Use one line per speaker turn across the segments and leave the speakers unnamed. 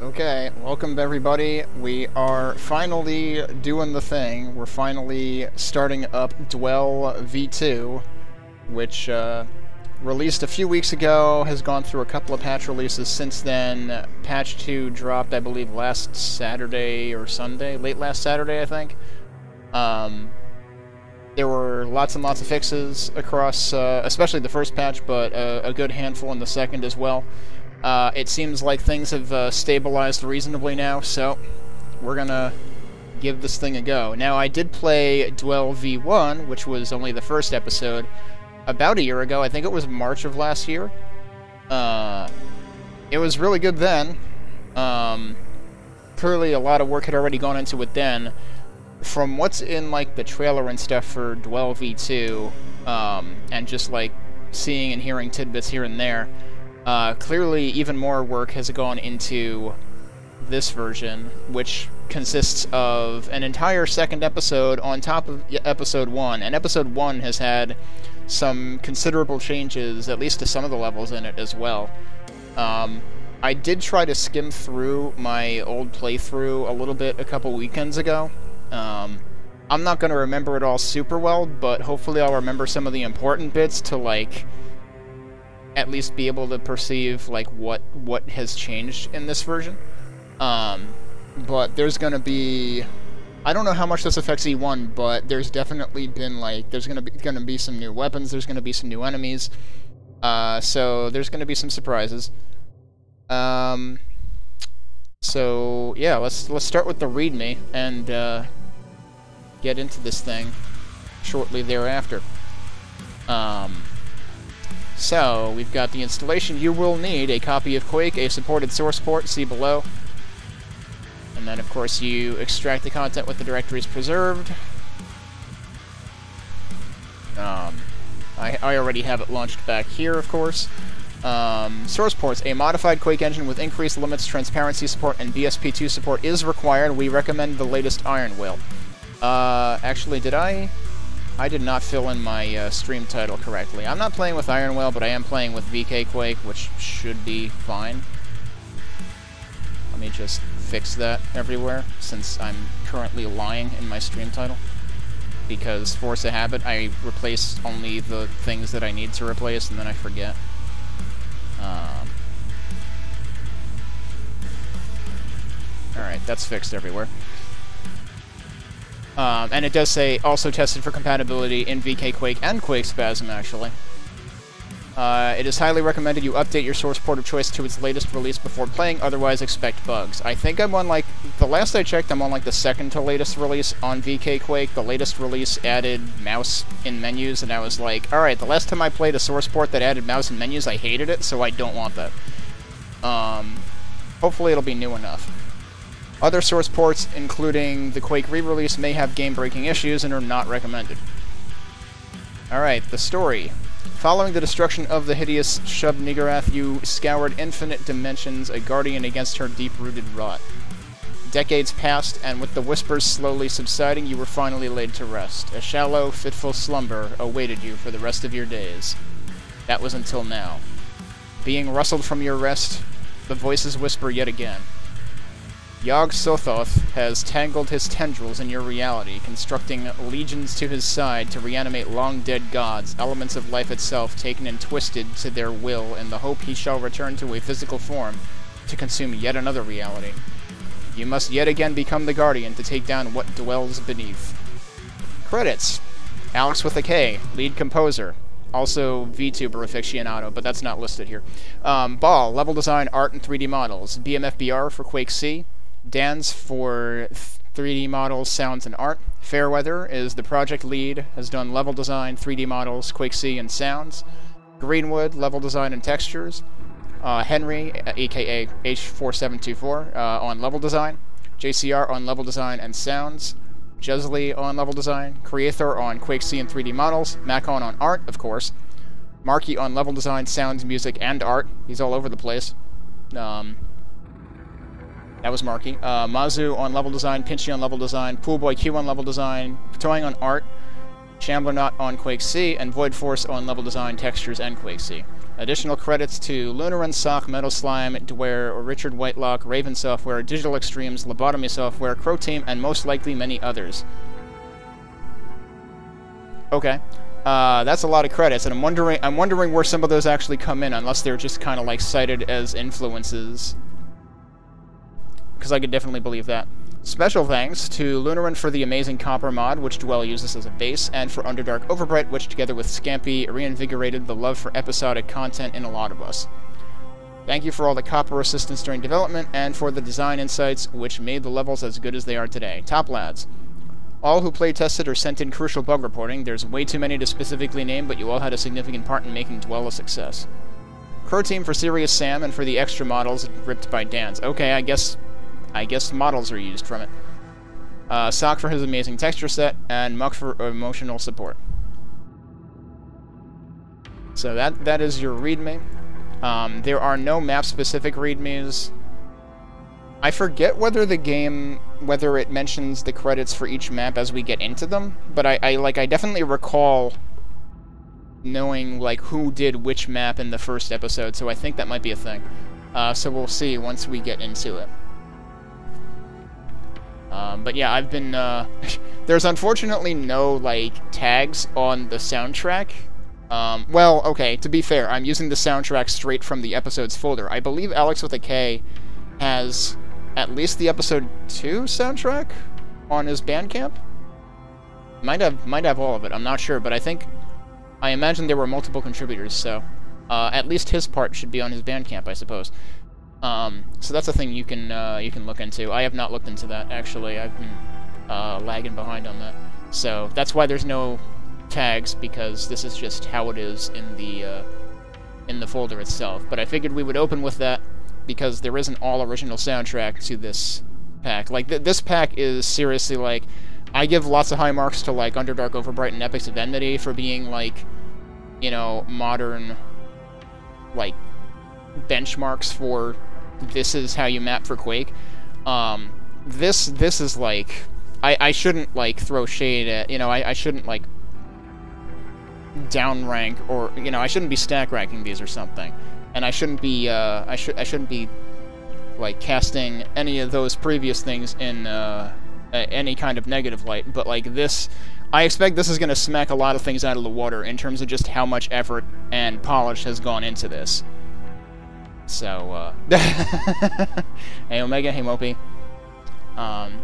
Okay, welcome everybody. We are finally doing the thing. We're finally starting up Dwell V2, which uh, released a few weeks ago, has gone through a couple of patch releases since then. Patch 2 dropped, I believe, last Saturday or Sunday, late last Saturday, I think. Um, there were lots and lots of fixes across, uh, especially the first patch, but uh, a good handful in the second as well. Uh, it seems like things have uh, stabilized reasonably now, so we're gonna give this thing a go. Now, I did play Dwell V1, which was only the first episode, about a year ago. I think it was March of last year. Uh, it was really good then. Um, clearly, a lot of work had already gone into it then. From what's in like the trailer and stuff for Dwell V2, um, and just like seeing and hearing tidbits here and there, uh, clearly, even more work has gone into this version, which consists of an entire second episode on top of episode 1, and episode 1 has had some considerable changes, at least to some of the levels in it as well. Um, I did try to skim through my old playthrough a little bit a couple weekends ago. Um, I'm not going to remember it all super well, but hopefully I'll remember some of the important bits to, like, at least be able to perceive like what what has changed in this version. Um, but there's gonna be, I don't know how much this affects E1, but there's definitely been like there's gonna be gonna be some new weapons. There's gonna be some new enemies. Uh, so there's gonna be some surprises. Um, so yeah, let's let's start with the README and uh, get into this thing shortly thereafter. Um, so, we've got the installation. You will need a copy of Quake, a supported source port, see below. And then, of course, you extract the content with the directories preserved. Um, I, I already have it launched back here, of course. Um, source ports. A modified Quake engine with increased limits, transparency support, and BSP2 support is required. We recommend the latest Ironwail. Uh, actually, did I... I did not fill in my uh, stream title correctly. I'm not playing with Ironwail, but I am playing with vkQuake, which should be fine. Let me just fix that everywhere, since I'm currently lying in my stream title. Because, force a habit, I replace only the things that I need to replace, and then I forget. Um, Alright, that's fixed everywhere. Um, and it does say also tested for compatibility in vkQuake and QuakeSpasm, actually. Uh, it is highly recommended you update your source port of choice to its latest release before playing, otherwise expect bugs. I think I'm on, like, the last I checked, I'm on, like, the second to latest release on vkQuake. The latest release added mouse in menus, and I was like, alright, the last time I played a source port that added mouse in menus, I hated it, so I don't want that. Um, hopefully it'll be new enough. Other source ports, including the Quake re-release, may have game-breaking issues and are not recommended. Alright, the story. Following the destruction of the hideous Shub-Niggurath, you scoured infinite dimensions, a guardian against her deep-rooted rot. Decades passed, and with the whispers slowly subsiding, you were finally laid to rest. A shallow, fitful slumber awaited you for the rest of your days. That was until now. Being rustled from your rest, the voices whisper yet again. Yog Sothoth has tangled his tendrils in your reality, constructing legions to his side to reanimate long-dead gods, elements of life itself taken and twisted to their will in the hope he shall return to a physical form to consume yet another reality. You must yet again become the Guardian to take down what dwells beneath. Credits. Alex with a K, lead composer. Also VTuber aficionado, but that's not listed here. Um, Ball, level design, art, and 3D models. BMFBR for QuakeC. Dan's for 3D models, sounds, and art. Fairweather is the project lead, has done level design, 3D models, QuakeC, and sounds. Greenwood, level design and textures. Uh, Henry, aka H4724, uh, on level design. JCR on level design and sounds. Jesley on level design. Creator on QuakeC and 3D models. Macon on art, of course. Marky on level design, sounds, music, and art. He's all over the place. Um, that was Marky. Uh, Mazu on level design, Pinchy on level design, Poolboy Q on level design, Toying on art, Shamblernaut on QuakeC, and Void Force on level design, textures, and QuakeC. Additional credits to Lunaran Sock, Metlslime, Dware, Richard Whitelock, Raven Software, Digital Extremes, Lobotomy Software, Croteam, and most likely many others. Okay. Uh, that's a lot of credits, and I'm wondering I'm wondering where some of those actually come in, unless they're just kind of like cited as influences. Because I could definitely believe that. Special thanks to Lunaran for the amazing Copper mod, which Dwell uses as a base, and for Underdark Overbright, which together with Scampy reinvigorated the love for episodic content in a lot of us. Thank you for all the Copper assistance during development, and for the design insights, which made the levels as good as they are today. Top lads. All who play tested or sent in crucial bug reporting, there's way too many to specifically name, but you all had a significant part in making Dwell a success. Croteam for Serious Sam, and for the extra models ripped by Dan's. Okay, I guess I guess models are used from it. Uh, Sock for his amazing texture set, and Muck for emotional support. So that that is your readme. Um, there are no map-specific readmes. I forget whether the game, whether it mentions the credits for each map as we get into them, but I, I like I definitely recall knowing like who did which map in the first episode, so I think that might be a thing. Uh, so we'll see once we get into it. Um, but yeah, I've been, uh, there's unfortunately no, like, tags on the soundtrack. Um, well, okay, to be fair, I'm using the soundtrack straight from the episodes folder. I believe Alex with a K has at least the episode 2 soundtrack on his Bandcamp. Might have, might have all of it, I'm not sure, but I think, I imagine there were multiple contributors, so, uh, at least his part should be on his Bandcamp, I suppose. Um, so that's a thing you can uh, you can look into. I have not looked into that actually. I've been uh, lagging behind on that. So that's why there's no tags because this is just how it is in the uh, in the folder itself. But I figured we would open with that because there is an all original soundtrack to this pack. Like th this pack is seriously like I give lots of high marks to like Underdark, Overbright, and Epics of Enmity for being like you know modern like benchmarks for this is how you map for Quake. Um, this this is like I, I shouldn't like throw shade at you know I, I shouldn't like down rank or you know I shouldn't be stack ranking these or something, and I shouldn't be uh, I should I shouldn't be like casting any of those previous things in uh, any kind of negative light. But like this, I expect this is going to smack a lot of things out of the water in terms of just how much effort and polish has gone into this. So, uh... hey, Omega, hey, Mopey. Um,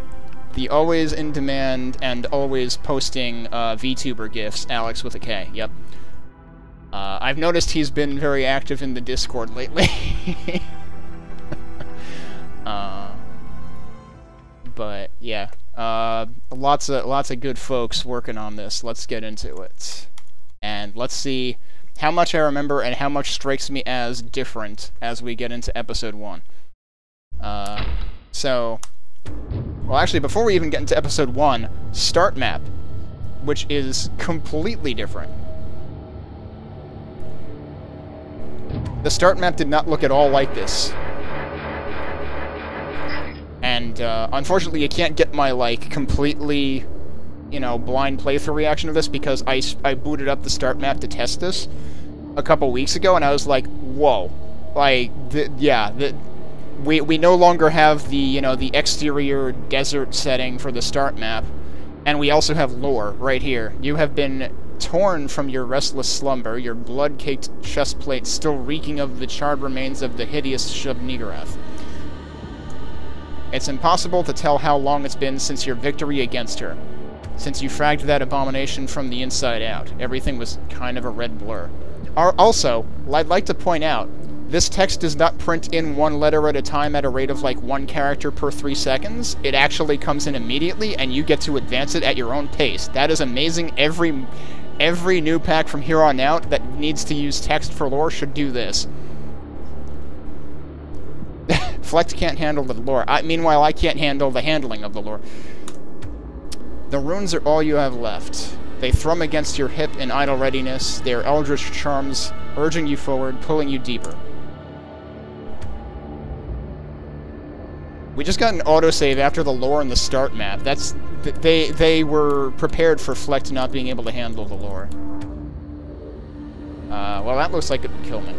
the always in demand and always posting uh, VTuber gifs, Alex with a K, yep. Uh, I've noticed he's been very active in the Discord lately. uh, but, yeah. Uh, lots of lots of good folks working on this. Let's get into it. And let's see how much I remember and how much strikes me as different as we get into episode 1. Uh, so, well actually before we even get into episode 1, start map, which is completely different. The start map did not look at all like this. And, uh, unfortunately you can't get my, like, completely you know, blind playthrough reaction of this because I, I booted up the start map to test this a couple weeks ago, and I was like, whoa. Like, the, yeah, the, we, we no longer have the, you know, the exterior desert setting for the start map, and we also have lore right here. You have been torn from your restless slumber, your blood-caked chest plate still reeking of the charred remains of the hideous Shub-Niggurath. It's impossible to tell how long it's been since your victory against her since you fragged that abomination from the inside out. Everything was kind of a red blur. Also, I'd like to point out, this text does not print in one letter at a time at a rate of like one character per three seconds. It actually comes in immediately, and you get to advance it at your own pace. That is amazing. Every every new pack from here on out that needs to use text for lore should do this. Flex can't handle the lore. I, meanwhile, I can't handle the handling of the lore. The runes are all you have left. They thrum against your hip in idle readiness, their eldritch charms urging you forward, pulling you deeper. We just got an autosave after the lore and the start map. That's they they were prepared for Fleck not being able to handle the lore. Uh, well, that looks like it would kill me.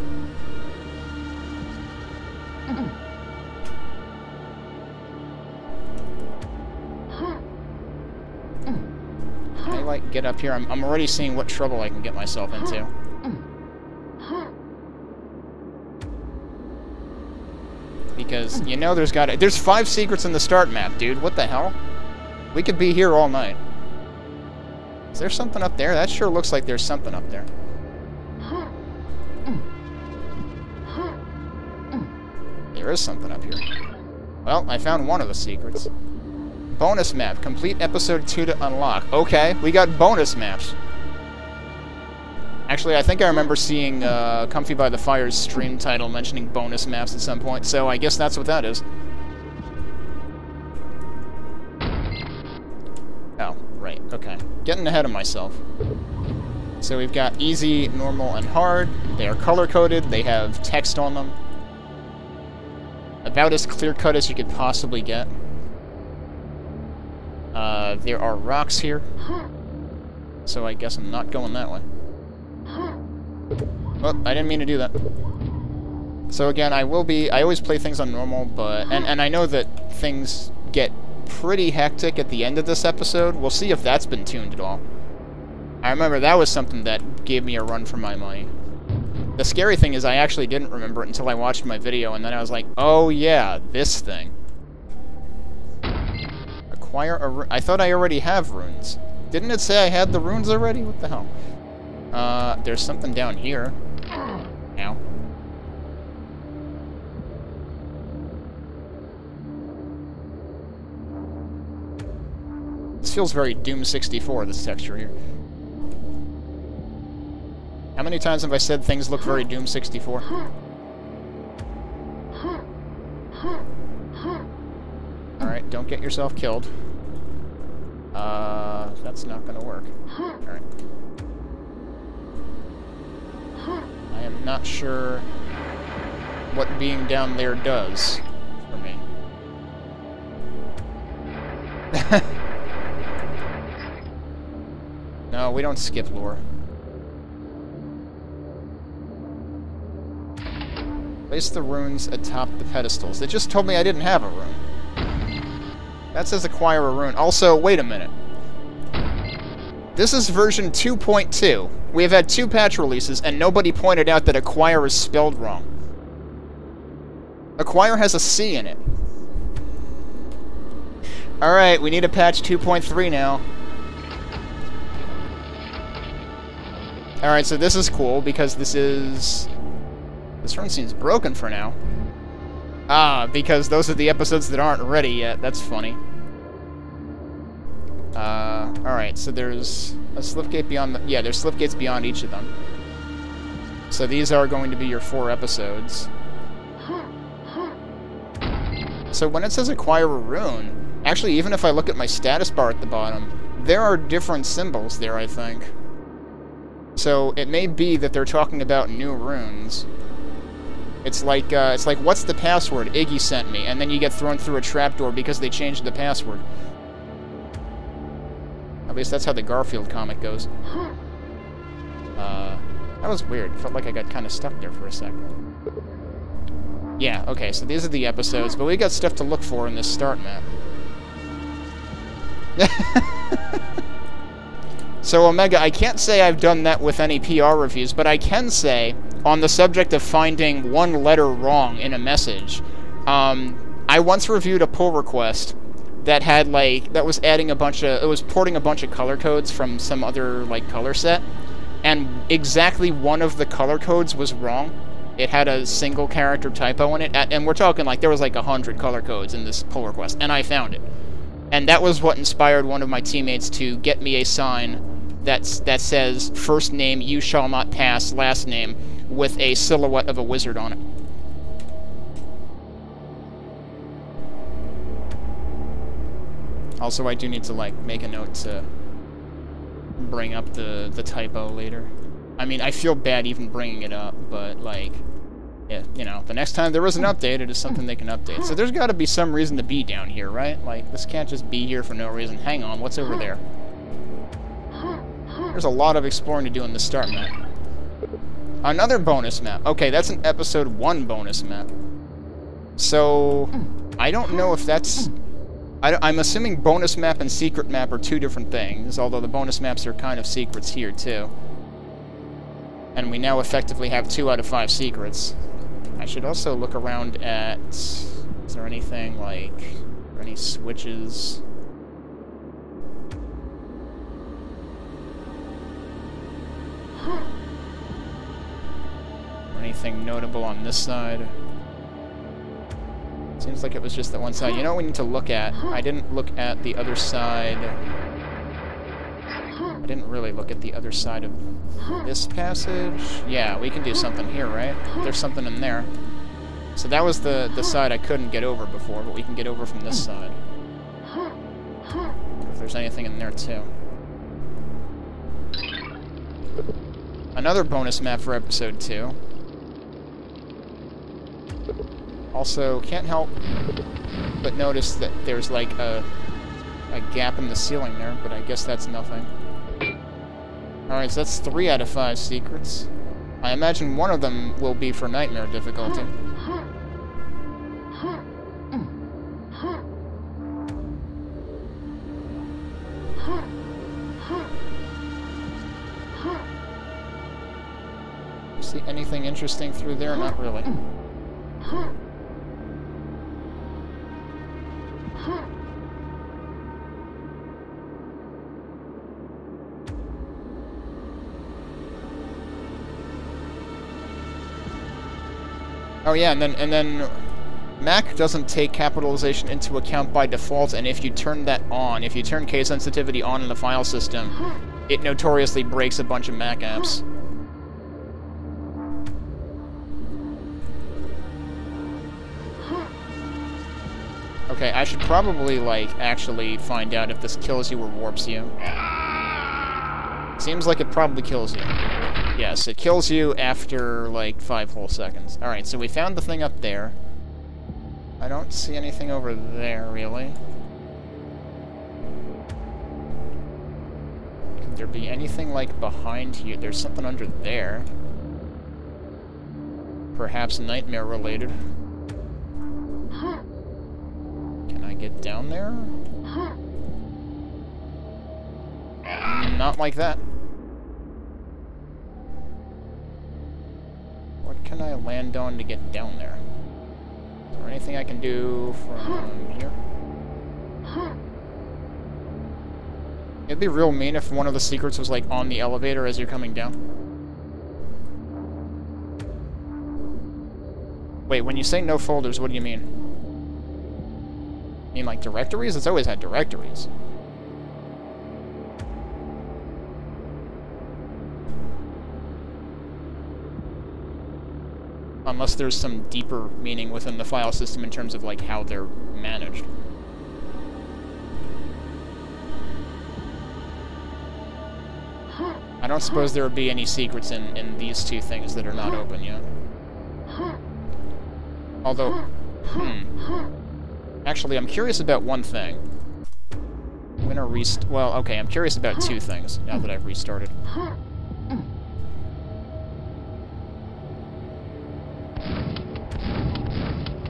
Like, get up here? I'm, I'm already seeing what trouble I can get myself into. Because, you know there's got There's five secrets in the start map, dude. What the hell? We could be here all night. Is there something up there? That sure looks like there's something up there. There is something up here. Well, I found one of the secrets. Bonus map. Complete episode 2 to unlock. Okay, we got bonus maps. Actually, I think I remember seeing uh, Comfy by the Fire's stream title mentioning bonus maps at some point, so I guess that's what that is. Oh, right, okay. Getting ahead of myself. So we've got easy, normal, and hard. They are color-coded, they have text on them. About as clear-cut as you could possibly get. Uh, there are rocks here. So I guess I'm not going that way. Oh, I didn't mean to do that. So again, I will be... I always play things on normal, but... And, and I know that things get pretty hectic at the end of this episode. We'll see if that's been tuned at all. I remember that was something that gave me a run for my money. The scary thing is I actually didn't remember it until I watched my video, and then I was like, oh yeah, this thing acquire a I thought I already have runes. Didn't it say I had the runes already? What the hell? Uh, there's something down here. Now. This feels very Doom 64, this texture here. How many times have I said things look very Doom 64? Don't get yourself killed. Uh, that's not gonna work. Alright. I am not sure what being down there does for me. no, we don't skip lore. Place the runes atop the pedestals. They just told me I didn't have a rune. That says acquire a rune. Also, wait a minute. This is version 2.2. We have had two patch releases, and nobody pointed out that acquire is spelled wrong. Acquire has a C in it. Alright, we need a patch 2.3 now. Alright, so this is cool, because this is... This run seems broken for now. Ah, because those are the episodes that aren't ready yet. That's funny. Uh, alright, so there's a slipgate beyond the, Yeah, there's slip gates beyond each of them. So these are going to be your four episodes. So when it says acquire a rune, actually, even if I look at my status bar at the bottom, there are different symbols there, I think. So it may be that they're talking about new runes. It's like, uh, it's like, what's the password Iggy sent me? And then you get thrown through a trapdoor because they changed the password. At least that's how the Garfield comic goes. Uh, that was weird. Felt like I got kind of stuck there for a sec. Yeah, okay, so these are the episodes, but we got stuff to look for in this start map. so, Omega, I can't say I've done that with any PR reviews, but I can say on the subject of finding one letter wrong in a message. Um, I once reviewed a pull request that had like that was adding a bunch of it was porting a bunch of color codes from some other like color set, and exactly one of the color codes was wrong. It had a single character typo in it, and we're talking like there was like a hundred color codes in this pull request, and I found it. And that was what inspired one of my teammates to get me a sign that's, that says, first name you shall not pass, last name, with a silhouette of a wizard on it. Also, I do need to, like, make a note to bring up the, the typo later. I mean, I feel bad even bringing it up, but, like, yeah, you know, the next time there is an update, it is something they can update. So there's got to be some reason to be down here, right? Like, this can't just be here for no reason. Hang on, what's over there? There's a lot of exploring to do in the start map. Another bonus map. Okay, that's an episode 1 bonus map. So, I don't know if that's... I, am assuming bonus map and secret map are two different things, although the bonus maps are kind of secrets here, too. And we now effectively have two out of five secrets. I should also look around at... Is there anything, like... any switches? Anything notable on this side? Seems like it was just that one side. You know what we need to look at? I didn't look at the other side. I didn't really look at the other side of this passage. Yeah, we can do something here, right? There's something in there. So that was the, the side I couldn't get over before, but we can get over from this side. If there's anything in there, too. Another bonus map for episode 2. Also, can't help but notice that there's like a, a gap in the ceiling there, but I guess that's nothing. Alright, so that's three out of five secrets. I imagine one of them will be for nightmare difficulty. See anything interesting through there? Not really. Oh yeah, and then and then Mac doesn't take capitalization into account by default, and if you turn that on, if you turn case sensitivity on in the file system, it notoriously breaks a bunch of Mac apps. Okay, I should probably, like, actually find out if this kills you or warps you. Seems like it probably kills you. Yes, it kills you after, like, five whole seconds. Alright, so we found the thing up there. I don't see anything over there, really. Could there be anything, like, behind here? There's something under there. Perhaps nightmare-related. Can I get down there? Not like that. What can I land on to get down there? Is there anything I can do from here? It'd be real mean if one of the secrets was, like, on the elevator as you're coming down. Wait, when you say no folders, what do you mean? Mean, like, directories? It's always had directories. unless there's some deeper meaning within the file system in terms of like how they're managed. I don't suppose there would be any secrets in, in these two things that are not open yet. Although, hmm. Actually, I'm curious about one thing. I'm gonna rest- well, okay, I'm curious about two things, now that I've restarted.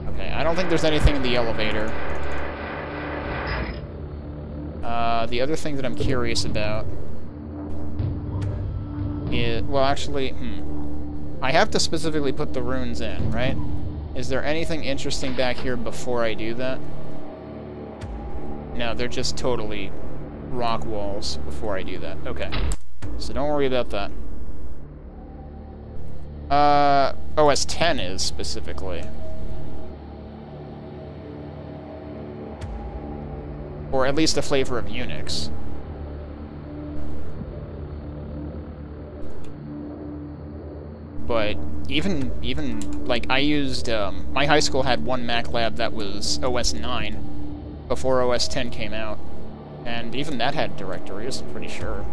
Okay, I don't think there's anything in the elevator. Uh, the other thing that I'm curious about is... Well, actually, hmm. I have to specifically put the runes in, right? Is there anything interesting back here before I do that? No, they're just totally rock walls before I do that. Okay. So don't worry about that. Uh, OS 10 is, specifically. Or at least a flavor of Unix. But even, even, like, I used, um, my high school had one Mac lab that was OS 9 before OS 10 came out. And even that had directories, pretty sure.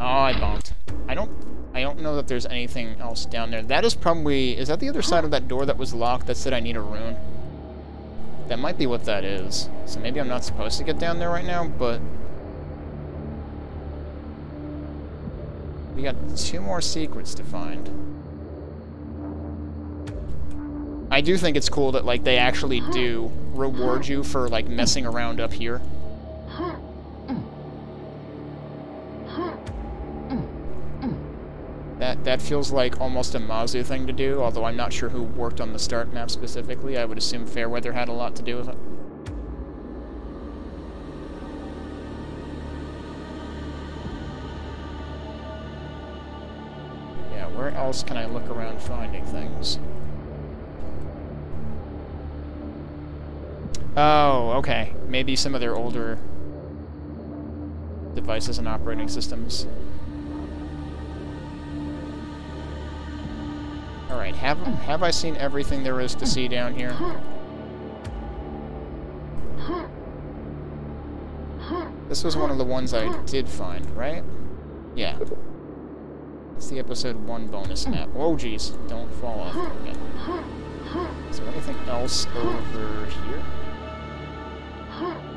Oh, I bumped. I don't I don't know that there's anything else down there. That is probably... Is that the other side of that door that was locked that said I need a rune? That might be what that is. So maybe I'm not supposed to get down there right now, but... We got two more secrets to find. I do think it's cool that, like, they actually do reward you for, like, messing around up here. That, that feels like almost a Mazu thing to do, although I'm not sure who worked on the start map specifically. I would assume Fairweather had a lot to do with it. Where else can I look around finding things? Oh, okay. Maybe some of their older devices and operating systems. Alright, have, have I seen everything there is to see down here? This was one of the ones I did find, right? Yeah. It's the episode 1 bonus map. Oh, jeez. Don't fall off again. Is there anything else over here? Hmm.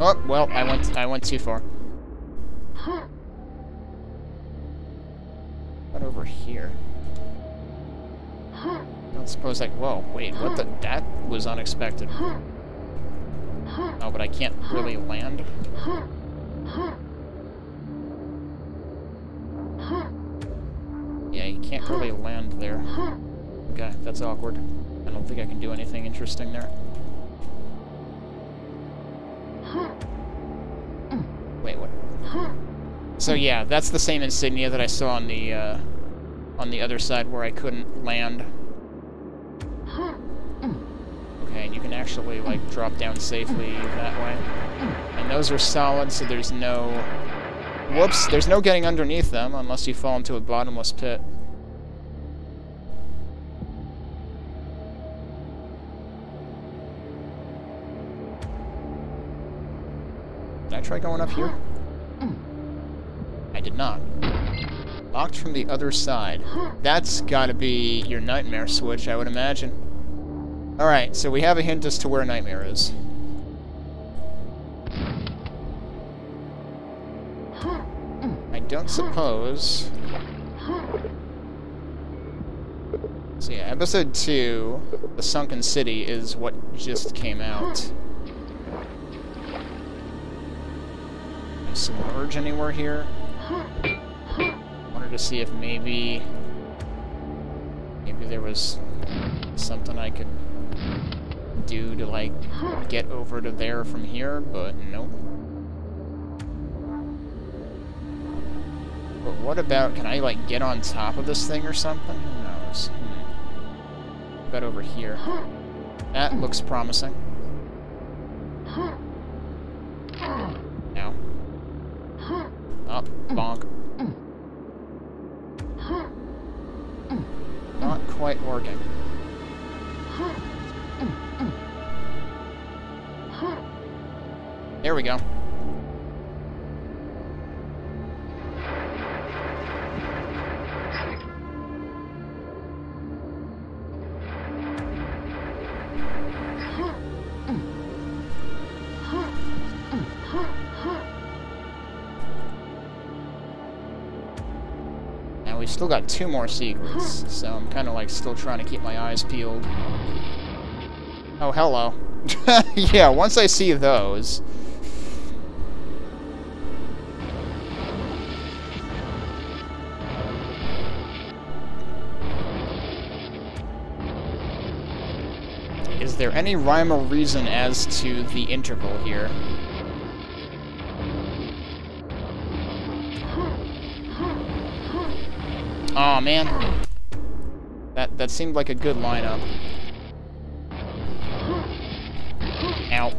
Oh, well, I went I went too far. What over here? I don't suppose like whoa, wait, what the that was unexpected. Oh, but I can't really land. Yeah, you can't really land there. Okay, that's awkward. I don't think I can do anything interesting there. Wait, what? So yeah, that's the same insignia that I saw on the, uh, on the other side where I couldn't land. And you can actually, like, drop down safely that way. And those are solid, so there's no... Whoops, there's no getting underneath them unless you fall into a bottomless pit. Did I try going up here? I did not. Locked from the other side. That's gotta be your nightmare switch, I would imagine. Alright, so we have a hint as to where Nightmare is. I don't suppose... So yeah, episode 2, The Sunken City, is what just came out. Submerge anywhere here? Wanted to see if maybe... Maybe there was something I could do to, like, get over to there from here, but nope. But what about, can I, like, get on top of this thing or something? Who knows? Hmm. About over here? That looks promising. Now. Up, bonk. Not quite working. There we go. Now we've still got two more secrets, so I'm kind of like still trying to keep my eyes peeled. Oh, hello. yeah, once I see those... any rhyme or reason as to the interval here? oh, man. That, that seemed like a good lineup. Ow.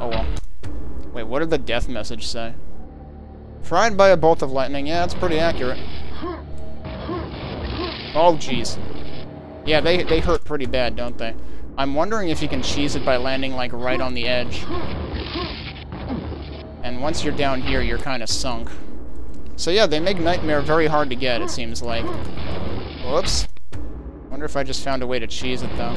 Oh well. Wait, what did the death message say? Fried by a bolt of lightning. Yeah, that's pretty accurate. Oh, jeez. Yeah, they, they hurt pretty bad, don't they? I'm wondering if you can cheese it by landing, like, right on the edge. And once you're down here, you're kind of sunk. So yeah, they make Nightmare very hard to get, it seems like. Whoops. Wonder if I just found a way to cheese it, though.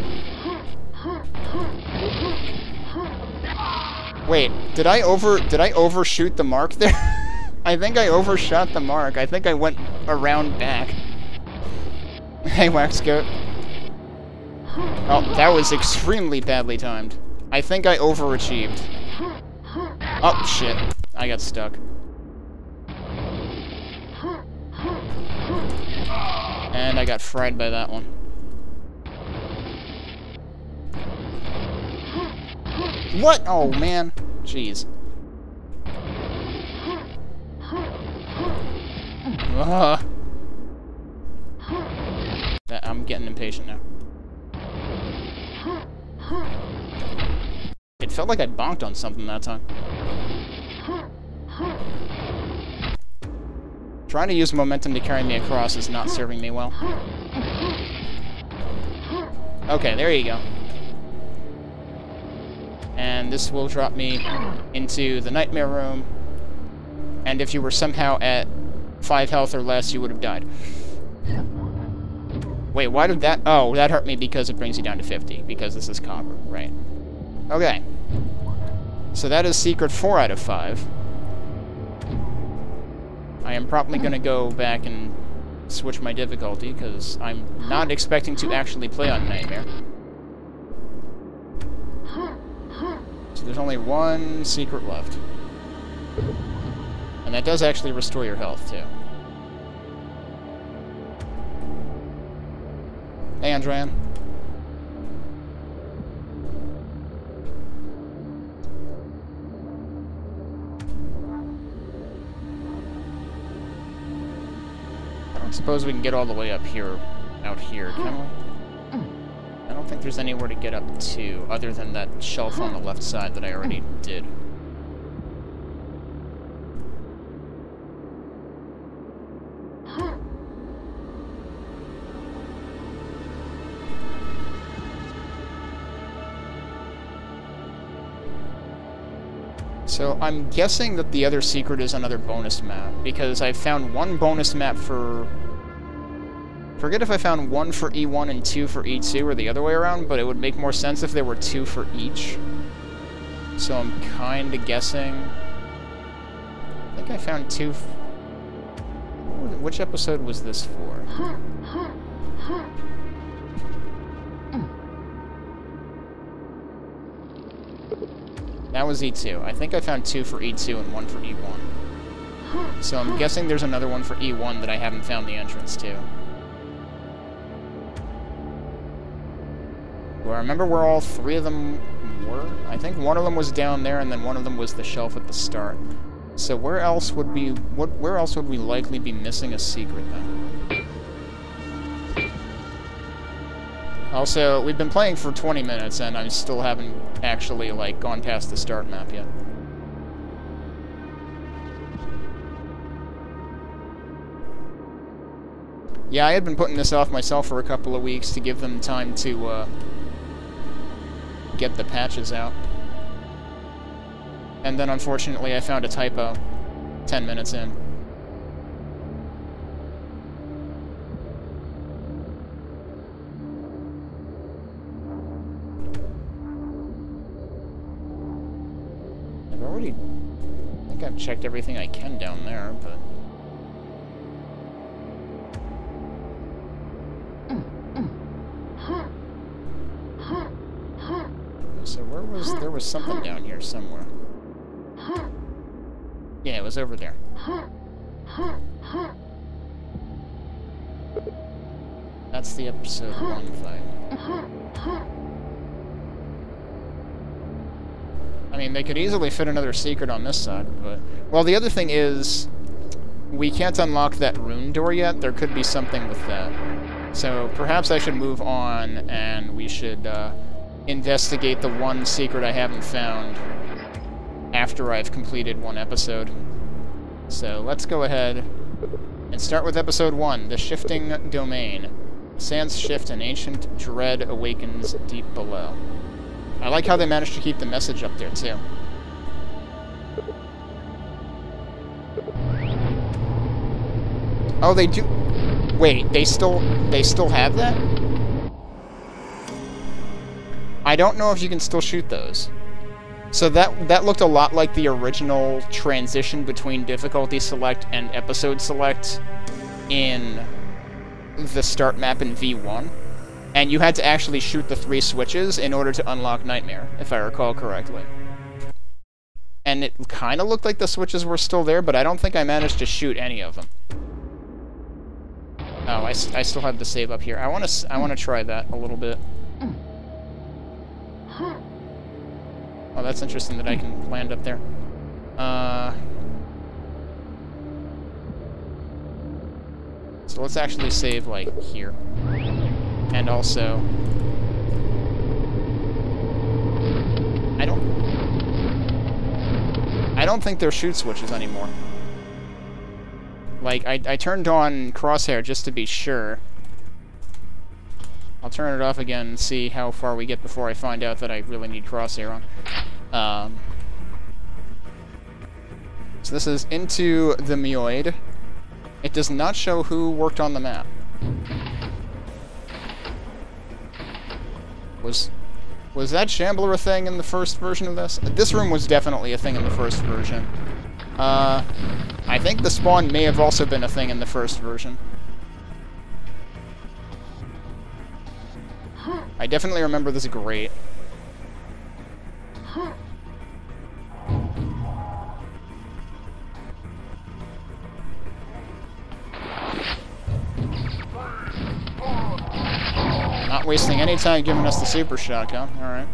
Wait, did I over did I overshoot the mark there? I think I overshot the mark. I think I went around back. Hey, Wax Goat. Oh, that was extremely badly timed. I think I overachieved. Oh, shit. I got stuck. And I got fried by that one. What? Oh, man. Jeez. Ugh. I'm getting impatient now. It felt like I bonked on something that time. Trying to use momentum to carry me across is not serving me well. Okay, there you go. And this will drop me into the nightmare room. And if you were somehow at 5 health or less, you would have died. Wait, why did that... Oh, that hurt me because it brings you down to 50, because this is copper, right. Okay. So that is secret 4 out of 5. I am probably going to go back and switch my difficulty, because I'm not expecting to actually play on Nightmare. So there's only one secret left. And that does actually restore your health, too. Hey, Andran. I don't suppose we can get all the way up here, out here, can we? I don't think there's anywhere to get up to, other than that shelf on the left side that I already did. So I'm guessing that the other secret is another bonus map, because I found one bonus map for... Forget if I found one for E1 and two for E2 or the other way around, but it would make more sense if there were two for each. So I'm kinda guessing... I think I found two... Which episode was this for? That was E2. I think I found two for E2 and one for E1. So I'm guessing there's another one for E1 that I haven't found the entrance to. Well, I remember where all three of them were. I think one of them was down there, and then one of them was the shelf at the start. So where else would we... What? Where else would we likely be missing a secret, then? Also, we've been playing for 20 minutes, and I still haven't actually, like, gone past the start map yet. Yeah, I had been putting this off myself for a couple of weeks to give them time to, uh, get the patches out. And then, unfortunately, I found a typo 10 minutes in. I've checked everything I can down there, but... So where was... There was something down here somewhere. Yeah, it was over there. That's the episode one fight. I mean, they could easily fit another secret on this side, but... Well, the other thing is, we can't unlock that rune door yet. There could be something with that. So perhaps I should move on, and we should uh, investigate the one secret I haven't found after I've completed one episode. So let's go ahead and start with episode 1, The Shifting Domain. Sands shift and ancient dread awakens deep below. I like how they managed to keep the message up there, too. Oh, they do... Wait, they still... They still have that? I don't know if you can still shoot those. So that that looked a lot like the original transition between difficulty select and episode select in the start map in V1. And you had to actually shoot the three switches in order to unlock Nightmare, if I recall correctly. And it kind of looked like the switches were still there, but I don't think I managed to shoot any of them. Oh, I, I still have the save up here. I want to I want to try that a little bit. Oh, that's interesting that I can land up there. Uh, so let's actually save, like, here. And also... I don't... I don't think they're shoot switches anymore. Like, I, I turned on crosshair just to be sure. I'll turn it off again and see how far we get before I find out that I really need crosshair on. Um, so this is into the Mioid. It does not show who worked on the map. Was was that Shambler a thing in the first version of this? This room was definitely a thing in the first version. Uh, I think the spawn may have also been a thing in the first version. I definitely remember this great. Not wasting any time giving us the super shotgun. Alright.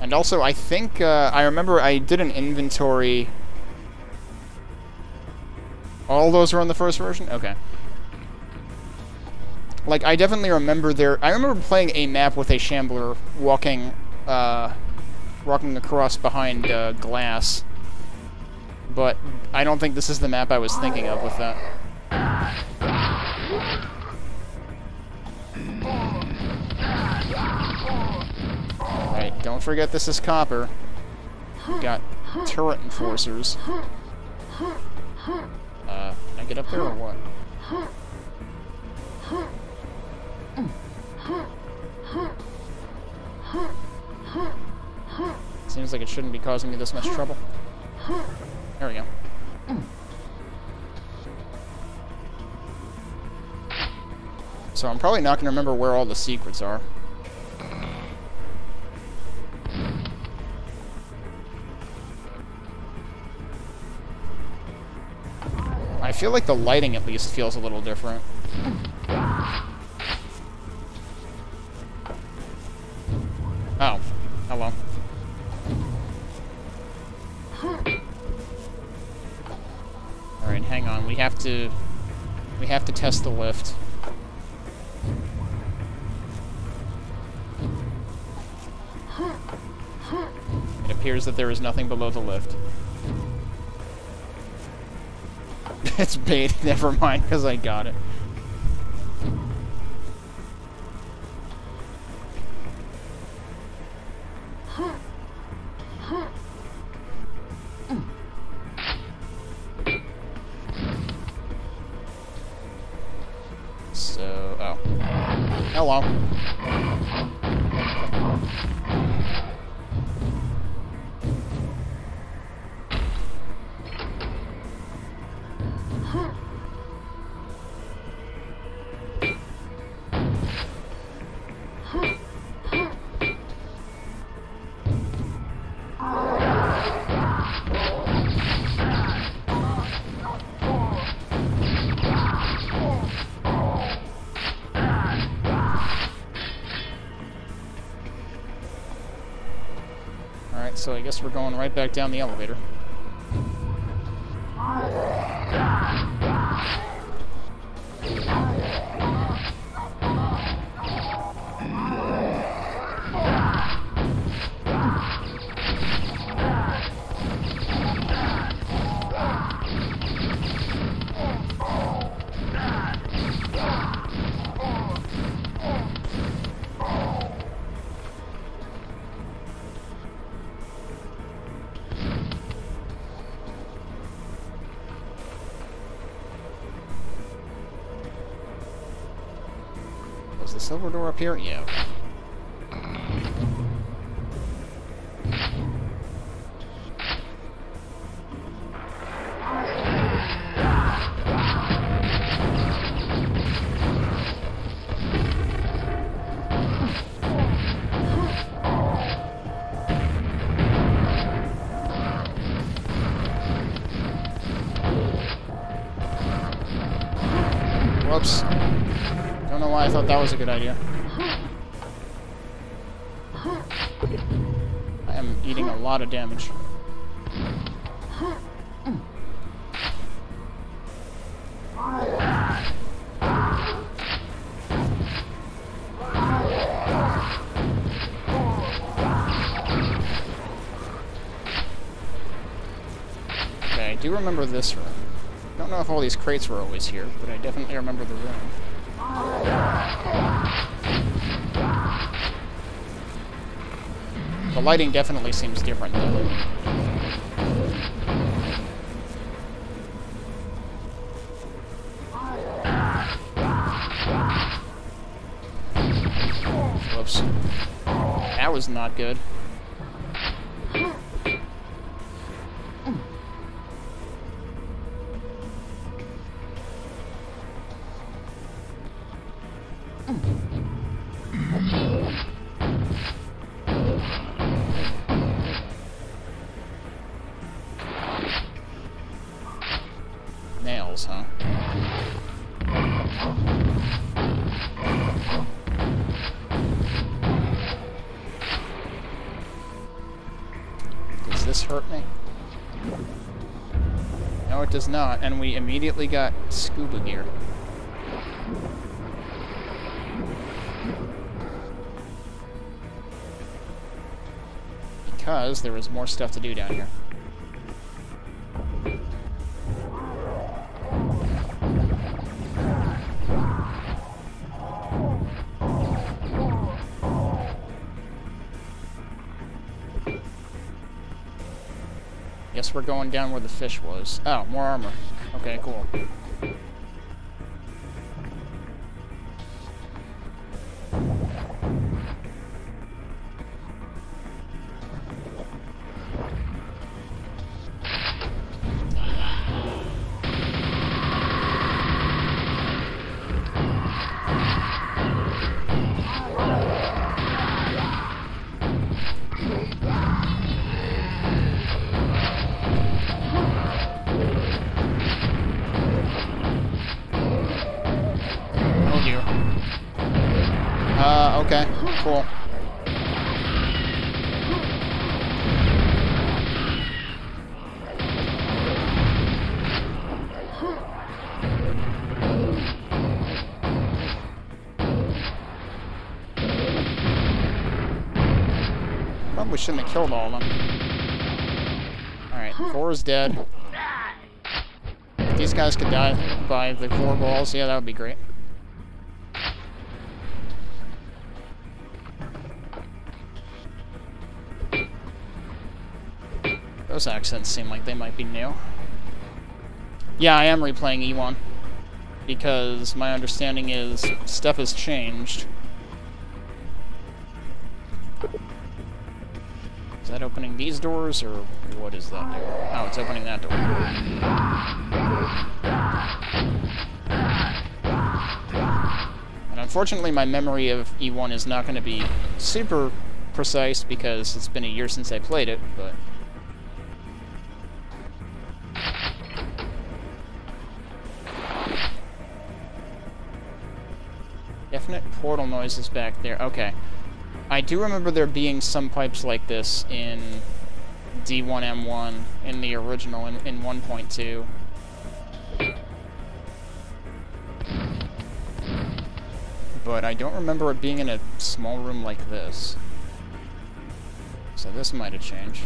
And also, I think, uh, I remember I did an inventory all those were on the first version? Okay. Like, I definitely remember there... I remember playing a map with a Shambler walking, uh... Walking across behind, uh, glass. But I don't think this is the map I was thinking of with that. Alright, don't forget this is copper. got turret enforcers. Uh, can I get up there or what? Seems like it shouldn't be causing me this much trouble. There we go. So I'm probably not going to remember where all the secrets are. I feel like the lighting at least feels a little different. Oh. Hello. Alright, hang on. We have to... We have to test the lift. It appears that there is nothing below the lift. it's bait. Never mind, because I got it. So, oh. oh Hello. so guess we're going right back down the elevator. The silver door up here? Yeah. Whoops. That was a good idea. I am eating a lot of damage. Okay, I do remember this room. I Don't know if all these crates were always here, but I definitely remember the room. The lighting definitely seems different, though. Whoops. That was not good. And we immediately got scuba gear. Because there was more stuff to do down here. Guess we're going down where the fish was. Oh, more armor. Okay, cool. Killed all of them. Alright, Vore is dead. If these guys could die by the Vore balls, yeah, that would be great. Those accents seem like they might be new. Yeah, I am replaying E1. Because my understanding is stuff has changed. Doors, or what is that door? Oh, it's opening that door. And unfortunately, my memory of E1 is not going to be super precise because it's been a year since I played it, but... Definite portal noises back there. Okay. I do remember there being some pipes like this in D1M1 in the original in, in 1.2. But I don't remember it being in a small room like this. So this might have changed.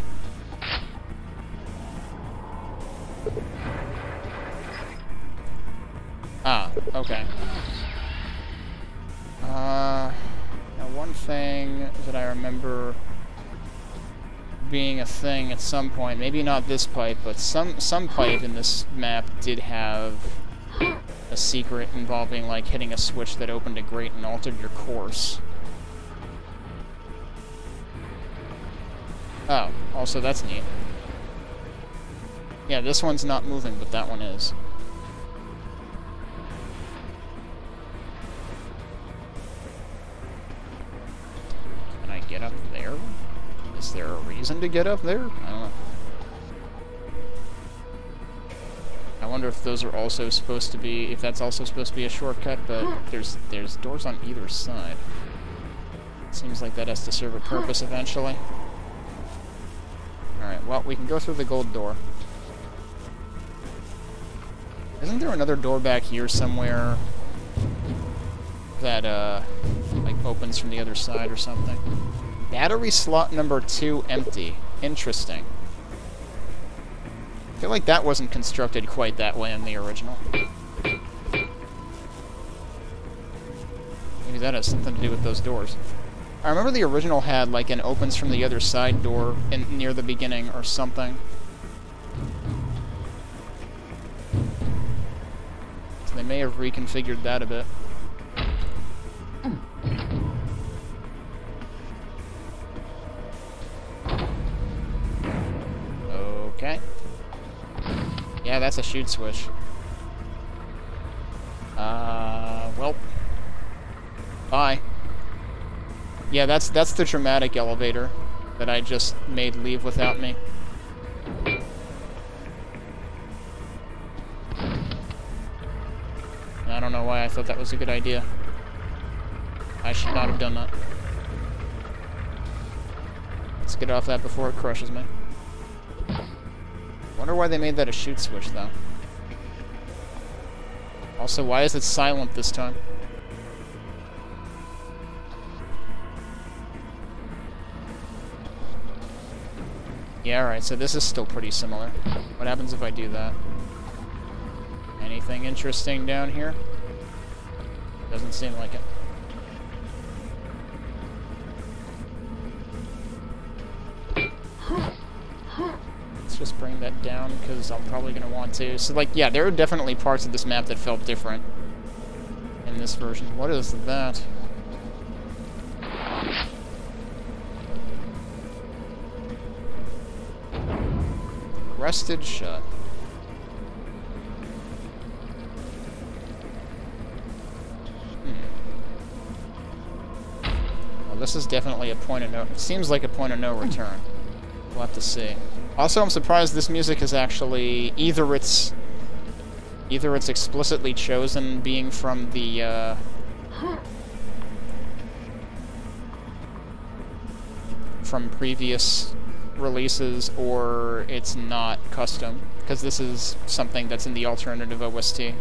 Some point, maybe not this pipe, but some some pipe in this map did have a secret involving, like, hitting a switch that opened a grate and altered your course. Oh, also that's neat. Yeah, this one's not moving, but that one is. Can I get up there? Is there a reason to get up there? I wonder if those are also supposed to be, if that's also supposed to be a shortcut, but there's there's doors on either side. Seems like that has to serve a purpose eventually. Alright, well, we can go through the gold door. Isn't there another door back here somewhere that, uh, like, opens from the other side or something? Battery slot number two empty. Interesting. I feel like that wasn't constructed quite that way in the original. Maybe that has something to do with those doors. I remember the original had like an opens from the other side door in, near the beginning or something. So they may have reconfigured that a bit. Okay. Yeah, that's a shoot switch. Uh, well. Bye. Yeah, that's that's the dramatic elevator that I just made leave without me. I don't know why I thought that was a good idea. I should not have done that. Let's get off that before it crushes me. Wonder why they made that a shoot switch, though. Also, why is it silent this time? Yeah, alright, so this is still pretty similar. What happens if I do that? Anything interesting down here? Doesn't seem like it. Let's just bring that down, because I'm probably going to want to. So, like, yeah, there are definitely parts of this map that felt different in this version. What is that? Rusted shut. Hmm. Well, this is definitely a point of no... It seems like a point of no return. We'll have to see. Also, I'm surprised this music is actually... Either it's... Either it's explicitly chosen being from the, uh... From previous releases or it's not custom, because this is something that's in the alternative OST. Is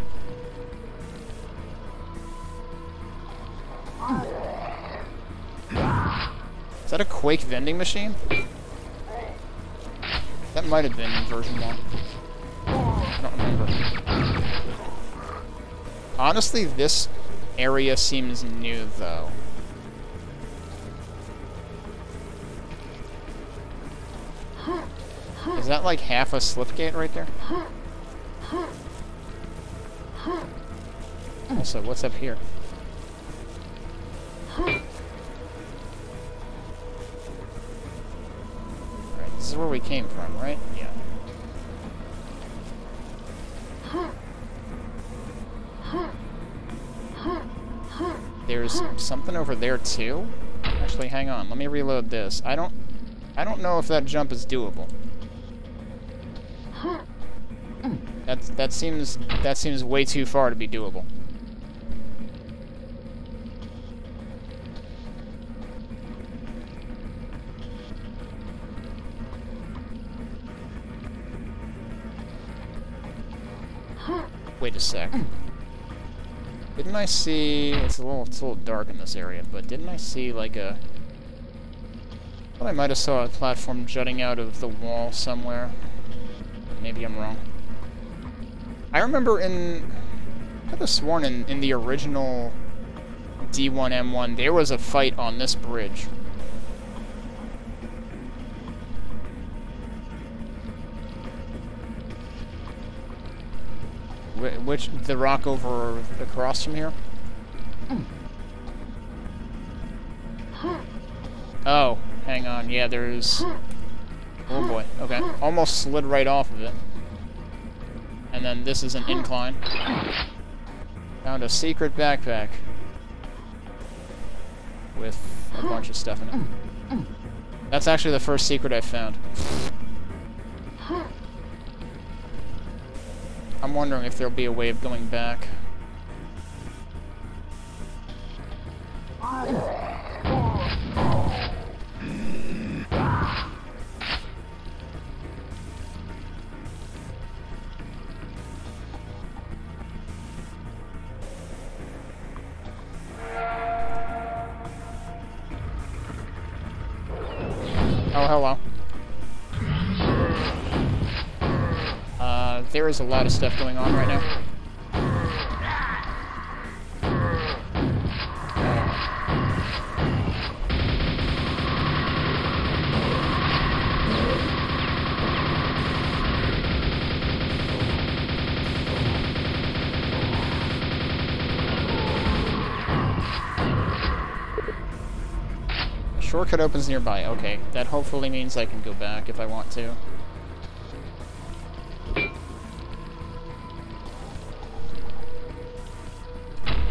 that a Quake vending machine? That might have been version 1. I don't remember. Honestly, this area seems new, though. Is that like half a slipgate right there? Oh, also, what's up here? This is where we came from, right? Yeah. There's something over there too? Actually, hang on. Let me reload this. I don't... I don't know if that jump is doable. That that seems that seems way too far to be doable. Wait a sec. Didn't I see... It's a little, it's a little dark in this area, but didn't I see, like, a... I thought I might have saw a platform jutting out of the wall somewhere. Maybe I'm wrong. I remember in... I could have sworn in, in the original D1M1, there was a fight on this bridge. Which, the rock over across from here? Oh, hang on. Yeah, there's... Oh boy, okay. Almost slid right off of it. And then this is an incline. Found a secret backpack. With a bunch of stuff in it. That's actually the first secret I found. I'm wondering if there'll be a way of going back. Oh, hello. Uh, there is a lot of stuff going on right now. Shortcut opens nearby. Okay, that hopefully means I can go back if I want to.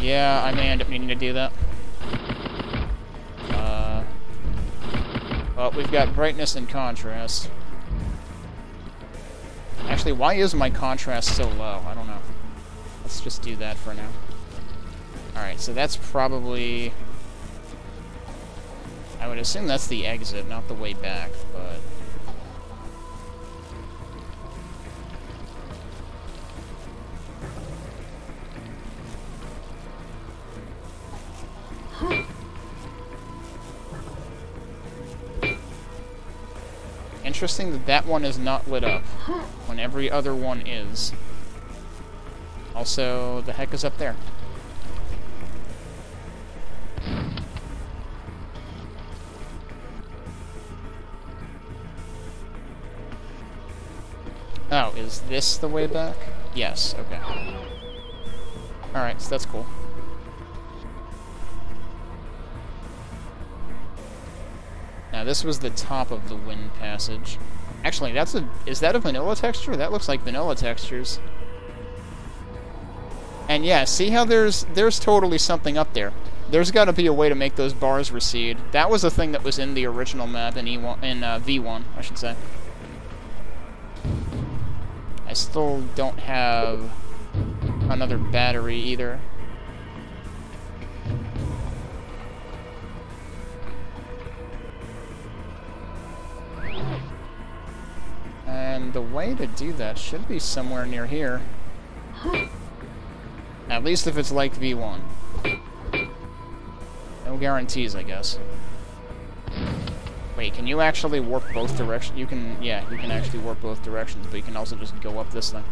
Yeah, I may end up needing to do that. Uh, well, we've got brightness and contrast. Actually, why is my contrast so low? I don't know. Let's just do that for now. Alright, so that's probably... I would assume that's the exit, not the way back, but... Interesting that that one is not lit up, when every other one is. Also, the heck is up there? Oh, is this the way back? Yes, okay. Alright, so that's cool. This was the top of the wind passage. Actually, that's a... Is that a vanilla texture? That looks like vanilla textures. And yeah, see how there's there's totally something up there. There's got to be a way to make those bars recede. That was a thing that was in the original map in E1 in uh, V1, I should say. I still don't have another battery either. And the way to do that should be somewhere near here. At least if it's like V1. No guarantees, I guess. Wait, can you actually warp both directions? You can, yeah, you can actually warp both directions, but you can also just go up this thing.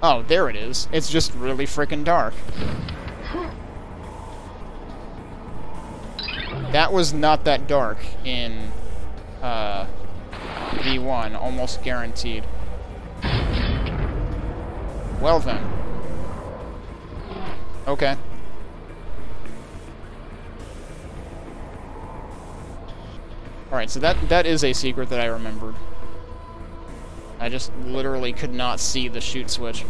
Oh, there it is. It's just really freaking dark. That was not that dark in, uh, V1, almost guaranteed. Well then. Okay. Alright, so that that is a secret that I remembered. I just literally could not see the shoot switch.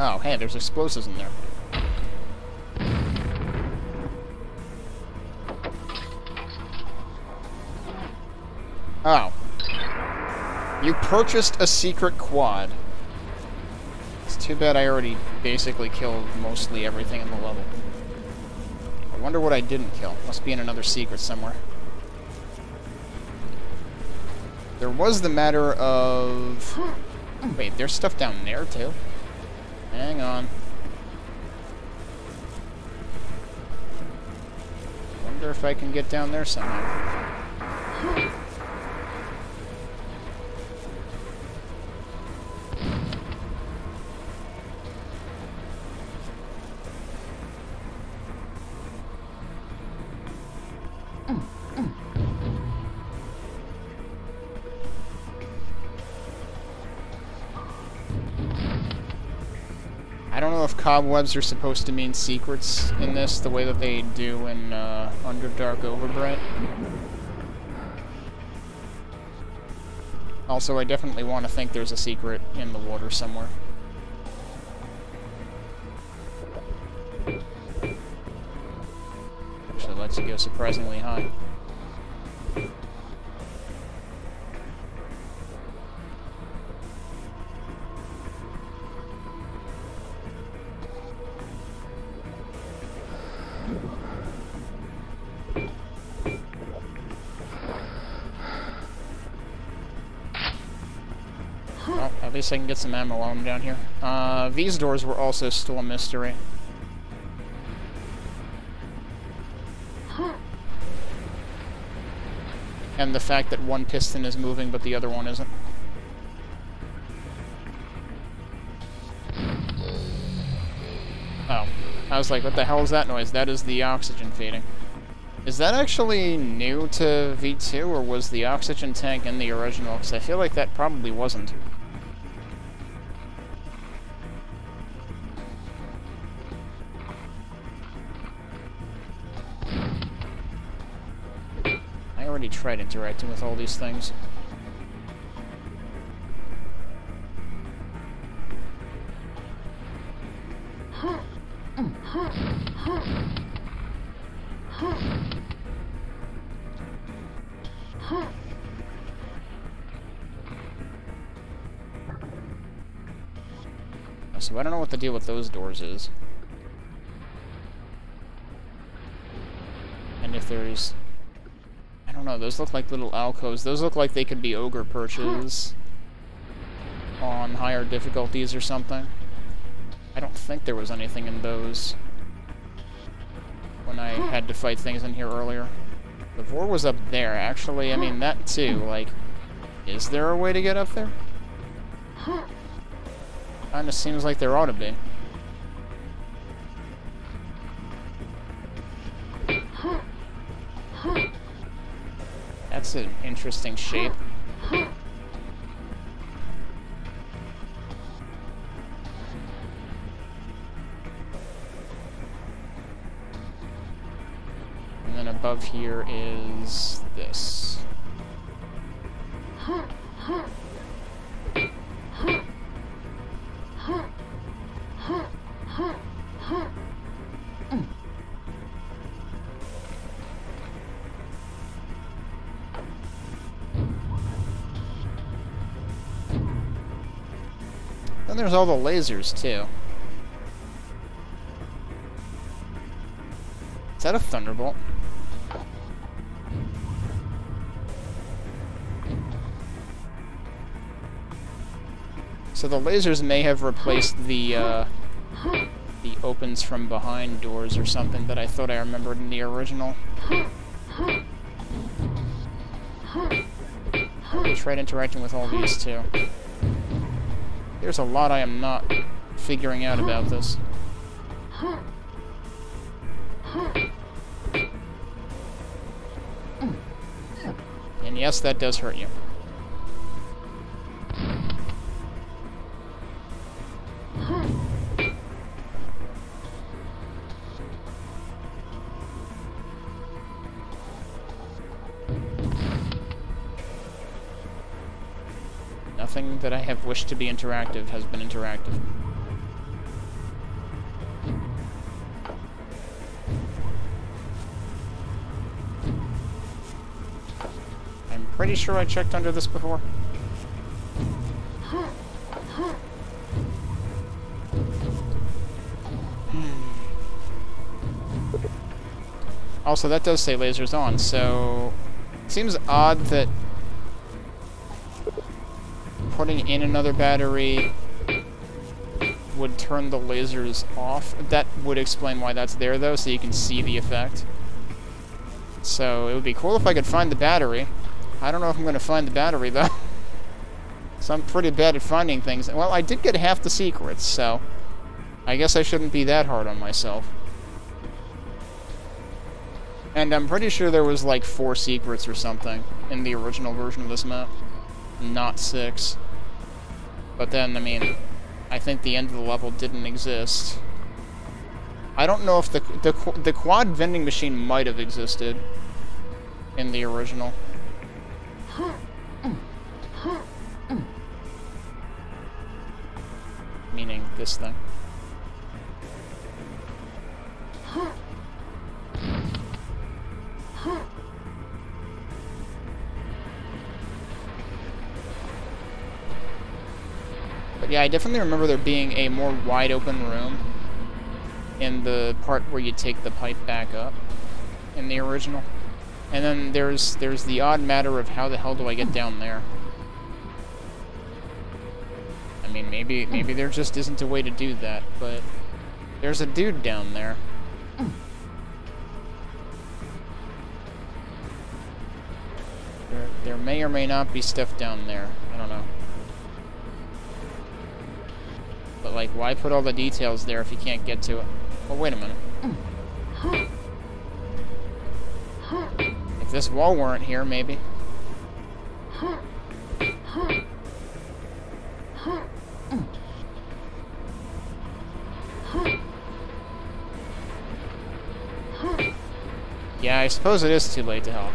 Oh, hey, there's explosives in there. Oh. You purchased a secret quad. It's too bad I already basically killed mostly everything in the level. I wonder what I didn't kill. Must be in another secret somewhere. There was the matter of... Oh, wait, there's stuff down there, too? Hang on. Wonder if I can get down there somehow. I don't know if cobwebs are supposed to mean secrets in this, the way that they do in uh, Underdark Overbright. Also, I definitely want to think there's a secret in the water somewhere. Actually, lets go surprisingly high. Least I can get some ammo while I'm down here. Uh, these doors were also still a mystery. And the fact that one piston is moving but the other one isn't. Oh. I was like, what the hell is that noise? That is the oxygen fading. Is that actually new to V2, or was the oxygen tank in the original? Because I feel like that probably wasn't. Tried interacting with all these things. So I don't know what the deal with those doors is. And if there's don't know, those look like little alcoves. Those look like they could be ogre perches on higher difficulties or something. I don't think there was anything in those when I had to fight things in here earlier. The Vore was up there, actually. I mean, that too. Like, is there a way to get up there? Kinda seems like there ought to be. That's an interesting shape. And then above here is this. Hmm. There's all the lasers, too. Is that a Thunderbolt? So the lasers may have replaced the, uh, the opens from behind doors or something that I thought I remembered in the original. Tried interacting with all these, too. There's a lot I am not figuring out about this. And yes, that does hurt you. That I have wished to be interactive has been interactive. I'm pretty sure I checked under this before. Hmm. Also, that does say lasers on, so... Seems odd that putting in another battery would turn the lasers off. That would explain why that's there, though, so you can see the effect. So it would be cool if I could find the battery. I don't know if I'm going to find the battery, though. so I'm pretty bad at finding things. Well, I did get half the secrets, so I guess I shouldn't be that hard on myself. And I'm pretty sure there was like four secrets or something in the original version of this map. Not six. But then, I mean, I think the end of the level didn't exist. I don't know if the, the, the quad vending machine might have existed in the original. Meaning this thing. But yeah, I definitely remember there being a more wide open room in the part where you take the pipe back up in the original. And then there's there's the odd matter of how the hell do I get down there? I mean, maybe maybe there just isn't a way to do that, but there's a dude down there. There, there may or may not be stuff down there. I don't know. But, like, why put all the details there if you can't get to it? Well, wait a minute. If this wall weren't here, maybe. Yeah, I suppose it is too late to help.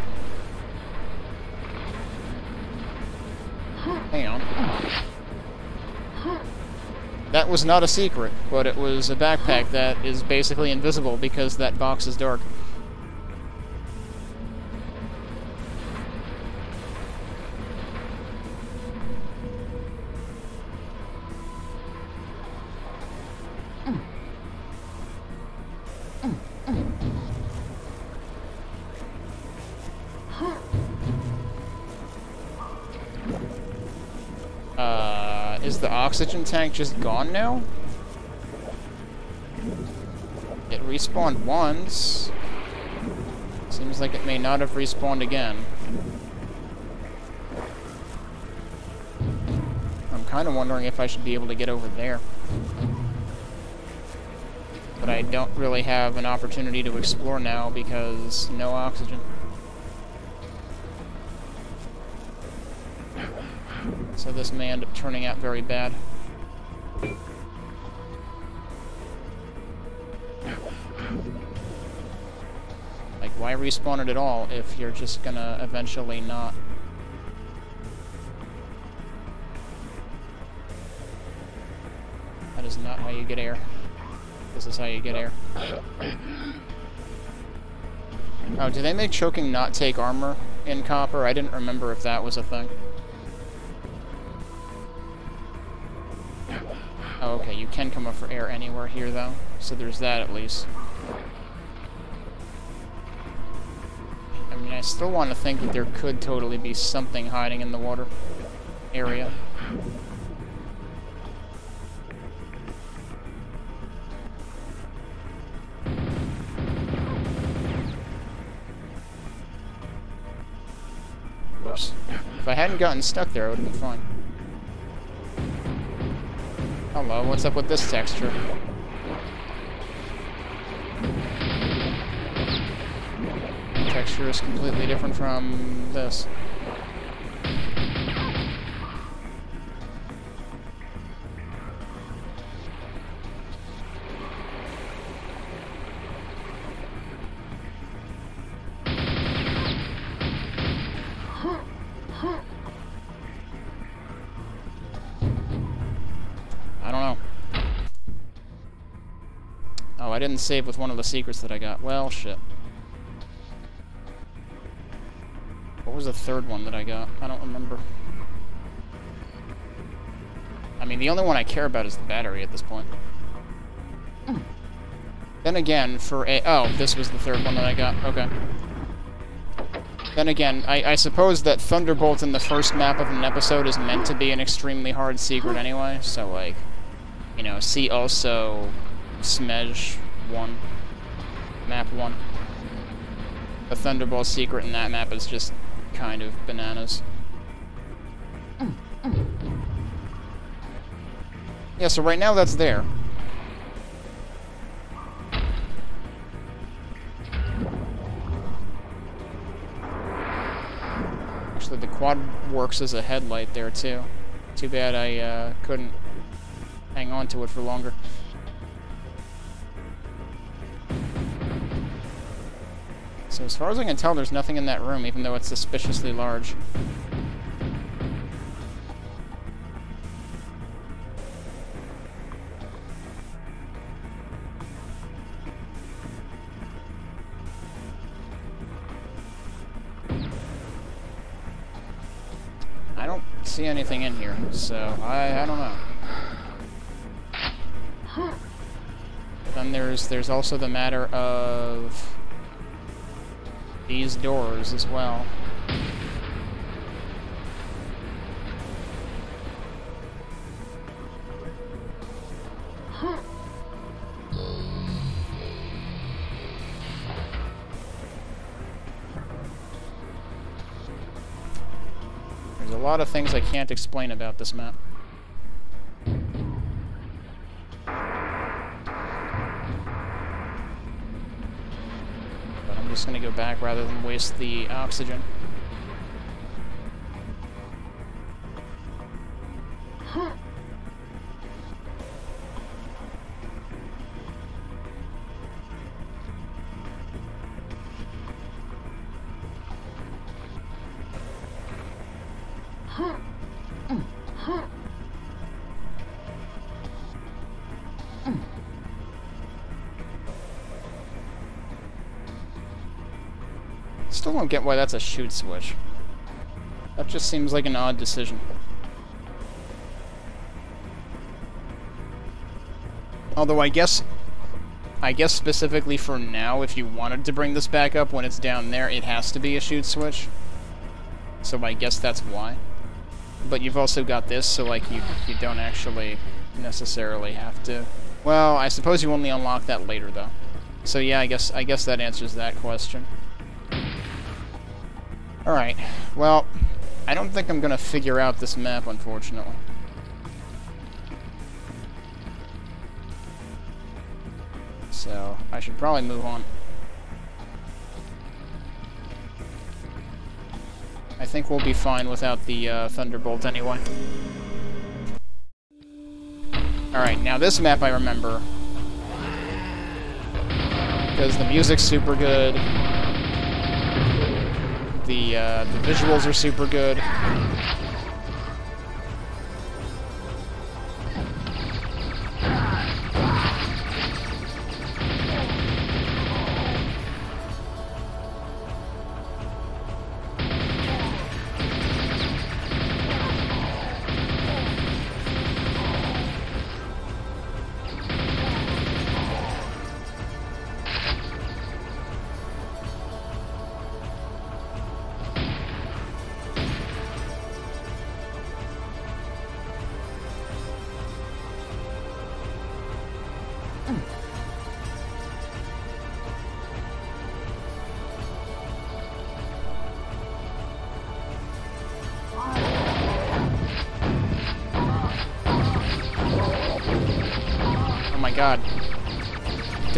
Hang on. That was not a secret, but it was a backpack that is basically invisible because that box is dark. Is the oxygen tank just gone now? It respawned once. Seems like it may not have respawned again. I'm kind of wondering if I should be able to get over there. But I don't really have an opportunity to explore now because no oxygen. So this may end up turning out very bad. Like, why respawn it at all if you're just gonna eventually not? That is not how you get air. This is how you get air. Oh, do they make choking not take armor in copper? I didn't remember if that was a thing. Okay, you can come up for air anywhere here, though. So there's that, at least. I mean, I still want to think that there could totally be something hiding in the water area. If I hadn't gotten stuck there, I would have been fine. Hello, what's up with this texture? The texture is completely different from this. Didn't save with one of the secrets that I got. Well, shit. What was the third one that I got? I don't remember. I mean, the only one I care about is the battery at this point. Hmm. Then again, for a... Oh, this was the third one that I got. Okay. Then again, I, I suppose that Thunderbolt in the first map of an episode is meant to be an extremely hard secret anyway, so, like... You know, see also Smedge one. Map one. A Thunderbolt secret in that map is just kind of bananas. Yeah, so right now that's there. Actually, the quad works as a headlight there, too. Too bad I uh, couldn't hang on to it for longer. So as far as I can tell, there's nothing in that room, even though it's suspiciously large. I don't see anything in here, so I, I don't know. Then there's there's also the matter of these doors as well. There's a lot of things I can't explain about this map. Just going to go back rather than waste the oxygen. Don't get why that's a shoot switch. That just seems like an odd decision. Although I guess... I guess specifically for now, if you wanted to bring this back up when it's down there, it has to be a shoot switch. So I guess that's why. But you've also got this, so like you, you don't actually necessarily have to... Well, I suppose you only unlock that later, though. So yeah, I guess I guess that answers that question. Alright, well, I don't think I'm gonna figure out this map, unfortunately. So, I should probably move on. I think we'll be fine without the uh, Thunderbolt anyway. Alright, now this map I remember. Because the music's super good. The, uh, the visuals are super good.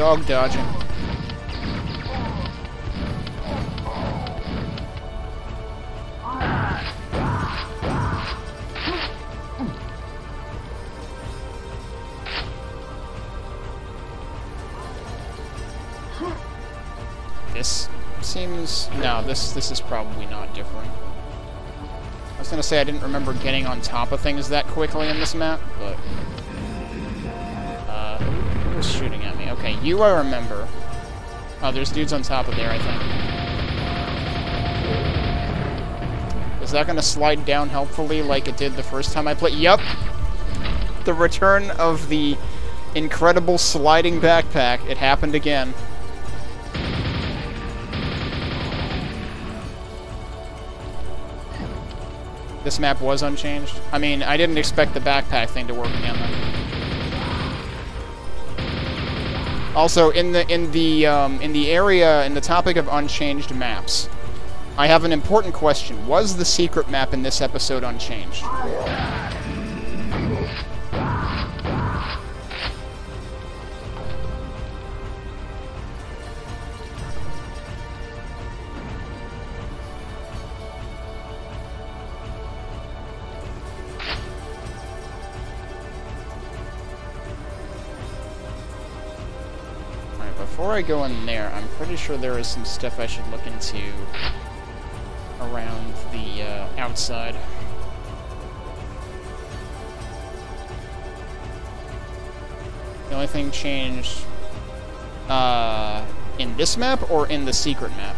Dog dodging. This seems... No, this, this is probably not different. I was gonna say I didn't remember getting on top of things that quickly in this map, but Okay, you I remember. Oh, there's dudes on top of there, I think. Is that going to slide down helpfully like it did the first time I played? Yup! The return of the incredible sliding backpack. It happened again. This map was unchanged. I mean, I didn't expect the backpack thing to work again, though. Also, in the in the um, in the area in the topic of unchanged maps, I have an important question. Was the secret map in this episode unchanged? Before I go in there, I'm pretty sure there is some stuff I should look into around the uh, outside. The only thing changed uh, in this map or in the secret map?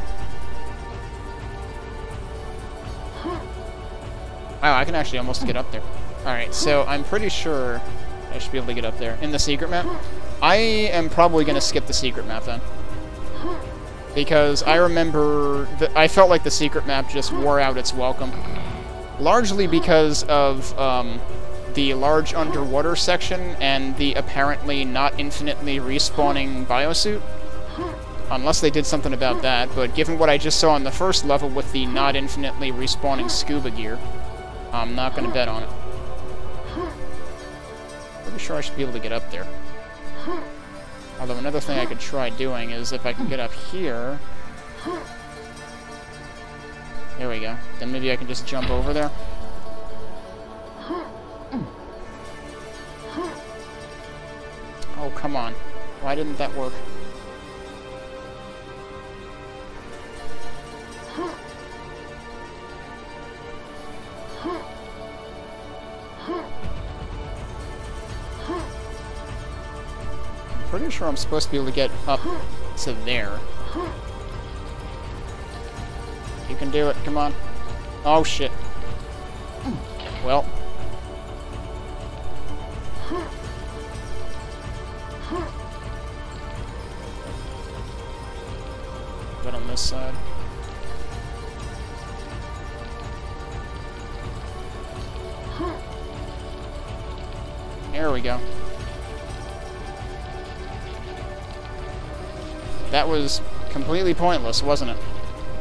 Wow, I can actually almost get up there. Alright, so I'm pretty sure I should be able to get up there. In the secret map? I am probably going to skip the secret map then. Because I remember... I felt like the secret map just wore out its welcome. Largely because of um, the large underwater section and the apparently not infinitely respawning biosuit. Unless they did something about that, but given what I just saw on the first level with the not infinitely respawning scuba gear, I'm not going to bet on it. Pretty sure I should be able to get up there. Although another thing I could try doing is if I can get up here... There we go. Then maybe I can just jump over there. Oh, come on. Why didn't that work? Pretty sure I'm supposed to be able to get up to there. You can do it, come on. Oh shit. Well. But on this side. There we go. That was completely pointless, wasn't it?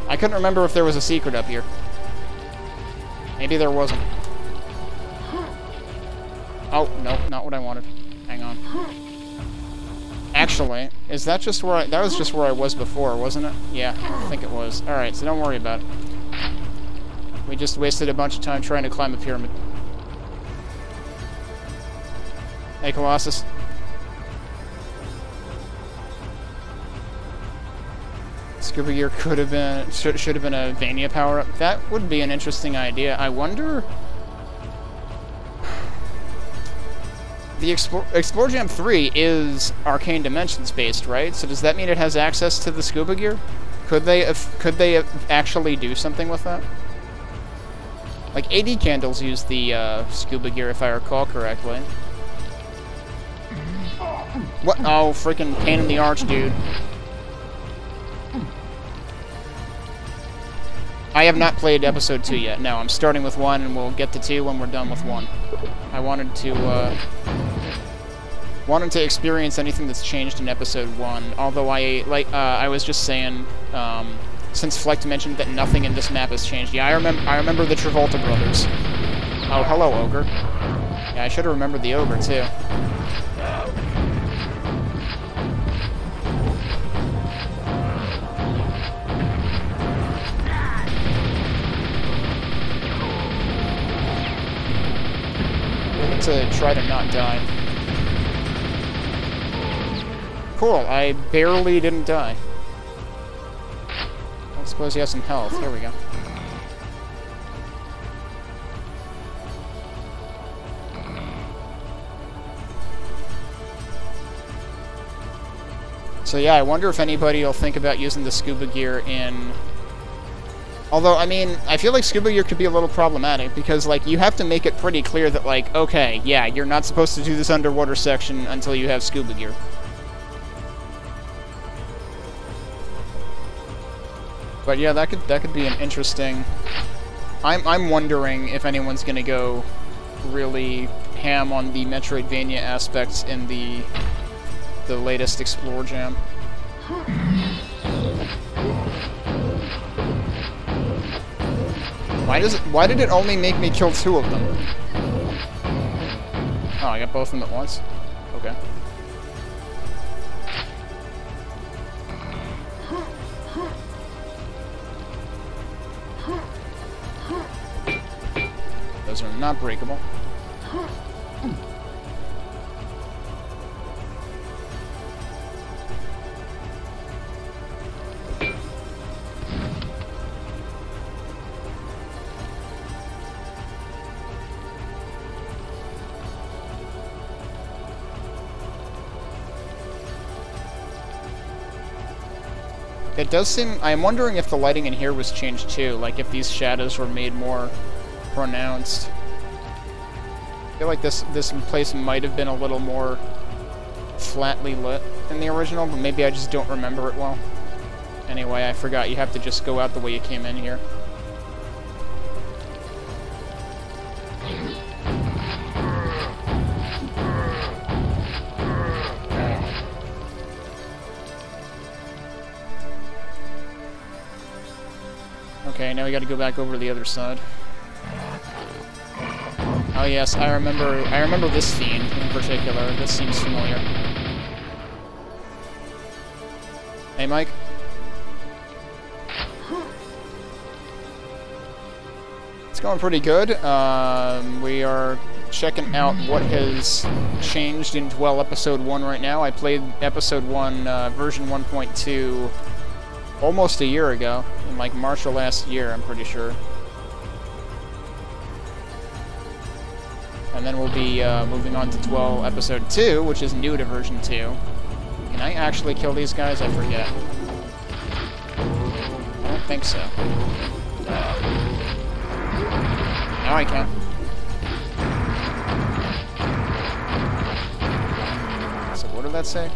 I couldn't remember if there was a secret up here. Maybe there wasn't. Oh, no, not what I wanted. Hang on. Actually, is that just where I... That was just where I was before, wasn't it? Yeah, I think it was. Alright, so don't worry about it. We just wasted a bunch of time trying to climb a pyramid. Hey, Colossus. Scuba gear could have been, should, should have been a Vania power-up. That would be an interesting idea. I wonder... The Explore, Explore Jam 3 is Arcane Dimensions based, right? So does that mean it has access to the scuba gear? Could they could they actually do something with that? Like AD candles use the uh, scuba gear, if I recall correctly. What? Oh, freaking pain in the arch, dude. I have not played episode 2 yet. No, I'm starting with 1, and we'll get to 2 when we're done with 1. I wanted to, uh... Wanted to experience anything that's changed in episode 1, although I, like, uh, I was just saying, um, since Fleck mentioned that nothing in this map has changed. Yeah, I remember, I remember the Travolta brothers. Oh, hello, Ogre. Yeah, I should have remembered the Ogre, too. To try to not die. Cool, I barely didn't die. I suppose you have some health. Here we go. So yeah, I wonder if anybody will think about using the scuba gear in Although, I mean, I feel like scuba gear could be a little problematic, because, like, you have to make it pretty clear that, like, okay, yeah, you're not supposed to do this underwater section until you have scuba gear. But yeah, that could that could be an interesting... I'm, I'm wondering if anyone's gonna go really ham on the Metroidvania aspects in the the latest Explore Jam. Why does it, why did it only make me kill two of them? Oh, I got both of them at once? Okay. Those are not breakable. It does seem... I'm wondering if the lighting in here was changed too, like if these shadows were made more pronounced. I feel like this, this place might have been a little more flatly lit in the original, but maybe I just don't remember it well. Anyway, I forgot you have to just go out the way you came in here. Gotta go back over to the other side. Oh yes, I remember I remember this fiend in particular. This seems familiar. Hey Mike? It's going pretty good. Um, we are checking out what has changed in Dwell Episode 1 right now. I played Episode 1, uh, version 1.2, almost a year ago, in like March of last year, I'm pretty sure. And then we'll be uh, moving on to Dwell Episode 2, which is new to version 2. Can I actually kill these guys? I forget. I don't think so. Now I can. So what did that say?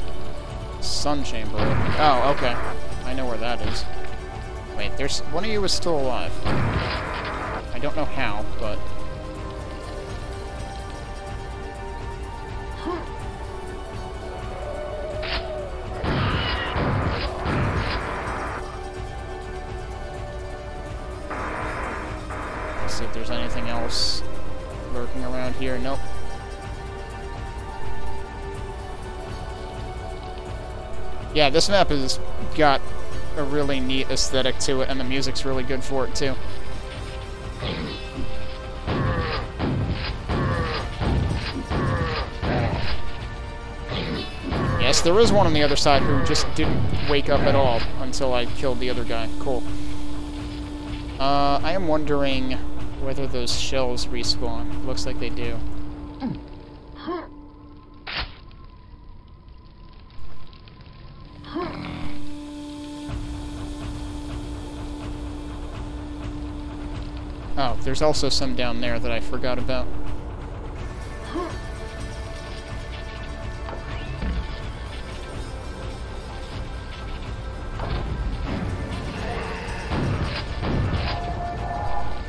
Sun chamber. Oh, okay. I know where that is. Wait, there's one of you is still alive. I don't know how, but see if there's anything else lurking around here. Nope. Yeah, this map has got a really neat aesthetic to it, and the music's really good for it, too. Yes, there is one on the other side who just didn't wake up at all until I killed the other guy. Cool. Uh, I am wondering whether those shells respawn. Looks like they do. Oh, there's also some down there that I forgot about.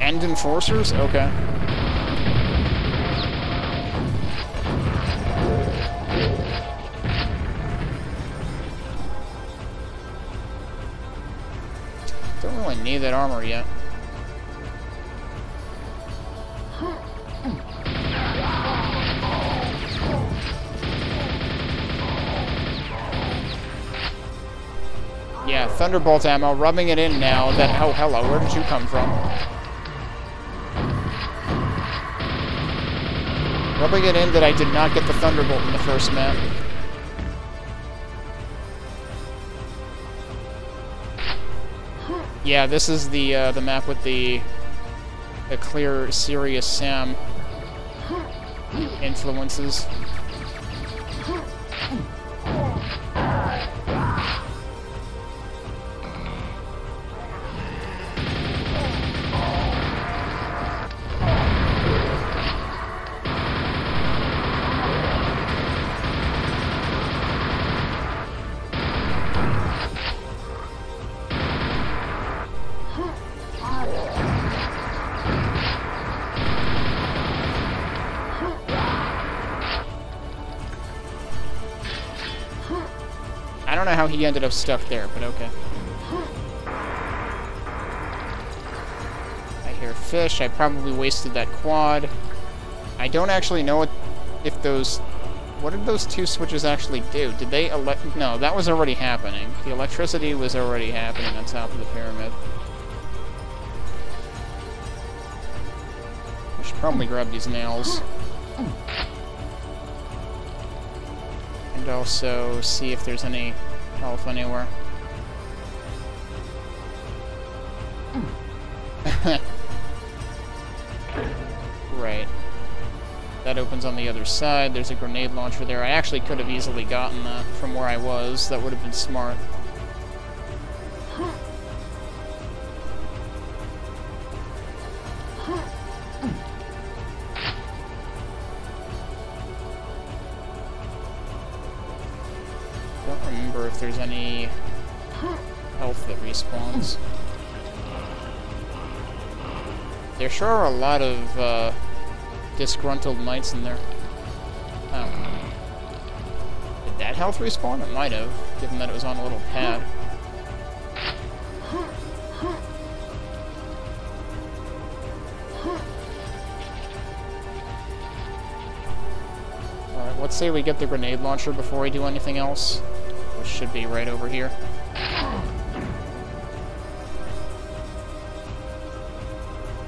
And enforcers? Okay. Don't really need that armor yet. Yeah, Thunderbolt ammo, rubbing it in now that- oh, hello, where did you come from? Rubbing it in that I did not get the Thunderbolt in the first map. Yeah, this is the uh, the map with the the clear Serious Sam influences. Don't know how he ended up stuck there, but okay. I hear fish. I probably wasted that quad. I don't actually know what, if those... What did those two switches actually do? Did they elect... No, that was already happening. The electricity was already happening on top of the pyramid. I should probably grab these nails. And also see if there's any health anywhere. Hmm. right. That opens on the other side. There's a grenade launcher there. I actually could have easily gotten that from where I was. That would have been smart. There's any health that respawns. There sure are a lot of uh, disgruntled knights in there. Oh. Did that health respawn? It might have, given that it was on a little pad. Alright, let's say we get the grenade launcher before we do anything else, which should be right over here.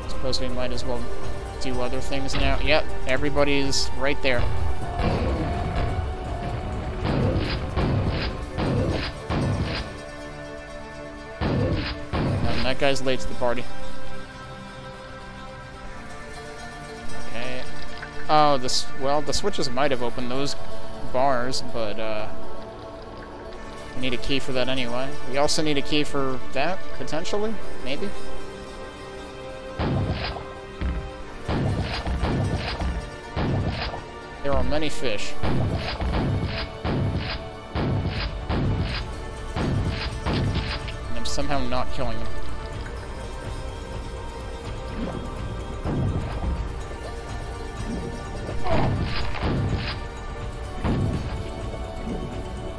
Suppose we might as well do other things now. Yep, everybody's right there. And that guy's late to the party. Okay. Oh, this well, the switches might have opened those bars, but uh, we need a key for that anyway. We also need a key for that, potentially, maybe. There are many fish. And I'm somehow not killing them.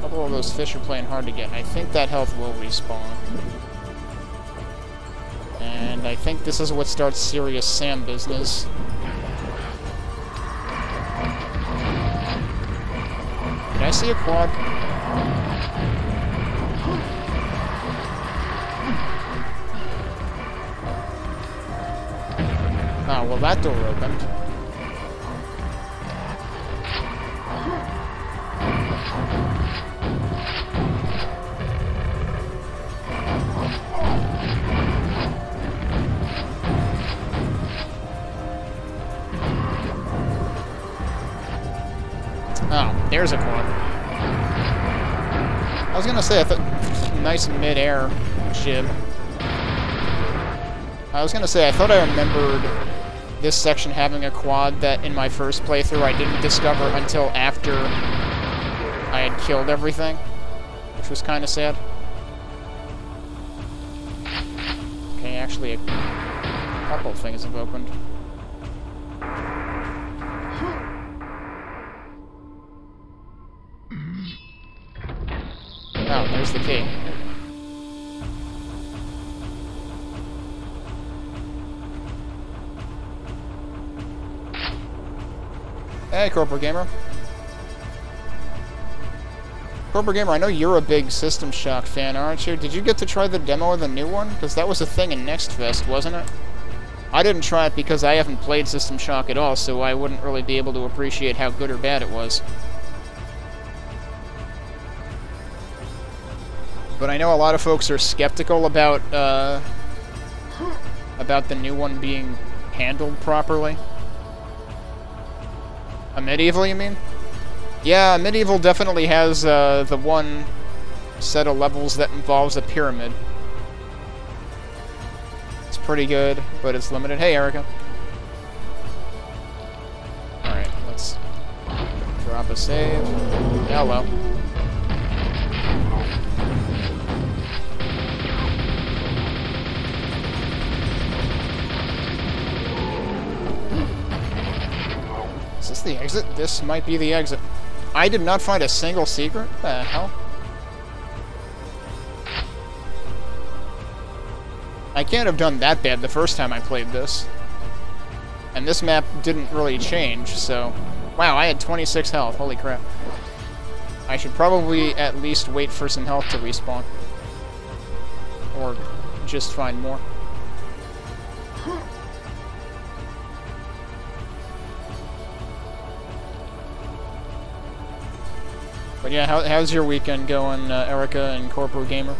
Couple of those fish are playing hard to get. I think that health will respawn. And I think this is what starts serious Sam business. Did I see a quad? Oh, well that door opened. Oh, there's a quad. I was gonna say, I thought, nice mid-air gib. I was gonna say, I thought I remembered this section having a quad that in my first playthrough I didn't discover until after I had killed everything, which was kind of sad. Okay, actually a couple things have opened. Oh, there's the key. Hey, Corporate Gamer. Corporate Gamer, I know you're a big System Shock fan, aren't you? Did you get to try the demo of the new one? Because that was a thing in Next Fest, wasn't it? I didn't try it because I haven't played System Shock at all, so I wouldn't really be able to appreciate how good or bad it was. But I know a lot of folks are skeptical about, uh, about the new one being handled properly. Amid Evil, you mean? Yeah, Amid Evil definitely has uh, the one set of levels that involves a pyramid. It's pretty good, but it's limited. Hey, Erica. Alright, let's drop a save. Hello. Is this the exit? This might be the exit. I did not find a single secret? The hell? I can't have done that bad the first time I played this. And this map didn't really change, so... Wow, I had 26 health. Holy crap. I should probably at least wait for some health to respawn. Or just find more. But yeah, how, how's your weekend going, uh, Erica and Corporate Gamer?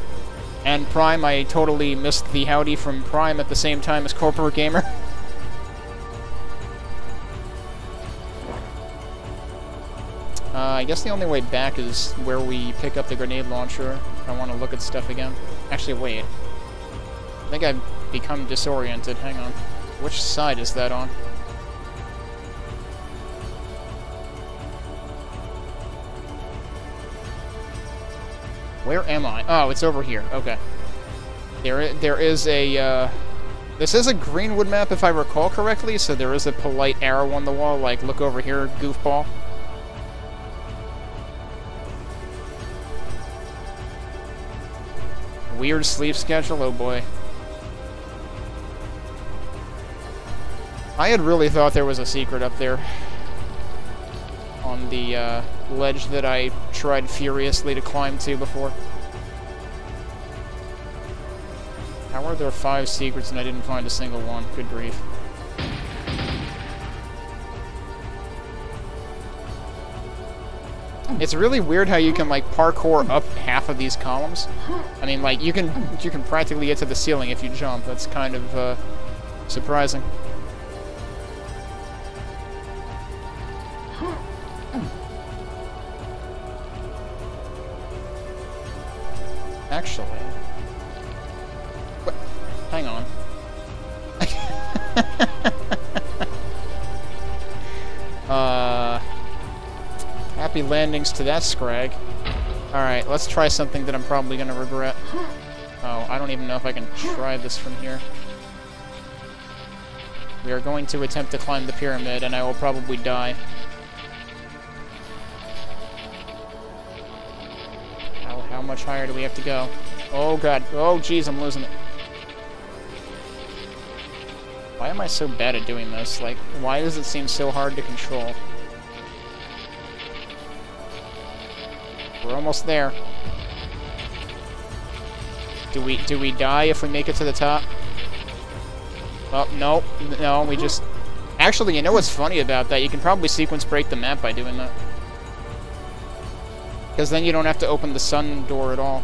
And Prime, I totally missed the howdy from Prime at the same time as Corporate Gamer. uh, I guess the only way back is where we pick up the grenade launcher I want to look at stuff again. Actually, wait. I think I've become disoriented. Hang on. Which side is that on? Where am I? Oh, it's over here. Okay. There, there is a, uh, This is a Greenwood map, if I recall correctly, so there is a polite arrow on the wall, like, look over here, goofball. Weird sleep schedule, oh boy. I had really thought there was a secret up there on the uh, ledge that I tried furiously to climb to before. How are there five secrets and I didn't find a single one? Good grief. It's really weird how you can like parkour up half of these columns. I mean, like you can you can practically get to the ceiling if you jump. That's kind of uh, surprising. Landings to that scrag. Alright, let's try something that I'm probably going to regret. Oh, I don't even know if I can try this from here. We are going to attempt to climb the pyramid, and I will probably die. How, how much higher do we have to go? Oh god. Oh jeez, I'm losing it. Why am I so bad at doing this? Like, why does it seem so hard to control? Almost there. Do we do we die if we make it to the top? Oh, no. No, we just... Actually, you know what's funny about that? You can probably sequence break the map by doing that. Because then you don't have to open the sun door at all.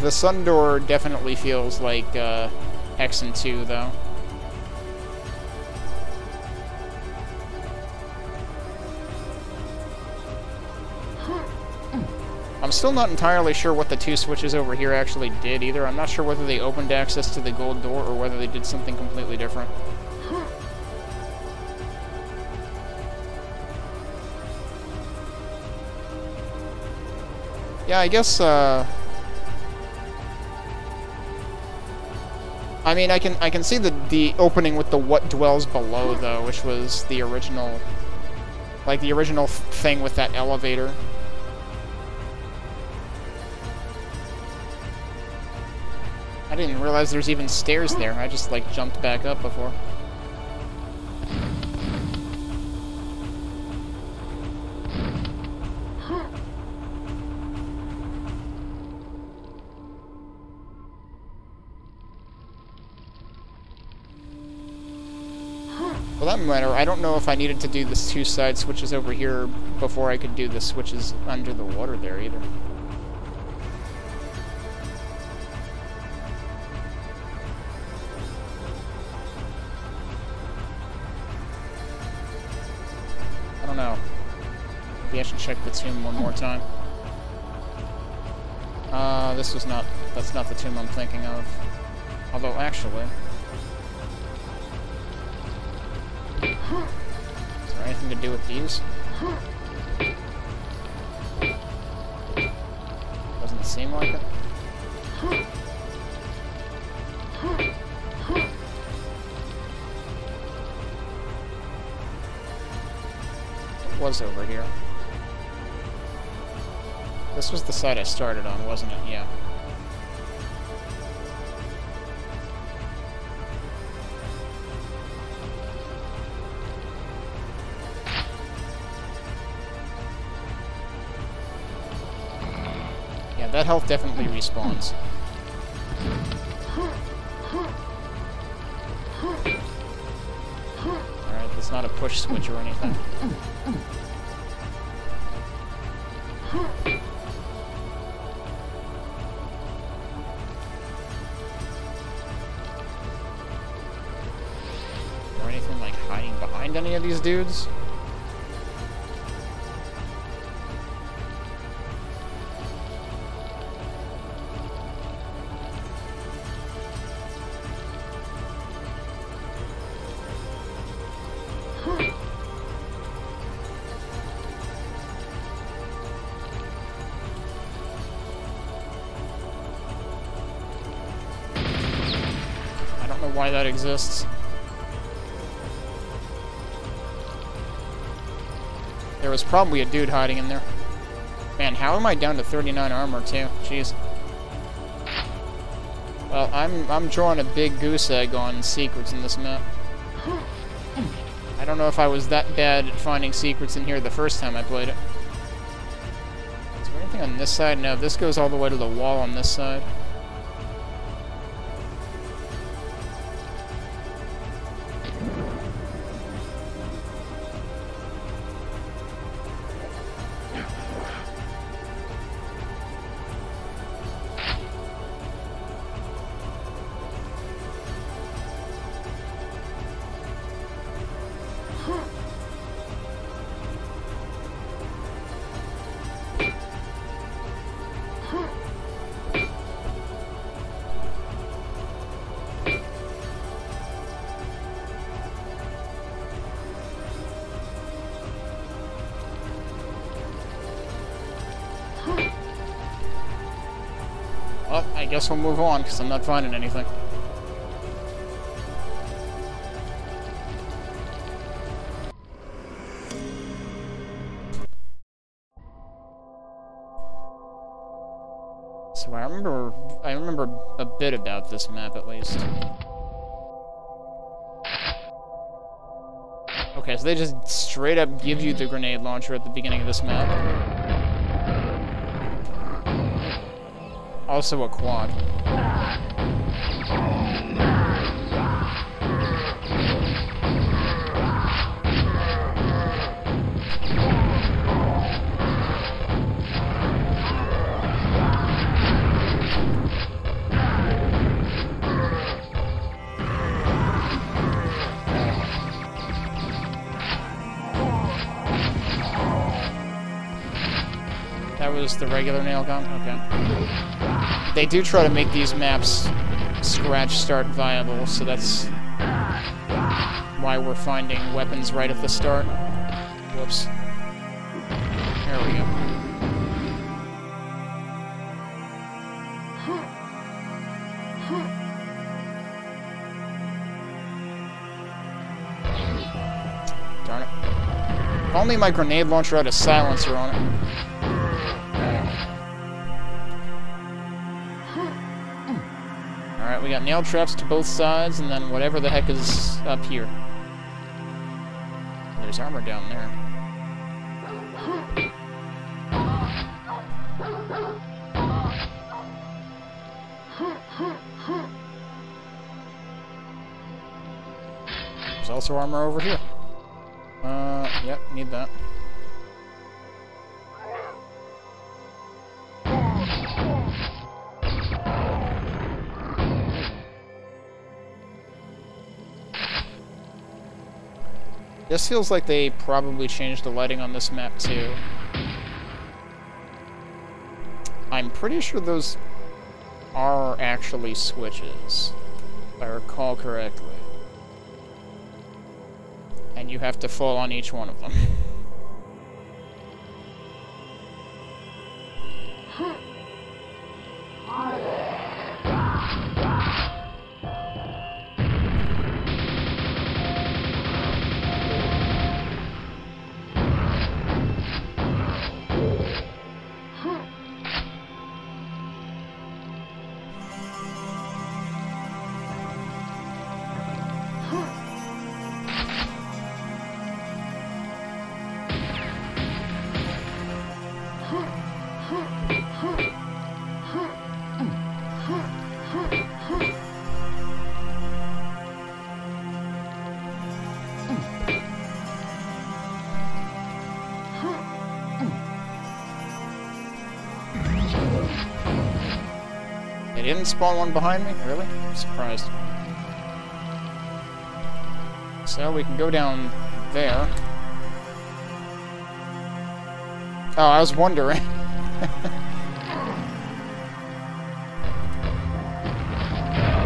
The sun door definitely feels like uh, and 2, though. I'm still not entirely sure what the two switches over here actually did either. I'm not sure whether they opened access to the gold door or whether they did something completely different. Yeah, I guess, uh... I mean, I can I can see the the opening with the what dwells below though, which was the original, like the original thing with that elevator. I didn't realize there's even stairs there. I just like jumped back up before. I don't know if I needed to do the two side switches over here before I could do the switches under the water there either. I don't know. Maybe I should check the tomb one more time. Uh, this was not, that's not the tomb I'm thinking of. Although, actually... Is there anything to do with these? Doesn't seem like it. What was over here? This was the side I started on, wasn't it? Yeah. That health definitely respawns. Alright, it's not a push switch or anything. Or anything like hiding behind any of these dudes? That exists. There was probably a dude hiding in there. Man, how am I down to 39 armor, too? Jeez. Well, I'm I'm drawing a big goose egg on secrets in this map. I don't know if I was that bad at finding secrets in here the first time I played it. Is there anything on this side? No, this goes all the way to the wall on this side. Guess we'll move on, because I'm not finding anything. So I remember, I remember a bit about this map at least. Okay, so they just straight up give you the grenade launcher at the beginning of this map. Also a quad. That was the regular nail gun? Okay. They do try to make these maps scratch start viable, so that's why we're finding weapons right at the start. Whoops. There we go. Darn it. If only my grenade launcher had a silencer on it. Got nail traps to both sides, and then whatever the heck is up here. There's armor down there. There's also armor over here. Uh, yep, need that. This feels like they probably changed the lighting on this map too. I'm pretty sure those are actually switches, if I recall correctly. And you have to fall on each one of them. spawn one behind me? Really? I'm surprised. So we can go down there. Oh, I was wondering.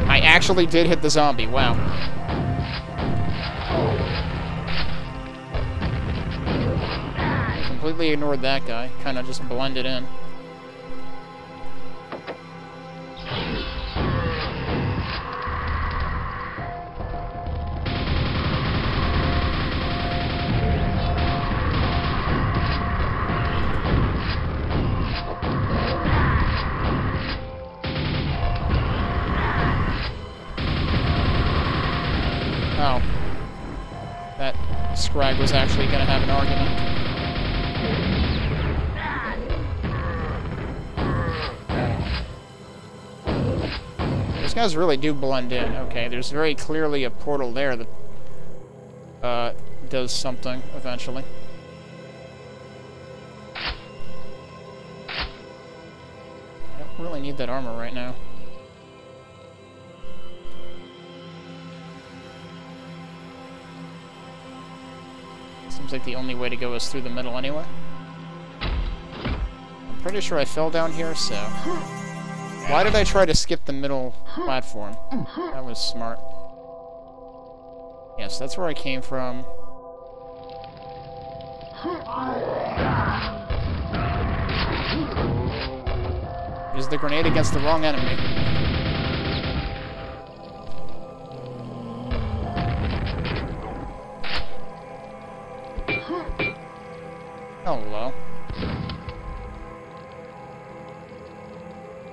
I actually did hit the zombie, wow. Completely ignored that guy, kinda just blended in. Was actually going to have an argument. Those guys really do blend in. Okay, there's very clearly a portal there that uh, does something eventually. I don't really need that armor right now. Like the only way to go is through the middle anyway. I'm pretty sure I fell down here, so... Why did I try to skip the middle platform? That was smart. Yes, that's where I came from. Use the grenade against the wrong enemy. Hello.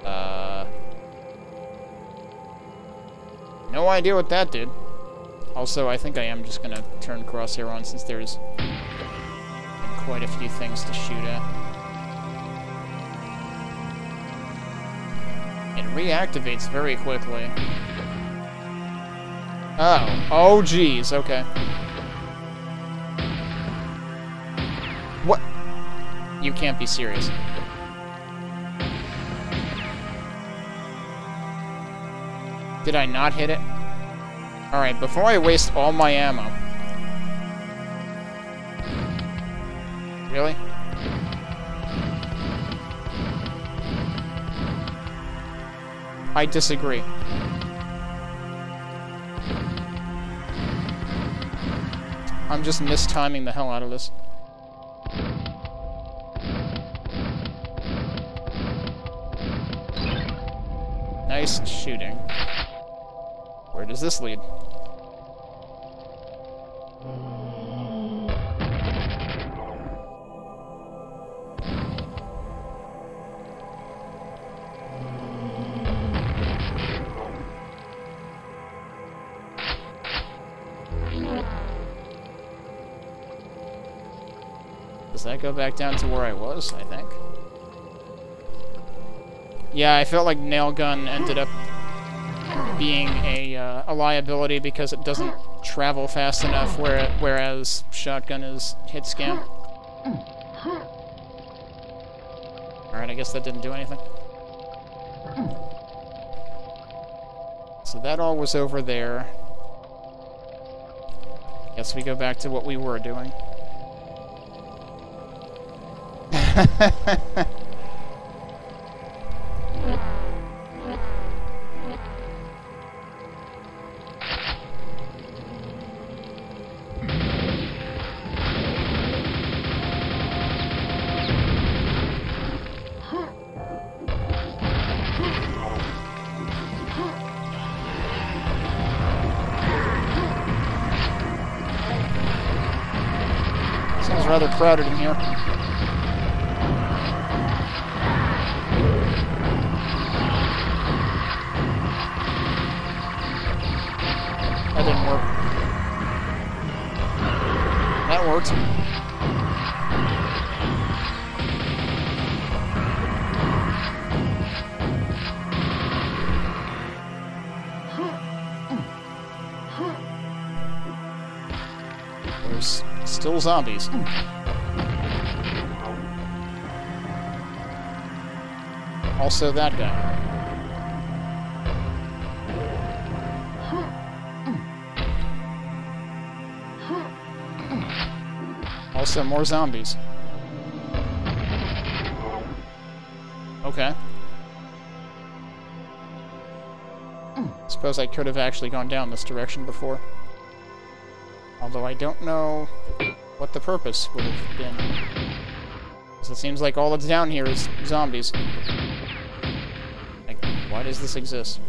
Uh... No idea what that did. Also, I think I am just gonna turn crosshair on since there's quite a few things to shoot at. It reactivates very quickly. Oh. Oh, geez. Okay. You can't be serious. Did I not hit it? Alright, before I waste all my ammo. Really? I disagree. I'm just mistiming the hell out of this. Nice shooting. Where does this lead? Does that go back down to where I was, I think? Yeah, I felt like Nail Gun ended up being a, uh, a liability because it doesn't travel fast enough, where, whereas Shotgun is hit scan. Alright, I guess that didn't do anything. So that all was over there. Guess we go back to what we were doing. Also that guy. Also more zombies. Okay. Suppose I could have actually gone down this direction before. Although I don't know the purpose would have been. It seems like all that's down here is zombies. Like, why does this exist?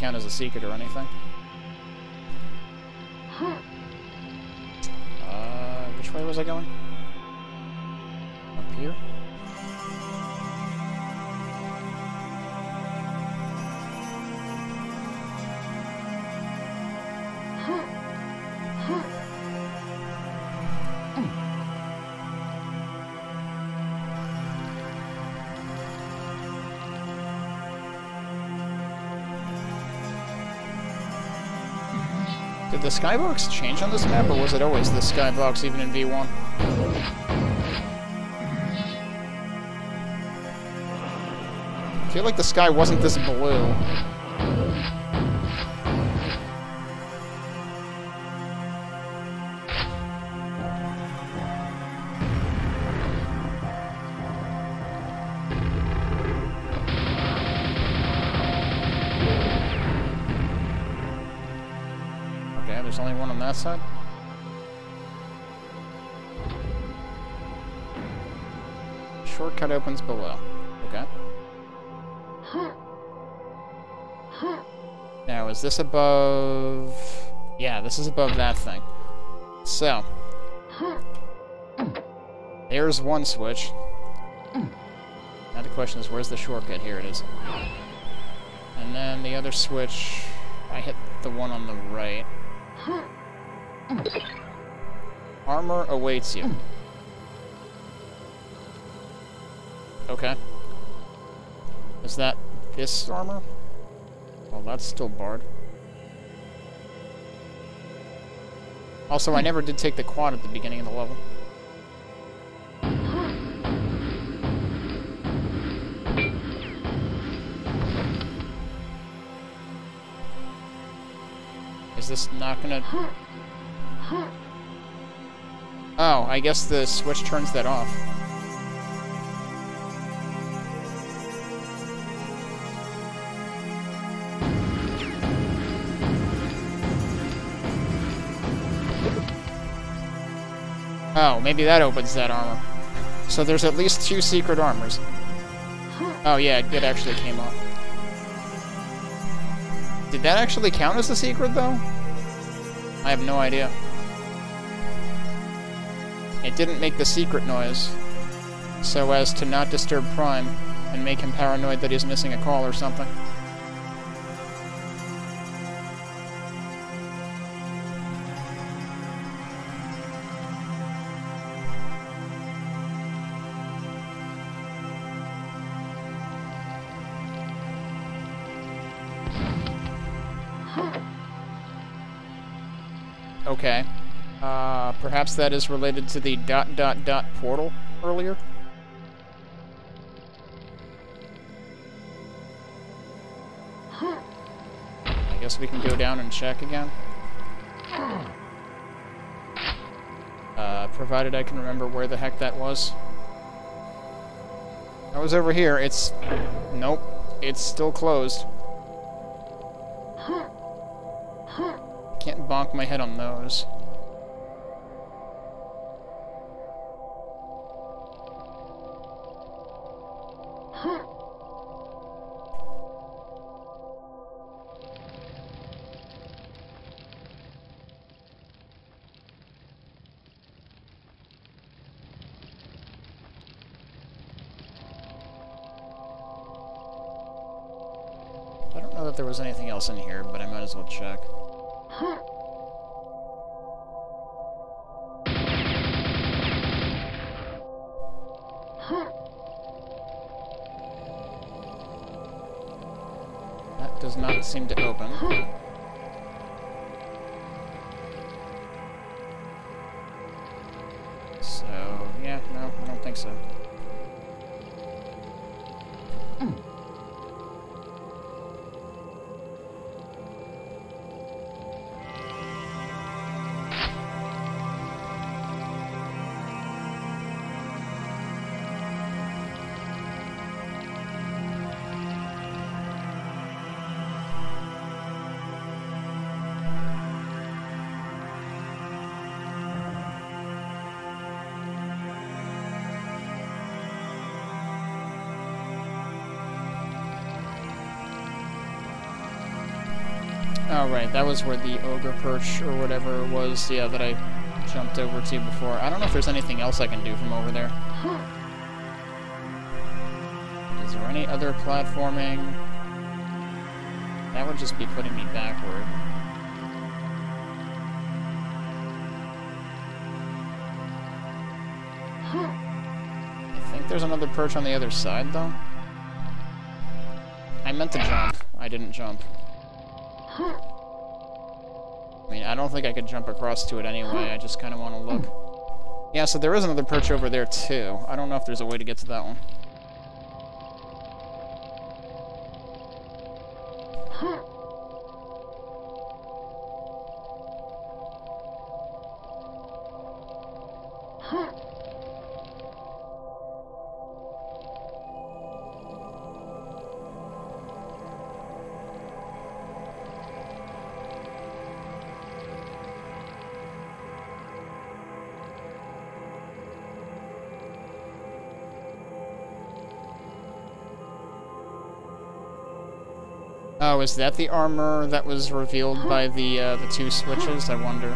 Count as a secret or anything. The skybox change on this map, or was it always the skybox even in V1? I feel like the sky wasn't this blue. Opens below. Okay. Now, is this above... Yeah, this is above that thing. So. There's one switch. Now the question is, where's the shortcut? Here it is. And then the other switch... I hit the one on the right. Armor awaits you. Armor? Well, that's still barred. Also, I never did take the quad at the beginning of the level. Is this not gonna... Oh, I guess the switch turns that off. Maybe that opens that armor. So there's at least two secret armors. Oh yeah, it actually came up. Did that actually count as a secret, though? I have no idea. It didn't make the secret noise, so as to not disturb Prime and make him paranoid that he's missing a call or something. Perhaps that is related to the dot dot dot portal earlier? I guess we can go down and check again. Uh, provided I can remember where the heck that was. I was over here. It's... Nope. It's still closed. Can't bonk my head on those. Else in here, but I might as well check. Right, that was where the ogre perch or whatever it was, yeah, that I jumped over to before. I don't know if there's anything else I can do from over there. Is there any other platforming? That would just be putting me backward. I think there's another perch on the other side, though. I meant to jump. I didn't jump. Don't think I could jump across to it anyway. I just kind of want to look. Yeah, so there is another perch over there, too. I don't know if there's a way to get to that one. Oh, is that the armor that was revealed by the uh, the two switches? I wonder.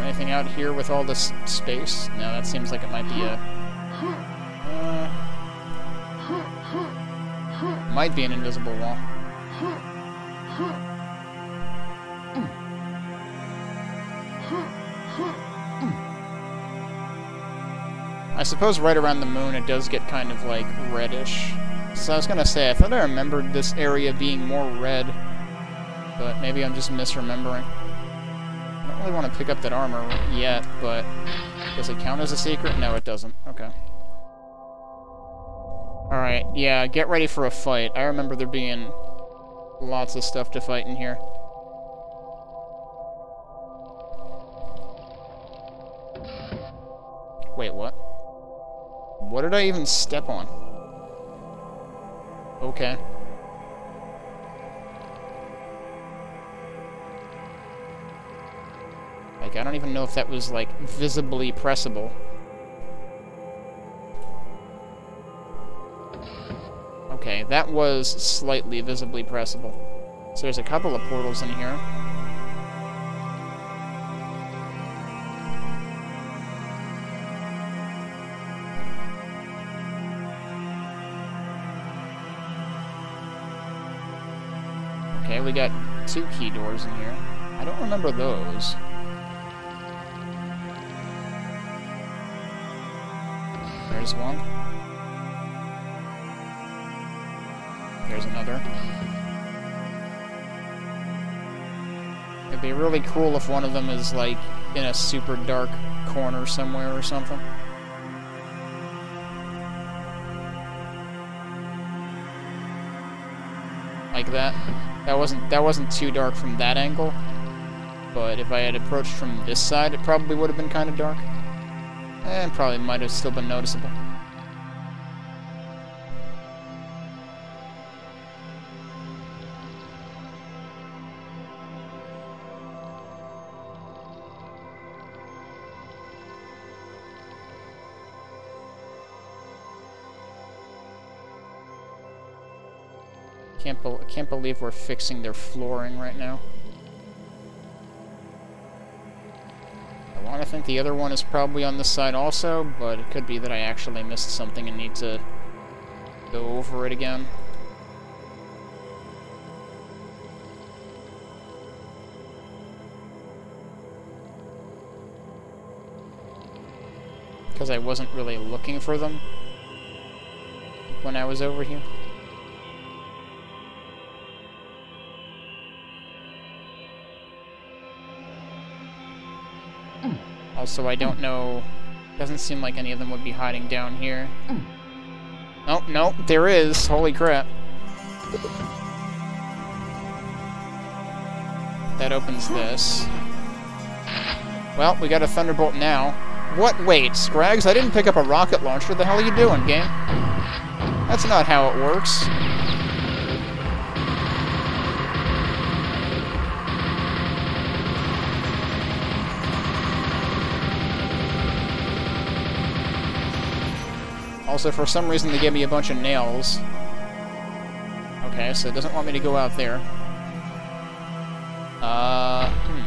Anything out here with all this space? No, that seems like it might be a... Uh, might be an invisible wall. I suppose right around the moon it does get kind of, like, reddish. So I was gonna say, I thought I remembered this area being more red, but maybe I'm just misremembering. I don't really want to pick up that armor yet, but does it count as a secret? No, it doesn't. Okay. Alright, yeah, get ready for a fight. I remember there being lots of stuff to fight in here. Did I even step on? Okay. Like, I don't even know if that was, like, visibly pressable. Okay, that was slightly visibly pressable. So there's a couple of portals in here. Two key doors in here. I don't remember those. There's one. There's another. It'd be really cool if one of them is, like, in a super dark corner somewhere or something. Like that. That wasn't that wasn't too dark from that angle, but if I had approached from this side, it probably would have been kind of dark. And probably might have still been noticeable. Believe we're fixing their flooring right now. I want to think the other one is probably on this side also, but it could be that I actually missed something and need to go over it again. Because I wasn't really looking for them when I was over here. Also, I don't know... Doesn't seem like any of them would be hiding down here. Oh, no, there is. Holy crap. That opens this. Well, we got a Thunderbolt now. What? Wait, Scrags, I didn't pick up a rocket launcher. The hell are you doing, game? That's not how it works. Also, for some reason, they gave me a bunch of nails. Okay, so it doesn't want me to go out there. Uh, hmm.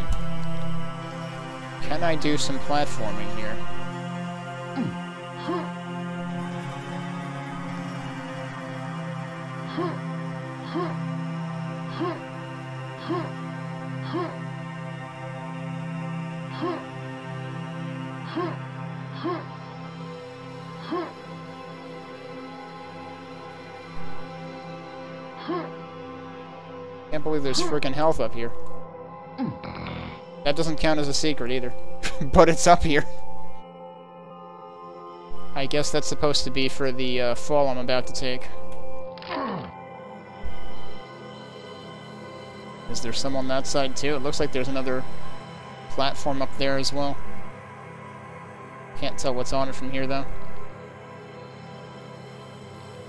Can I do some platforming here? Freaking health up here. That doesn't count as a secret either. but it's up here. I guess that's supposed to be for the uh, fall I'm about to take. Is there some on that side too? It looks like there's another platform up there as well. Can't tell what's on it from here though.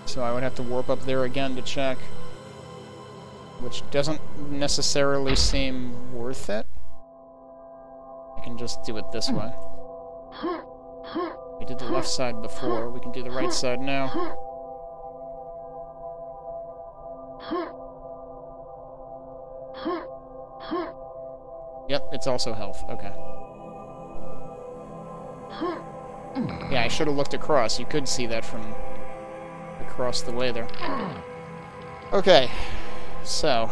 So I would have to warp up there again to check. Which doesn't necessarily seem worth it. I can just do it this way. We did the left side before, we can do the right side now. Yep, it's also health. Okay. Yeah, I should have looked across. You could see that from across the way there. Okay, so...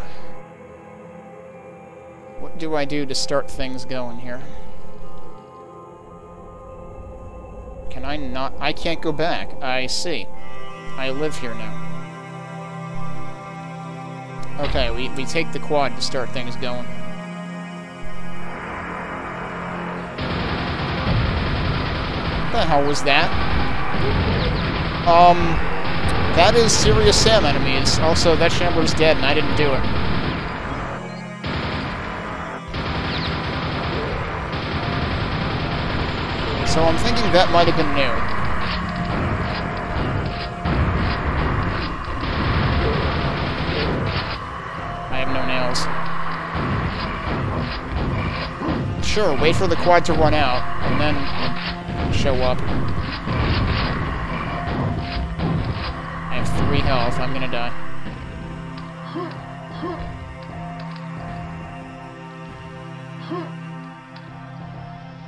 What do I do to start things going here? Can I not... I can't go back. I see. I live here now. Okay, we, we take the quad to start things going. What the hell was that? Um, that is Serious Sam enemies. Also, that Shambler's dead, and I didn't do it. So I'm thinking that might have been new. I have no nails. Sure, wait for the quad to run out, and then show up. Health, I'm gonna die.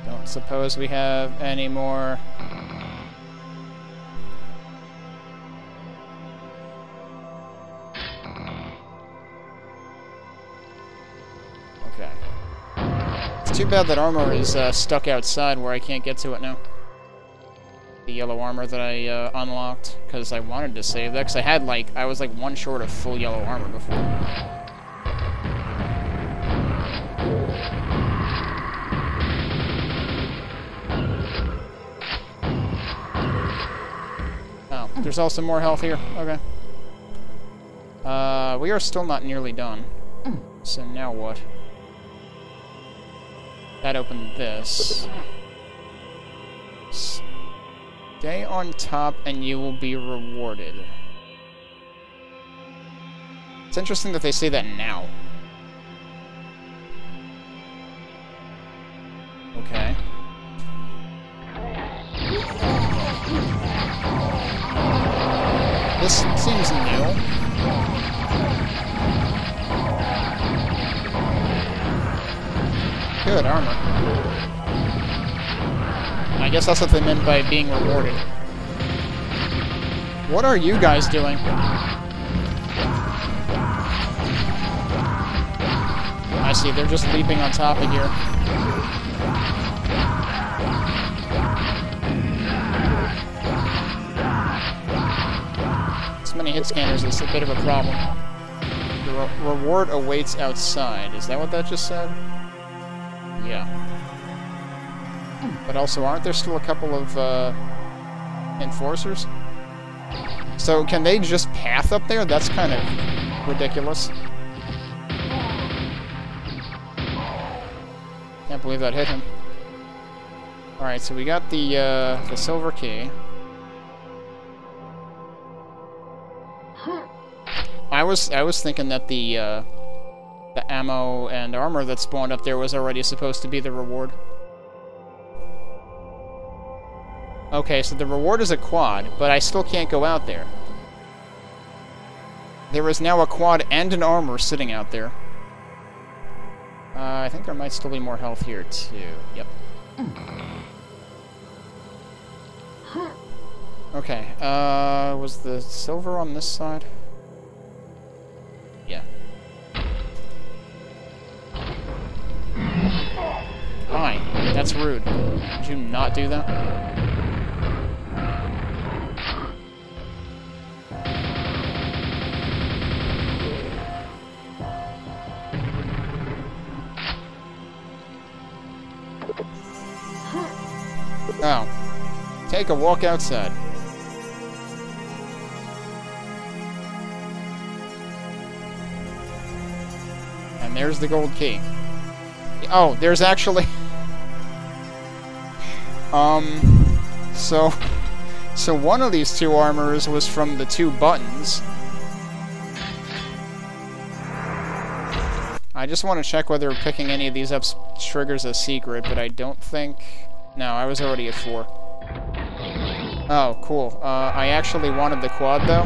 Don't suppose we have any more... Okay. It's too bad that armor is uh, stuck outside where I can't get to it now. The yellow armor that I uh, unlocked, because I wanted to save that, because I had, like, I was, like, one short of full yellow armor before. Oh, there's also more health here. Okay. Uh, we are still not nearly done. So now what? That opened this. Stay on top and you will be rewarded. It's interesting that they say that now. Okay. This seems new. Good armor. I guess that's what they meant by being rewarded. What are you guys doing? I see, they're just leaping on top of here. This many hit scanners is a bit of a problem. The re reward awaits outside. Is that what that just said? Yeah. But also, aren't there still a couple of uh, enforcers? So can they just path up there? That's kind of ridiculous. Can't believe that hit him. Alright, so we got the, uh, the silver key. I was I was thinking that the uh, the ammo and armor that spawned up there was already supposed to be the reward. Okay, so the reward is a quad, but I still can't go out there. There is now a quad and an armor sitting out there. Uh, I think there might still be more health here, too. Yep. Okay, uh, was the silver on this side? Yeah. Hi, that's rude. Did you not do that? Oh. Take a walk outside. And there's the gold key. Oh, there's actually... um... So... So one of these two armors was from the two buttons. I just want to check whether picking any of these up triggers a secret, but I don't think... No, I was already at four. Oh, cool. Uh, I actually wanted the quad, though.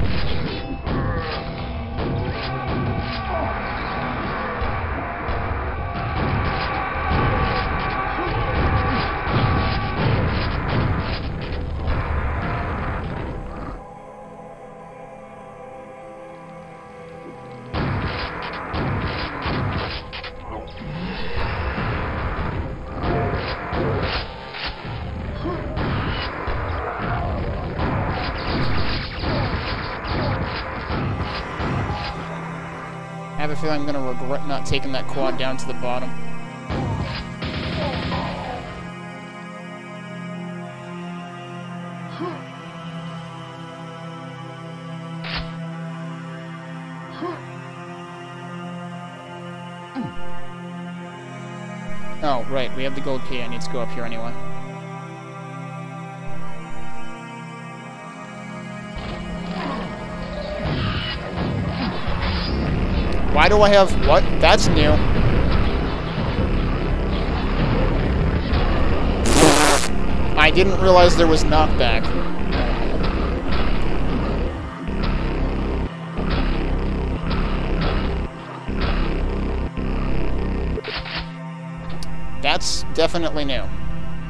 I'm going to regret not taking that quad down to the bottom. Oh, right, we have the gold key. I need to go up here anyway. Why do I have... What? That's new. I didn't realize there was knockback. That's definitely new.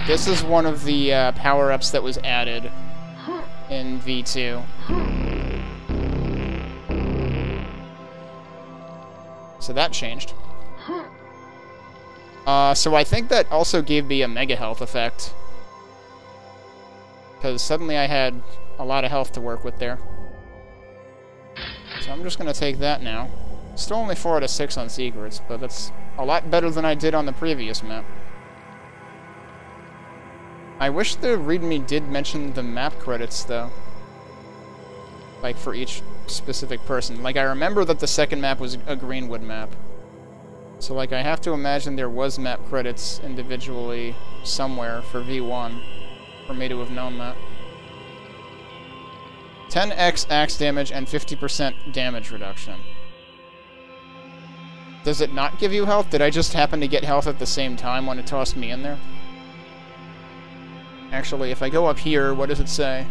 This is one of the uh, power-ups that was added in V2. So that changed. Uh, so I think that also gave me a mega health effect. Because suddenly I had a lot of health to work with there. So I'm just going to take that now. Still only 4 out of 6 on secrets, but that's a lot better than I did on the previous map. I wish the README did mention the map credits, though. Like, for each specific person. Like, I remember that the second map was a Greenwood map. So, like, I have to imagine there was map credits individually somewhere for V1 for me to have known that. 10x axe damage and 50% damage reduction. Does it not give you health? Did I just happen to get health at the same time when it tossed me in there? Actually, if I go up here, what does it say?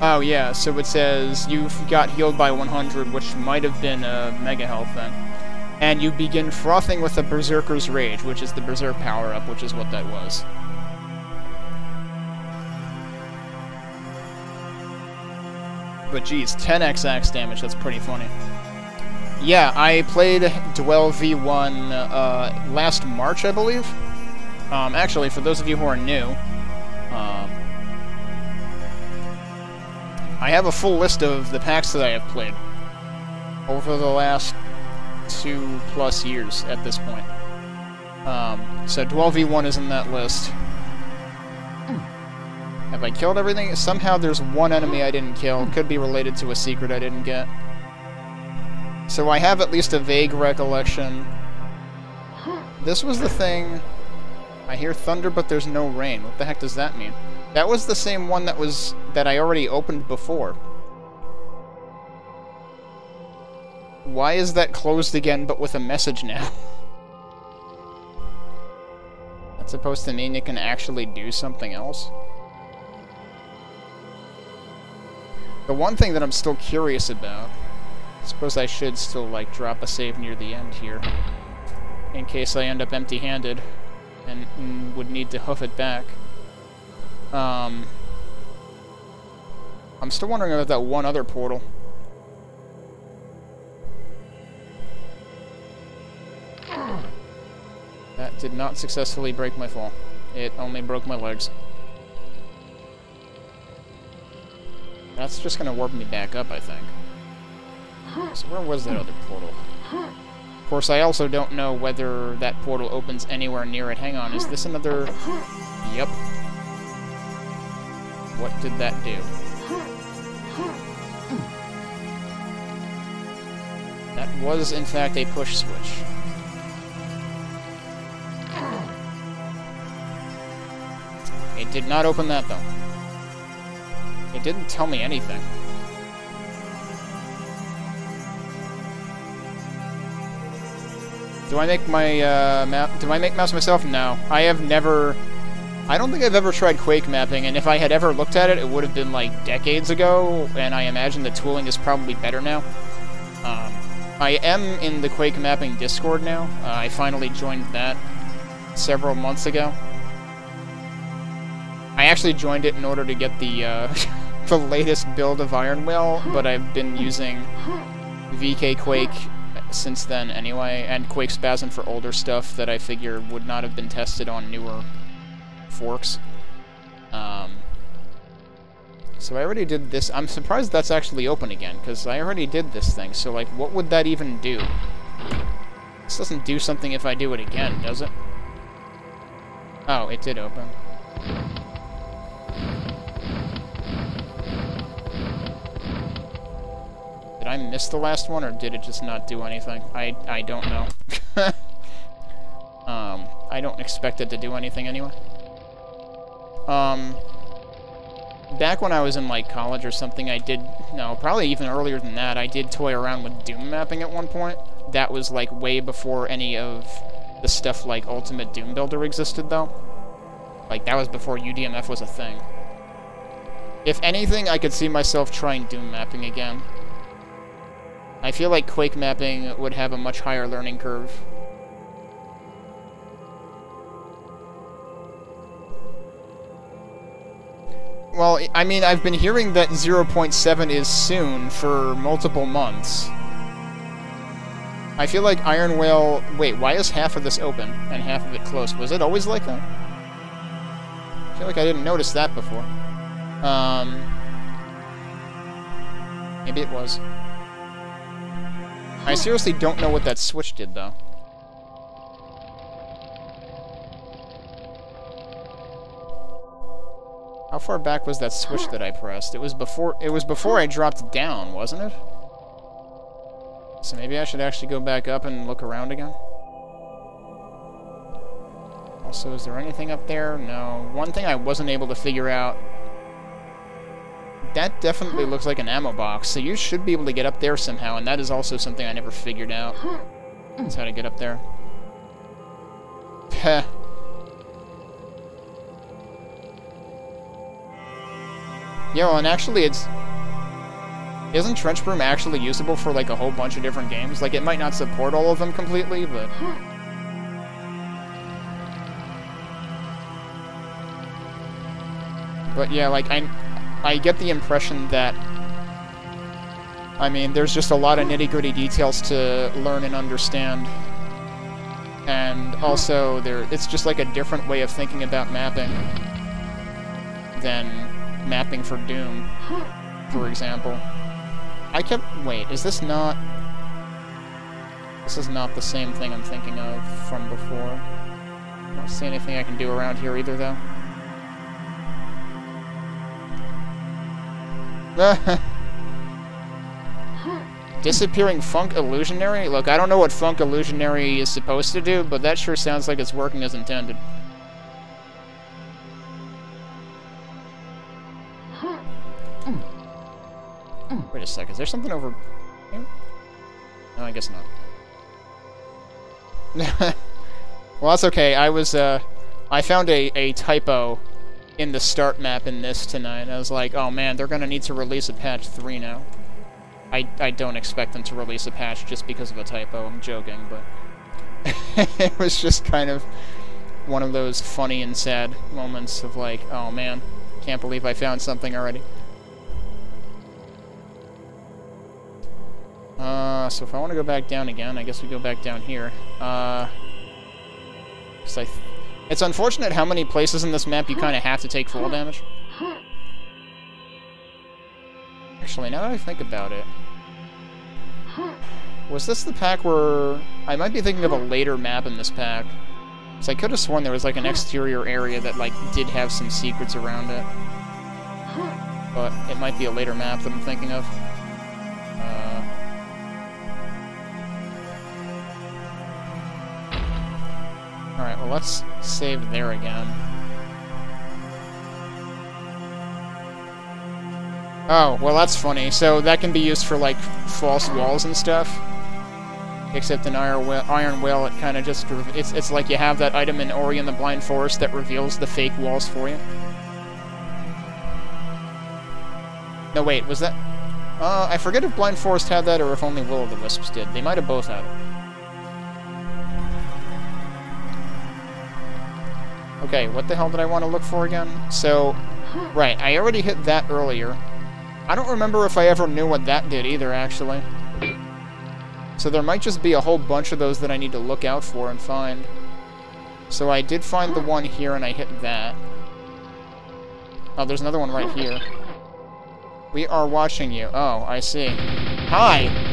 Oh, yeah, so it says you got healed by 100, which might have been a Mega Health then. And you begin frothing with a Berserker's Rage, which is the Berserk power-up, which is what that was. But geez, 10x axe damage, that's pretty funny. Yeah, I played Dwell V1 uh, last March, I believe. Um, actually, for those of you who are new, um, I have a full list of the packs that I have played over the last two plus years at this point. Um, so Dwell V1 is in that list. Have I killed everything? Somehow there's one enemy I didn't kill. Could be related to a secret I didn't get. So I have at least a vague recollection. This was the thing... I hear thunder, but there's no rain. What the heck does that mean? That was the same one that was that I already opened before. Why is that closed again but with a message now? That's supposed to mean you can actually do something else? The one thing that I'm still curious about, I suppose I should still, like, drop a save near the end here, in case I end up empty-handed and, and, would need to hoof it back. Um, I'm still wondering about that one other portal. That did not successfully break my fall. It only broke my legs. That's just gonna warp me back up, I think. So where was that other portal? Of course, I also don't know whether that portal opens anywhere near it. Hang on, is this another... Yep. What did that do? That was, in fact, a push switch. It did not open that, though. It didn't tell me anything. Do I make my uh, map? Do I make maps myself? No. I have never. I don't think I've ever tried Quake mapping, and if I had ever looked at it, it would have been like decades ago, and I imagine the tooling is probably better now. Um, I am in the Quake mapping Discord now. Uh, I finally joined that several months ago. I actually joined it in order to get the uh, the latest build of Ironwail, but I've been using vkQuake since then anyway, and QuakeSpasm for older stuff that I figure would not have been tested on newer forks. Um, so I already did this. I'm surprised that's actually open again, because I already did this thing, so like, what would that even do? This doesn't do something if I do it again, does it? Oh, it did open. Did I miss the last one, or did it just not do anything? I, I don't know. um, I don't expect it to do anything anyway. Um, back when I was in, like, college or something, I did, no, probably even earlier than that, I did toy around with Doom mapping at one point. That was, like, way before any of the stuff like Ultimate Doom Builder existed, though. Like, that was before UDMF was a thing. If anything, I could see myself trying Doom mapping again. I feel like Quake mapping would have a much higher learning curve. Well, I mean, I've been hearing that 0.7 is soon for multiple months. I feel like Ironwail... Wait, why is half of this open and half of it closed? Was it always like that? I feel like I didn't notice that before. Um... Maybe it was. I seriously don't know what that switch did, though. How far back was that switch that I pressed? It was before it was before I dropped down, wasn't it? So maybe I should actually go back up and look around again. Also, is there anything up there? No. One thing I wasn't able to figure out that definitely looks like an ammo box, so you should be able to get up there somehow, and that is also something I never figured out. How to get up there. Heh. Yo, and actually it's... Isn't TrenchBroom actually usable for, like, a whole bunch of different games? Like, it might not support all of them completely, but... But yeah, like, I... I get the impression that, I mean, there's just a lot of nitty-gritty details to learn and understand. And also, there it's just like a different way of thinking about mapping than mapping for Doom, for example. I kept... Wait, is this not... This is not the same thing I'm thinking of from before. I don't see anything I can do around here either, though. Disappearing func_illusionary? Look, I don't know what func_illusionary is supposed to do, but that sure sounds like it's working as intended. Wait a sec, is there something over here? No, I guess not. well, that's okay. I was, uh, I found a, a typo in the start map in this tonight. I was like, oh man, they're gonna need to release a patch 3 now. I, I don't expect them to release a patch just because of a typo, I'm joking, but it was just kind of one of those funny and sad moments of like, oh man, can't believe I found something already. Uh, so if I want to go back down again, I guess we go back down here. Uh, I it's unfortunate how many places in this map you kind of have to take full damage. Actually, now that I think about it... Was this the pack where... I might be thinking of a later map in this pack. So I could have sworn there was like an exterior area that like did have some secrets around it. But it might be a later map that I'm thinking of. Uh, Alright, well let's save there again. Oh, well that's funny. So that can be used for like false walls and stuff. Except in Ironwail, Iron Will it kind of just... It's, it's like you have that item in Ori and the Blind Forest that reveals the fake walls for you. No, wait, was that... Uh, I forget if Blind Forest had that or if only Will-o'-the-Wisps did. They might have both had it. Okay, what the hell did I want to look for again? So, right, I already hit that earlier. I don't remember if I ever knew what that did either, actually. So there might just be a whole bunch of those that I need to look out for and find. So I did find the one here and I hit that. Oh, there's another one right here. We are watching you. Oh, I see. Hi!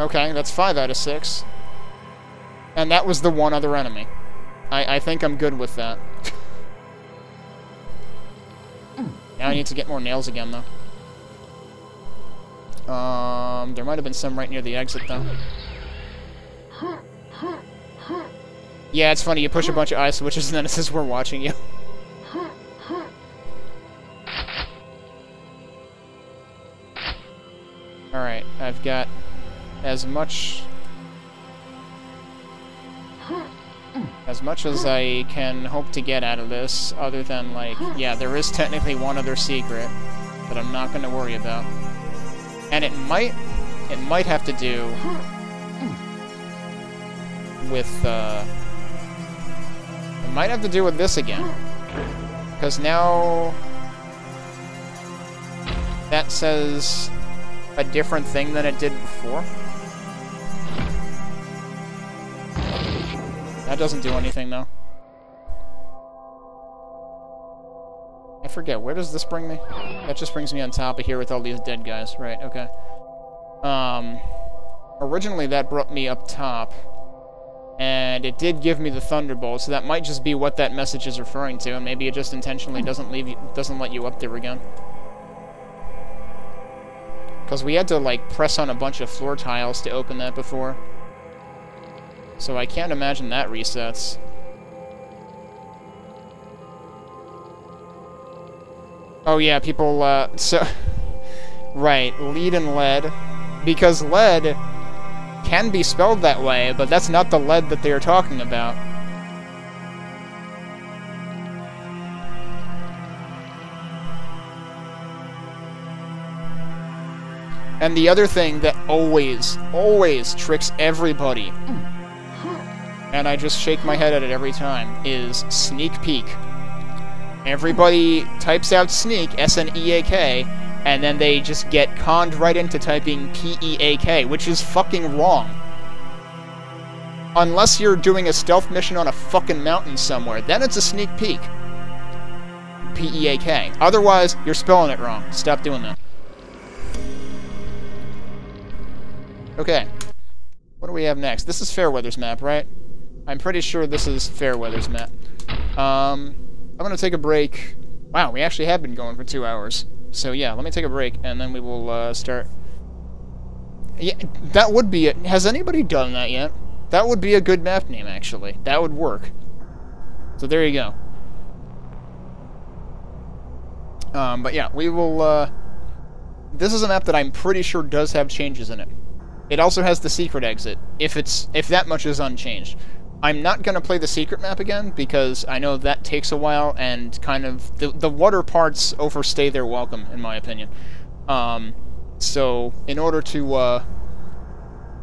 Okay, that's five out of six. And that was the one other enemy. I, I think I'm good with that. now I need to get more nails again, though. Um, there might have been some right near the exit, though. Yeah, it's funny. You push a bunch of eye switches, and then it says we're watching you. Alright, I've got as much as much as I can hope to get out of this, other than, like, yeah, there is technically one other secret that I'm not going to worry about. And it might, it might have to do with, uh, it might have to do with this again. Because now, that says a different thing than it did before. That doesn't do anything, though. I forget, where does this bring me? That just brings me on top of here with all these dead guys. Right, okay. Um, originally that brought me up top. And it did give me the Thunderbolt, so that might just be what that message is referring to, and maybe it just intentionally doesn't leave you, doesn't let you up there again. Because we had to, like, press on a bunch of floor tiles to open that before. So I can't imagine that resets. Oh yeah, people, uh, so... right, lead and lead. Because lead can be spelled that way, but that's not the lead that they are talking about. And the other thing that always, always tricks everybody and I just shake my head at it every time, is Sneak Peek. Everybody types out Sneak, S-N-E-A-K, and then they just get conned right into typing P-E-A-K, which is fucking wrong. Unless you're doing a stealth mission on a fucking mountain somewhere, then it's a sneak peek. P-E-A-K. Otherwise, you're spelling it wrong. Stop doing that. Okay. What do we have next? This is Fairweather's map, right? I'm pretty sure this is Fairweather's map. Um, I'm going to take a break. Wow, we actually have been going for two hours. So yeah, let me take a break, and then we will uh, start... Yeah, that would be it. Has anybody done that yet? That would be a good map name, actually. That would work. So there you go. Um, but yeah, we will, uh, this is a map that I'm pretty sure does have changes in it. It also has the secret exit, if it's if that much is unchanged. I'm not going to play the secret map again, because I know that takes a while, and kind of... The, the water parts overstay their welcome, in my opinion. Um, so, in order to uh,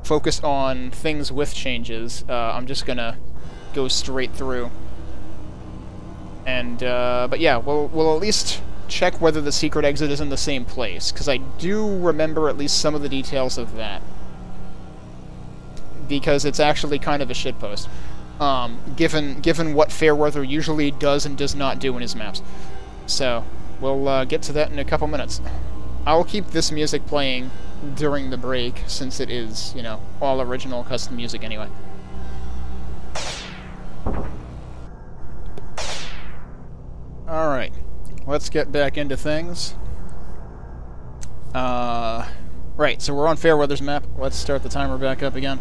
focus on things with changes, uh, I'm just going to go straight through. And, uh, but yeah, we'll, we'll at least check whether the secret exit is in the same place, because I do remember at least some of the details of that. Because it's actually kind of a shitpost um, given given what Fairweather usually does and does not do in his maps. So, we'll uh, get to that in a couple minutes. I'll keep this music playing during the break, since it is, you know, all original custom music anyway. Alright, let's get back into things. Uh, right, so we're on Fairweather's map. Let's start the timer back up again.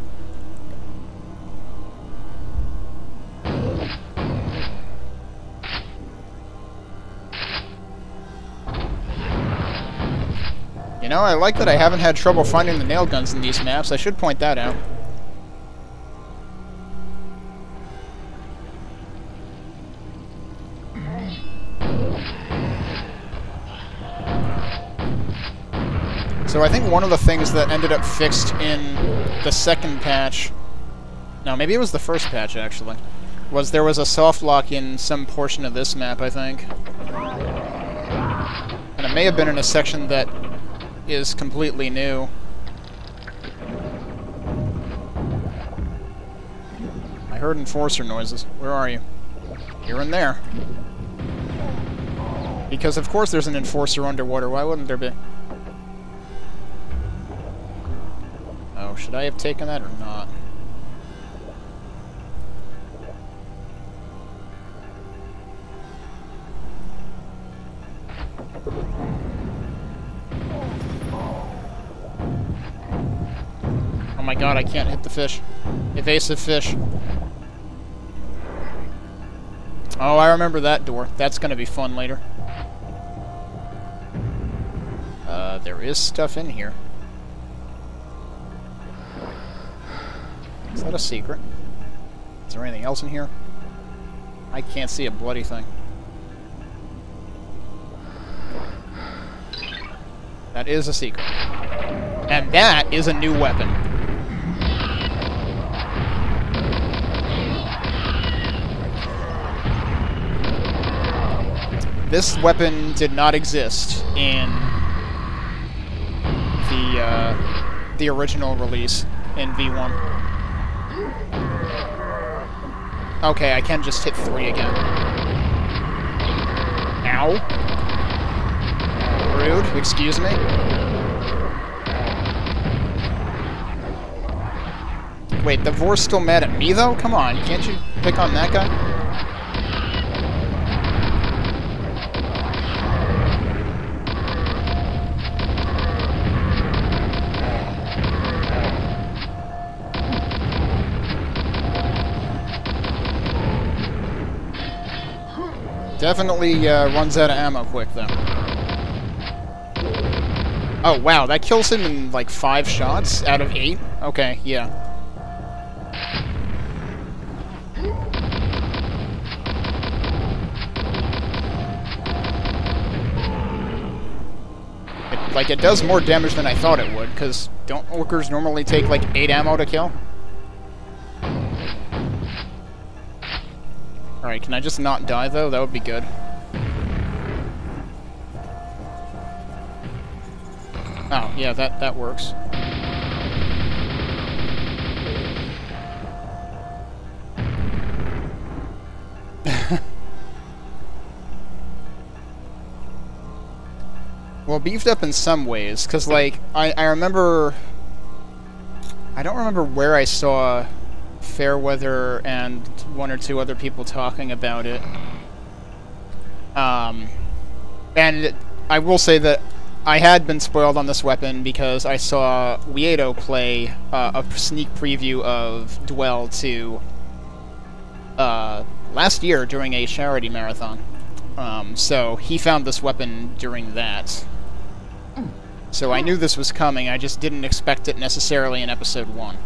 You know, I like that I haven't had trouble finding the nail guns in these maps. I should point that out. So I think one of the things that ended up fixed in the second patch... No, maybe it was the first patch, actually. Was there was a soft lock in some portion of this map, I think. And it may have been in a section that is completely new. I heard enforcer noises. Where are you? You're in there. Because of course there's an enforcer underwater. Why wouldn't there be? Oh, should I have taken that or not? I can't hit the fish. Evasive fish. Oh, I remember that door. That's going to be fun later. Uh, there is stuff in here. Is that a secret? Is there anything else in here? I can't see a bloody thing. That is a secret. And that is a new weapon. This weapon did not exist in the uh, the original release in V1. Okay, I can just hit 3 again. Ow. Rude, excuse me. Wait, the Vore's still mad at me, though? Come on, can't you pick on that guy? Definitely uh, runs out of ammo quick, though. Oh, wow, that kills him in, like, five shots out of eight? Okay, yeah. It, like, it does more damage than I thought it would, because don't orcers normally take, like, eight ammo to kill? Alright, can I just not die, though? That would be good. Oh, yeah, that, that works. well, beefed up in some ways, because, like, I, I remember... I don't remember where I saw Fairweather and one or two other people talking about it. Um, and I will say that I had been spoiled on this weapon because I saw Wieto play uh, a sneak preview of Dwell 2 uh, last year during a charity marathon. Um, so he found this weapon during that. So I knew this was coming, I just didn't expect it necessarily in Episode 1.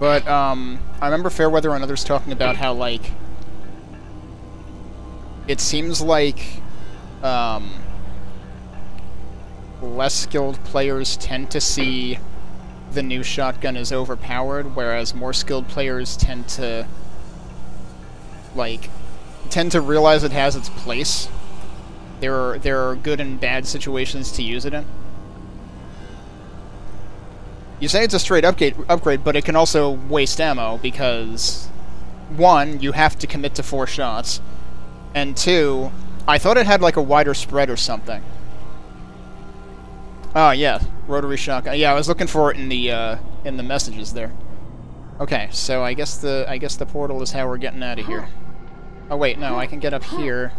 But, um, I remember Fairweather and others talking about how, like, it seems like, um, less skilled players tend to see the new shotgun as overpowered, whereas more skilled players tend to, like, tend to realize it has its place. There are, there are good and bad situations to use it in. You say it's a straight upgrade, upgrade, but it can also waste ammo because, one, you have to commit to four shots, and two, I thought it had like a wider spread or something. Oh yeah, rotary shotgun. Yeah, I was looking for it in the uh, in the messages there. Okay, so I guess the I guess the portal is how we're getting out of here. Oh wait, no, I can get up here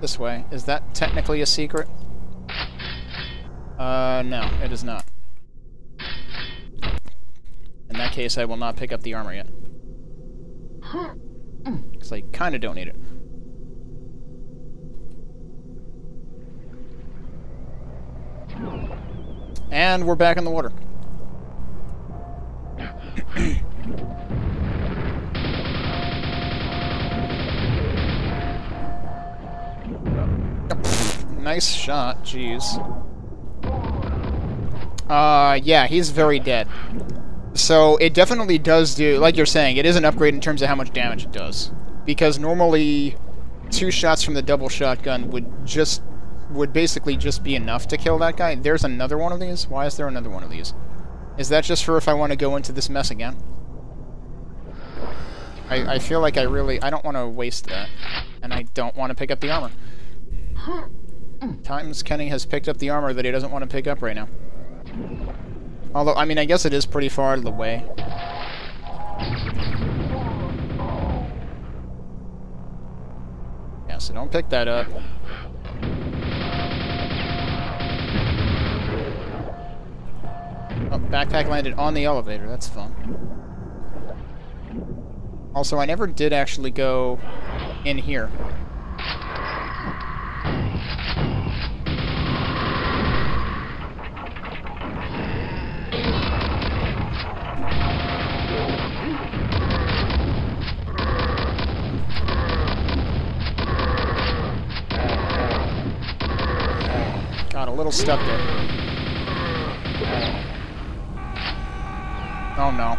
this way. Is that technically a secret? Uh, no, it is not. In that case, I will not pick up the armor yet. Because I kind of don't need it. And we're back in the water. nice shot, jeez. Uh, yeah, he's very dead. So it definitely does do, like you're saying, it is an upgrade in terms of how much damage it does. Because normally, two shots from the double shotgun would just, would basically just be enough to kill that guy. There's another one of these? Why is there another one of these? Is that just for if I want to go into this mess again? I, I feel like I really, I don't want to waste that. And I don't want to pick up the armor. Times Kenny has picked up the armor that he doesn't want to pick up right now. Although, I mean, I guess it is pretty far out of the way. Yeah, so don't pick that up. Oh, backpack landed on the elevator. That's fun. Also, I never did actually go in here. Little stuck there. Oh no.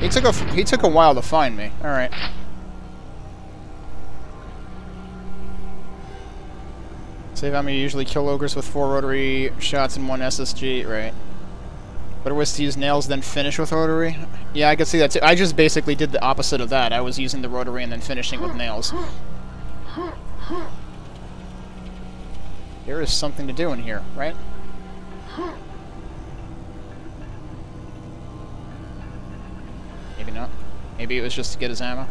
He took a he took a while to find me. All right. Save ammo usually kill ogres with four rotary shots and one SSG, right? Better was to use nails than finish with rotary? Yeah, I can see that too. I just basically did the opposite of that. I was using the rotary and then finishing with nails. There is something to do in here, right? Maybe not. Maybe it was just to get his ammo.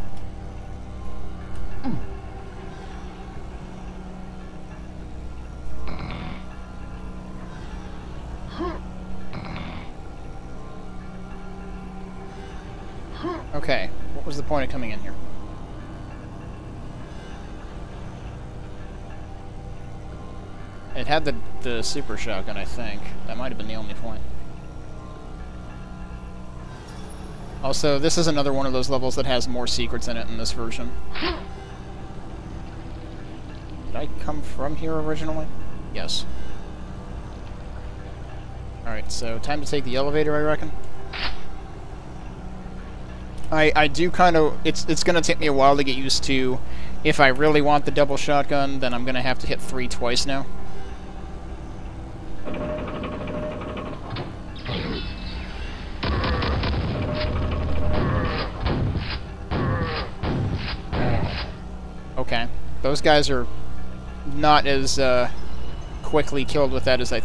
Okay, what was the point of coming in here? It had the, the super shotgun, I think. That might have been the only point. Also, this is another one of those levels that has more secrets in it in this version. Did I come from here originally? Yes. Alright, so time to take the elevator, I reckon. I, I do kind of... It's, it's going to take me a while to get used to... If I really want the double shotgun, then I'm going to have to hit three twice now. Okay. Those guys are not as uh, quickly killed with that as I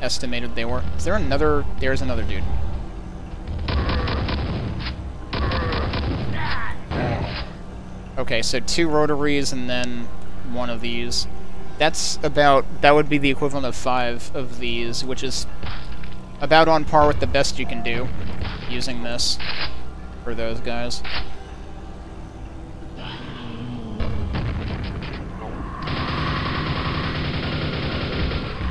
estimated they were. Is there another... There's another dude. Okay, so two rotaries and then one of these. That's about, that would be the equivalent of five of these, which is about on par with the best you can do. using this for those guys.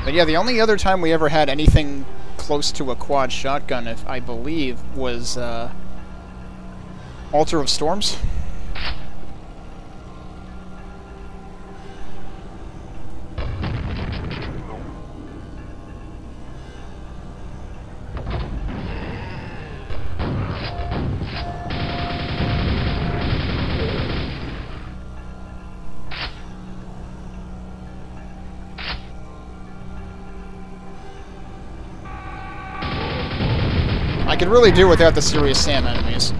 But yeah, the only other time we ever had anything close to a quad shotgun, if I believe, was uh, Altar of Storms. Could really do without the serious SAM enemies.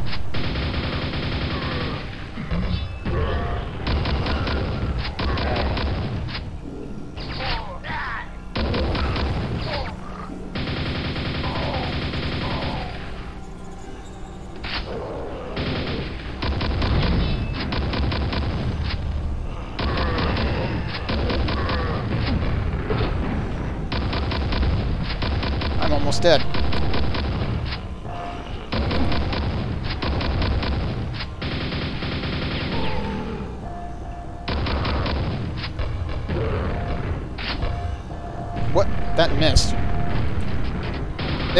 I'm almost dead.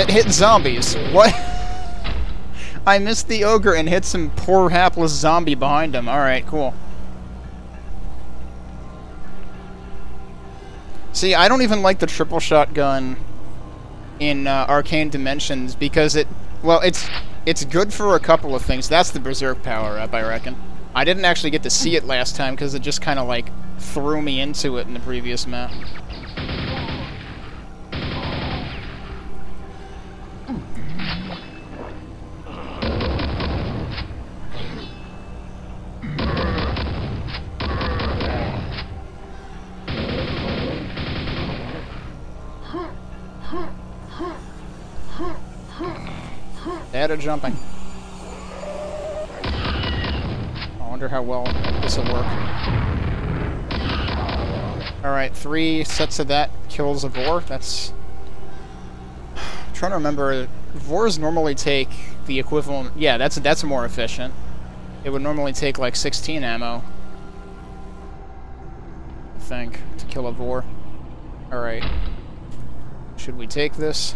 It hit zombies. What? I missed the ogre and hit some poor hapless zombie behind him. Alright, cool. See, I don't even like the triple shotgun in uh, Arcane Dimensions because it... Well, it's it's good for a couple of things. That's the Berserk power-up, I reckon. I didn't actually get to see it last time because it just kind of, like, threw me into it in the previous map. A jumping. I wonder how well this will work. Alright, three sets of that kills a Vore. That's... I'm trying to remember, Vores normally take the equivalent... Yeah, that's, that's more efficient. It would normally take like 16 ammo. I think, to kill a Vore. Alright. Should we take this?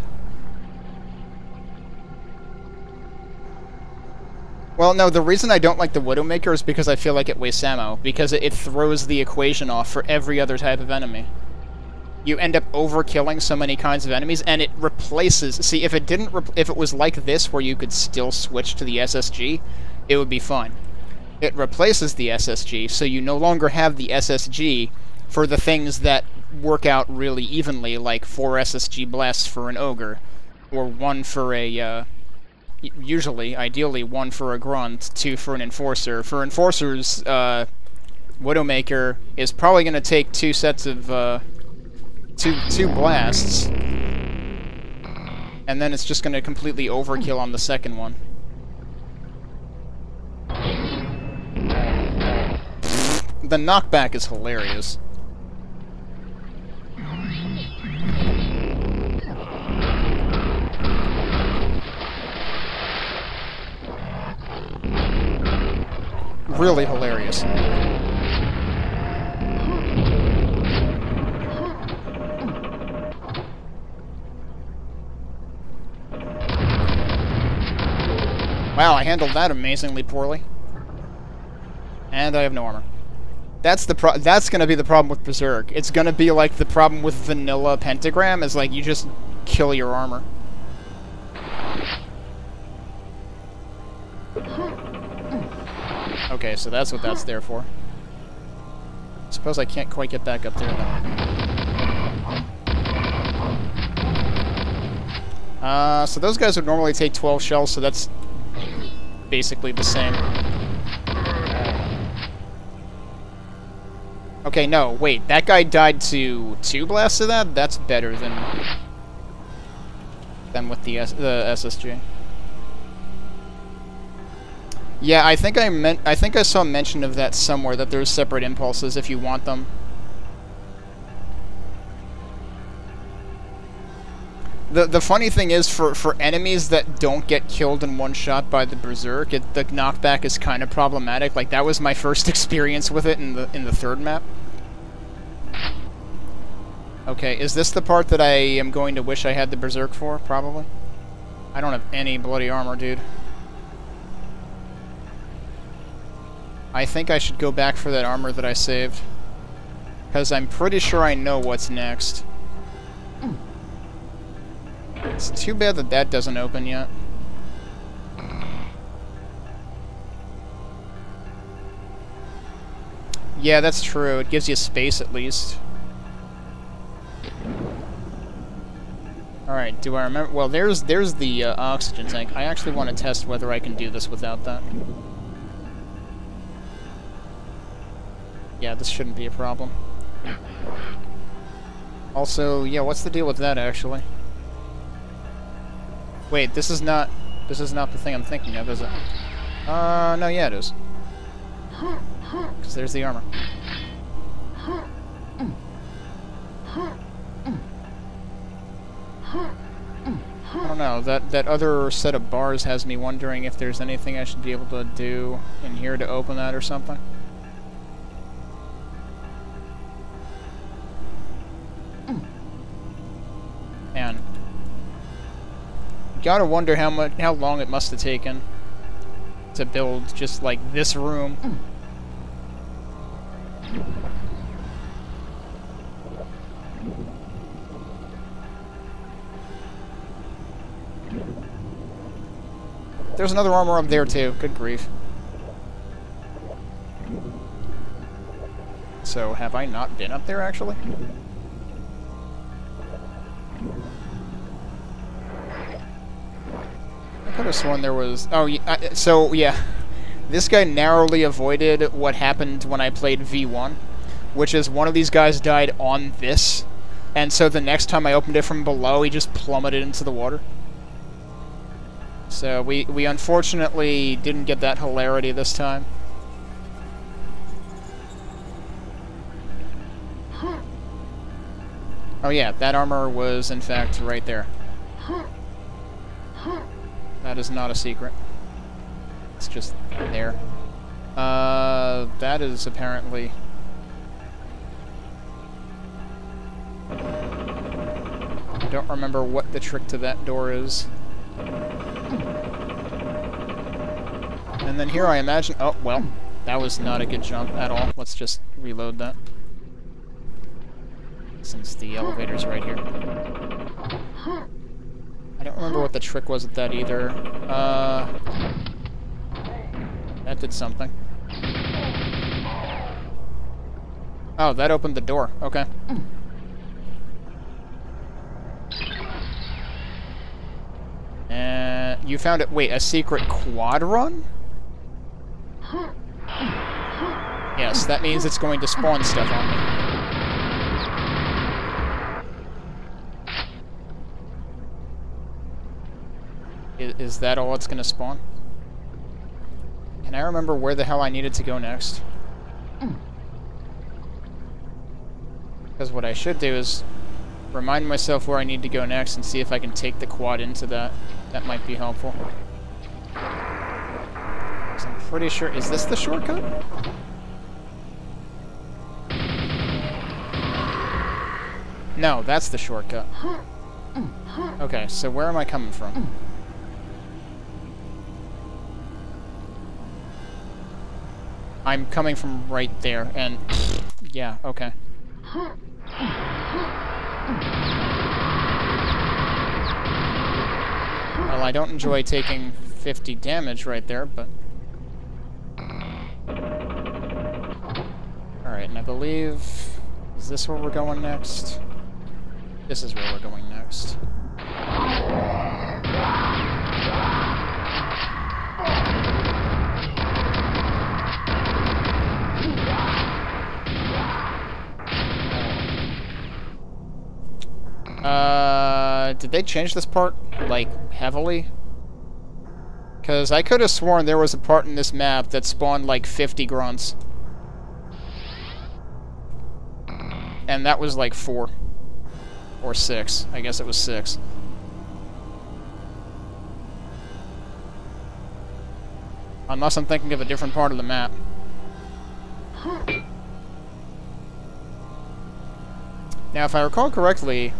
Well, no, the reason I don't like the Widowmaker is because I feel like it wastes ammo, because it, throws the equation off for every other type of enemy. You end up overkilling so many kinds of enemies, and it replaces... See, if it didn't... if it was like this, where you could still switch to the SSG, it would be fun. It replaces the SSG, so you no longer have the SSG for the things that work out really evenly, like four SSG blasts for an Ogre, or one for a, uh, usually, ideally, one for a grunt, two for an enforcer. For enforcers, uh, Widowmaker is probably going to take two sets of, uh, two, two blasts, and then it's just going to completely overkill on the second one. The knockback is hilarious. Really hilarious. Wow, I handled that amazingly poorly. And I have no armor. That's the pro that's gonna be the problem with Berserk. It's gonna be like the problem with vanilla pentagram is like you just kill your armor. Okay, so that's what that's there for. Suppose I can't quite get back up there, though. Uh, so those guys would normally take 12 shells, so that's basically the same. Okay, no, wait, that guy died to two blasts of that? That's better than than with the, S the SSG. Yeah, I think I meant I think I saw mention of that somewhere that there's separate impulses if you want them. The the funny thing is, for for enemies that don't get killed in one shot by the berserk, it, the knockback is kind of problematic. Like that was my first experience with it in the in the third map. Okay, is this the part that I am going to wish I had the berserk for? Probably. I don't have any bloody armor, dude. I think I should go back for that armor that I saved. Because I'm pretty sure I know what's next. It's too bad that that doesn't open yet. Yeah, that's true. It gives you space at least. Alright, do I remember? Well, there's there's the uh, oxygen tank. I actually want to test whether I can do this without that. Yeah, this shouldn't be a problem. Also, yeah, what's the deal with that, actually? Wait, this is not... This is not the thing I'm thinking of, is it? Uh, no, yeah, it is. Because there's the armor. I don't know, that, that other set of bars has me wondering if there's anything I should be able to do in here to open that or something. Man. Gotta wonder how much, how long it must have taken to build just like this room. Hmm. There's another armor up there too. Good grief. So, have I not been up there, actually? I could have sworn there was... Oh, yeah, uh, so, yeah. This guy narrowly avoided what happened when I played V1, which is one of these guys died on this, and so the next time I opened it from below, he just plummeted into the water. So we, we unfortunately didn't get that hilarity this time. Oh yeah, that armor was in fact right there. That is not a secret. It's just there. Uh, that is apparently... I don't remember what the trick to that door is. And then here I imagine... Oh, well, that was not a good jump at all. Let's just reload that. Since the elevator's right here. I don't remember what the trick was with that either. Uh... That did something. Oh, that opened the door. Okay. And you found it. Wait, a secret quad run? Yes, that means it's going to spawn stuff on me. Is, is that all it's going to spawn? Can I remember where the hell I needed to go next? Hmm. Because what I should do is remind myself where I need to go next and see if I can take the quad into that. That might be helpful. I'm pretty sure... Is this the shortcut? No, that's the shortcut. Mm. Okay, so where am I coming from? Mm. I'm coming from right there, and... Yeah, okay. Well, I don't enjoy taking 50 damage right there, but... Alright, and I believe... Is this where we're going next? This is where we're going next. Uh, did they change this part, like, heavily? Because I could have sworn there was a part in this map that spawned, like, 50 grunts. And that was, like, four. Or six. I guess it was six. Unless I'm thinking of a different part of the map. Now, if I recall correctly,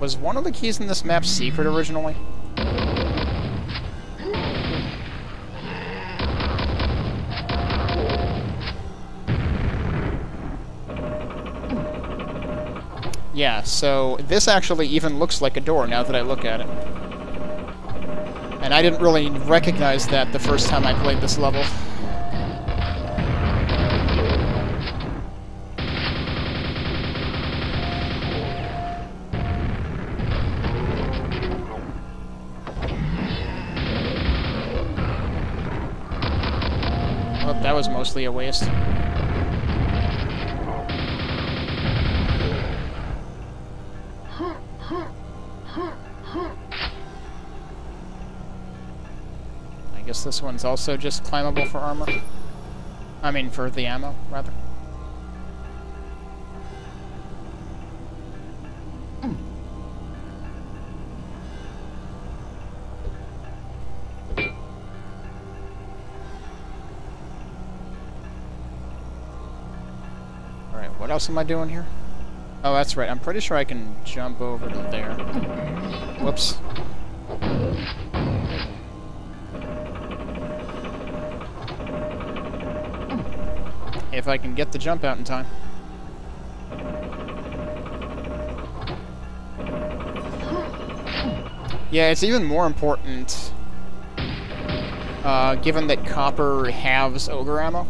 was one of the keys in this map secret originally? Yeah, so this actually even looks like a door now that I look at it. And I didn't really recognize that the first time I played this level. Was mostly a waste. I guess this one's also just climbable for armor. I mean, for the ammo, rather. Else am I doing here? Oh, that's right. I'm pretty sure I can jump over to there. Whoops. If I can get the jump out in time. Yeah, it's even more important, uh, given that copper halves ogre ammo.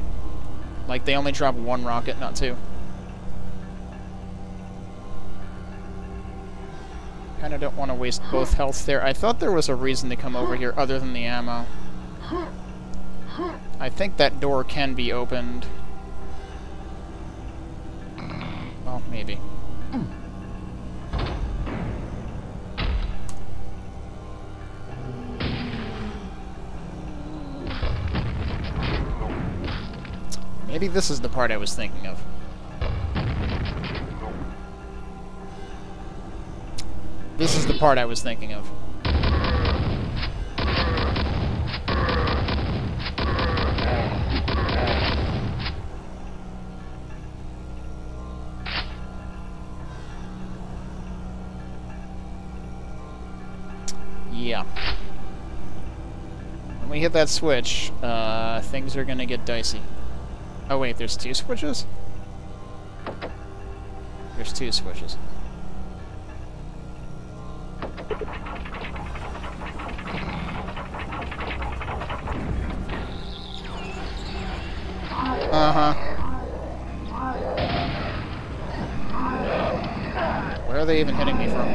Like, they only drop one rocket, not two. Kind of don't want to waste both health there. I thought there was a reason to come over here other than the ammo. I think that door can be opened. Well, maybe. Maybe this is the part I was thinking of. This is the part I was thinking of. Yeah. When we hit that switch, uh, things are gonna get dicey. Oh wait, there's two switches? There's two switches. Uh-huh. Where are they even hitting me from?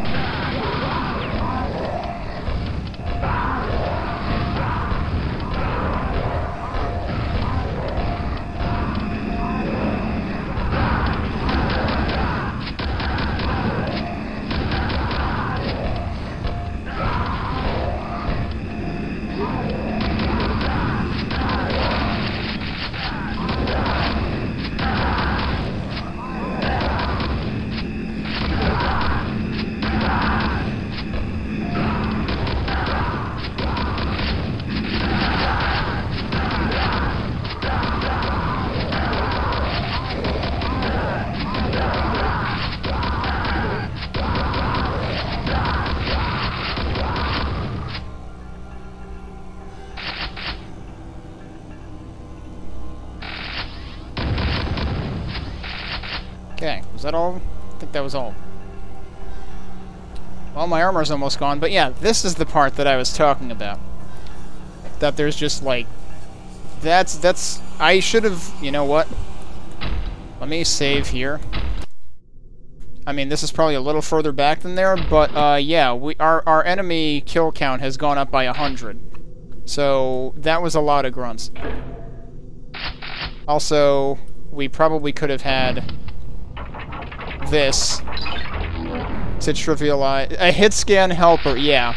That all? I think that was all. Well, my armor's almost gone, but yeah, this is the part that I was talking about. That there's just, like... That's, that's... I should have... You know what? Let me save here. I mean, this is probably a little further back than there, but, uh, yeah, we, our, our enemy kill count has gone up by a 100. So, that was a lot of grunts. Also, we probably could have had this to trivialize... A hit scan helper, yeah.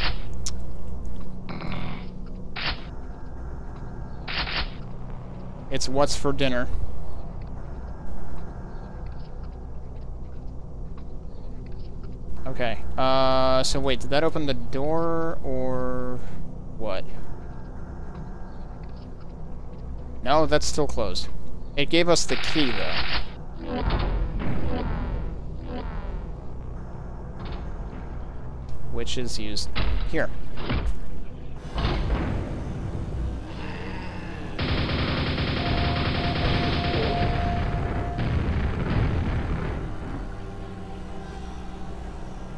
It's what's for dinner. Okay. Uh, so wait, did that open the door, or what? No, that's still closed. It gave us the key, though. Which is used here.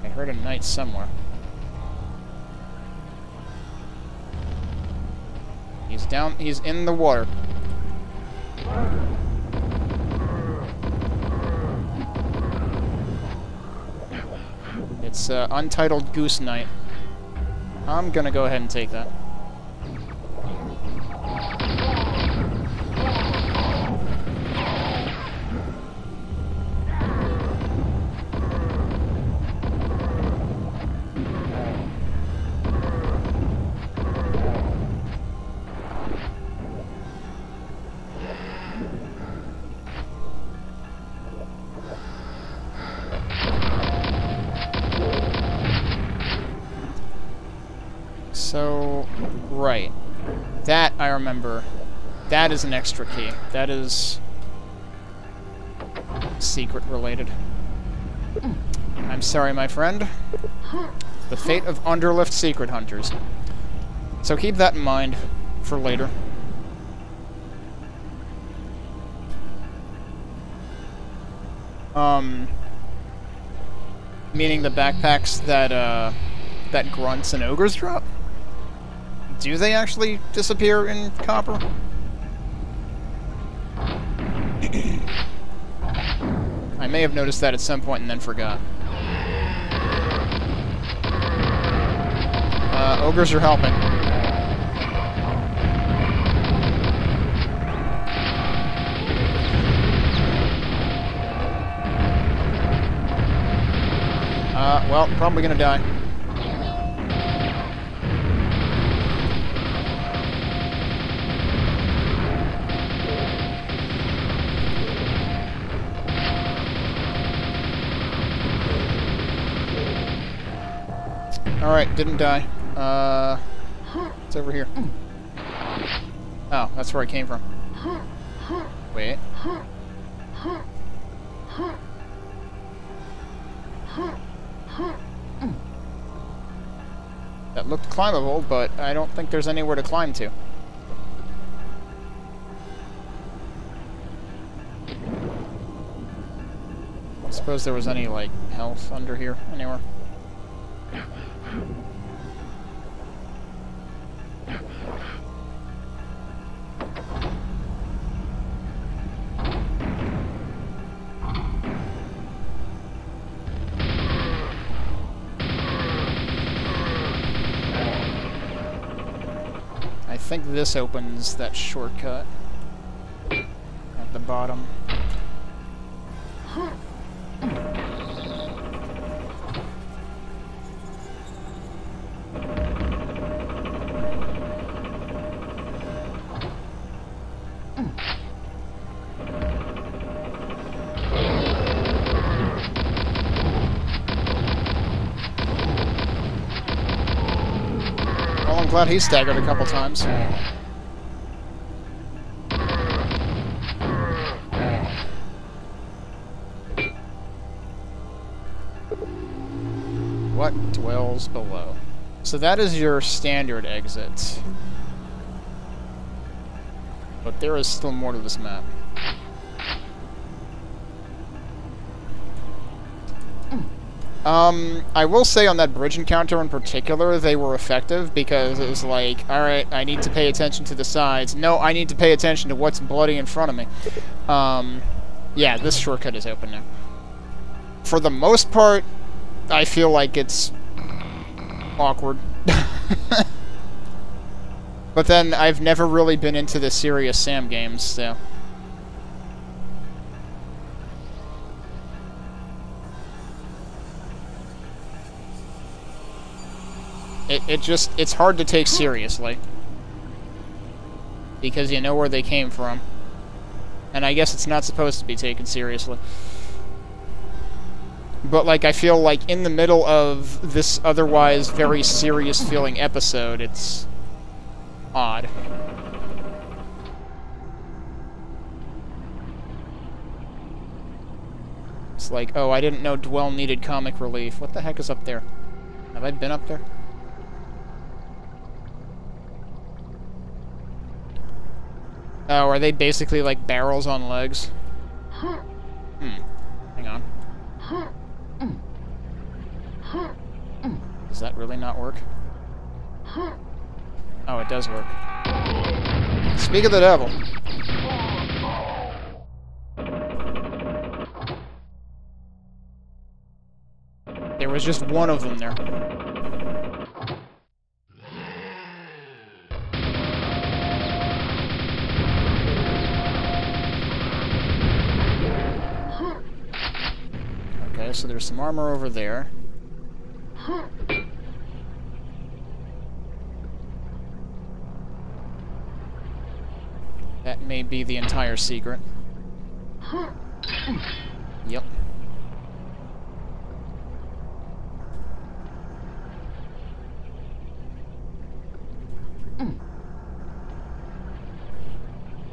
I heard a knight somewhere. He's down, he's in the water. It's uh, Untitled Goose Knight. I'm gonna go ahead and take that. That is an extra key. That is secret related. I'm sorry, my friend. The fate of Underlift secret hunters. So keep that in mind for later. Um, meaning the backpacks that uh, that grunts and ogres drop. Do they actually disappear in Copper? I may have noticed that at some point and then forgot. Uh, ogres are helping. Uh, well, probably gonna die. Alright, didn't die. Uh, it's over here. Oh, that's where I came from. Wait. That looked climbable, but I don't think there's anywhere to climb to. I suppose there was any, like, health under here anywhere. I think this opens that shortcut at the bottom. Well, I'm he staggered a couple times. What dwells below? So that is your standard exit. But there is still more to this map. Um, I will say on that bridge encounter in particular, they were effective because it was like, alright, I need to pay attention to the sides. No, I need to pay attention to what's bloody in front of me. Um, yeah, this shortcut is open now. For the most part, I feel like it's awkward. but then, I've never really been into the Serious Sam games, so... It, it just, it's hard to take seriously. Because you know where they came from. And I guess it's not supposed to be taken seriously. but like I feel like in the middle of this otherwise very serious feeling episode, it's odd. It's like, oh, I didn't know Dwell needed comic relief. What the heck is up there? Have I been up there? Oh, are they basically like barrels on legs? Hmm. Hang on. Does that really not work? Oh, it does work. Speak of the devil. There was just one of them there. So there's some armor over there. That may be the entire secret. Yep.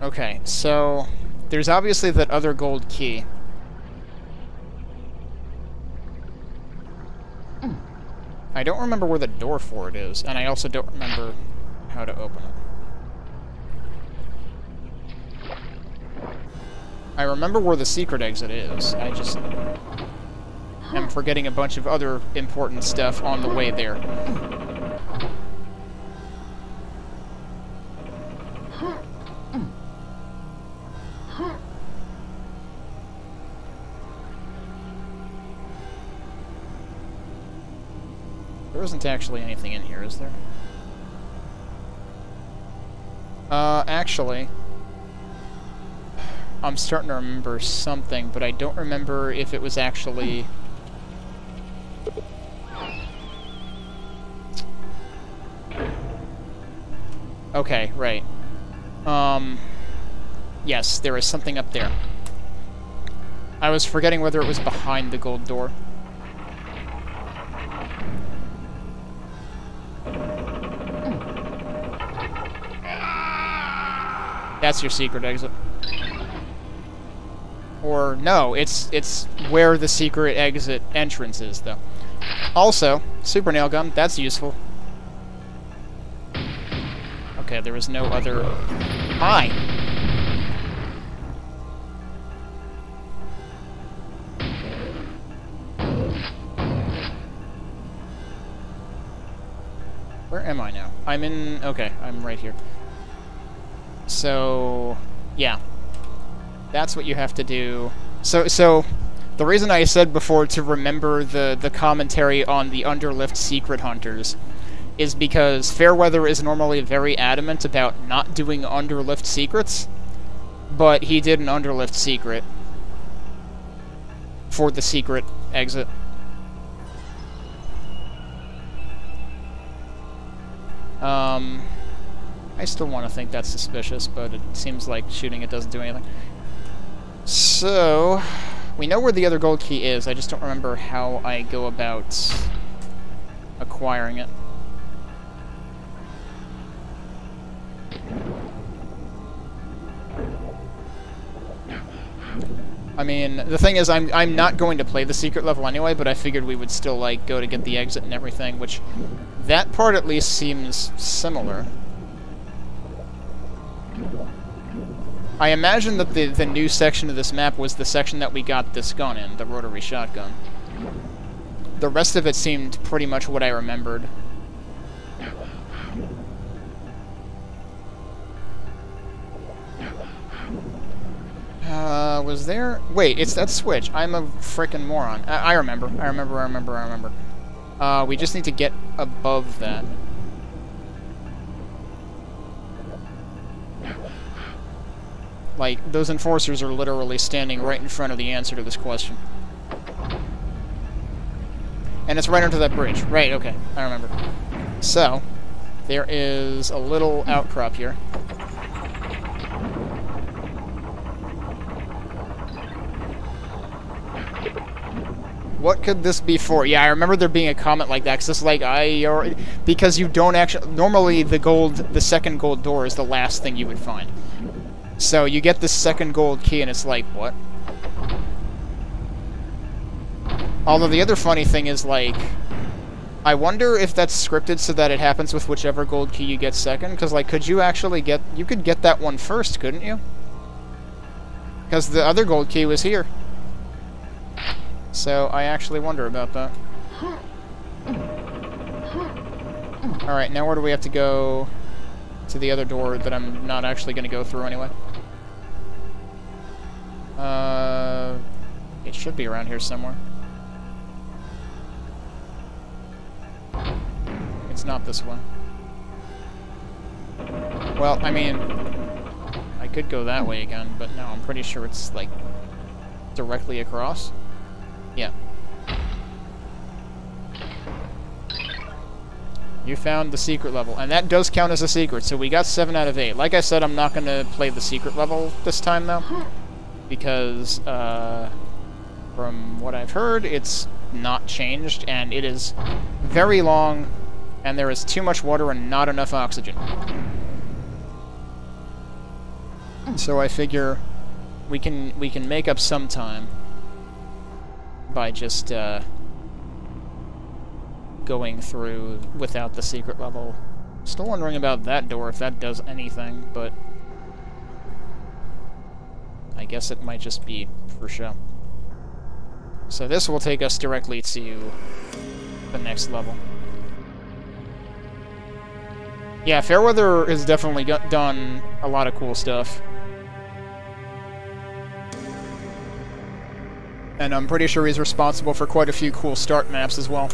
Okay, so there's obviously that other gold key. I don't remember where the door for it is, and I also don't remember how to open it. I remember where the secret exit is. I just am forgetting a bunch of other important stuff on the way there. There isn't actually anything in here, is there? Uh, actually, I'm starting to remember something, but I don't remember if it was actually... Okay, right. Um, yes, there is something up there. I was forgetting whether it was behind the gold door. That's your secret exit. Or, no, it's it's where the secret exit entrance is, though. Also, super nail gun, that's useful. Okay, there was no other... Hi! Where am I now? I'm in... Okay, I'm right here. So, yeah. That's what you have to do. So, so the reason I said before to remember the, the commentary on the Underlift Secret Hunters is because Fairweather is normally very adamant about not doing Underlift secrets, but he did an Underlift secret for the secret exit. Um, I still want to think that's suspicious, but it seems like shooting it doesn't do anything. So, we know where the other gold key is, I just don't remember how I go about acquiring it. I mean, the thing is, I'm I'm not going to play the secret level anyway, but I figured we would still, like, go to get the exit and everything, which... That part at least seems similar. I imagine that the, the new section of this map was the section that we got this gun in, the rotary shotgun. The rest of it seemed pretty much what I remembered. Uh, was there... Wait, it's that switch. I'm a freaking moron. I, I remember. I remember, I remember, I remember. Uh, we just need to get above that. Like, those enforcers are literally standing right in front of the answer to this question. And it's right under that bridge. Right, okay. I remember. So, there is a little outcrop here. What could this be for? Yeah, I remember there being a comment like that, because it's like, I... Or, because you don't actually... Normally, the gold, the second gold door is the last thing you would find. So, you get the second gold key, and it's like, what? Although the other funny thing is, like... I wonder if that's scripted so that it happens with whichever gold key you get second, because, like, could you actually get... You could get that one first, couldn't you? Because the other gold key was here. So I actually wonder about that. Alright, now where do we have to go to the other door that I'm not actually going to go through anyway? Uh, it should be around here somewhere. It's not this one. Well, I mean, I could go that way again, but no, I'm pretty sure it's, like, directly across. Yeah. You found the secret level, and that does count as a secret, so we got 7 out of 8. Like I said, I'm not going to play the secret level this time, though, because, uh, from what I've heard, it's not changed, and it is very long, and there is too much water and not enough oxygen. So I figure we can we can make up some time by just uh, going through without the secret level. Still wondering about that door, if that does anything, but I guess it might just be for show. So this will take us directly to the next level. Yeah, Fairweather has definitely done a lot of cool stuff. And I'm pretty sure he's responsible for quite a few cool start maps as well.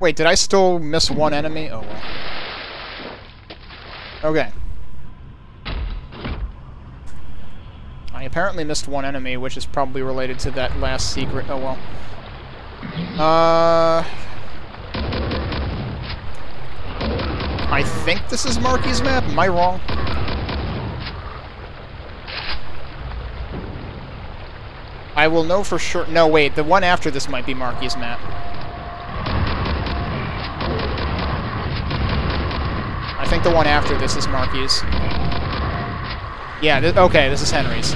Wait, did I still miss one enemy? Oh, well. Okay. Apparently missed one enemy, which is probably related to that last secret. Oh, well. Uh... I think this is Marky's map? Am I wrong? I will know for sure... No, wait, the one after this might be Marky's map. I think the one after this is Marky's. Yeah, th okay, this is Henry's.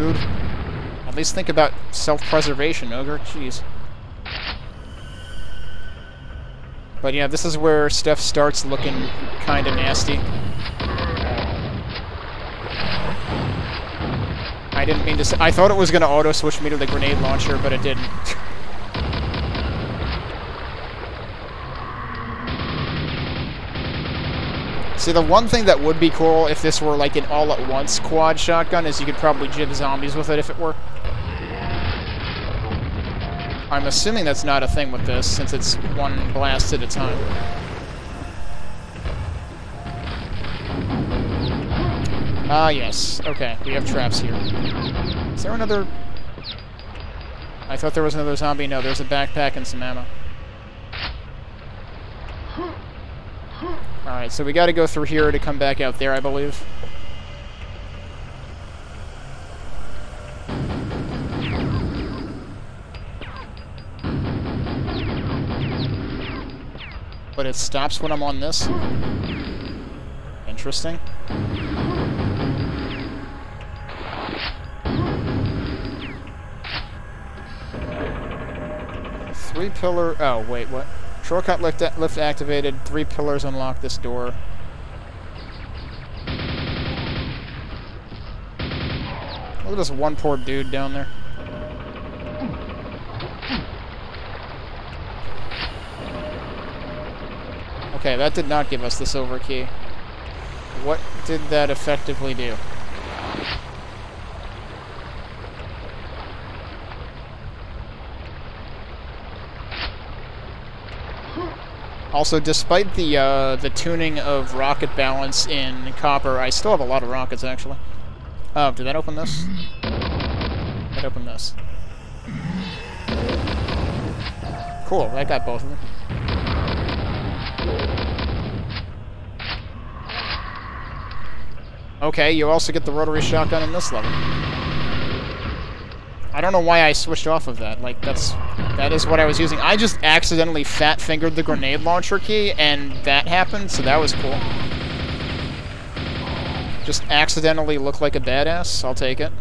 Rude. At least think about self-preservation, Ogre. Jeez. But yeah, this is where stuff starts looking kind of nasty. I didn't mean to. I thought it was going to auto-switch me to the grenade launcher, but it didn't. See, the one thing that would be cool if this were like an all-at-once quad shotgun is you could probably gib zombies with it if it were. I'm assuming that's not a thing with this, since it's one blast at a time. Ah, yes. Okay, we have traps here. Is there another... I thought there was another zombie. No, there's a backpack and some ammo. Alright, so we gotta go through here to come back out there, I believe. But it stops when I'm on this. Interesting. Three pillar... Oh, wait, what? Shortcut lift, lift activated. Three pillars unlock this door. Look at this one poor dude down there. Okay, that did not give us the silver key. What did that effectively do? Also, despite the uh, the tuning of rocket balance in Copper, I still have a lot of rockets, actually. Oh, did that open this? That opened this. Cool, I got both of them. Okay, you also get the rotary shotgun in this level. I don't know why I switched off of that. Like, that's... That is what I was using. I just accidentally fat-fingered the grenade launcher key, and that happened, so that was cool. Just accidentally look like a badass. I'll take it.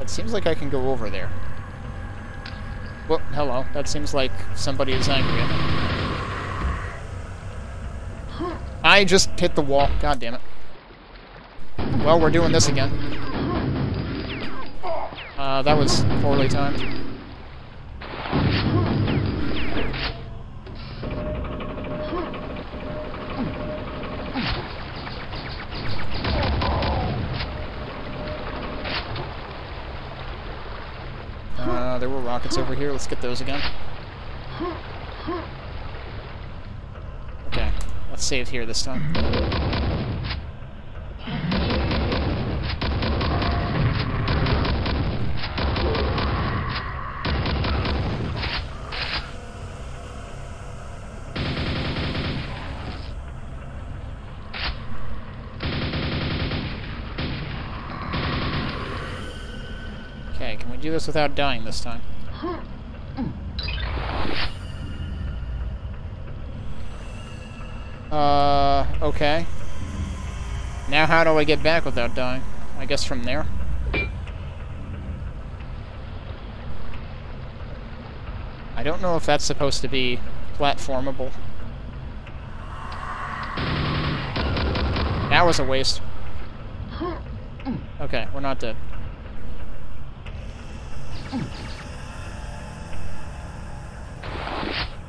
It seems like I can go over there. Well, hello. That seems like somebody is angry at me. I just hit the wall. God damn it. Well, we're doing this again. Uh, that was poorly timed. Uh, there were rockets over here. Let's get those again. Save here this time. Okay, can we do this without dying this time? Uh, okay. Now how do I get back without dying? I guess from there? I don't know if that's supposed to be platformable. That was a waste. Okay, we're not dead.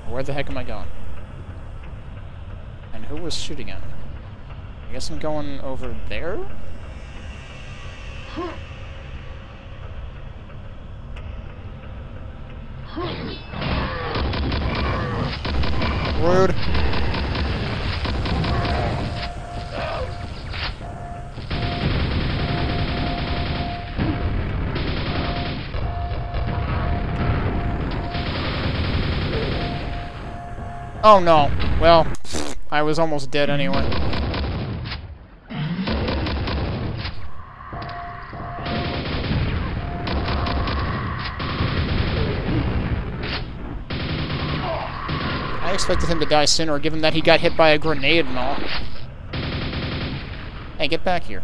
Where the heck am I going? Who was shooting at me? I guess I'm going over there? Rude. Oh no. Well, I was almost dead anyway. I expected him to die sooner, given that he got hit by a grenade and all. Hey, get back here.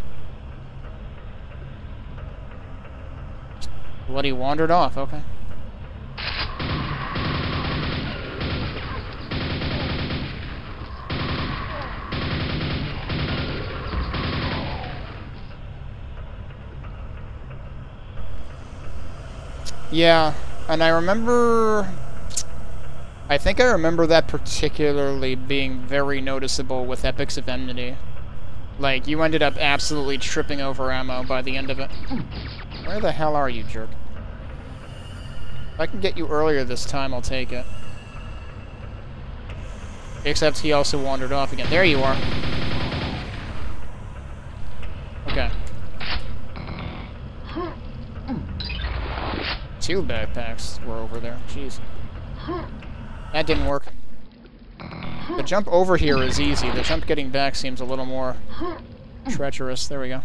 Bloody wandered off, okay. Yeah, and I remember... I think I remember that particularly being very noticeable with Epics of Enmity. Like, you ended up absolutely tripping over ammo by the end of it. Where the hell are you, jerk? If I can get you earlier this time, I'll take it. Except he also wandered off again. There you are. Okay. Two backpacks were over there. Jeez. That didn't work. The jump over here is easy. The jump getting back seems a little more treacherous. There we go.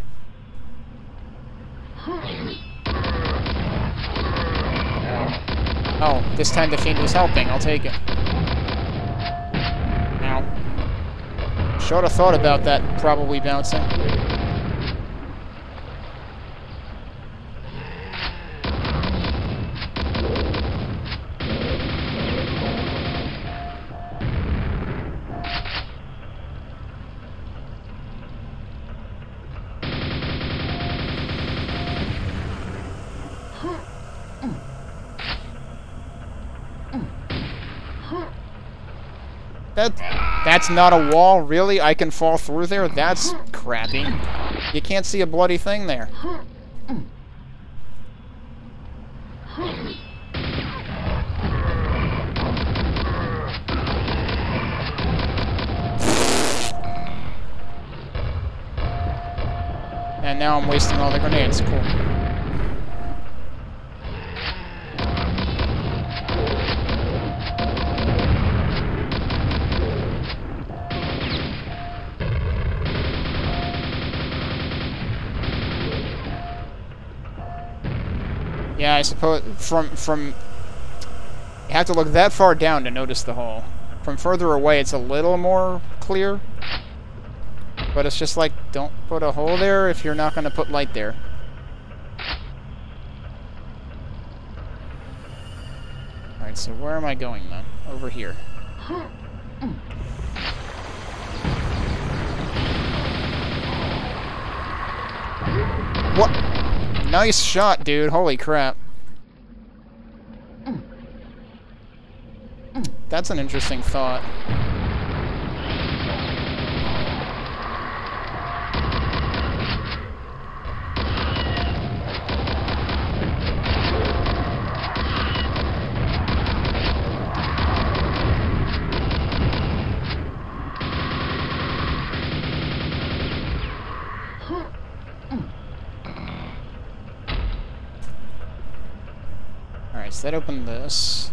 Oh, this time the Fiend was helping. I'll take it. Ow. Should have thought about that probably bouncing. That, that's not a wall, really? I can fall through there? That's crappy. You can't see a bloody thing there. And now I'm wasting all the grenades. Cool. Yeah, I suppose from from you have to look that far down to notice the hole. From further away, it's a little more clear. But it's just like, don't put a hole there if you're not going to put light there. Alright, so where am I going then? Over here. What? Nice shot, dude. Holy crap. That's an interesting thought. That opened this.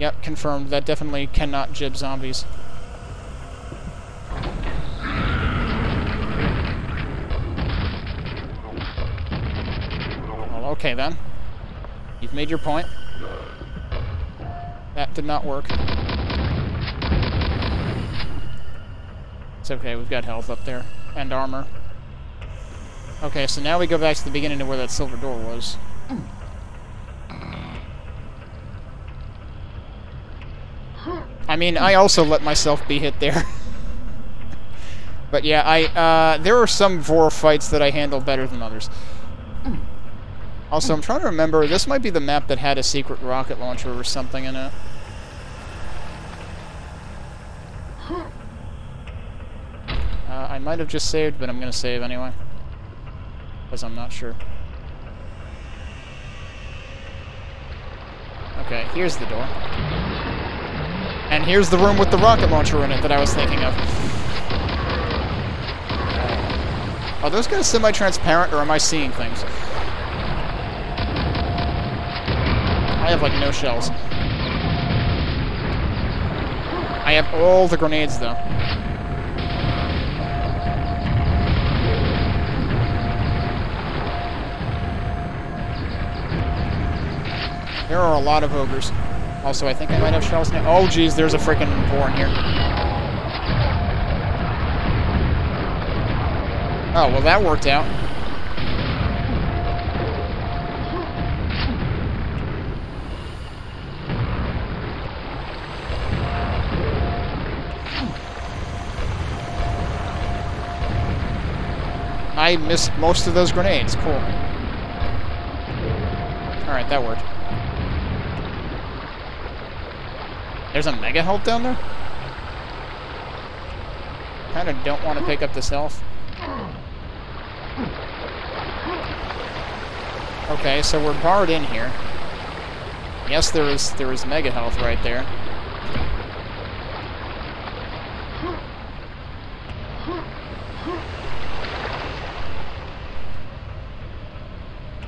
Yep, confirmed. That definitely cannot gib zombies. Well, okay then. You've made your point. That did not work. It's okay, we've got health up there. And armor. Okay, so now we go back to the beginning of where that silver door was. I mean, I also let myself be hit there. but yeah, I uh, there are some Vore fights that I handle better than others. Also, I'm trying to remember, this might be the map that had a secret rocket launcher or something in it. Uh, I might have just saved, but I'm going to save anyway. Because I'm not sure. Okay, here's the door. And here's the room with the rocket launcher in it that I was thinking of. Uh, are those guys semi-transparent, or am I seeing things? I have, like, no shells. I have all the grenades, though. There are a lot of ogres. Also, I think I might have shells now. Oh, geez, there's a freaking Vore in here. Oh, well, that worked out. I missed most of those grenades. Cool. Alright, that worked. There's a mega health down there? Kinda don't want to pick up this health. Okay, so we're barred in here. Yes, there is there is mega health right there.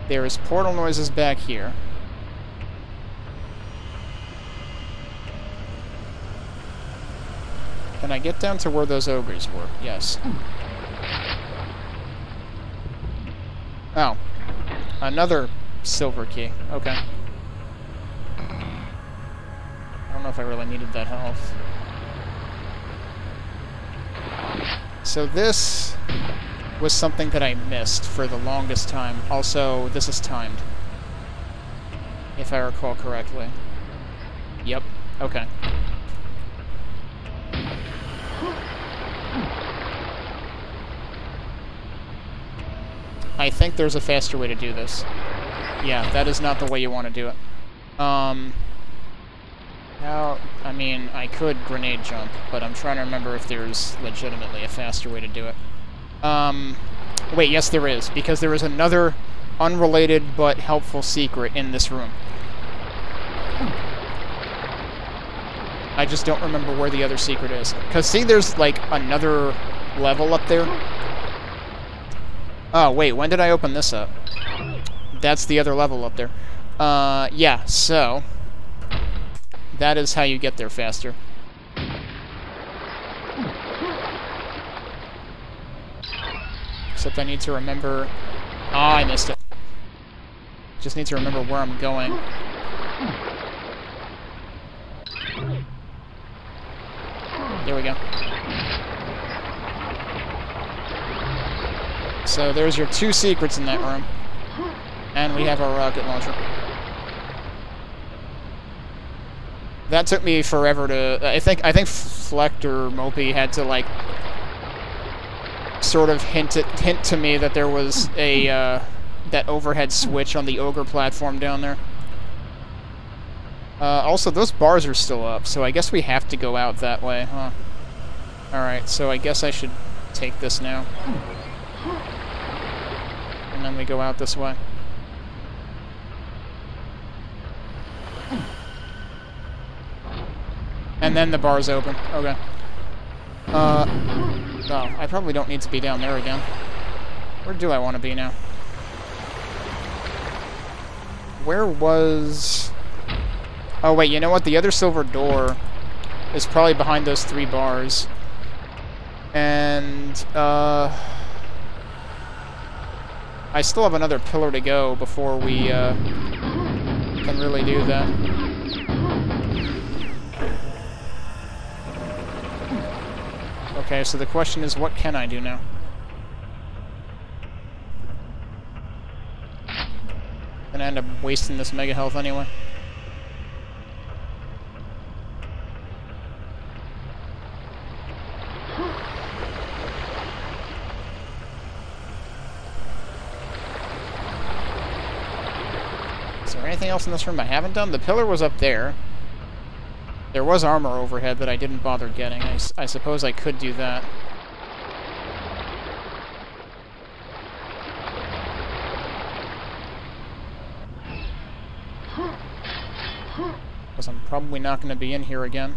There is portal noises back here. I get down to where those ogres were? Yes. Oh. Another silver key. Okay. I don't know if I really needed that health. So this was something that I missed for the longest time. Also, this is timed. If I recall correctly. Yep. Okay. I think there's a faster way to do this. Yeah, that is not the way you want to do it. Um... Now, I mean, I could grenade jump, but I'm trying to remember if there's legitimately a faster way to do it. Um, wait, yes there is, because there is another unrelated but helpful secret in this room. I just don't remember where the other secret is. Because see, there's like another level up there. Oh, wait, when did I open this up? That's the other level up there. Uh, yeah, so... That is how you get there faster. Except I need to remember... Oh, I missed it. Just need to remember where I'm going. There we go. So there's your two secrets in that room. And we have our rocket launcher. That took me forever to... I think I think Fleck or Mopey had to, like, sort of hint, it, hint to me that there was a... Uh, that overhead switch on the Ogre platform down there. Uh, also, those bars are still up, so I guess we have to go out that way, huh? Alright, so I guess I should take this now. And then we go out this way. And then the bar's open. Okay. Uh, no, I probably don't need to be down there again. Where do I want to be now? Where was... Oh, wait, you know what? The other silver door is probably behind those three bars. And, uh... I still have another pillar to go before we, uh, can really do that. Okay, so the question is, what can I do now? Gonna end up wasting this mega health anyway. Is there anything else in this room I haven't done? The pillar was up there. There was armor overhead that I didn't bother getting. I, I suppose I could do that. Because I'm probably not going to be in here again.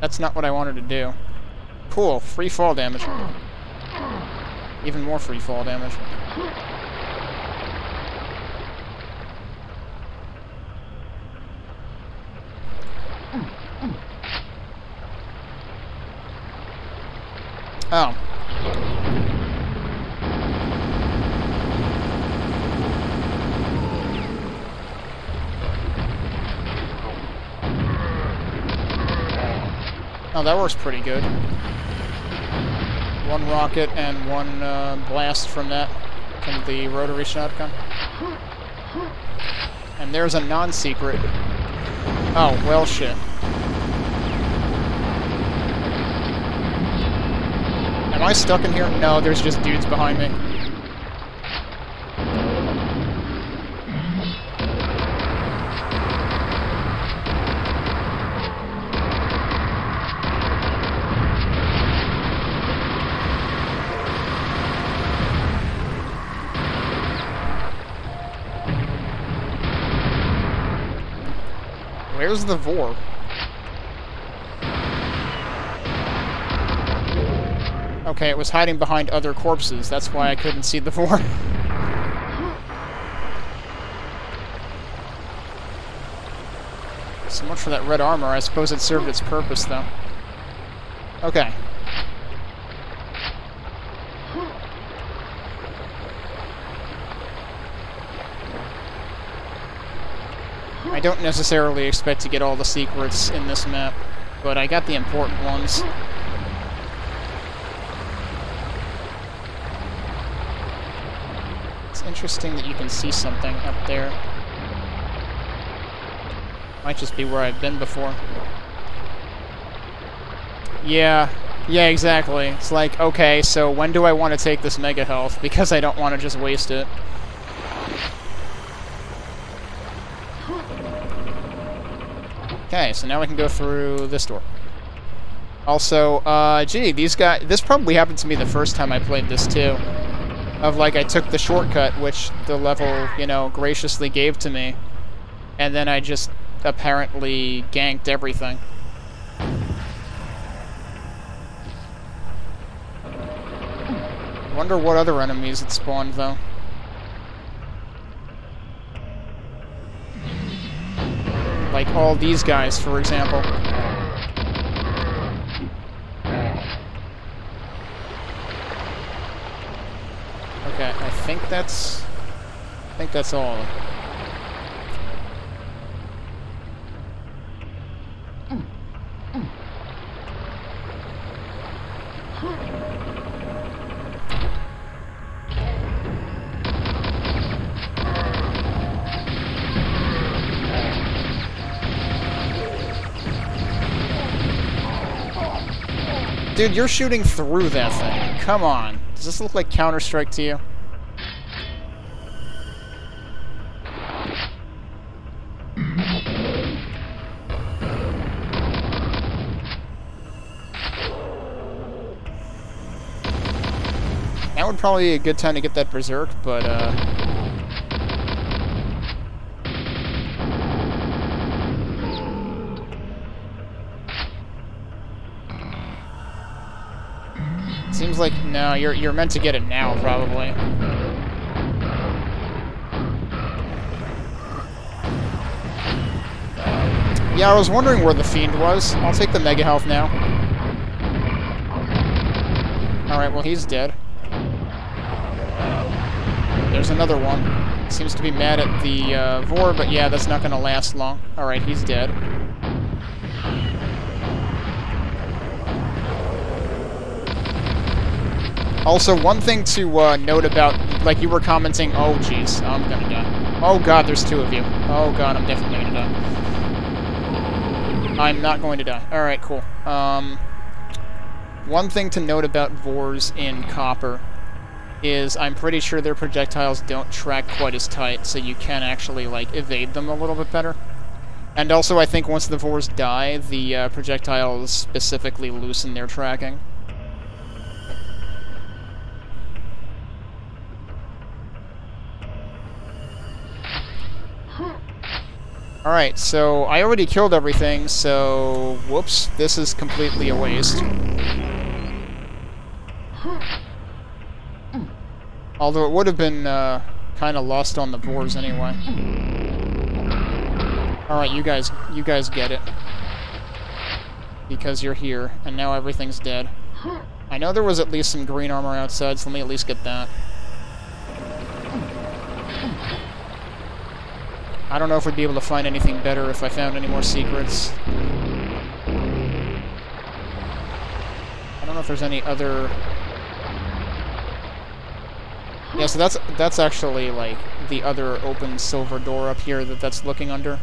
That's not what I wanted to do. Cool, free fall damage. Even more free fall damage. Oh. Oh, that works pretty good. One rocket and one uh, blast from that, from the rotary shotgun. And there's a non-secret. Oh, well shit. Am I stuck in here? No, there's just dudes behind me. Where's the Vore? Okay, it was hiding behind other corpses. That's why I couldn't see the Vore. so much for that red armor. I suppose it served its purpose, though. Okay. I don't necessarily expect to get all the secrets in this map, but I got the important ones. Interesting that you can see something up there. Might just be where I've been before. Yeah, yeah, exactly. It's like, okay, so when do I want to take this Mega Health? Because I don't want to just waste it. Okay, so now we can go through this door. Also, uh, gee, these guys... This probably happened to me the first time I played this, too of like I took the shortcut, which the level, you know, graciously gave to me, and then I just apparently ganked everything. Wonder what other enemies it spawned, though. Like all these guys, for example. Okay. I think that's... I think that's all. Dude, you're shooting through that thing. Come on. Does this look like Counter-Strike to you? That would probably be a good time to get that Berserk, but, uh... Seems like, no, you're, you're meant to get it now, probably. Yeah, I was wondering where the Fiend was. I'll take the Mega Health now. Alright, well, he's dead. There's another one. Seems to be mad at the uh, Vore, but yeah, that's not going to last long. Alright, he's dead. Also, one thing to uh, note about, like you were commenting, oh jeez, I'm gonna die. Oh god, there's two of you. Oh god, I'm definitely gonna die. I'm not going to die. Alright, cool. Um, one thing to note about Vores in Copper is I'm pretty sure their projectiles don't track quite as tight, so you can actually, like, evade them a little bit better. And also, I think once the Vores die, the uh, projectiles specifically loosen their tracking. Alright, so I already killed everything, so... Whoops, this is completely a waste. Although it would have been uh, kind of lost on the boars anyway. Alright, you guys, you guys get it. Because you're here, and now everything's dead. I know there was at least some green armor outside, so let me at least get that. I don't know if we'd be able to find anything better if I found any more secrets. I don't know if there's any other... Yeah, so that's that's actually, like, the other open silver door up here that that's looking under.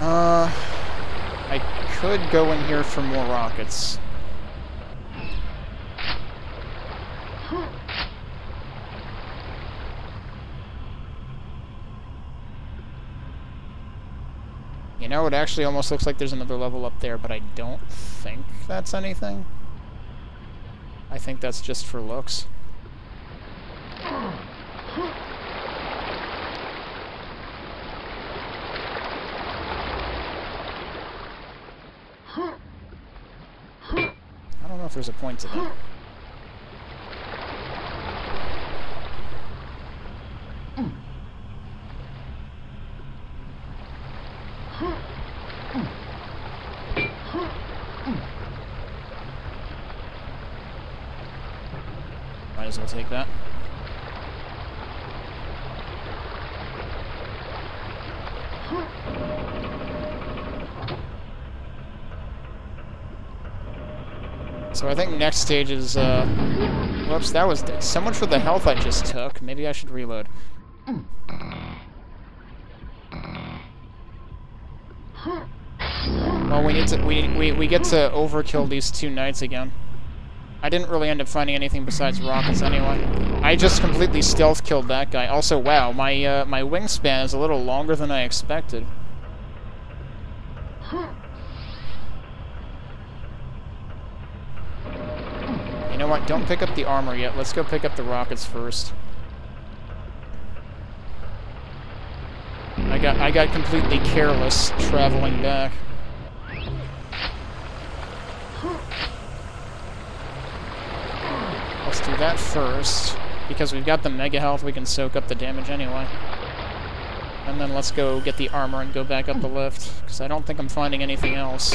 Uh... I could go in here for more rockets. You know, it actually almost looks like there's another level up there, but I don't think that's anything. I think that's just for looks. I don't know if there's a point to that. Hmm. Might as well take that. So I think next stage is, uh... Whoops, that was so much for the health I just took. Maybe I should reload. Well, we need to we we we get to overkill these two knights again. I didn't really end up finding anything besides rockets anyway. I just completely stealth killed that guy. Also, wow, my uh, my wingspan is a little longer than I expected. You know what? Don't pick up the armor yet. Let's go pick up the rockets first. Got I got completely careless traveling back. Let's do that first. Because we've got the Mega Health, we can soak up the damage anyway. And then let's go get the armor and go back up the lift. Because I don't think I'm finding anything else.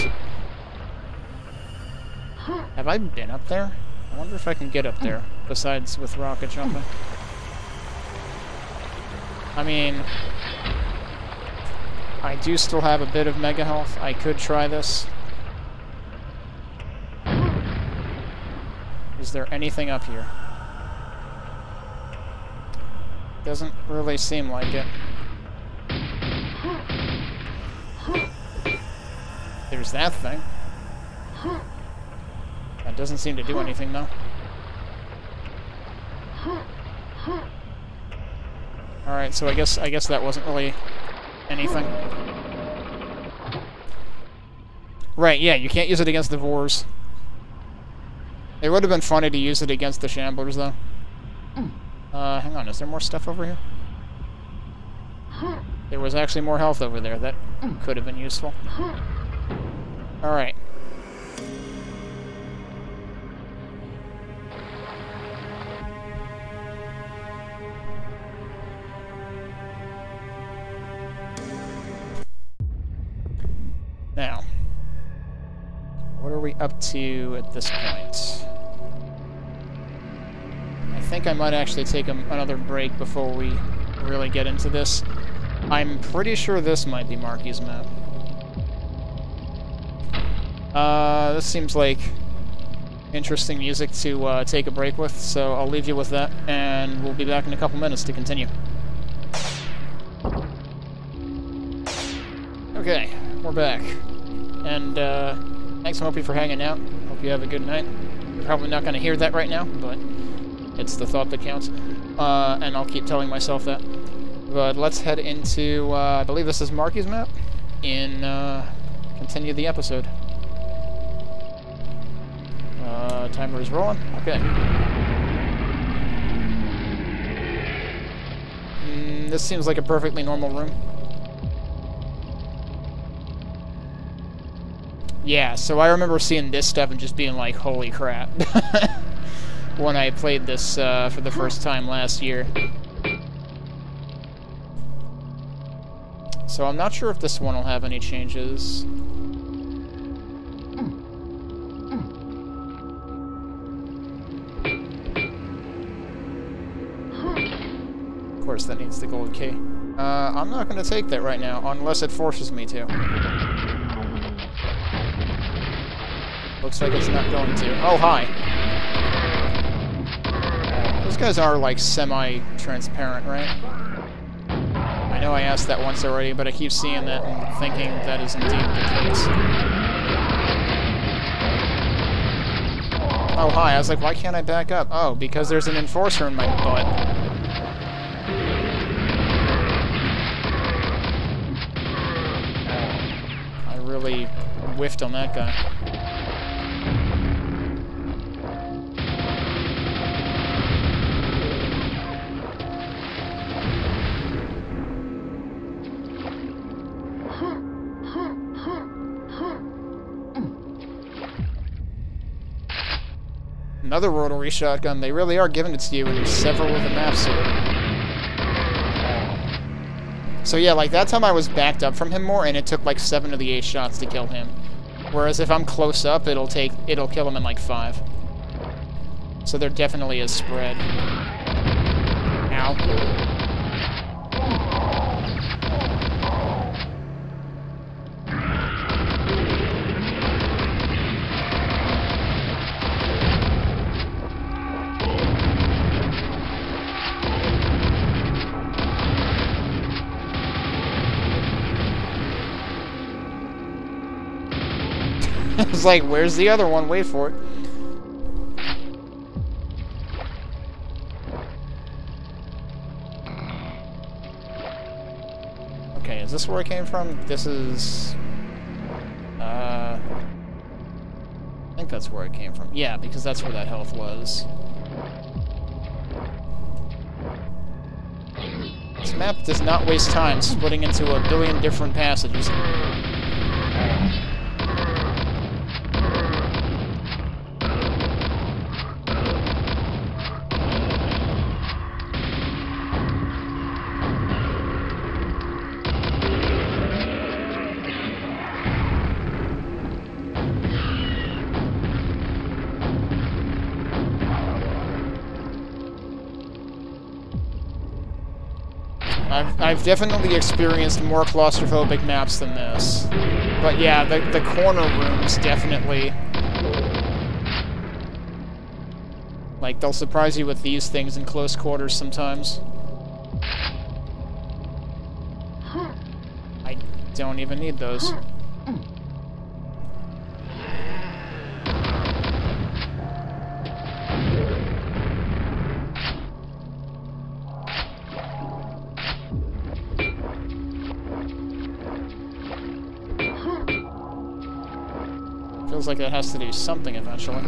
Have I been up there? I wonder if I can get up there. besides with rocket jumping. I mean, I do still have a bit of mega health. I could try this. Is there anything up here? Doesn't really seem like it. There's that thing. That doesn't seem to do anything, though. Alright, so I guess I guess that wasn't really anything. Right, yeah, you can't use it against the Vores. It would have been funny to use it against the Shamblers, though. Uh, hang on, is there more stuff over here? There was actually more health over there. That could have been useful. Alright. We up to at this point? I think I might actually take a, another break before we really get into this. I'm pretty sure this might be Marky's map. Uh, this seems like interesting music to uh, take a break with, so I'll leave you with that, and we'll be back in a couple minutes to continue. Okay, we're back. And uh, thanks, Mopey, for hanging out. Hope you have a good night. You're probably not going to hear that right now, but it's the thought that counts. Uh, and I'll keep telling myself that. But let's head into, uh, I believe this is Marky's map, in uh, continue the episode. Uh, timer is rolling. Okay. Mm, this seems like a perfectly normal room. Yeah, so I remember seeing this stuff and just being like, holy crap. when I played this uh, for the first time last year. So I'm not sure if this one will have any changes. Of course, that needs the gold key. Uh, I'm not going to take that right now, unless it forces me to. Looks like it's not going to. Oh, hi. Those guys are, like, semi-transparent, right? I know I asked that once already, but I keep seeing that and thinking that is indeed the case. Oh, hi. I was like, why can't I back up? Oh, because there's an enforcer in my butt. I really whiffed on that guy. Another rotary shotgun. They really are giving it to you in several of the maps here. So yeah, like that time I was backed up from him more, and it took like seven of the eight shots to kill him. Whereas if I'm close up, it'll take it'll kill him in like five. So there definitely is spread. Ow. Like, where's the other one? Wait for it. Okay, is this where it came from? This is... Uh... I think that's where it came from. Yeah, because that's where that health was. This map does not waste time splitting into a billion different passages. Definitely experienced more claustrophobic maps than this. But yeah, the, the corner rooms definitely... Like, they'll surprise you with these things in close quarters sometimes. I don't even need those. Feels like it has to do something eventually.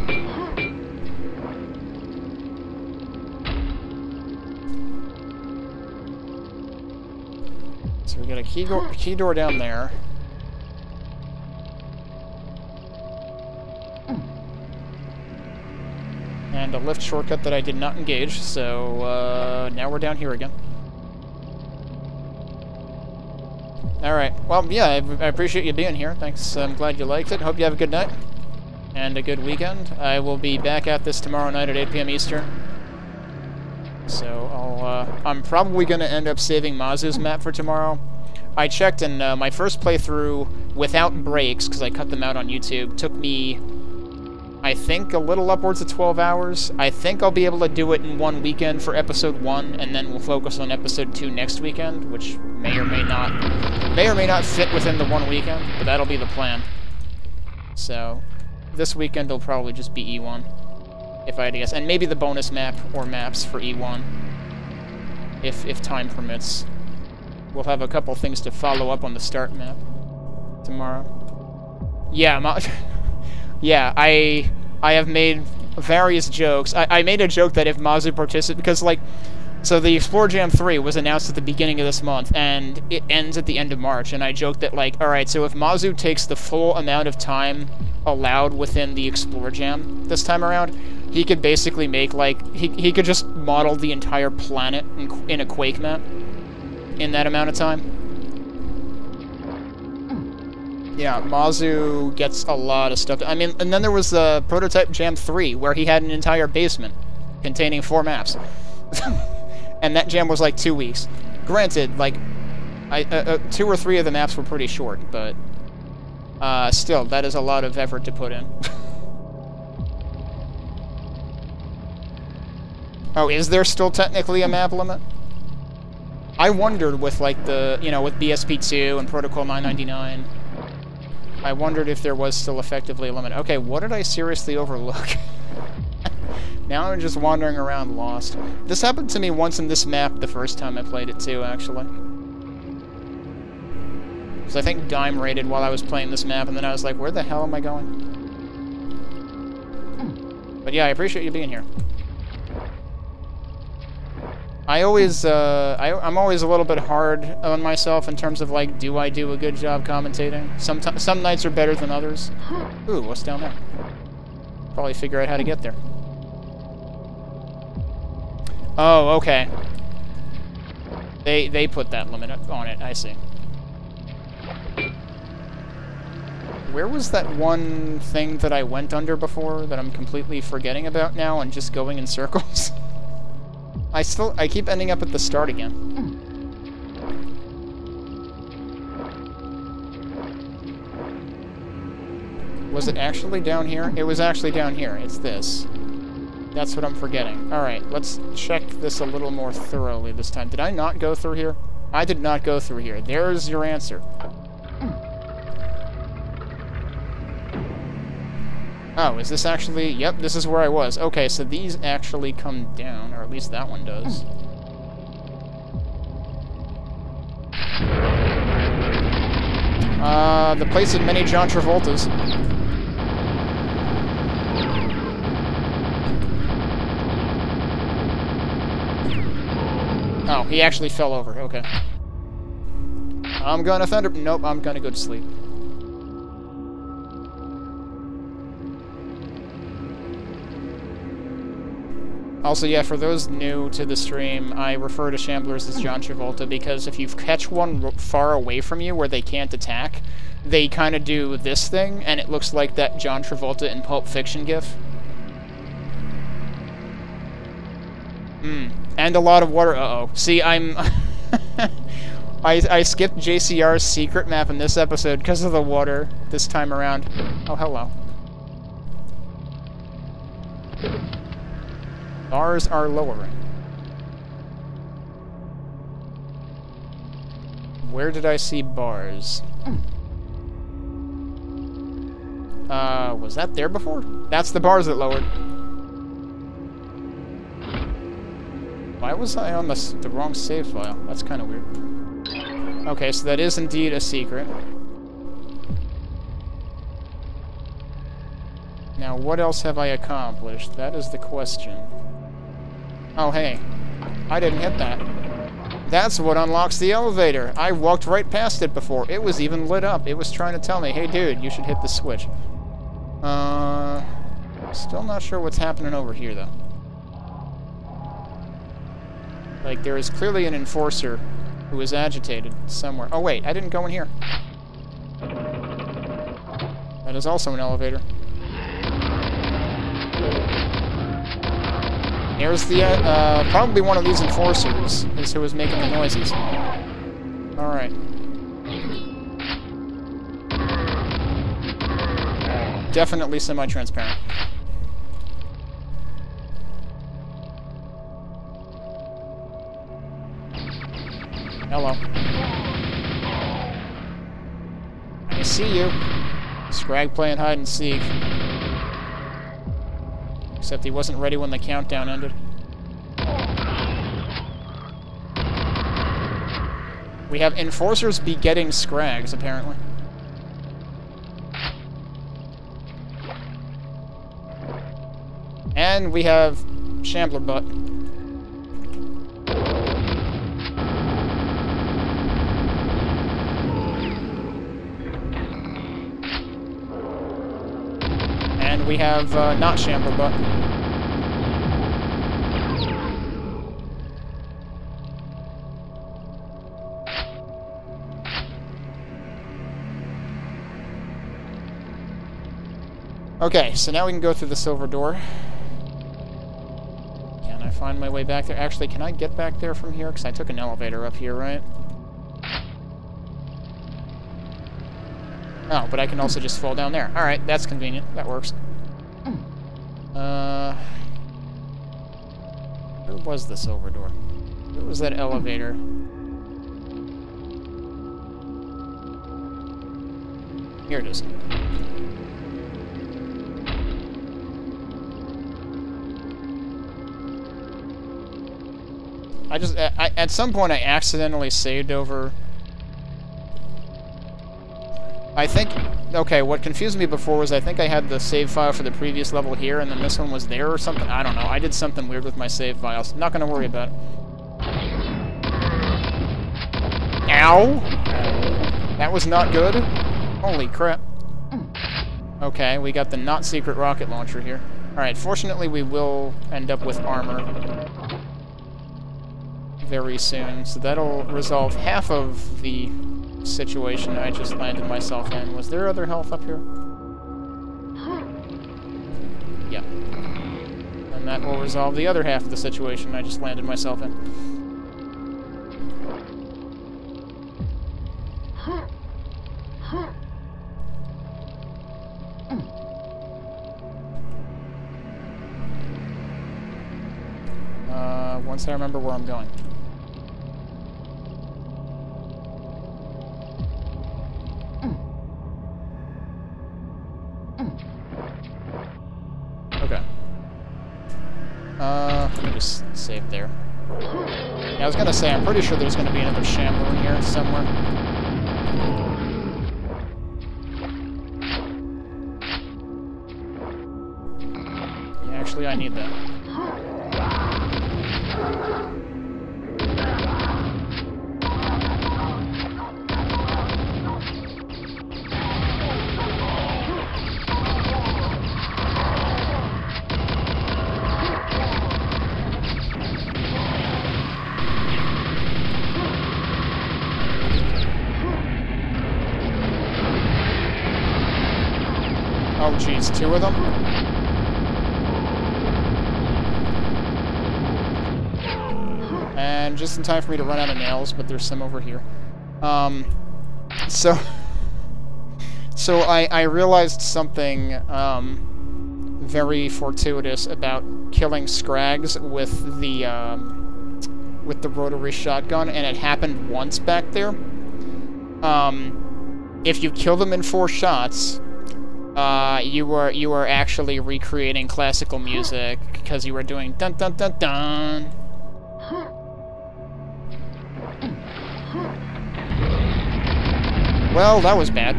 So we got a key, door, key door down there. And a lift shortcut that I did not engage, so uh, now we're down here again. Alright, well, yeah, I, appreciate you being here. Thanks, I'm glad you liked it. Hope you have a good night and a good weekend. I will be back at this tomorrow night at 8 p.m. Eastern. So I'll, uh, I'm probably going to end up saving Mazu's map for tomorrow. I checked, and uh, my first playthrough without breaks, because I cut them out on YouTube, took me, I think, a little upwards of 12 hours. I think I'll be able to do it in one weekend for episode 1, and then we'll focus on episode 2 next weekend, which may or may not may or may not fit within the one weekend, but that'll be the plan. So, this weekend will probably just be E1, if I had to guess. And maybe the bonus map or maps for E1, if, if time permits. We'll have a couple things to follow up on the start map tomorrow. Yeah, yeah, I I have made various jokes. I, I made a joke that if Mazu participated, because, like, so the Explore Jam 3 was announced at the beginning of this month, and it ends at the end of March, and I joked that, like, alright, so if Mazu takes the full amount of time allowed within the Explore Jam this time around, he could basically make, like, he, he could just model the entire planet in, in a Quake map in that amount of time. Yeah, Mazu gets a lot of stuff. I mean, and then there was the Prototype Jam 3, where he had an entire basement containing four maps. and that jam was like two weeks. Granted, like, I, uh, uh, two or three of the maps were pretty short, but uh, still, that is a lot of effort to put in. oh, is there still technically a map limit? I wondered with, like, the, you know, with BSP2 and Protocol 999, I wondered if there was still effectively a limit. Okay, what did I seriously overlook? Now I'm just wandering around lost. This happened to me once in this map the first time I played it too, actually. Because I think Dime raided while I was playing this map, and then I was like, where the hell am I going? But yeah, I appreciate you being here. I always, uh, I, I'm always a little bit hard on myself in terms of, like, do I do a good job commentating? Some, some nights are better than others. Ooh, what's down there? Probably figure out how to get there. Oh, okay. They they put that limit on it, I see. Where was that one thing that I went under before that I'm completely forgetting about now and just going in circles? I still, I keep ending up at the start again. Was it actually down here? It was actually down here. It's this. That's what I'm forgetting. Alright, let's check this a little more thoroughly this time. Did I not go through here? I did not go through here. There's your answer. Oh, is this actually... Yep, this is where I was. Okay, so these actually come down, or at least that one does. Uh, the place of many John Travoltas. Oh, he actually fell over. Okay. I'm gonna thunder... Nope, I'm gonna go to sleep. Also, yeah, for those new to the stream, I refer to Shamblers as John Travolta because if you catch one far away from you where they can't attack, they kind of do this thing, and it looks like that John Travolta in Pulp Fiction gif. Hmm. And a lot of water. Uh-oh. See, I'm... I, I skipped JCR's secret map in this episode because of the water this time around. Oh, hello. Bars are lowering. Where did I see bars? Uh, was that there before? That's the bars that lowered. Why was I on the, the wrong save file? That's kind of weird. Okay, so that is indeed a secret. Now, what else have I accomplished? That is the question. Oh, hey. I didn't hit that. That's what unlocks the elevator. I walked right past it before. It was even lit up. It was trying to tell me, hey, dude, you should hit the switch. Uh, still not sure what's happening over here, though. Like, there is clearly an enforcer who is agitated somewhere. Oh, wait, I didn't go in here. That is also an elevator. There's the, uh, uh, probably one of these enforcers is who was making the noises. Alright. Definitely semi-transparent. Hello. I see you. Scrag playing hide and seek. Except he wasn't ready when the countdown ended. We have enforcers begetting scrags, apparently. And we have Shambler Butt. We have uh, not Shambler but... Okay, so now we can go through the silver door. Can I find my way back there? Actually, can I get back there from here? Because I took an elevator up here, right? Oh, but I can also just fall down there. Alright, that's convenient. That works. Uh... Where was the silver door? Where was that elevator? Here it is. I just, I, at some point I accidentally saved over... I think, okay, what confused me before was I think I had the save file for the previous level here, and then this one was there or something. I don't know. I did something weird with my save files. Not going to worry about it. Ow! That was not good. Holy crap. Okay, we got the not secret rocket launcher here. Alright, fortunately we will end up with armor very soon, so that'll resolve half of the situation I just landed myself in. Was there other health up here? Yeah. And that will resolve the other half of the situation I just landed myself in. Uh, once I remember where I'm going. Save there. Yeah, I was gonna say, I'm pretty sure there's gonna be another Shambler in here somewhere. Yeah, actually, I need that. Two of them? And just in time for me to run out of nails, but there's some over here. Um, so... So I, I realized something um, very fortuitous about killing Scrags with the um, with the rotary shotgun, and it happened once back there. Um, if you kill them in four shots, uh, you were you were actually recreating classical music because you were doing dun dun dun dun. Well, that was bad.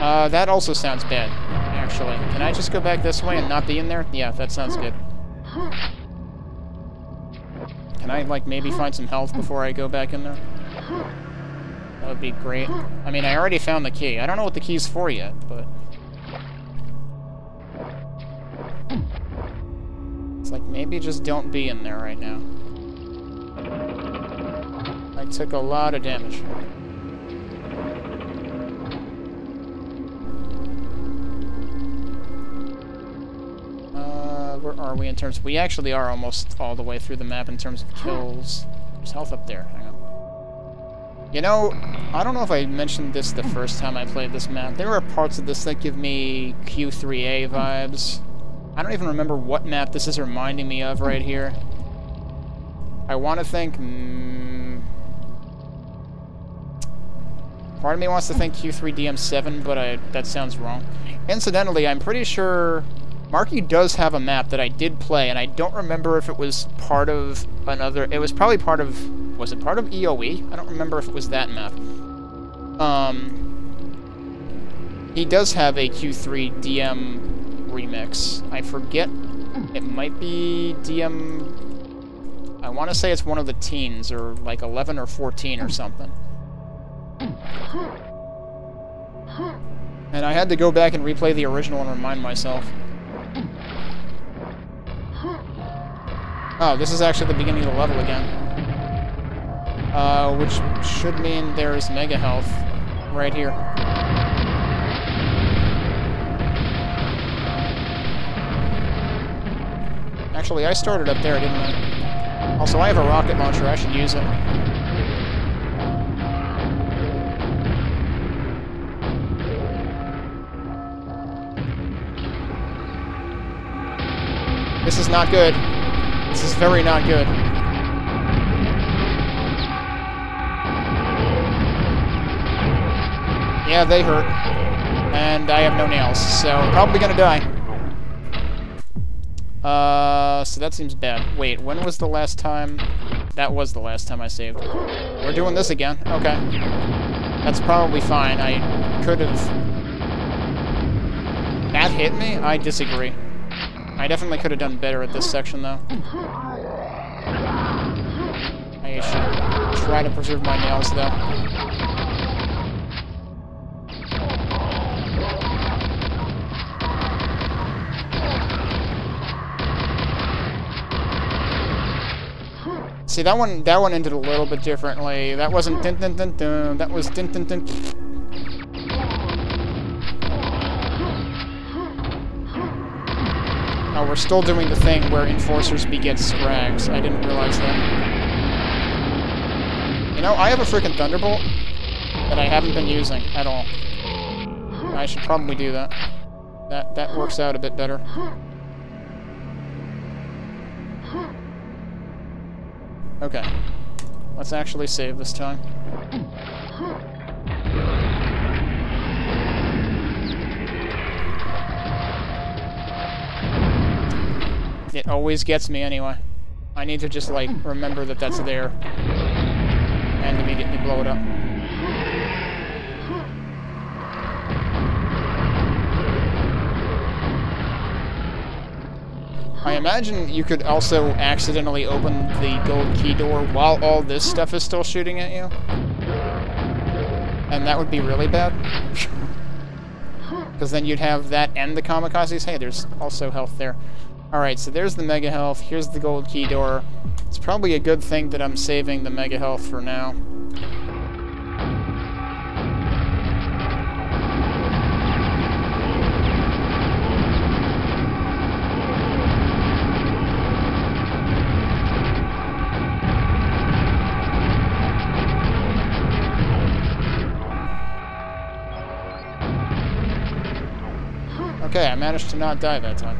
Uh, that also sounds bad, actually. Can I just go back this way and not be in there? Yeah, that sounds good. Can I, like, maybe find some health before I go back in there? That would be great. I mean, I already found the key. I don't know what the key's for yet, but... It's like, maybe just don't be in there right now. I took a lot of damage. Uh, where are we in terms... We actually are almost all the way through the map in terms of kills. There's health up there. Hang on. You know, I don't know if I mentioned this the first time I played this map. There are parts of this that give me Q3A vibes. I don't even remember what map this is reminding me of right here. I want to think... Mm, part of me wants to think Q3DM7, but I, that sounds wrong. Incidentally, I'm pretty sure Marky does have a map that I did play, and I don't remember if it was part of another... It was probably part of... Was it part of EOE? I don't remember if it was that map. Um... He does have a Q3 DM remix. I forget... It might be DM... I want to say it's one of the teens, or like 11 or 14 or something. And I had to go back and replay the original and remind myself. Oh, this is actually the beginning of the level again. Uh, which should mean there's mega health right here. Actually, I started up there, didn't I? Also, I have a rocket launcher. I should use it. This is not good. This is very not good. Yeah, they hurt. And I have no nails, so probably gonna die. Uh, so that seems bad. Wait, when was the last time... That was the last time I saved. We're doing this again. Okay. That's probably fine. I could have... That hit me? I disagree. I definitely could have done better at this section, though. I should try to preserve my nails, though. See, that one that one ended a little bit differently. That wasn't dun dun dun dun. That was dun dun dun. Oh, we're still doing the thing where Enforcers beget Scrags. I didn't realize that. You know, I have a freaking Thunderbolt that I haven't been using at all. I should probably do that. That that works out a bit better. Okay. Let's actually save this time. It always gets me anyway. I need to just, like, remember that that's there. And immediately blow it up. I imagine you could also accidentally open the gold key door while all this stuff is still shooting at you. And that would be really bad. Because then you'd have that and the kamikazes. Hey, there's also health there. Alright, so there's the Mega Health, here's the gold key door. It's probably a good thing that I'm saving the Mega Health for now. Okay, I managed to not die that time.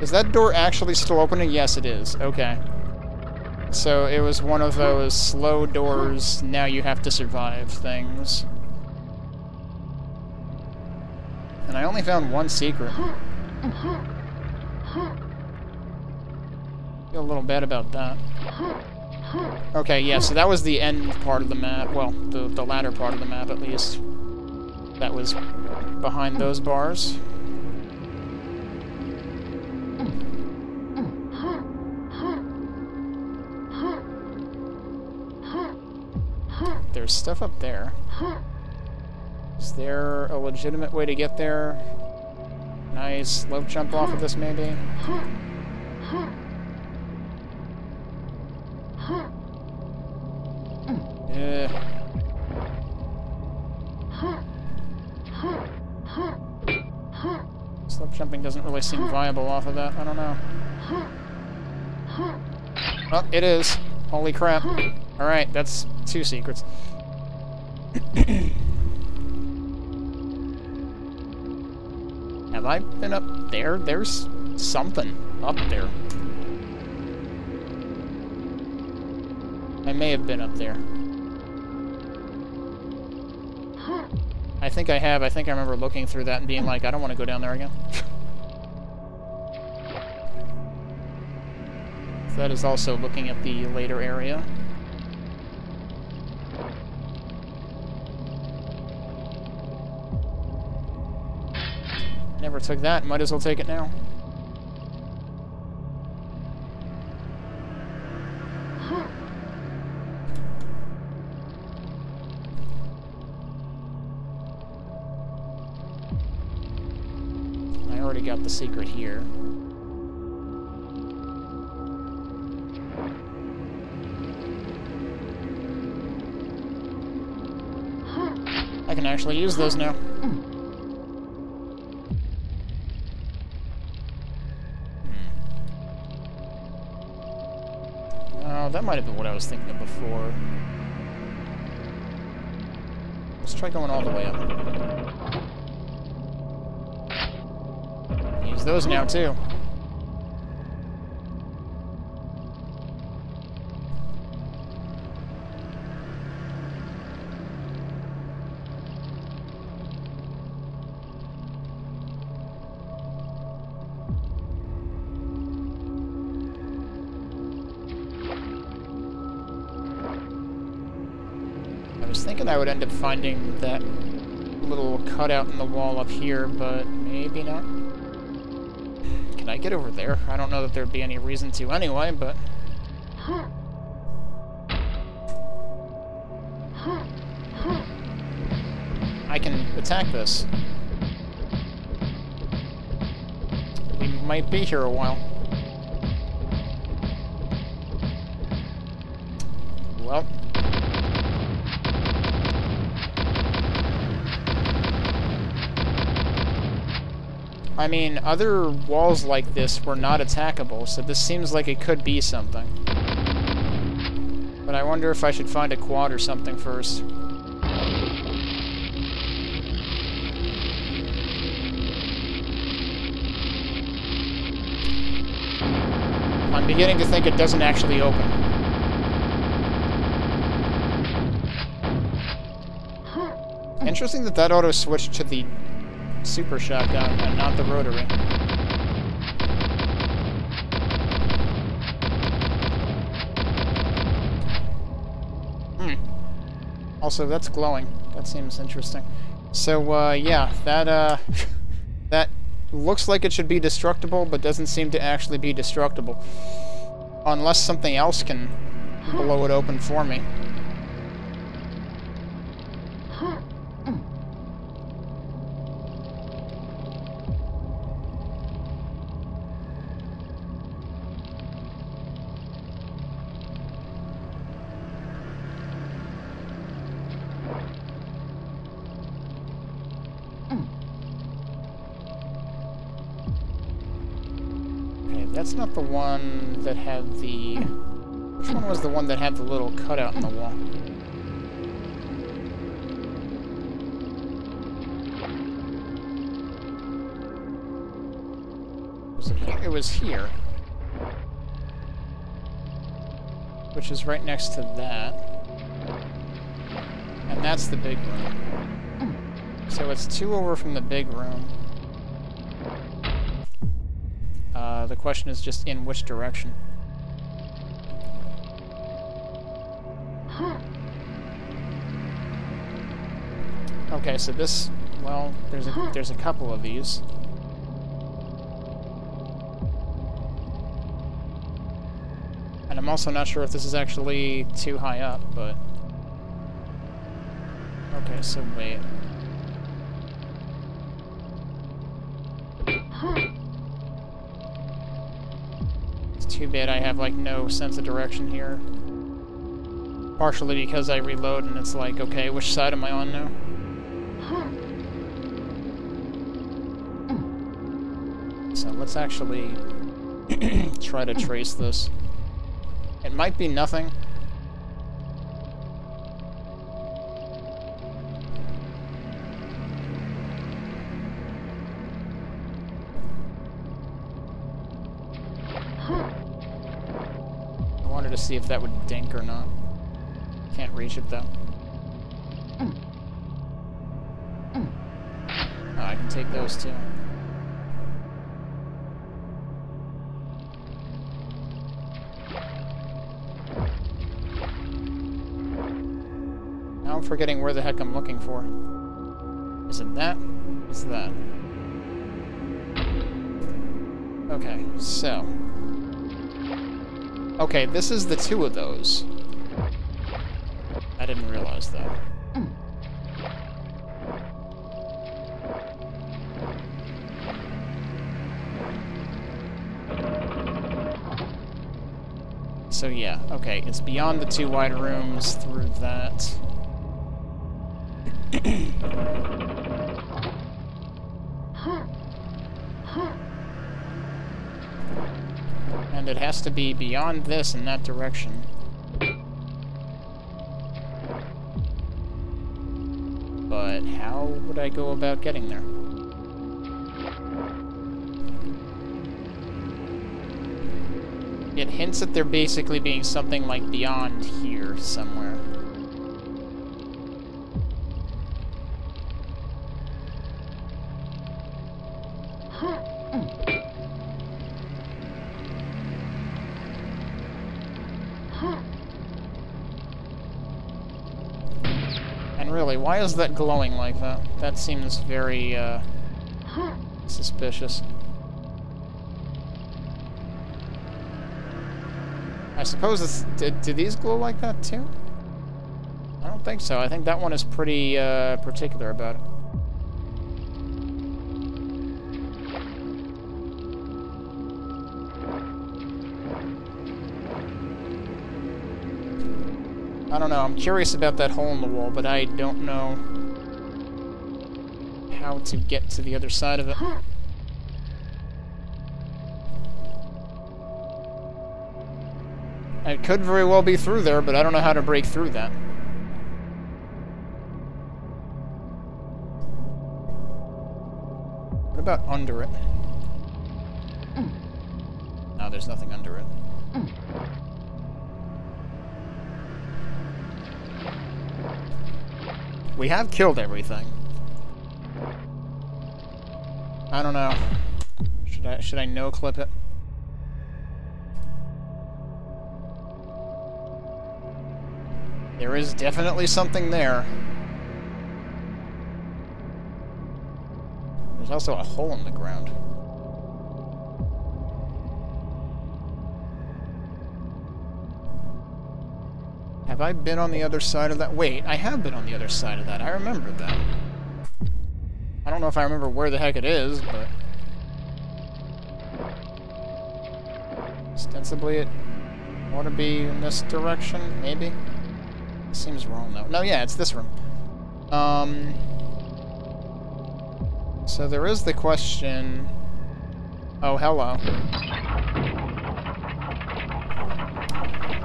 Is that door actually still opening? Yes, it is. Okay. So it was one of those slow doors, now you have to survive things. And I only found one secret. Feel a little bad about that. Okay, yeah, so that was the end part of the map. Well, the, the latter part of the map, at least. That was behind those bars. There's stuff up there. Is there a legitimate way to get there? Nice. Slope jump off of this, maybe? Yeah. Slope jumping doesn't really seem viable off of that. I don't know. Oh, it is. Holy crap. Alright, that's two secrets. Have I been up there? There's something up there. I may have been up there. I think I have. I think I remember looking through that and being like, I don't want to go down there again. that is also looking at the later area. Never took that, might as well take it now. Already got the secret here. I can actually use those now. Oh, that might have been what I was thinking of before. Let's try going all the way up. Use those now, too. I was thinking I would end up finding that little cutout in the wall up here, but maybe not. I get over there? I don't know that there'd be any reason to anyway, but... I can attack this. We might be here a while. I mean, other walls like this were not attackable, so this seems like it could be something. But I wonder if I should find a quad or something first. I'm beginning to think it doesn't actually open. Interesting that that auto switched to the super shotgun and not the rotary. Hmm. Also, that's glowing. That seems interesting. So, uh, yeah, that, uh, that looks like it should be destructible, but doesn't seem to actually be destructible. Unless something else can blow it open for me. that had the... Which one was the one that had the little cutout in the wall? Was it here? It was here. Which is right next to that. And that's the big room. So it's two over from the big room. Uh, the question is just in which direction. Okay, so this, well, there's a there's a couple of these. And I'm also not sure if this is actually too high up, but... Okay, so wait. Bad I have, like, no sense of direction here. Partially because I reload and it's like, okay, which side am I on now? So let's actually try to trace this. It might be nothing. See if that would dink or not. Can't reach it though. Oh, I can take those too. Now I'm forgetting where the heck I'm looking for. Is it that? Is that? Okay, so... Okay, this is the two of those. I didn't realize that. So yeah, okay, it's beyond the two wide rooms through that. and it has to be beyond this in that direction. But how would I go about getting there? It hints at there basically being something like beyond here somewhere. Why is that glowing like that? That seems very, uh, suspicious. I suppose it's... Did, do these glow like that, too? I don't think so. I think that one is pretty, uh, particular about it. Curious about that hole in the wall, but I don't know how to get to the other side of it. It could very well be through there, but I don't know how to break through that. What about under it? We have killed everything. I don't know. Should I should I no clip it? There is definitely something there. There's also a hole in the ground. Have I been on the other side of that? Wait, I have been on the other side of that. I remember that. I don't know if I remember where the heck it is, but... Ostensibly it ought to be in this direction, maybe? Seems wrong, though. No, yeah, it's this room. Um... So there is the question... Oh, hello.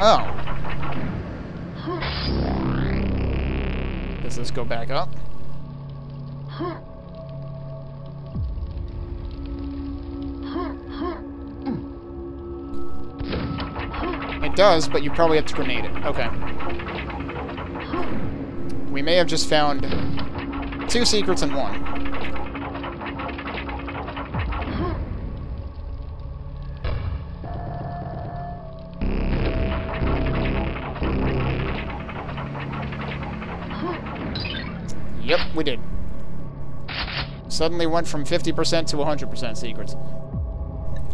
Oh. Does this go back up? Hmm. It does, but you probably have to grenade it. Okay. We may have just found two secrets in one. We did. Suddenly went from 50% to 100% secrets.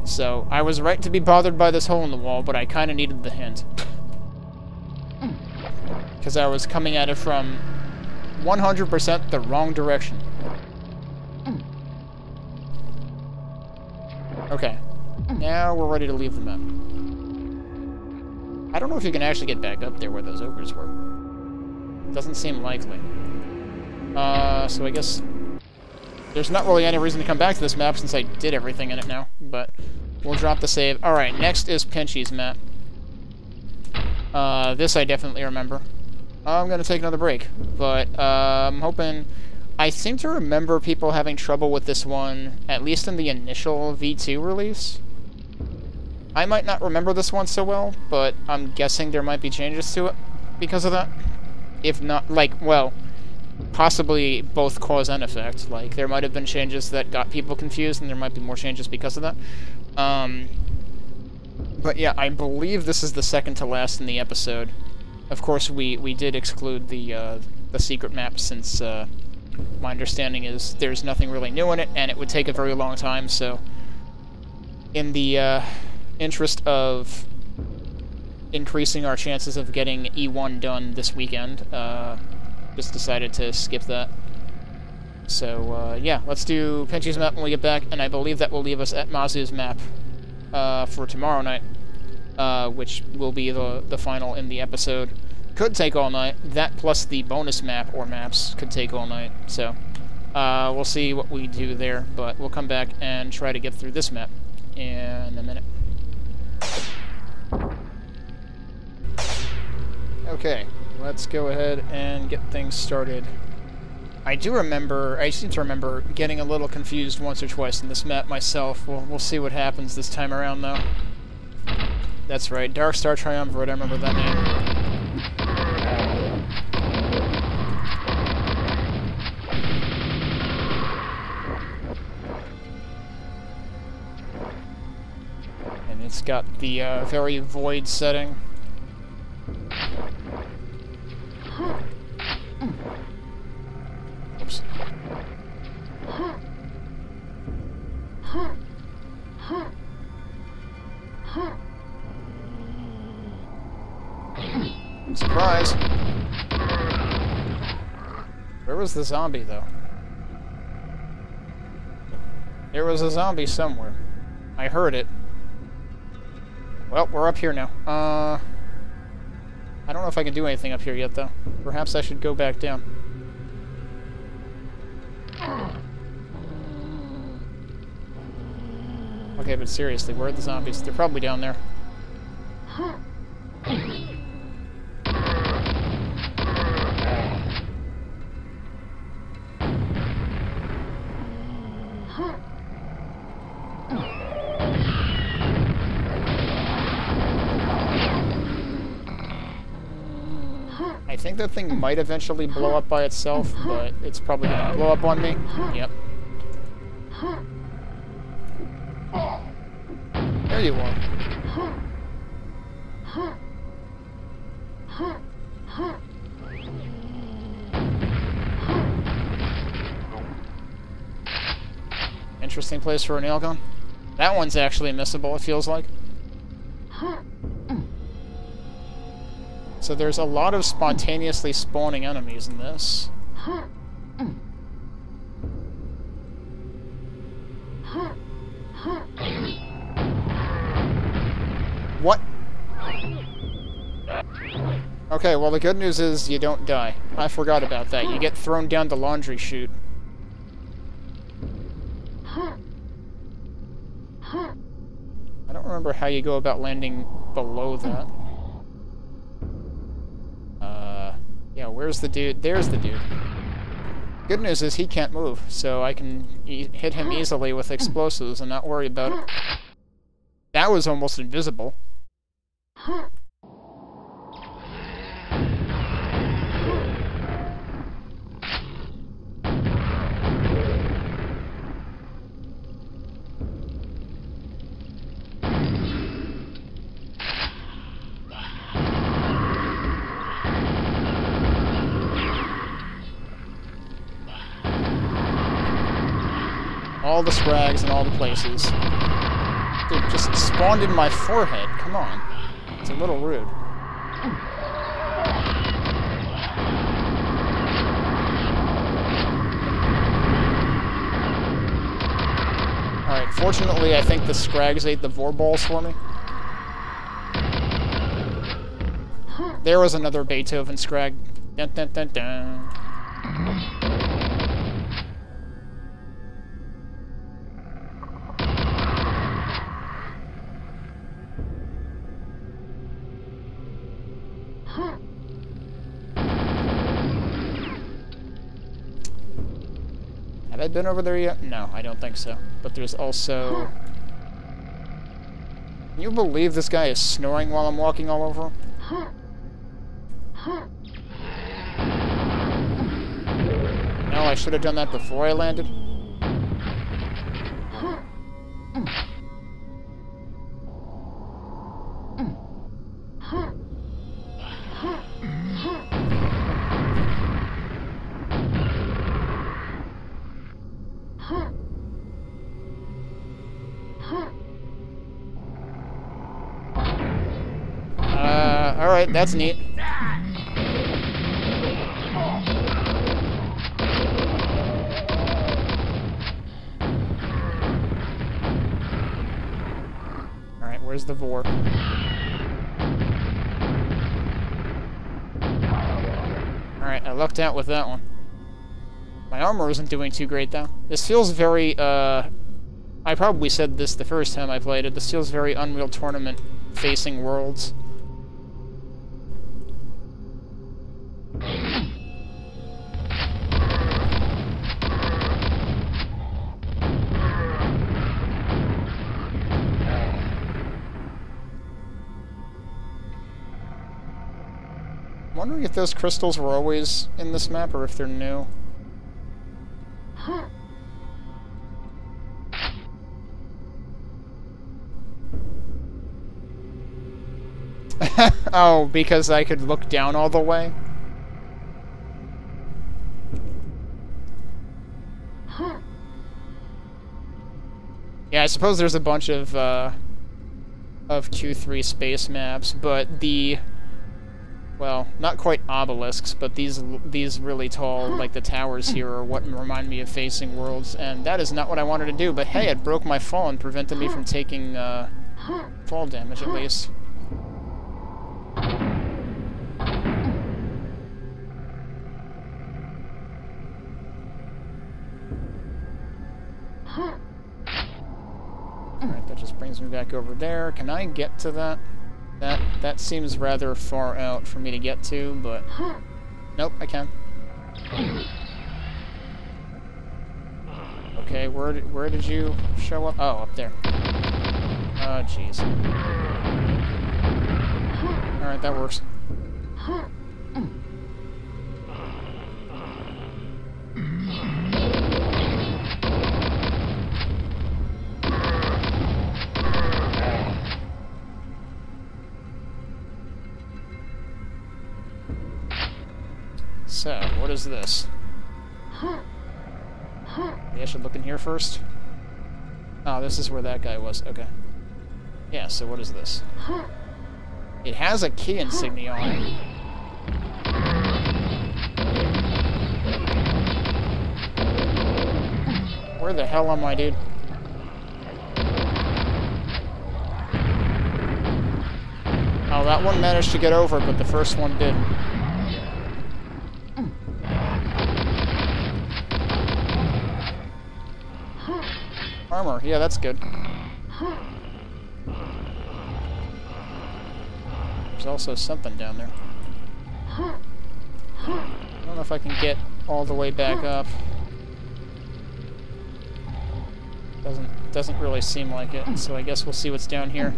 So, I was right to be bothered by this hole in the wall, but I kind of needed the hint. Because I was coming at it from 100% the wrong direction. Okay. Now we're ready to leave the map. I don't know if you can actually get back up there where those ogres were. Doesn't seem likely. Uh, so I guess there's not really any reason to come back to this map since I did everything in it now, but we'll drop the save. Alright, next is Pinchy's map. Uh, this I definitely remember. I'm going to take another break, but uh, I'm hoping... I seem to remember people having trouble with this one, at least in the initial V2 release. I might not remember this one so well, but I'm guessing there might be changes to it because of that. If not, like, well, possibly both cause and effect. Like, there might have been changes that got people confused, and there might be more changes because of that. Um, but yeah, I believe this is the second to last in the episode. Of course, we, we did exclude the, uh, the secret map since uh, my understanding is there's nothing really new in it, and it would take a very long time, so in the uh, interest of increasing our chances of getting E1 done this weekend, uh, just decided to skip that. So, uh, yeah, let's do Pinchy's map when we get back, and I believe that will leave us at Mazu's map uh, for tomorrow night, uh, which will be the, the final in the episode. Could take all night. That plus the bonus map or maps could take all night, so uh, we'll see what we do there, but we'll come back and try to get through this map in a minute. Okay, let's go ahead and get things started. I do remember, I seem to remember getting a little confused once or twice in this map myself. We'll, we'll see what happens this time around, though. That's right, Dark Star Triumvirate, I remember that name. And it's got the uh, very void setting. Oops. Surprise! Where was the zombie, though? There was a zombie somewhere. I heard it. Well, we're up here now. Uh... I don't know if I can do anything up here yet, though. Perhaps I should go back down. Okay, but seriously, where are the zombies? They're probably down there. I think that thing might eventually blow up by itself, but it's probably gonna blow up on me. Yep. There you are. Interesting place for a nail gun. That one's actually missable, it feels like. So there's a lot of spontaneously spawning enemies in this. What? Okay, well the good news is you don't die. I forgot about that. You get thrown down the laundry chute. I don't remember how you go about landing below that. Where's the dude? There's the dude. Good news is he can't move, so I can e hit him easily with explosives and not worry about it. That was almost invisible. The scrags in all the places. Dude, just spawned in my forehead. Come on. It's a little rude. Alright, fortunately I think the scrags ate the Vore balls for me. There was another Beethoven scrag. Dun, dun, dun, I been over there yet? No, I don't think so. But there's also... Can you believe this guy is snoring while I'm walking all over him? No, I should have done that before I landed. Alright, that's neat. Alright, where's the Vore? Alright, I lucked out with that one. My armor isn't doing too great, though. This feels very, uh... I probably said this the first time I played it. This feels very Unreal Tournament Facing Worlds. Wondering if those crystals were always in this map or if they're new. oh, because I could look down all the way? Yeah, I suppose there's a bunch of, uh, of Q3 space maps, but the well, not quite obelisks, but these these really tall, like the towers here, are what remind me of Facing Worlds, and that is not what I wanted to do, but hey, it broke my fall and prevented me from taking uh, fall damage, at least. Alright, that just brings me back over there. Can I get to that? That that seems rather far out for me to get to, but nope, I can. Okay, where did, where did you show up? Oh, up there. Oh, jeez. Alright, that works. So, what is this? Maybe I should look in here first? Oh, this is where that guy was. Okay. Yeah, so what is this? It has a key insignia on it. Where the hell am I, dude? Oh, that one managed to get over, but the first one didn't. Armor, yeah, that's good. There's also something down there. I don't know if I can get all the way back up. Doesn't doesn't really seem like it, so I guess we'll see what's down here.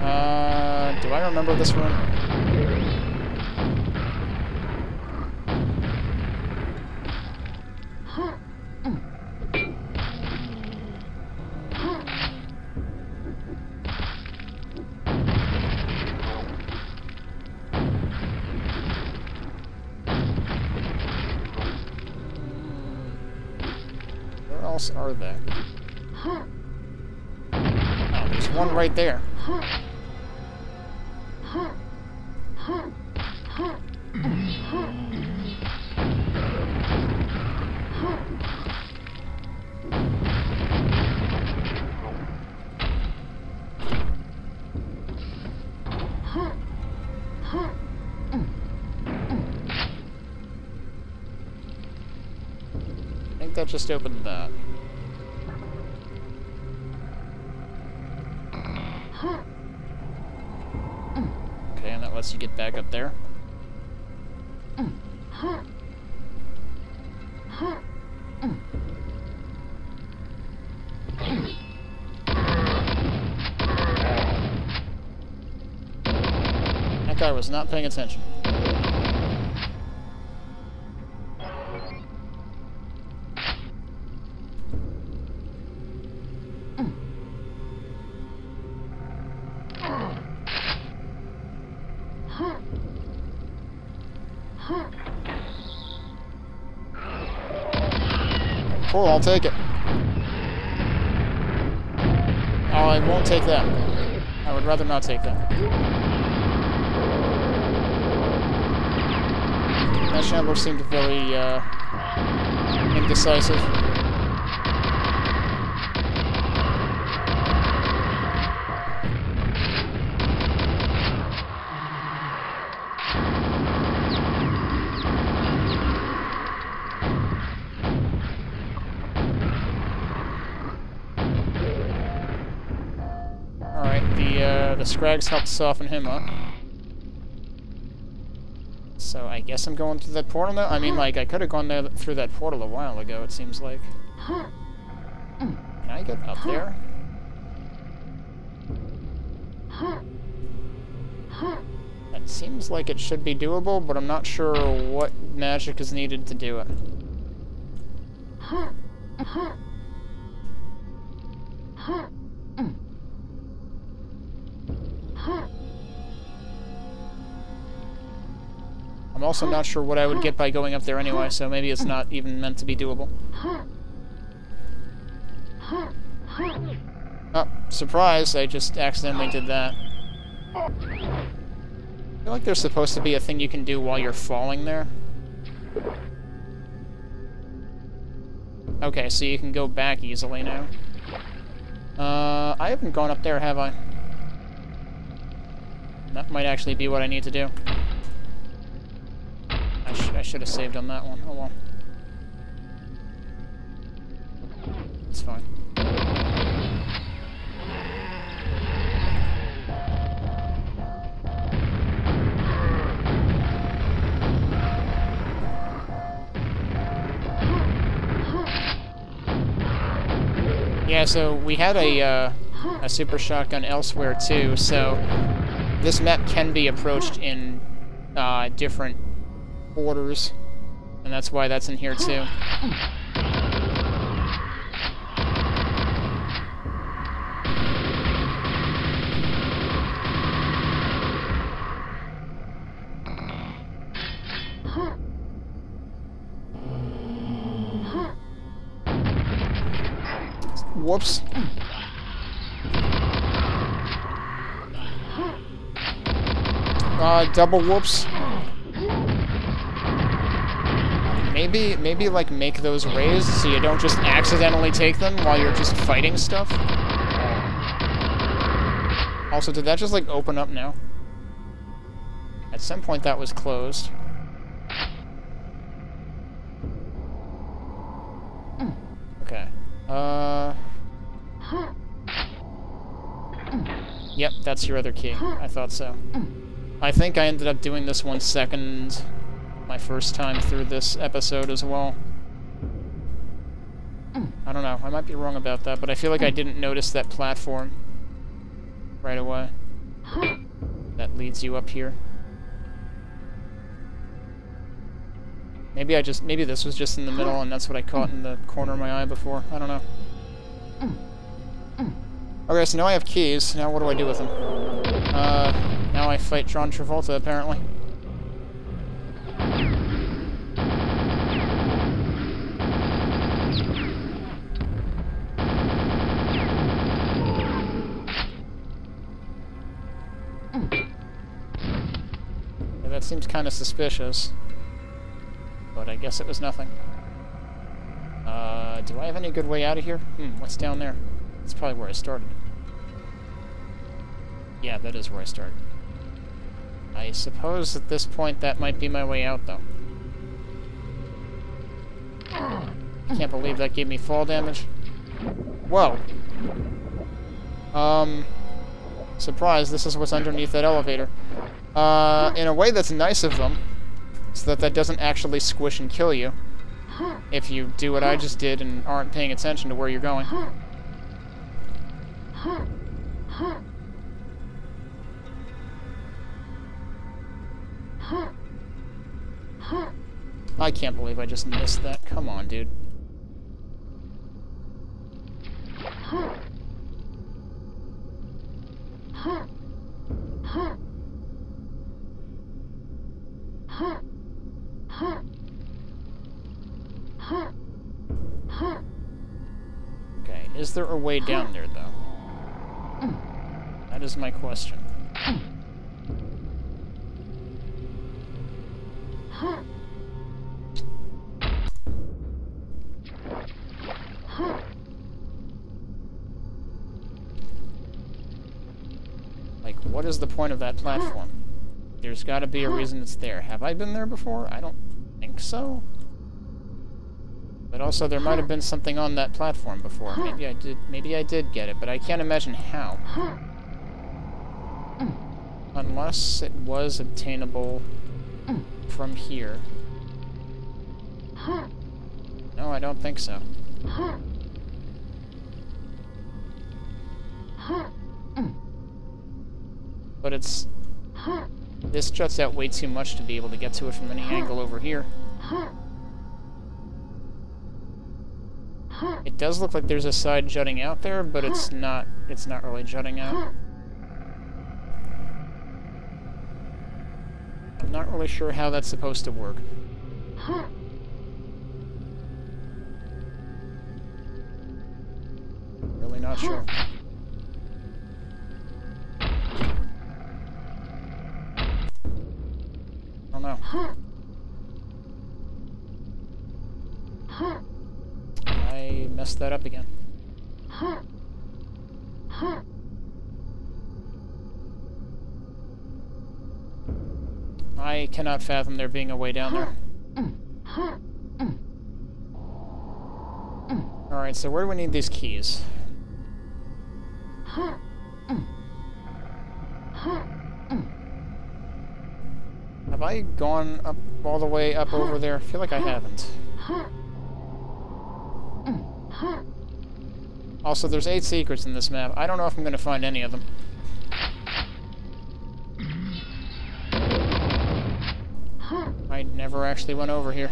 Uh, do I remember this room? Else are there? Oh, there's one right there. Just opened that. Okay, and that lets you get back up there. That guy was not paying attention. I'll take it. Oh, I won't take that. I would rather not take that. That Shambler seemed very, uh, indecisive. The, Scrags helped soften him up. So I guess I'm going through that portal now? I mean, like, I could have gone there through that portal a while ago, it seems like. Can I get up there? That seems like it should be doable, but I'm not sure what magic is needed to do it. I'm also not sure what I would get by going up there anyway, so maybe it's not even meant to be doable. Oh, surprise, I just accidentally did that. I feel like there's supposed to be a thing you can do while you're falling there. Okay, so you can go back easily now. Uh, I haven't gone up there, have I? That might actually be what I need to do. I, sh I should have saved on that one. Oh well. It's fine. Yeah, so we had a, uh, a super shotgun elsewhere too, so this map can be approached in uh, different orders, and that's why that's in here too. Whoops. Uh, double whoops. Maybe, maybe like make those raised so you don't just accidentally take them while you're just fighting stuff. Also, did that just like open up now? At some point that was closed. Okay. Uh... Yep, that's your other key. I thought so. I think I ended up doing this one second my first time through this episode as well. I don't know. I might be wrong about that, but I feel like I didn't notice that platform right away. That leads you up here. Maybe I just, maybe this was just in the middle and that's what I caught in the corner of my eye before. I don't know. Okay, so now I have keys. Now what do I do with them? Uh, now I fight John Travolta, apparently. Yeah, that seems kind of suspicious. But I guess it was nothing. Uh, do I have any good way out of here? Hmm, what's down there? That's probably where I started. Yeah, that is where I started. I suppose at this point that might be my way out, though. Can't believe that gave me fall damage. Whoa. Um, surprise, this is what's underneath that elevator. Uh, in a way that's nice of them, so that that doesn't actually squish and kill you. If you do what I just did and aren't paying attention to where you're going. I can't believe I just missed that. Come on, dude. Okay, is there a way down there, though? Hmm. That is my question. Is the point of that platform? There's got to be a reason it's there. Have I been there before? I don't think so. But also, there might have been something on that platform before. Maybe I did. Maybe I did get it, but I can't imagine how. Hmm. Unless it was obtainable hmm. from here. No, I don't think so. Hmm. But it's... This juts out way too much to be able to get to it from any angle over here. It does look like there's a side jutting out there, but it's not it's not really jutting out. I'm not really sure how that's supposed to work. Really not sure. Don't know. I messed that up again. I cannot fathom there being a way down there. Alright, so where do we need these keys? Have I gone up all the way up over there? I feel like I haven't. Also, there's eight secrets in this map. I don't know if I'm going to find any of them. I never actually went over here.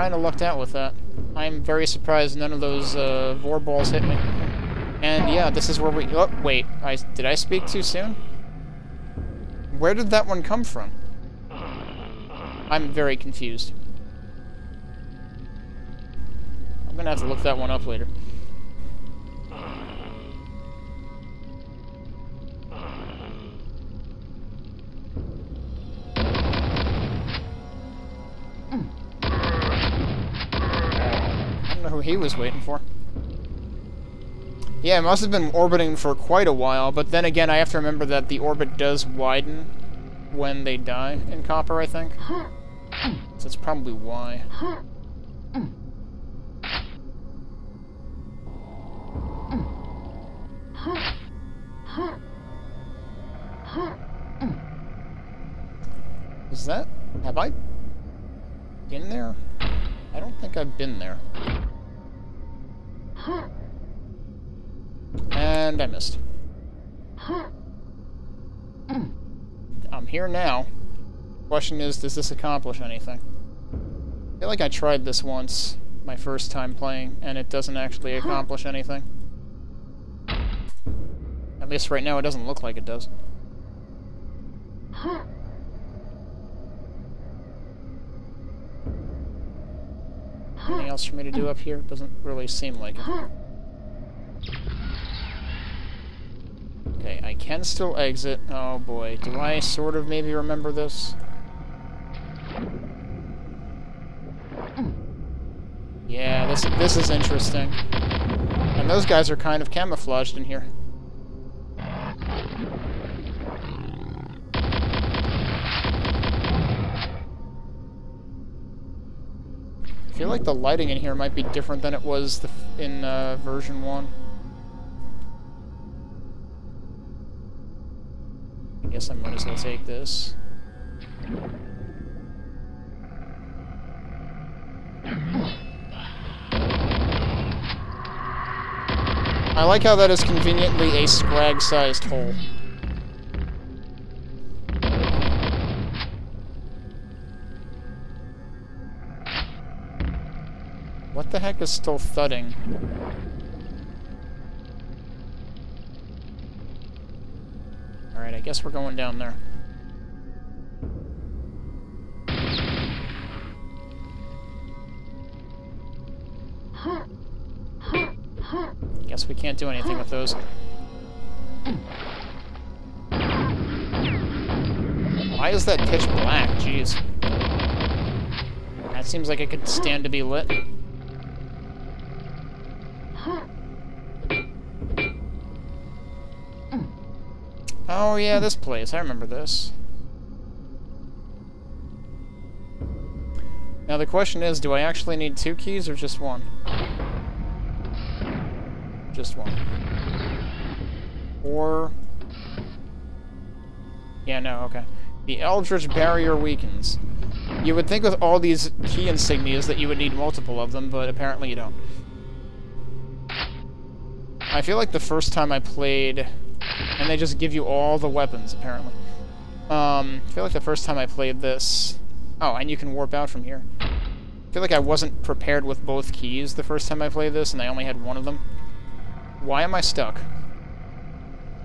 Kind of lucked out with that. I'm very surprised none of those uh, Vore balls hit me. And yeah, this is where we... Oh, wait. I, did I speak too soon? Where did that one come from? I'm very confused. I'm gonna have to look that one up later. Who he was waiting for. Yeah, it must have been orbiting for quite a while, but then again, I have to remember that the orbit does widen when they die in Copper, I think. So that's probably why. Is that... Have I been there? I don't think I've been there. And I missed. I'm here now. Question is, does this accomplish anything? I feel like I tried this once, my first time playing, and it doesn't actually accomplish anything. At least right now it doesn't look like it does. Anything else for me to do up here? Doesn't really seem like it. Okay, I can still exit. Oh boy, do I sort of maybe remember this? Yeah, this this is interesting. And those guys are kind of camouflaged in here. I feel like the lighting in here might be different than it was in uh, version 1. I guess I might as well take this. I like how that is conveniently a scrag-sized hole. What the heck is still thudding? Alright, I guess we're going down there. Guess we can't do anything with those. Why is that pitch black? Jeez. That seems like it could stand to be lit. Oh yeah, this place. I remember this. Now the question is, do I actually need two keys or just one? Just one. Or... Yeah, no, okay. The Eldritch Barrier weakens. You would think with all these key insignias that you would need multiple of them, but apparently you don't. I feel like the first time I played... And they just give you all the weapons, apparently. Um, I feel like the first time I played this... Oh, and you can warp out from here. I feel like I wasn't prepared with both keys the first time I played this, and I only had one of them. Why am I stuck?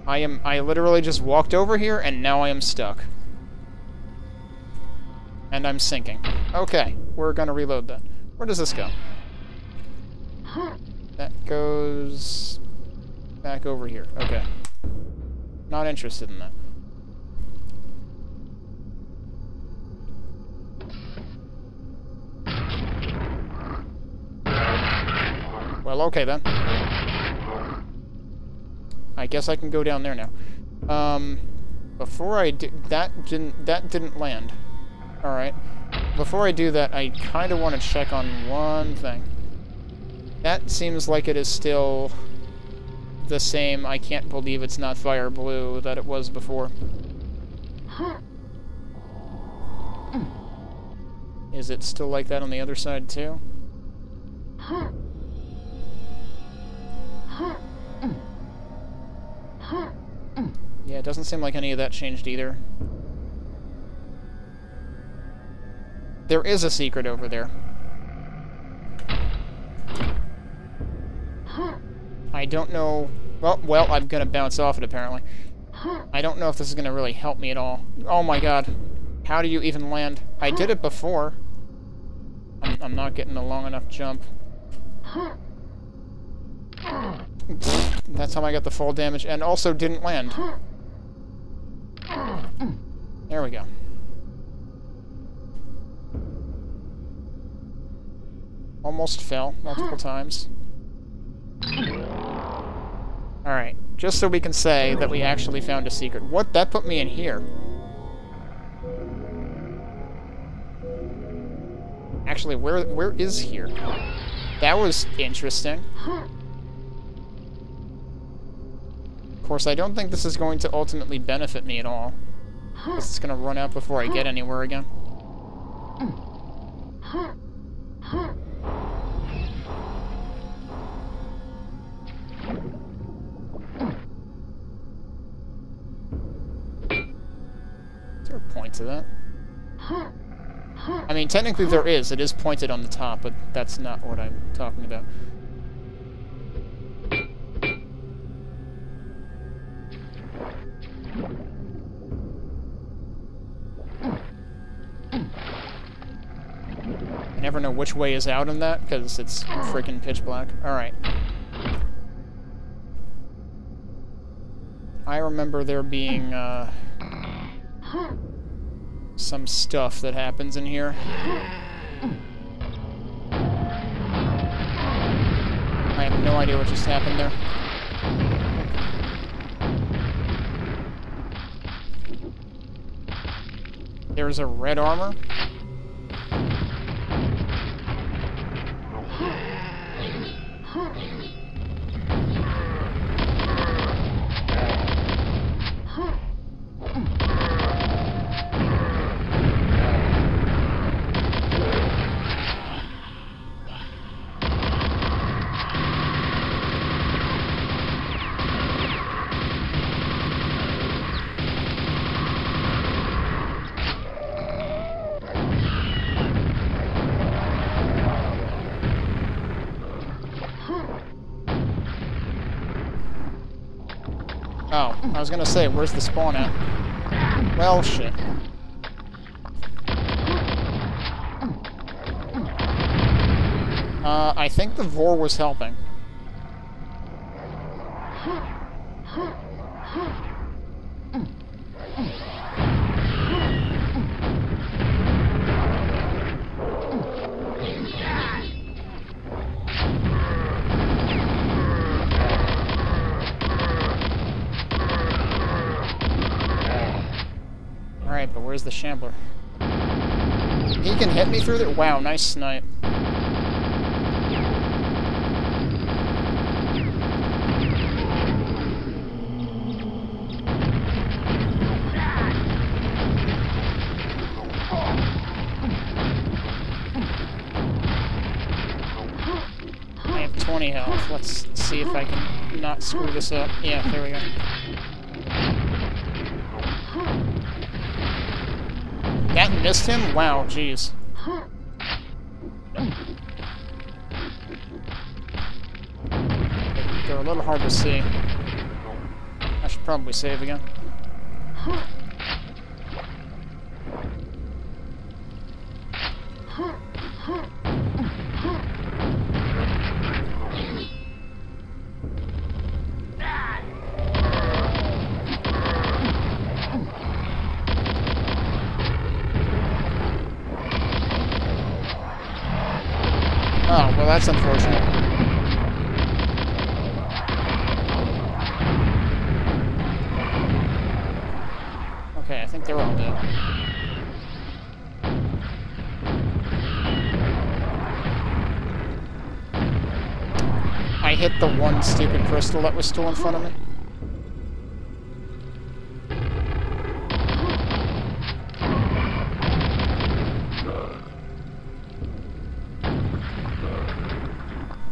I am- I literally just walked over here, and now I am stuck. And I'm sinking. Okay, we're gonna reload that. Where does this go? That goes... back over here. Okay. Not interested in that. Well, okay then. I guess I can go down there now. Um, before I do, that didn't that didn't land. All right. Before I do that, I kind of want to check on one thing. That seems like it is still the same. I can't believe it's not fire blue that it was before. Is it still like that on the other side too? Yeah, it doesn't seem like any of that changed either. There is a secret over there. I don't know... Well, well, I'm gonna bounce off it, apparently. I don't know if this is gonna really help me at all. Oh my god. How do you even land? I did it before. I'm, I'm not getting a long enough jump. That's how I got the fall damage, and also didn't land. There we go. Almost fell multiple times. Alright, just so we can say that we actually found a secret. What? That put me in here. Actually, where where is here? That was interesting. Of course, I don't think this is going to ultimately benefit me at all. It's going to run out before I get anywhere again. Is there a point to that? I mean, technically there is. It is pointed on the top, but that's not what I'm talking about. I never know which way is out in that, because it's freaking pitch black. Alright. I remember there being, uh, some stuff that happens in here. I have no idea what just happened there. There's a red armor. I was gonna say, where's the spawn at? Well, shit. Uh, I think the Vore was helping. Alright, but where's the Shambler? He can hit me through there? Wow, nice snipe. I have 20 health. Let's see if I can not screw this up. Yeah, there we go. That missed him? Wow, jeez. They're a little hard to see. I should probably save again. Stupid crystal that was still in front of me.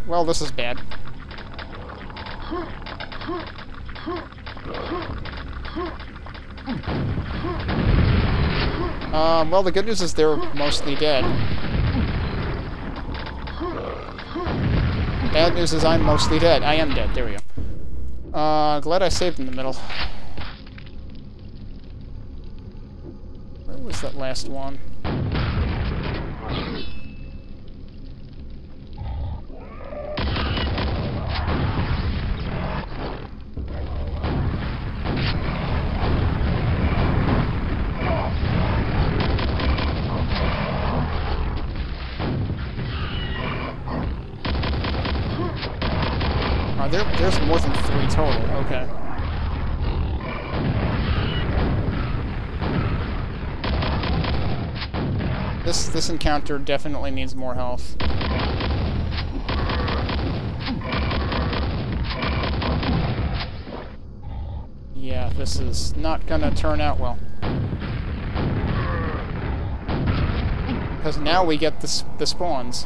Well, this is bad. Um, well, the good news is they're mostly dead. Bad news is I'm mostly dead. I am dead. There we go. Uh, glad I saved in the middle. Where was that last one? Encounter definitely needs more health. Yeah, this is not gonna turn out well. Because now we get the, the spawns.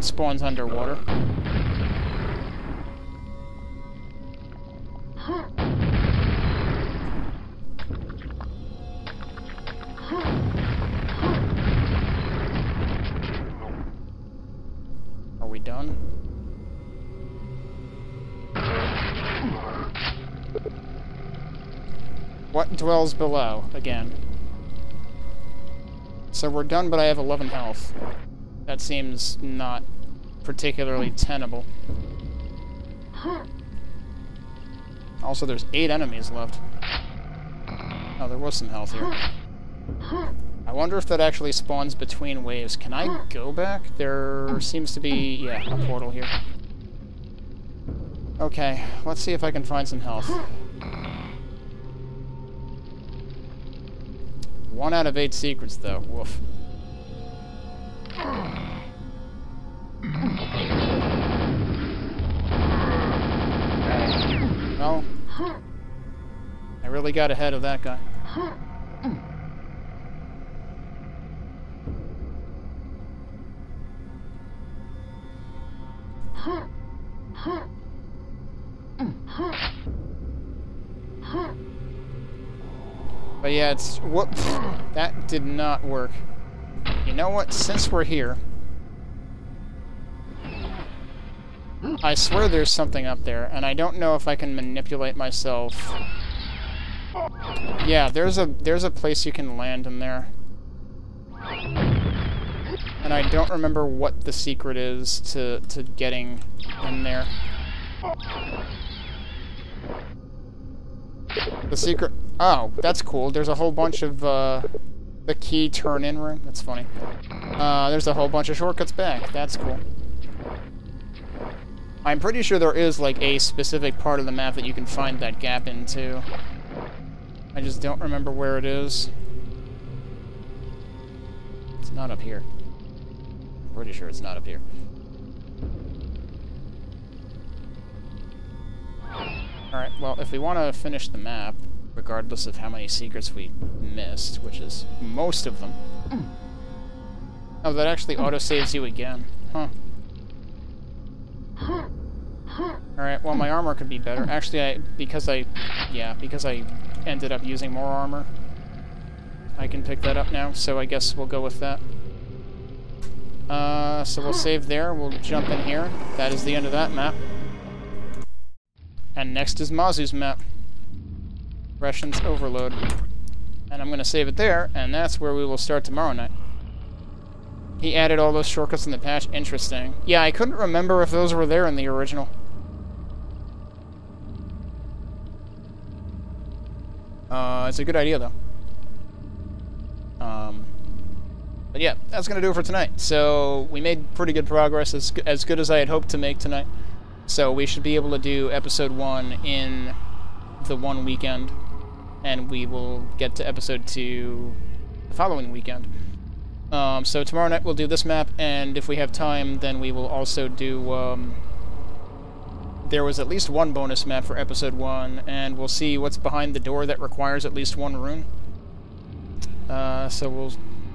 One spawns underwater. Are we done? What dwells below, again? So we're done, but I have 11 health. That seems not particularly tenable. Also, there's eight enemies left. Oh, there was some health here. I wonder if that actually spawns between waves. Can I go back? There seems to be, yeah, a portal here. Okay, let's see if I can find some health. One out of eight secrets, though. Woof. Really got ahead of that guy. But yeah, it's... Whoops. That did not work. You know what? Since we're here... I swear there's something up there, and I don't know if I can manipulate myself. Yeah, there's a there's a place you can land in there. And I don't remember what the secret is to, to getting in there. The secret... Oh, that's cool. There's a whole bunch of, uh... The key turn-in room. That's funny. Uh, there's a whole bunch of shortcuts back. That's cool. I'm pretty sure there is, like, a specific part of the map that you can find that gap into. I just don't remember where it is. It's not up here. I'm Pretty sure it's not up here. Alright, well, if we want to finish the map, regardless of how many secrets we missed, which is most of them... Oh, that actually auto-saves you again. Huh. Alright, well, my armor could be better. Actually, I because I... Yeah, because I ended up using more armor, I can pick that up now, so I guess we'll go with that. Uh, so we'll save there, we'll jump in here. That is the end of that map. And next is Mazu's map. Rations Overload. And I'm going to save it there, and that's where we will start tomorrow night. He added all those shortcuts in the patch. Interesting. Yeah, I couldn't remember if those were there in the original. Uh, it's a good idea, though. Um, but yeah, that's going to do it for tonight. So, we made pretty good progress, as, as good as I had hoped to make tonight. So we should be able to do episode 1 in the one weekend, and we will get to episode 2 the following weekend. Um, so tomorrow night we'll do this map, and if we have time, then we will also do... Um, there was at least one bonus map for episode 1, and we'll see what's behind the door that requires at least one rune. Uh, so we'll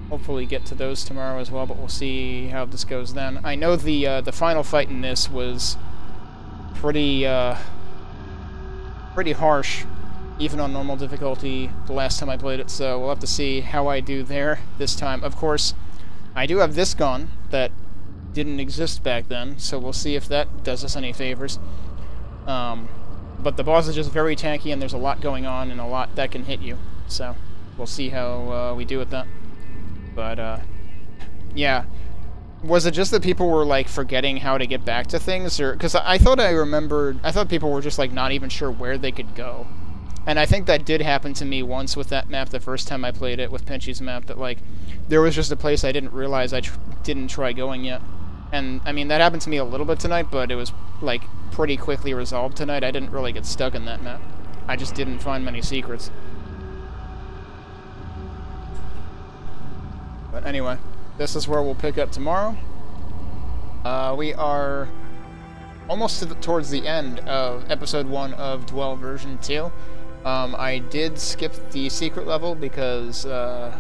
hopefully get to those tomorrow as well, but we'll see how this goes then. I know the uh, the final fight in this was pretty, uh, pretty harsh, even on normal difficulty the last time I played it, so we'll have to see how I do there this time. Of course, I do have this gun that didn't exist back then, so we'll see if that does us any favors. Um, but the boss is just very tanky, and there's a lot going on, and a lot that can hit you, so we'll see how uh, we do with that. But, uh, yeah, was it just that people were like forgetting how to get back to things or because i thought i remembered i thought people were just like not even sure where they could go. And i think that did happen to me once with that map the first time i played it with pinchy's map that like there was just a place i didn't realize i tr didn't try going yet. And i mean that happened to me a little bit tonight but it was like pretty quickly resolved tonight i didn't really get stuck in that map i just didn't find many secrets but anyway this is where we'll pick up tomorrow. Uh, we are almost to the, towards the end of episode 1 of Dwell version 2. Um, I did skip the secret level because uh,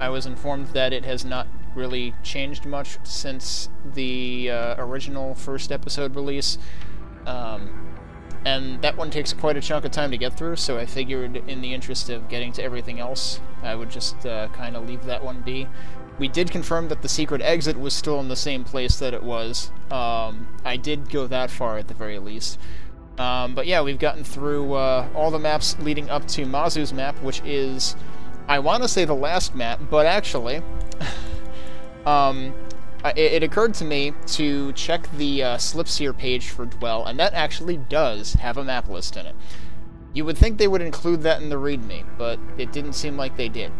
I was informed that it has not really changed much since the uh, original first episode release. Um, and that one takes quite a chunk of time to get through, so I figured in the interest of getting to everything else, I would just uh, kind of leave that one be. We did confirm that the secret exit was still in the same place that it was. Um, I did go that far at the very least. Um, but yeah, we've gotten through uh, all the maps leading up to Mazu's map, which is, I want to say the last map, but actually, um, it, it, occurred to me to check the uh, Slipseer page for Dwell, and that actually does have a map list in it. You would think they would include that in the README, but it didn't seem like they did.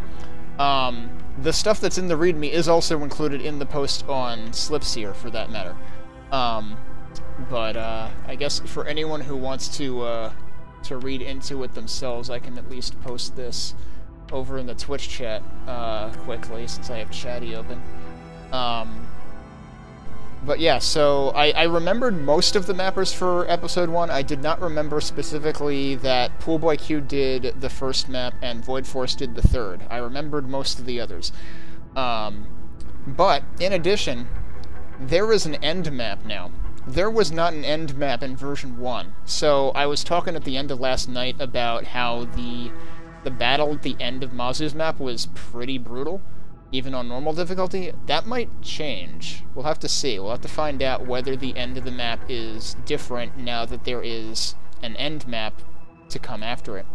Um, the stuff that's in the README is also included in the post on Slipseer, for that matter. Um, but uh, I guess for anyone who wants to uh, to read into it themselves, I can at least post this over in the Twitch chat uh, quickly, since I have Chatty open. Um, but yeah, so I, I remembered most of the mappers for episode one. I did not remember specifically that Poolboy Q did the first map and Void Force did the third. I remembered most of the others. Um, but in addition, there is an end map now. There was not an end map in version 1. So I was talking at the end of last night about how the the battle at the end of Mazu's map was pretty brutal even on normal difficulty, that might change. We'll have to see. We'll have to find out whether the end of the map is different now that there is an end map to come after it.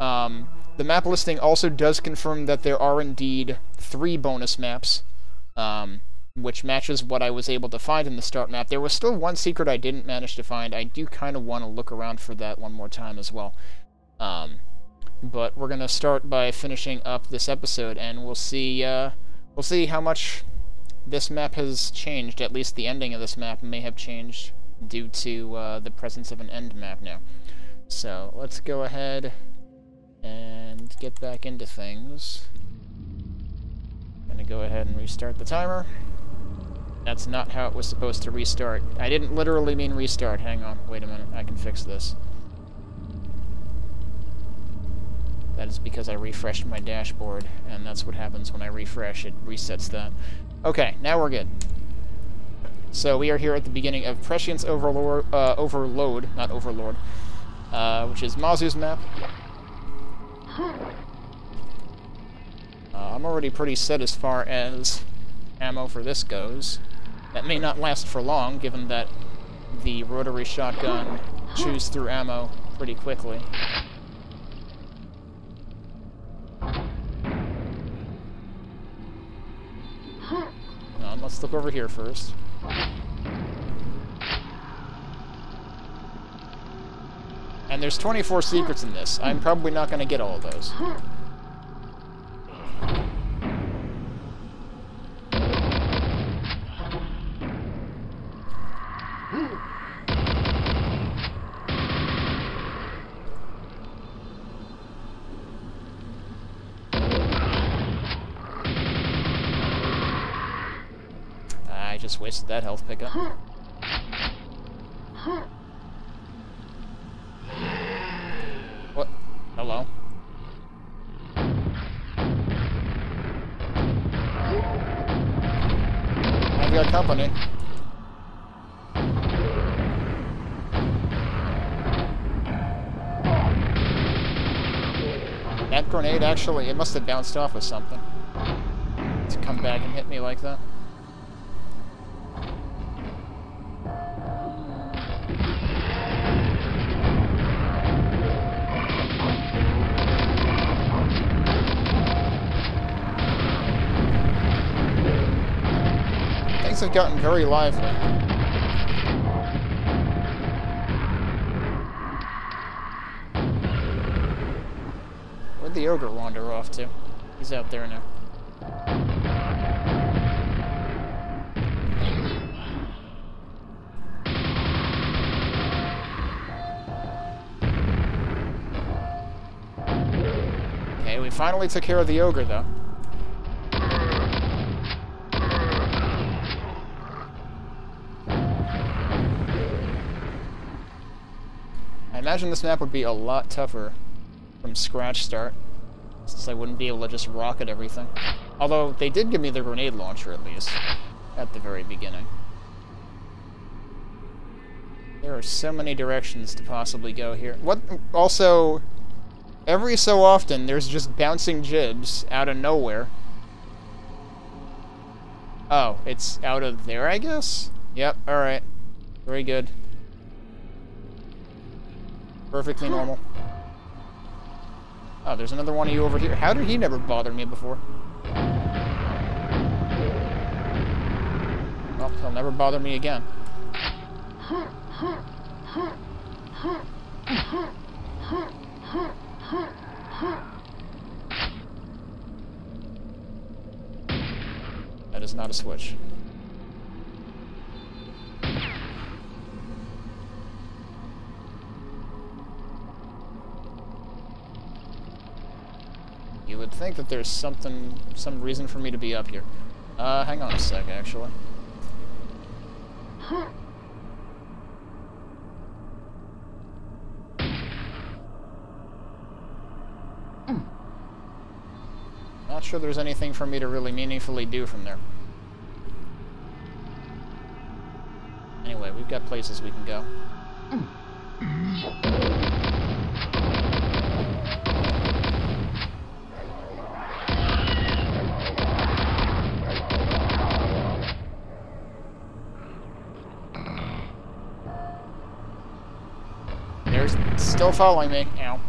Um, the map listing also does confirm that there are indeed three bonus maps, um, which matches what I was able to find in the start map. There was still one secret I didn't manage to find. I do kind of want to look around for that one more time as well. Um, but we're gonna start by finishing up this episode, and we'll see. Uh, we'll see how much this map has changed. At least the ending of this map may have changed due to uh, the presence of an end map now. So let's go ahead and get back into things. I'm gonna go ahead and restart the timer. That's not how it was supposed to restart. I didn't literally mean restart. Hang on. Wait a minute. I can fix this. That is because I refreshed my dashboard, and that's what happens when I refresh, it resets that. Okay, now we're good. So we are here at the beginning of Prescience Overlord, uh, Overload, not Overlord, uh, which is Mazu's map. Uh, I'm already pretty set as far as ammo for this goes. That may not last for long, given that the rotary shotgun chews through ammo pretty quickly. Uh, let's look over here first. And there's 24 secrets in this. I'm probably not going to get all of those. Just wasted that health pickup. What? Hello? I've got company. That grenade actually, it must have bounced off of something. To come back and hit me like that. Gotten very lively. Where'd the ogre wander off to? He's out there now. Okay, we finally took care of the ogre, though. Imagine this map would be a lot tougher from scratch start, since I wouldn't be able to just rocket everything. Although, they did give me the grenade launcher, at least. At the very beginning. There are so many directions to possibly go here. What? Also, every so often, there's just bouncing gibs out of nowhere. Oh, it's out of there, I guess? Yep, alright. Very good. Perfectly normal. Oh, there's another one of you over here. How did he never bother me before? Well, he'll never bother me again. That is not a switch. You would think that there's something, some reason for me to be up here. Uh, hang on a sec, actually. Not sure there's anything for me to really meaningfully do from there. Anyway, we've got places we can go. They're still following me. Ow.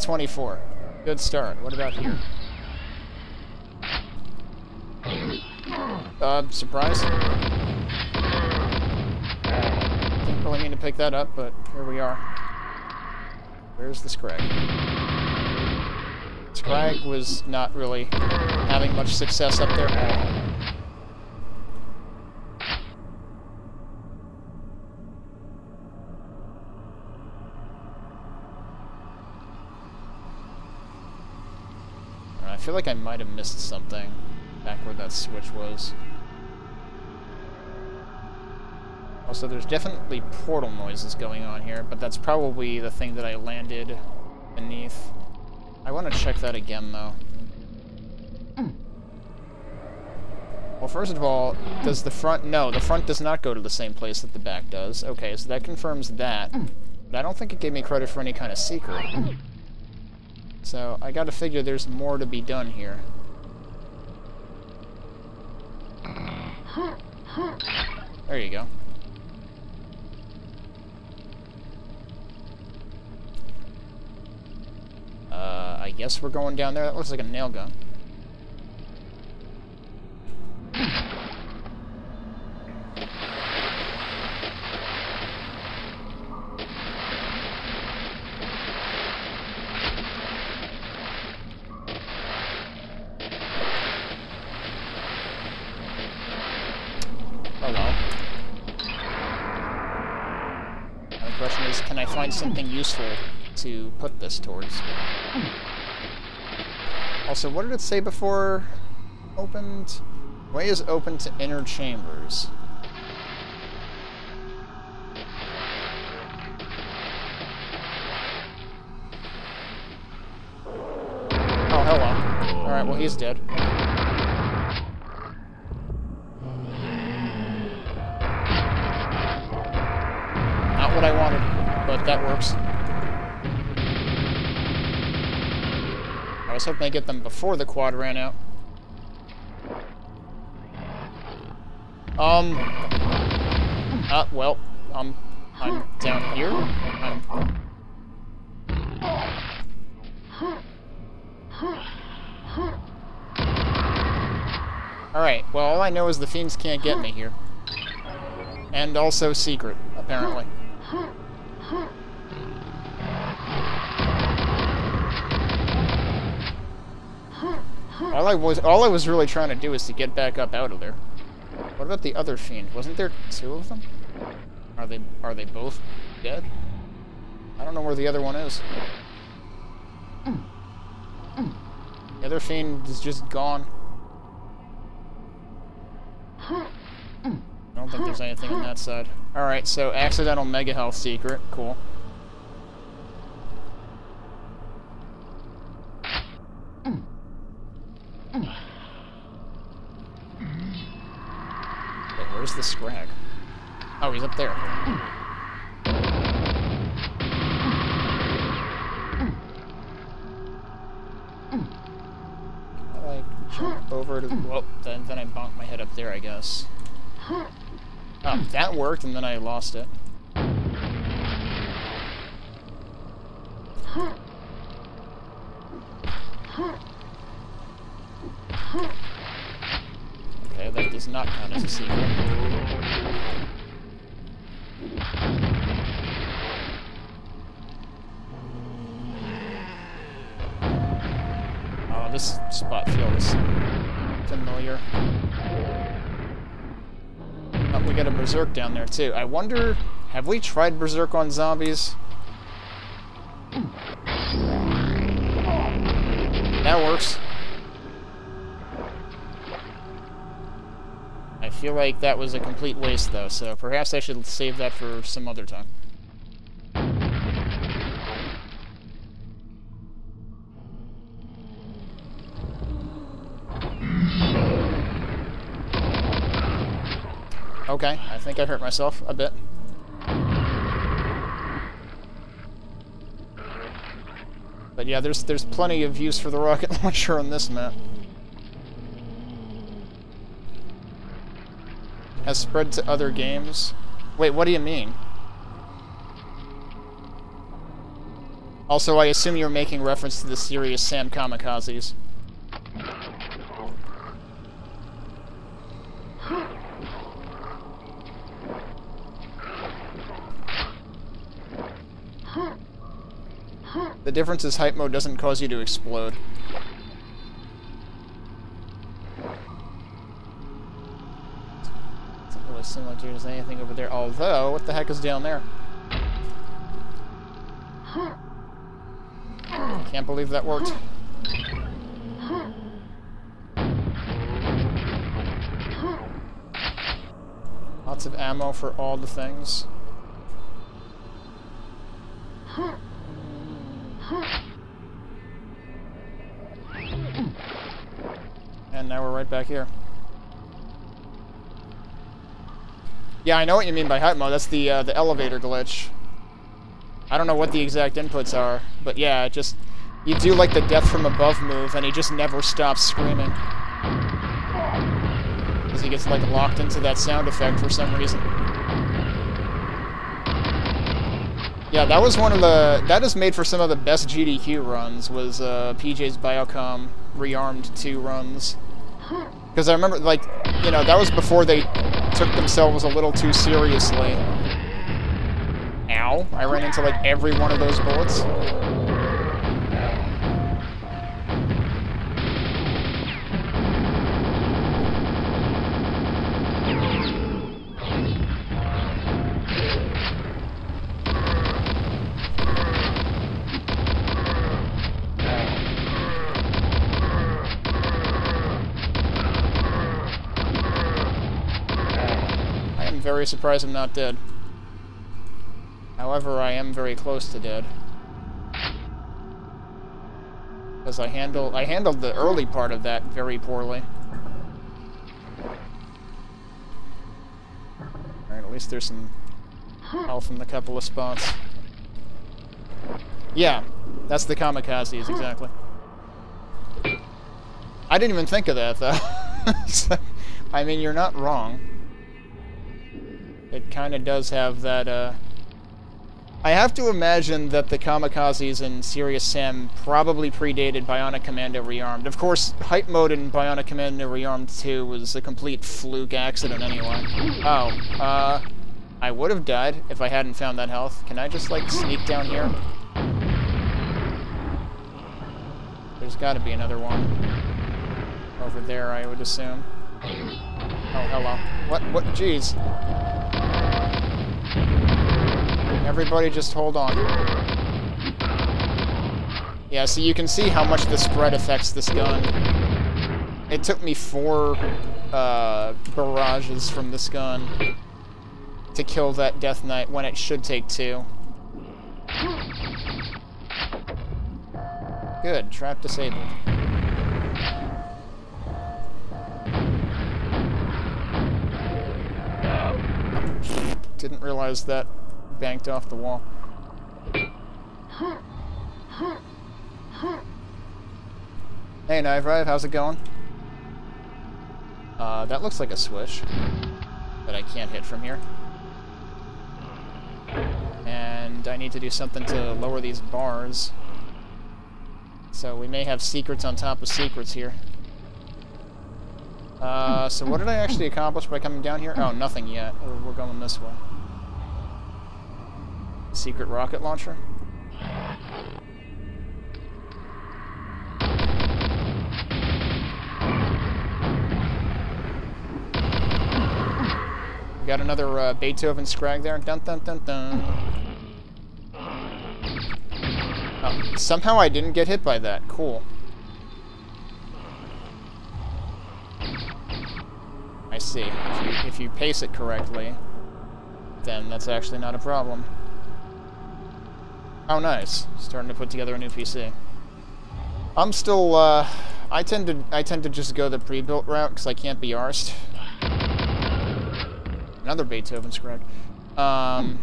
1 24. Good start. What about here? Uh, surprise? Didn't really mean to pick that up, but here we are. Where's the Scrag? Scrag was not really having much success up there. I feel like I might have missed something back where that switch was. Also, there's definitely portal noises going on here, but that's probably the thing that I landed beneath. I want to check that again, though. Well, first of all, does the front... No, the front does not go to the same place that the back does. Okay, so that confirms that. But I don't think it gave me credit for any kind of secret. So, I gotta figure there's more to be done here. There you go. Uh, I guess we're going down there. That looks like a nail gun. Oh well. Now the question is, can I find something useful to put this towards? Also, what did it say before opened? Way is open to inner chambers. Oh, hello. Alright, well he's dead. Not what I wanted, but that works. I was hoping to get them before the quad ran out. Um. Uh, well, um, I'm down here. I'm. Alright, well, all I know is the fiends can't get me here. And also secret, apparently. All I was all I was really trying to do is to get back up out of there. What about the other fiend? Wasn't there two of them? Are they are they both dead? I don't know where the other one is. The other fiend is just gone. I don't think there's anything on that side. Alright, so accidental mega health secret. Cool. Wait, where's the scrag? Oh, he's up there. I like jump over to well, then then I bonk my head up there, I guess. Oh, that worked, and then I lost it. Okay, that does not count as a secret. Oh, this spot feels familiar. Oh, we got a Berserk down there, too. I wonder, have we tried Berserk on zombies? Hmm. That works. I feel like that was a complete waste, though, so perhaps I should save that for some other time. Okay, I think I hurt myself a bit. But yeah, there's there's plenty of use for the rocket launcher on this map. Has spread to other games. Wait, what do you mean? Also, I assume you're making reference to the Serious Sam Kamikazes. The difference is hype mode doesn't cause you to explode. Doesn't really seem like anything over there. Although, what the heck is down there? I Can't believe that worked. Lots of ammo for all the things. And now we're right back here. Yeah, I know what you mean by hype mode. That's the uh, the elevator glitch. I don't know what the exact inputs are, but yeah, just you do like the death from above move, and he just never stops screaming because he gets like locked into that sound effect for some reason. Yeah, that was one of the... That is made for some of the best GDQ runs, was uh, PJ's Biocom Rearmed 2 runs. Because I remember, like, you know, that was before they took themselves a little too seriously. Ow. I ran into, like, every one of those bullets. Very surprised I'm not dead. However, I am very close to dead. Because I handle I handled the early part of that very poorly. Alright, at least there's some health in the couple of spots. Yeah, that's the kamikazes, exactly. I didn't even think of that, though. So, I mean, you're not wrong. It kind of does have that, uh... I have to imagine that the kamikazes in Serious Sam probably predated Bionic Commando Rearmed. Of course, hype mode in Bionic Commando Rearmed 2 was a complete fluke accident anyway. Oh, uh... I would have died if I hadn't found that health. Can I just, like, sneak down here? There's gotta be another one. Over there, I would assume. Oh, hello. What? What? Jeez. Everybody just hold on. Yeah, so you can see how much the spread affects this gun. It took me four uh, barrages from this gun to kill that Death Knight when it should take two. Good, trap disabled. Didn't realize that banked off the wall. Hey, Knife Rive, how's it going? Uh, that looks like a switch that I can't hit from here. And I need to do something to lower these bars. So we may have secrets on top of secrets here. Uh, so what did I actually accomplish by coming down here? Oh, nothing yet. We're going this way. Secret rocket launcher? We got another uh, Beethoven Scrag there. Dun dun dun dun. Oh, somehow I didn't get hit by that. Cool. I see. If you, if you pace it correctly, then that's actually not a problem. Oh, nice. Starting to put together a new PC. I'm still, uh, I tend to, I tend to just go the pre-built route, because I can't be arsed. Another Beethoven Scrag. Um...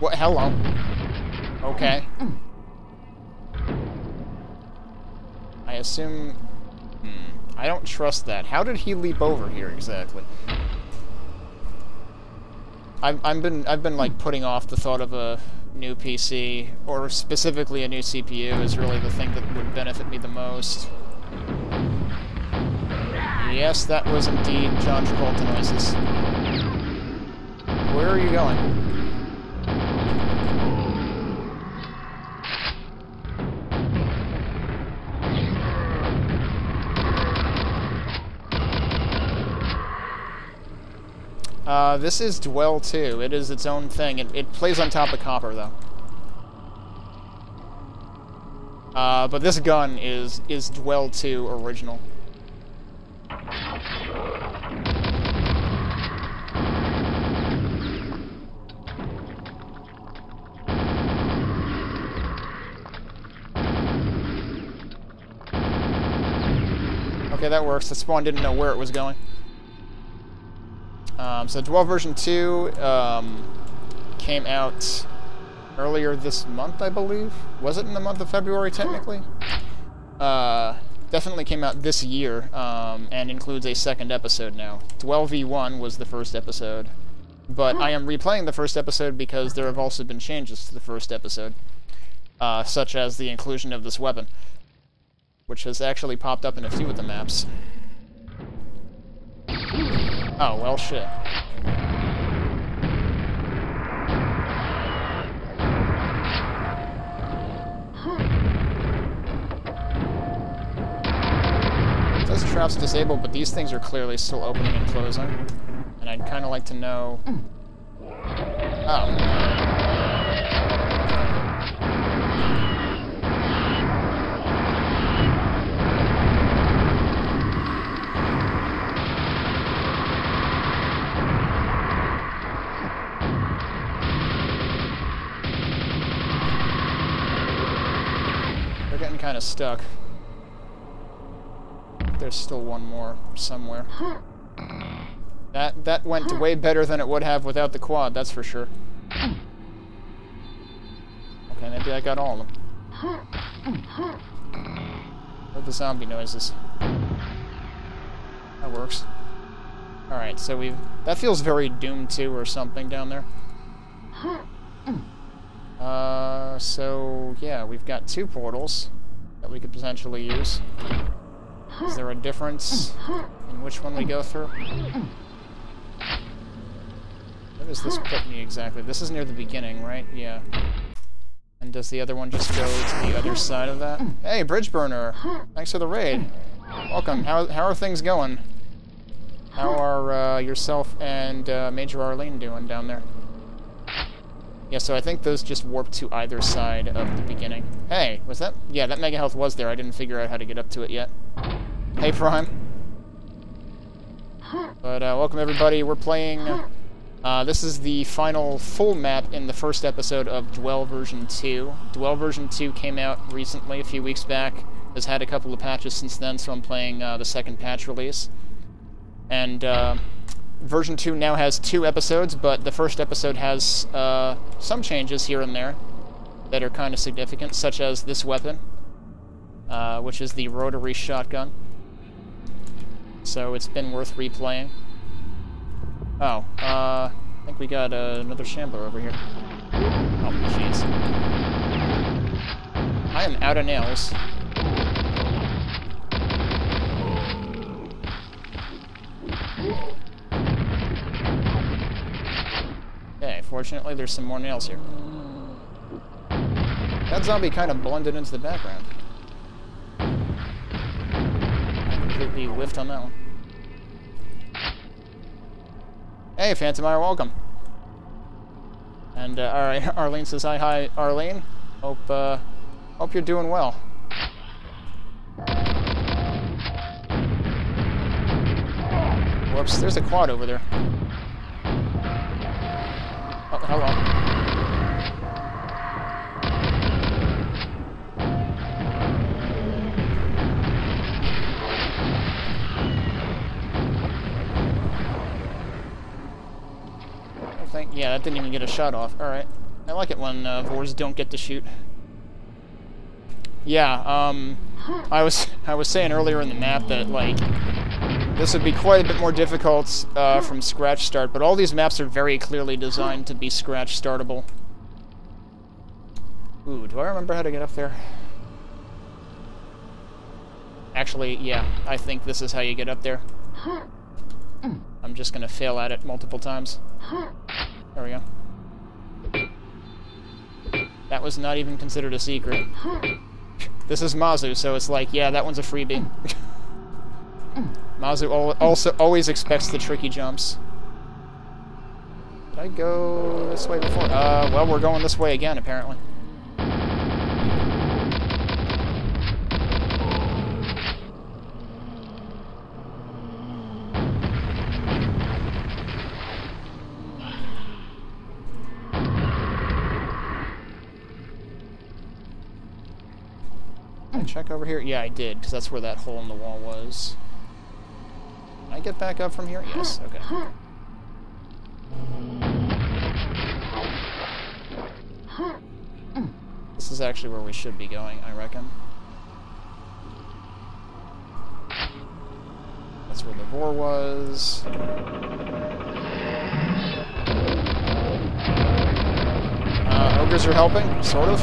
What? Hello. Okay. I assume... Hmm. I don't trust that. How did he leap over here, exactly? I've, I've been I've been like putting off the thought of a new PC or specifically a new CPU is really the thing that would benefit me the most. Yes, that was indeed John Travolta noises. Where are you going? Uh, this is Dwell 2. It is its own thing. It, it plays on top of Copper, though. Uh, but this gun is, is Dwell 2 original. Okay, that works. The spawn didn't know where it was going. Um, so Dwell version 2 um, came out earlier this month, I believe. Was it in the month of February, technically? Uh, definitely came out this year, um, and includes a second episode now. Dwell V1 was the first episode, but I am replaying the first episode because there have also been changes to the first episode, uh, such as the inclusion of this weapon, which has actually popped up in a few of the maps. Oh, well, shit. It says traps disabled, but these things are clearly still opening and closing. And I'd kind of like to know... Hmm. Oh. Kind of stuck. There's still one more somewhere. That that went way better than it would have without the quad, that's for sure. Okay, maybe I got all of them. What the zombie noises? That works. Alright, so we've... That feels very Doom 2 or something down there. Uh, so, yeah, we've got two portals that we could potentially use. Is there a difference in which one we go through? Where does this put me exactly? This is near the beginning, right? Yeah. And does the other one just go to the other side of that? Hey, Bridge Burner! Thanks for the raid. Welcome. How, how are things going? How are uh, yourself and uh, Major Arlene doing down there? Yeah, so I think those just warp to either side of the beginning. Hey, was that... Yeah, that Mega Health was there. I didn't figure out how to get up to it yet. Hey, Prime. But uh, welcome, everybody. We're playing... Uh, this is the final full map in the first episode of Dwell version 2. Dwell version 2 came out recently, a few weeks back. Has had a couple of patches since then, so I'm playing uh, the second patch release. And uh, version 2 now has two episodes, but the first episode has uh, some changes here and there that are kind of significant, such as this weapon, uh, which is the rotary shotgun. So it's been worth replaying. Oh, uh, I think we got uh, another Shambler over here. Oh, jeez. I am out of nails. Okay, fortunately there's some more nails here. That zombie kind of blended into the background. I completely whiffed on that one. Hey, Phantom Phantomire, welcome. And, uh, alright, Arlene says hi, hi, Arlene. Hope, uh, hope you're doing well. Whoops, there's a quad over there. Hello. think. Yeah, that didn't even get a shot off. Alright. I like it when uh, don't get to shoot. Yeah, um, I was I was saying earlier in the map that, like, this would be quite a bit more difficult uh, from scratch start, but all these maps are very clearly designed to be scratch startable. Ooh, do I remember how to get up there? Actually, yeah, I think this is how you get up there. I'm just gonna fail at it multiple times. There we go. That was not even considered a secret. This is Mazu, so it's like, yeah, that one's a freebie. Mazu also always expects the tricky jumps. Did I go this way before? Uh, well, we're going this way again, apparently. check over here? Yeah, I did, because that's where that hole in the wall was. Can I get back up from here? Yes, okay. This is actually where we should be going, I reckon. That's where the Vore was. Uh, ogres are helping, sort of.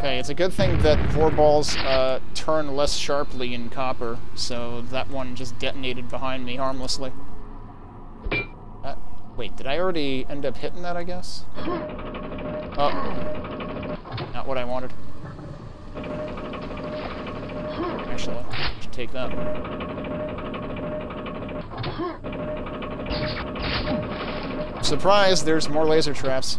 Okay, it's a good thing that Vore balls uh, turn less sharply in Copper, so that one just detonated behind me harmlessly. Uh, wait, did I already end up hitting that, I guess? Oh. Not what I wanted. Actually, I should take that. Surprise, there's more laser traps.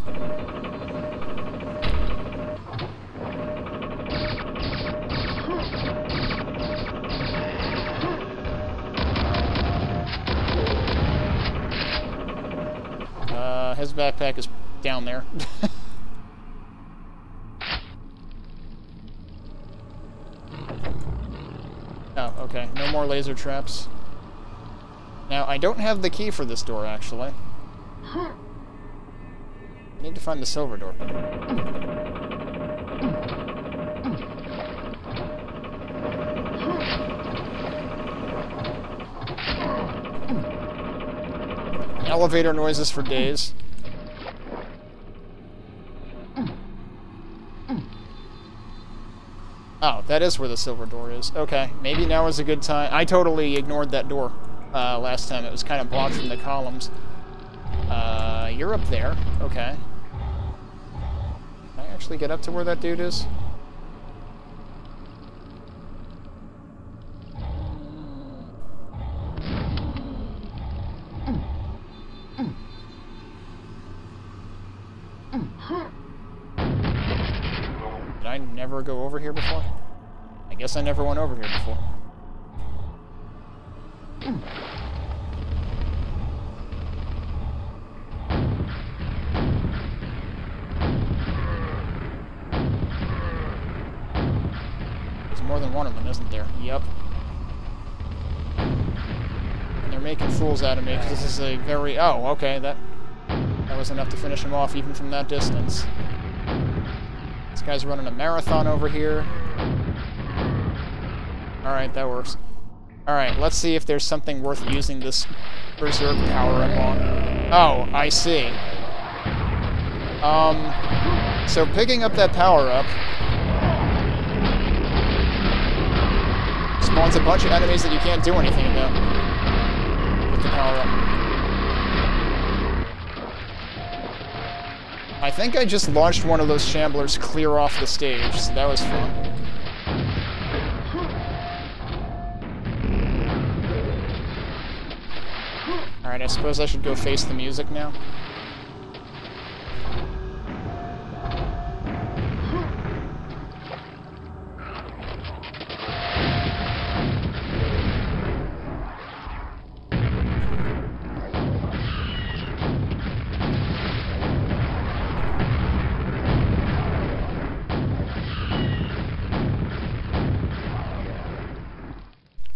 Uh, his backpack is down there. oh, okay. No more laser traps. Now, I don't have the key for this door, actually. I need to find the silver door. Elevator noises for days. Oh, that is where the silver door is. Okay, maybe now is a good time. I totally ignored that door uh, last time. It was kind of blocked from the columns. Uh, you're up there. Okay. Can I actually get up to where that dude is? Did I never go over here before? I guess I never went over here before. There's more than one of them, isn't there? Yep. And they're making fools out of me because this is a very... Oh, okay, that... That was enough to finish him off even from that distance. This guy's running a marathon over here. Alright, that works. Alright, let's see if there's something worth using this Berserk power-up on. Oh, I see. Um, so picking up that power-up spawns a bunch of enemies that you can't do anything about with the power-up. I think I just launched one of those shamblers clear off the stage, so that was fun. Alright, I suppose I should go face the music now.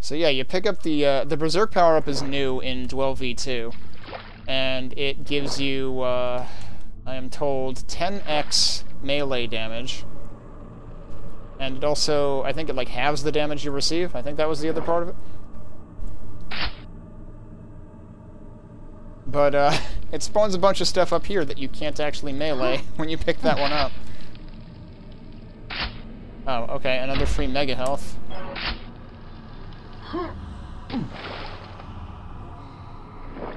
So yeah, you pick up the uh, the Berserk power up is new in Dwell V2, and it gives you, uh, I am told, 10x melee damage, and it also, I think it like halves the damage you receive. I think that was the other part of it. But uh, it spawns a bunch of stuff up here that you can't actually melee when you pick that one up. Oh, okay, another free mega health.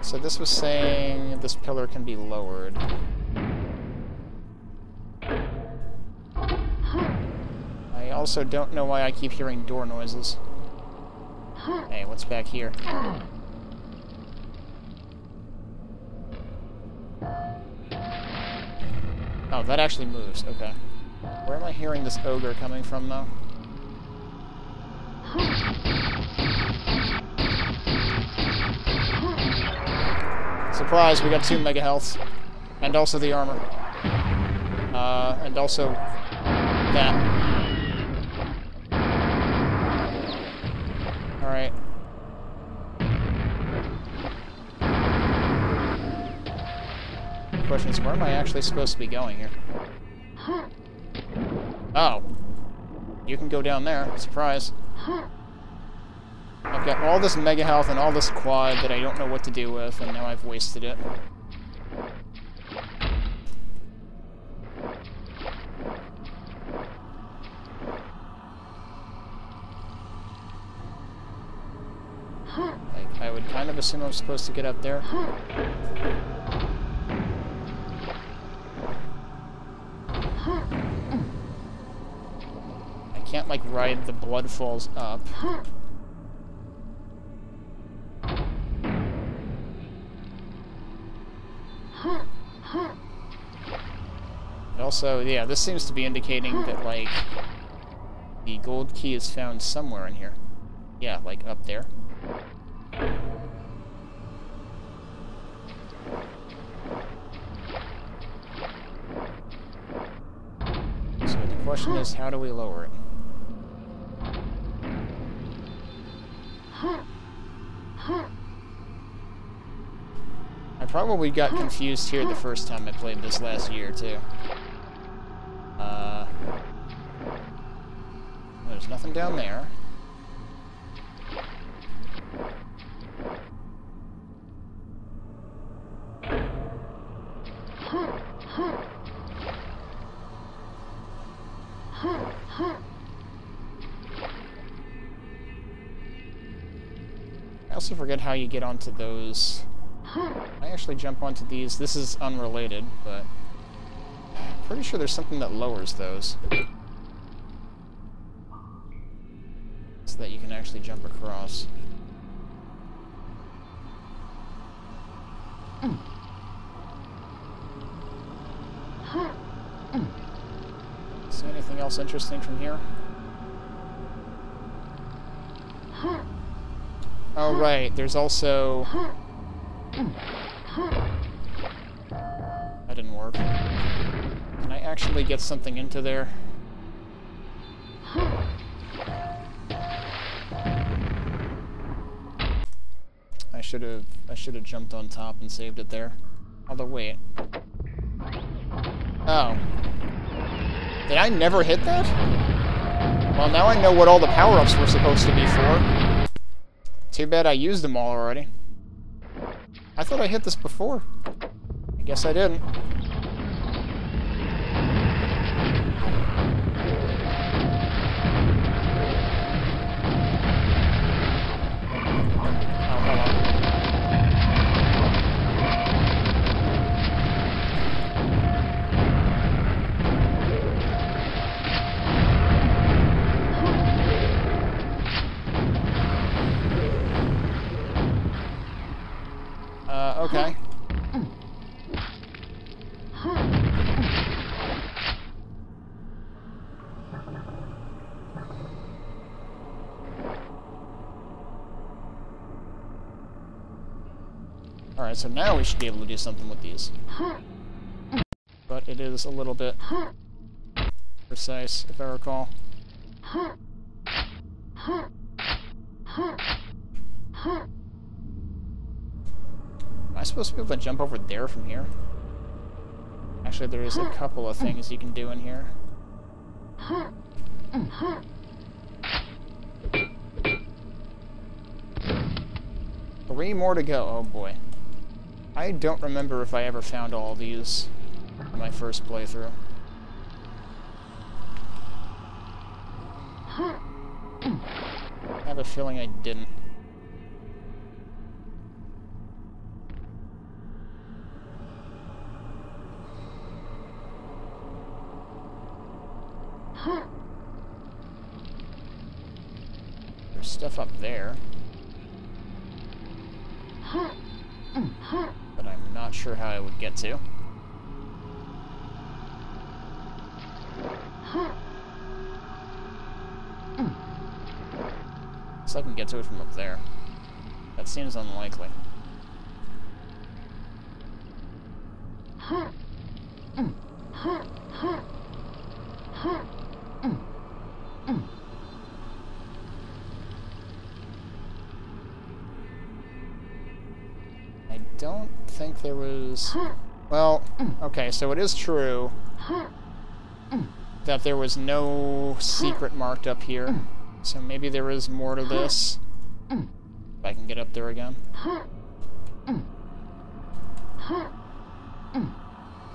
So this was saying this pillar can be lowered. I also don't know why I keep hearing door noises. Hey, what's back here? Oh, that actually moves. Okay. Where am I hearing this ogre coming from, though? Surprise, we got two mega healths. And also the armor. Uh, and also that. Alright. Question is, where am I actually supposed to be going here? Oh. You can go down there. Surprise. I've got all this mega health and all this quad that I don't know what to do with, and now I've wasted it. Like, I would kind of assume I'm supposed to get up there. I can't, like, ride the blood falls up. Also, yeah, this seems to be indicating that, like, the gold key is found somewhere in here. Yeah, like, up there. So the question is, how do we lower it? I probably got confused here the first time I played this last year, too. Uh, there's nothing down there. I also forget how you get onto those I actually jump onto these. This is unrelated, but pretty sure there's something that lowers those. So that you can actually jump across. See anything else interesting from here? Oh, right. There's also... That didn't work. Can I actually get something into there? I should have I should have jumped on top and saved it there. Although wait. Oh. Did I never hit that? Well, now I know what all the power-ups were supposed to be for. Too bad I used them all already. I thought I hit this before. I guess I didn't. So now we should be able to do something with these. But it is a little bit precise, if I recall. Am I supposed to be able to jump over there from here? Actually, there is a couple of things you can do in here. Three more to go. Oh boy. I don't remember if I ever found all these in my first playthrough. I have a feeling I didn't. There's stuff up there. Not sure how I would get to. So I can get to it from up there. That seems unlikely. Don't think there was... Well, okay, so it is true that there was no secret marked up here. So maybe there is more to this. If I can get up there again.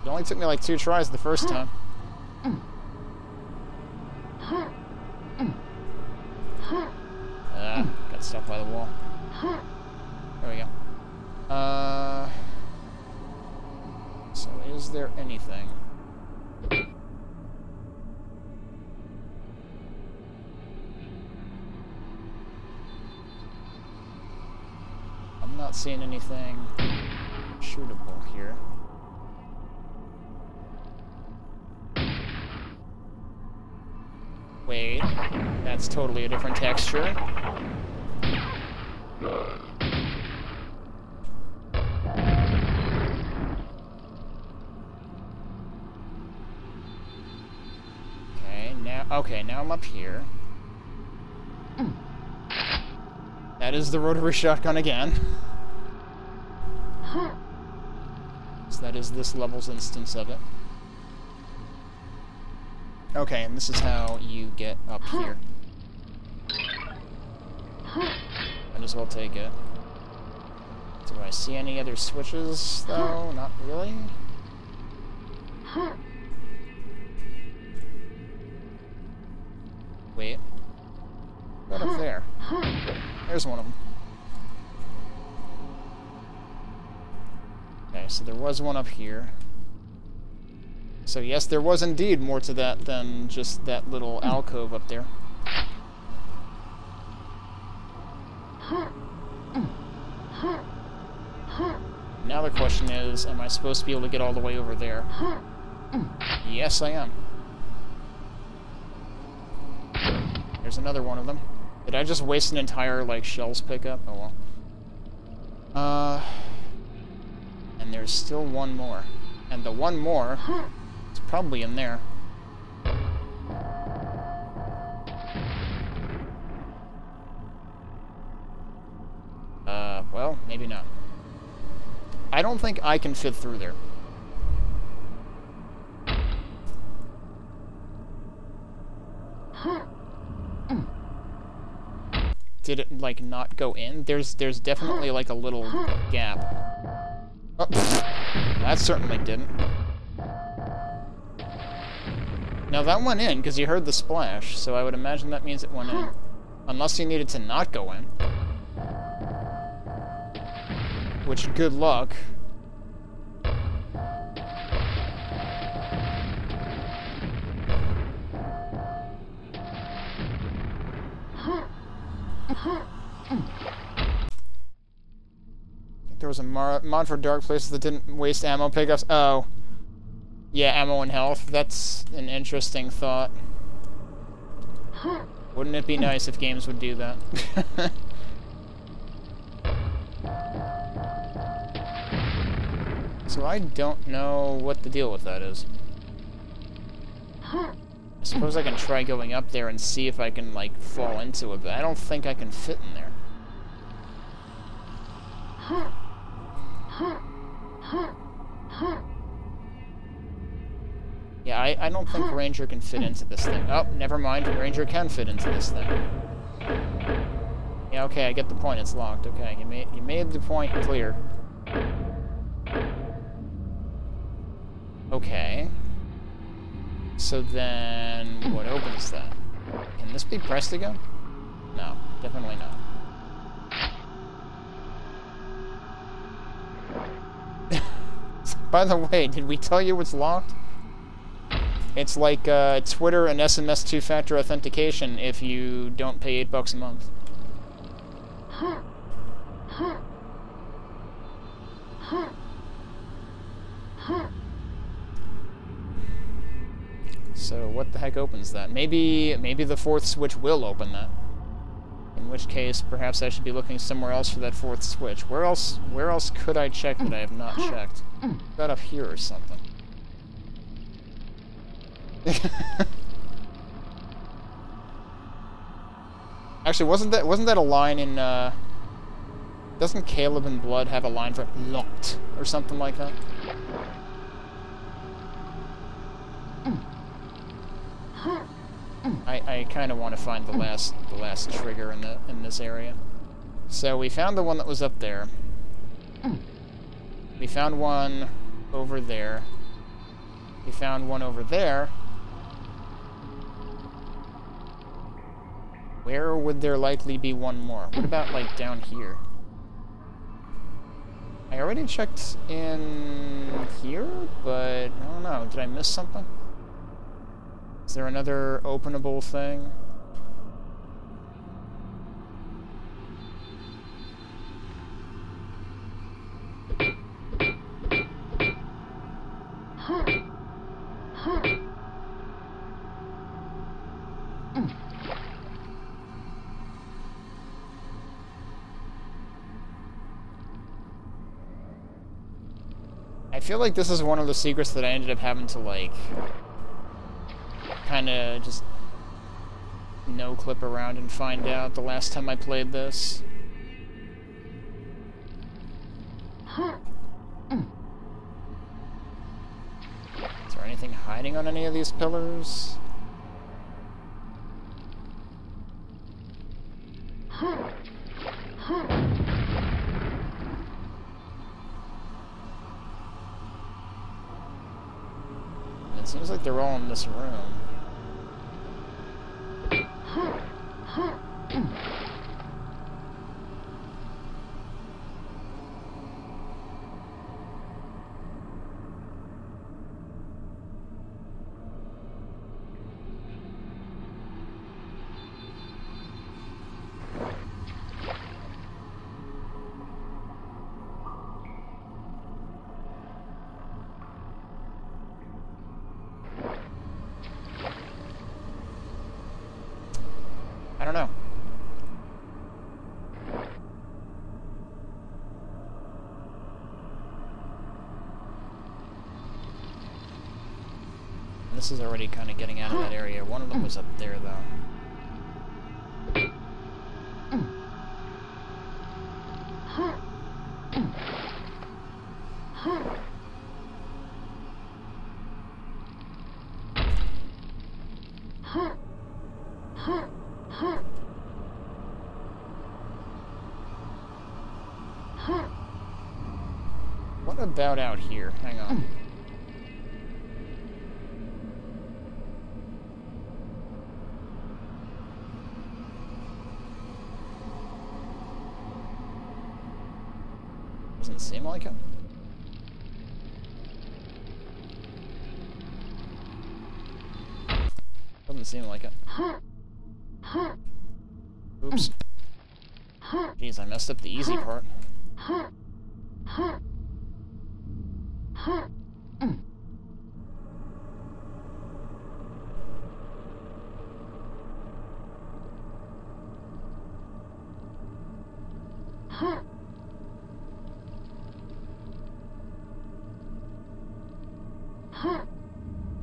It only took me like two tries the first time. Ah, got stuck by the wall. There we go. Uh, so is there anything? I'm not seeing anything shootable here. Wait, that's totally a different texture. Now, okay, now I'm up here. Hmm. That is the rotary shotgun again. So that is this level's instance of it. Okay, and this is how you get up here. Might as well take it. Do I see any other switches, though? Not really? Wait. What up there? There's one of them. Okay, so there was one up here. So yes, there was indeed more to that than just that little alcove up there. Now the question is, am I supposed to be able to get all the way over there? Yes, I am. There's another one of them. Did I just waste an entire, like, shells pickup? Oh well. Uh... And there's still one more. And the one more is probably in there. Uh, well, maybe not. I don't think I can fit through there. Did it, like, not go in? There's there's definitely, like, a little gap. Oh, that certainly didn't. Now, that went in, because you heard the splash, so I would imagine that means it went in. Unless you needed to not go in. Which, good luck. There was a mod for DarkPlaces that didn't waste ammo pickups. Oh. Yeah, ammo and health. That's an interesting thought. Wouldn't it be nice if games would do that? so I don't know what the deal with that is. I suppose I can try going up there and see if I can, like, fall into it, but I don't think I can fit in there. Yeah, I, I don't think Ranger can fit into this thing. Oh, never mind. Ranger can fit into this thing. Yeah, okay, I get the point. It's locked. Okay, you made, you made the point clear. Okay. So then, what opens that? Can this be pressed again? No, definitely not. By the way, did we tell you it's locked? It's like uh, Twitter and SMS two-factor authentication if you don't pay eight bucks a month. So what the heck opens that? Maybe maybe the fourth switch will open that. In which case, perhaps I should be looking somewhere else for that fourth switch. Where else where else could I check that I have not checked? About up here or something. Actually, wasn't that wasn't that a line in uh doesn't Caleb and Blood have a line for locked or something like that? I, I kind of want to find the last the last trigger in the in this area. So we found the one that was up there. We found one over there. We found one over there. Where would there likely be one more? What about, like, down here? I already checked in here, but I don't know. Did I miss something? Is there another openable thing? I feel like this is one of the secrets that I ended up having to, like, kind of just no clip around and find out the last time I played this. Is there anything hiding on any of these pillars? It seems like they're all in this room. I don't know. This is already kind of getting out of that area. One of them was up there, though. What about out here? Hang on. Doesn't seem like it. Doesn't seem like it. Oops. Jeez, I messed up the easy part.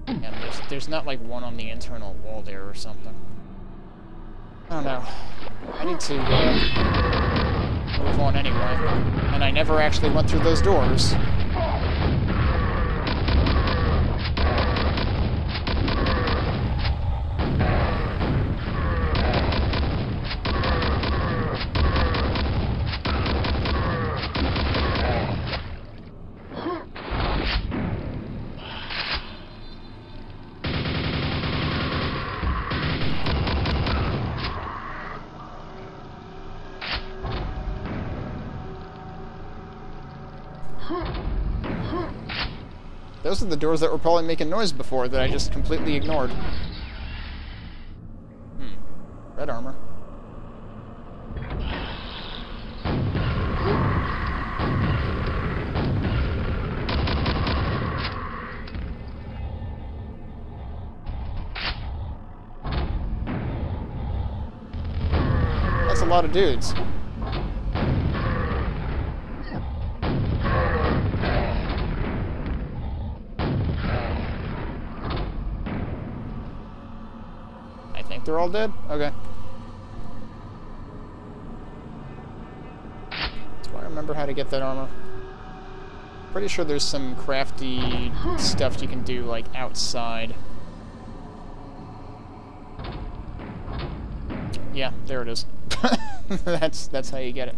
Yeah, there's, there's not like one on the internal wall there or something. I don't know. I need to uh, move on anyway. And I never actually went through those doors. Those are the doors that were probably making noise before that I just completely ignored. Hmm. Red armor. That's a lot of dudes. They're all dead? Okay. Do I remember how to get that armor? Pretty sure there's some crafty stuff you can do, like, outside. Yeah, there it is. that's that's how you get it.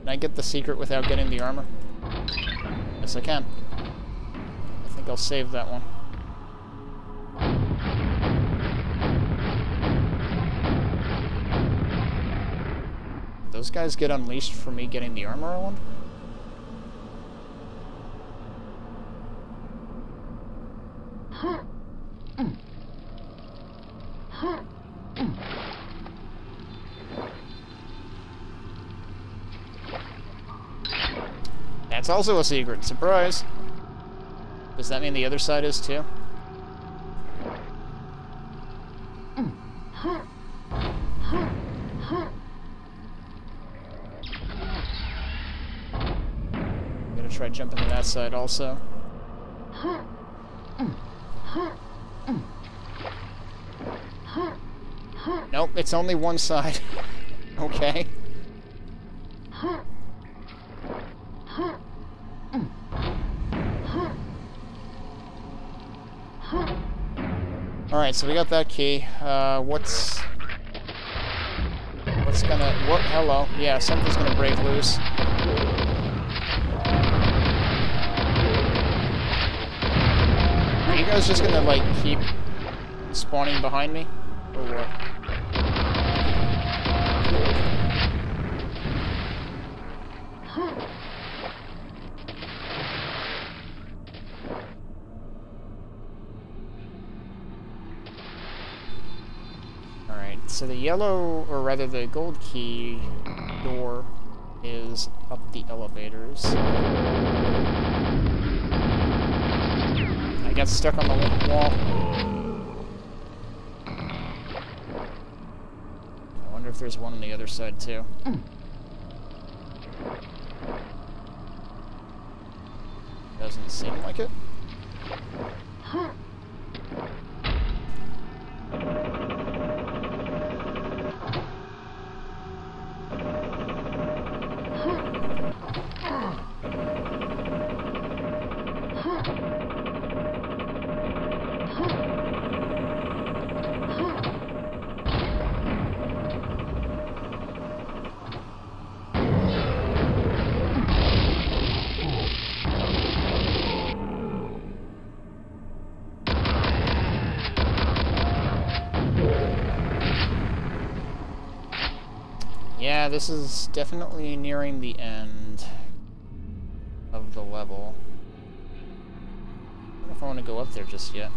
Can I get the secret without getting the armor? Yes, I can. I think I'll save that one. Those guys get unleashed for me getting the armor I want? That's also a secret. Surprise! Does that mean the other side is too? I'm gonna try jumping to that side also. Nope, it's only one side. okay. Alright, so we got that key. Uh, what's... What's gonna... What? Hello. Yeah, something's gonna break loose. Guys just gonna, like, keep spawning behind me? Or what? Alright, so the yellow, or rather the gold key door is up the elevators. I got stuck on the wall. I wonder if there's one on the other side too. Doesn't this is definitely nearing the end of the level. I don't know if I want to go up there just yet.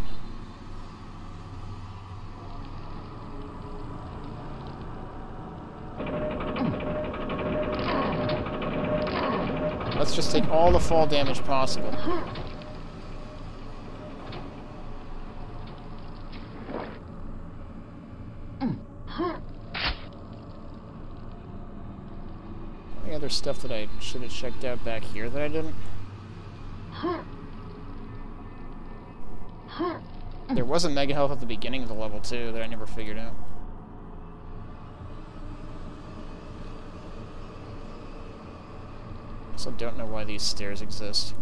Let's just take all the fall damage possible. Any other stuff that I should have checked out back here that I didn't? There was a mega health at the beginning of the level too that I never figured out. I also don't know why these stairs exist.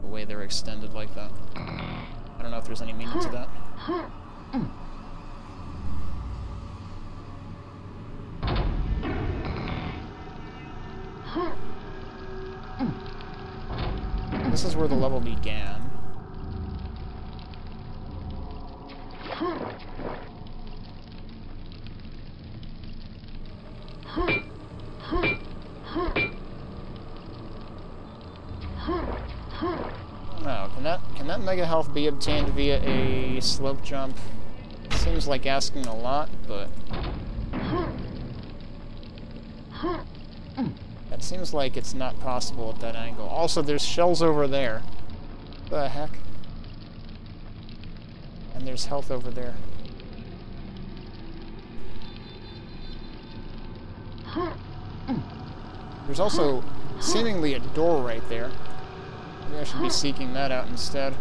The way they're extended like that. I don't know if there's any meaning to that. This is where the level began. Oh, can that can that mega health be obtained via a slope jump? Seems like asking a lot, but that seems like it's not possible at that angle. Also, there's shells over there. The heck? And there's health over there. There's also seemingly a door right there. Maybe I should be seeking that out instead.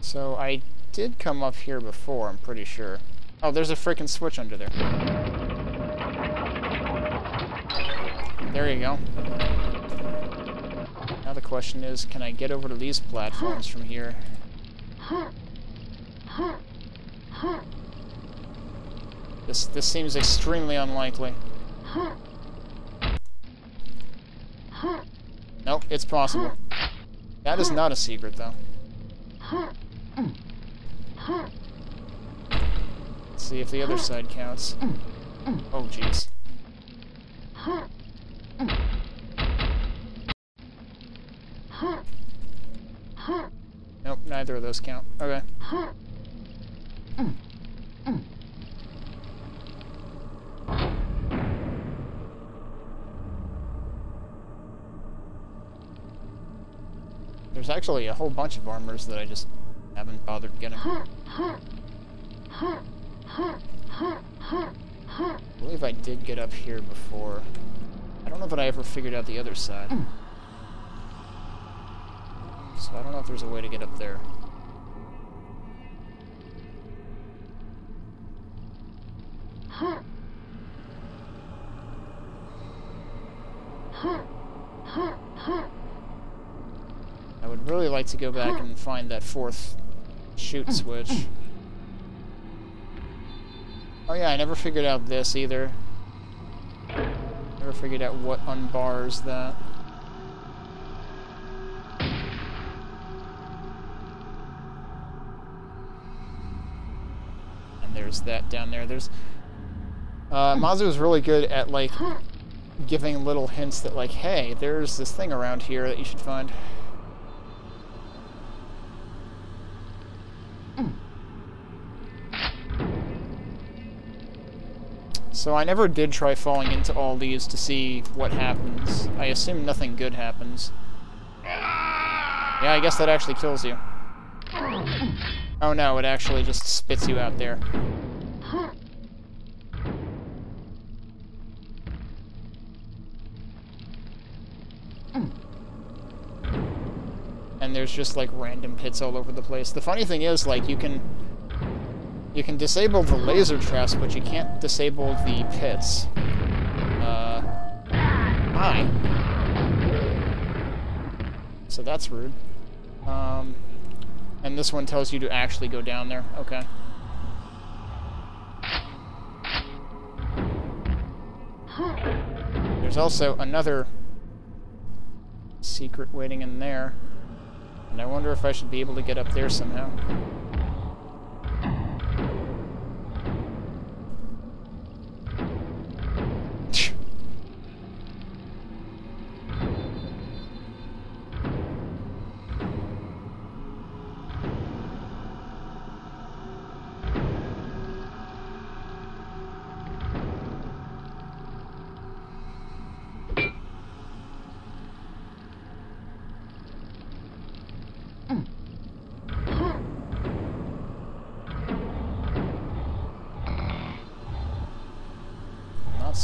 So I did come up here before, I'm pretty sure. Oh, there's a freaking switch under there. There you go. Now the question is, can I get over to these platforms from here? This this seems extremely unlikely. Nope, it's possible. That is not a secret, though. Let's see if the other side counts. Oh, jeez. Nope, neither of those count. Okay. There's actually a whole bunch of armors that I just haven't bothered getting. I believe I did get up here before. I don't know that I ever figured out the other side. Hmm. So I don't know if there's a way to get up there. I would really like to go back and find that fourth shoot hmm. switch. Hmm. Oh yeah, I never figured out this either. Never figured out what unbars that. And there's that down there. There's... Uh, Mazu is really good at, like, giving little hints that, like, hey, there's this thing around here that you should find. So I never did try falling into all these to see what happens. I assume nothing good happens. Yeah, I guess that actually kills you. Oh no, it actually just spits you out there. And there's just like random pits all over the place. The funny thing is, like, you can you can disable the laser traps, but you can't disable the pits. Uh, hi. So that's rude. Um, and this one tells you to actually go down there. Okay. There's also another secret waiting in there. And I wonder if I should be able to get up there somehow.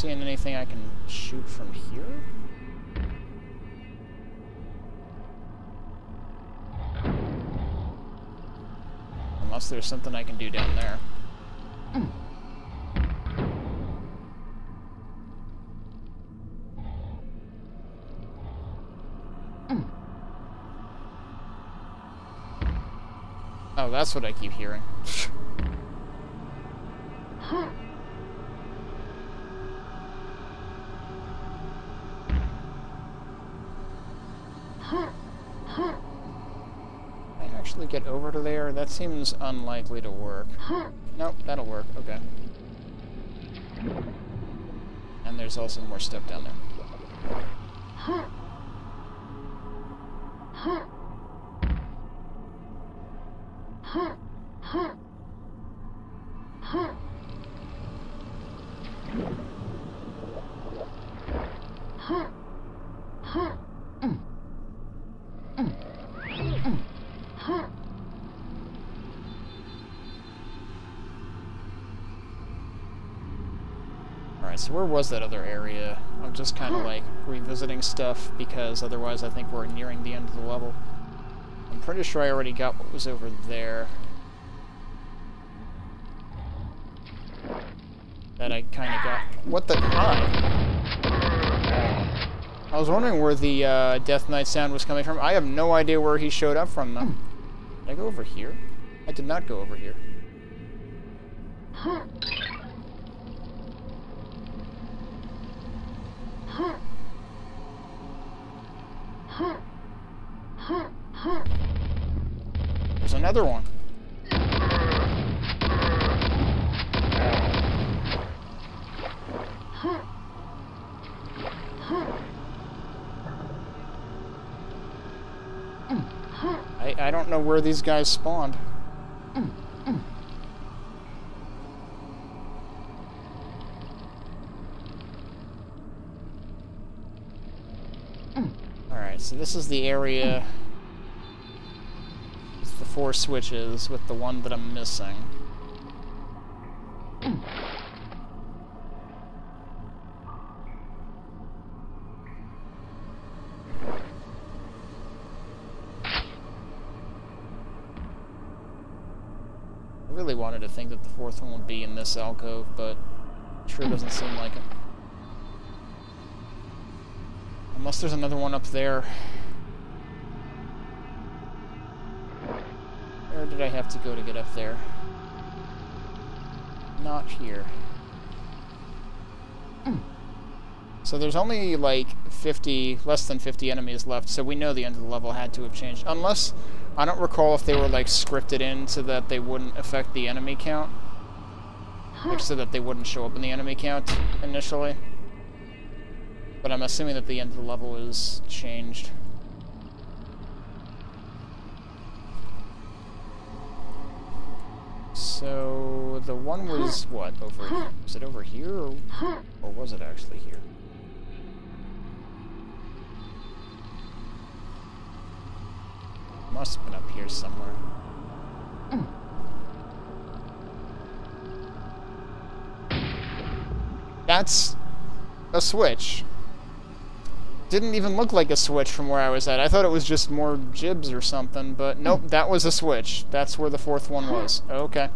Seeing anything I can shoot from here. Unless there's something I can do down there. Oh, that's what I keep hearing. get over to there? That seems unlikely to work. Nope, that'll work. Okay. And there's also more stuff down there. So where was that other area? I'm just kind of like revisiting stuff because otherwise I think we're nearing the end of the level. I'm pretty sure I already got what was over there. That I kind of got. What the? Hi. I was wondering where the uh, Death Knight sound was coming from. I have no idea where he showed up from, though. Did I go over here? I did not go over here. Another one. I, I don't know where these guys spawned. Alright, so this is the area switches, with the one that I'm missing. I really wanted to think that the fourth one would be in this alcove, but sure doesn't seem like it. Unless there's another one up there. Where did I have to go to get up there? Not here. Hmm. So there's only like 50, less than 50 enemies left, so we know the end of the level had to have changed. Unless, I don't recall if they were like scripted in so that they wouldn't affect the enemy count. Like so that they wouldn't show up in the enemy count initially. But I'm assuming that the end of the level is changed. So So the one was what over? Was it over here, or, or was it actually here? Must have been up here somewhere. That's a switch. Didn't even look like a switch from where I was at. I thought it was just more gibs or something, but nope, that was a switch. That's where the fourth one was. Okay.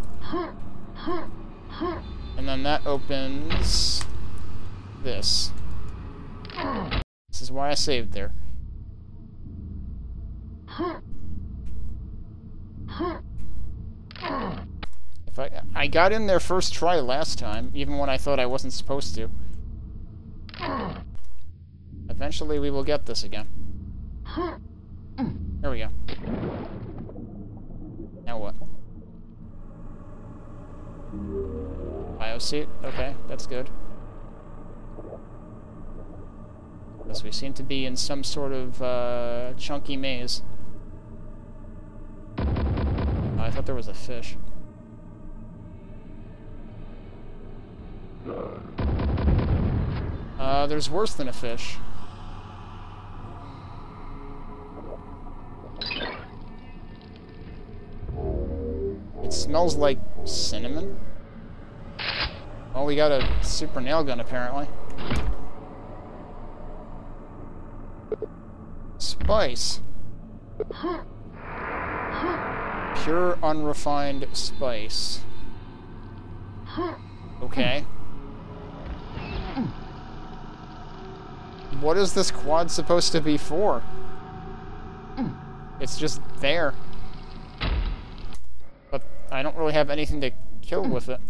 And then that opens this. This is why I saved there. If I I got in there first try last time, even when I thought I wasn't supposed to. Eventually we will get this again. There we go. Now what? Biosuit? Okay, that's good. Because we seem to be in some sort of uh, chunky maze. Oh, I thought there was a fish. Uh, there's worse than a fish. It smells like cinnamon. Well, we got a super nail gun, apparently. Spice. Pure unrefined spice. Okay. What is this quad supposed to be for? It's just there. But I don't really have anything to kill with it.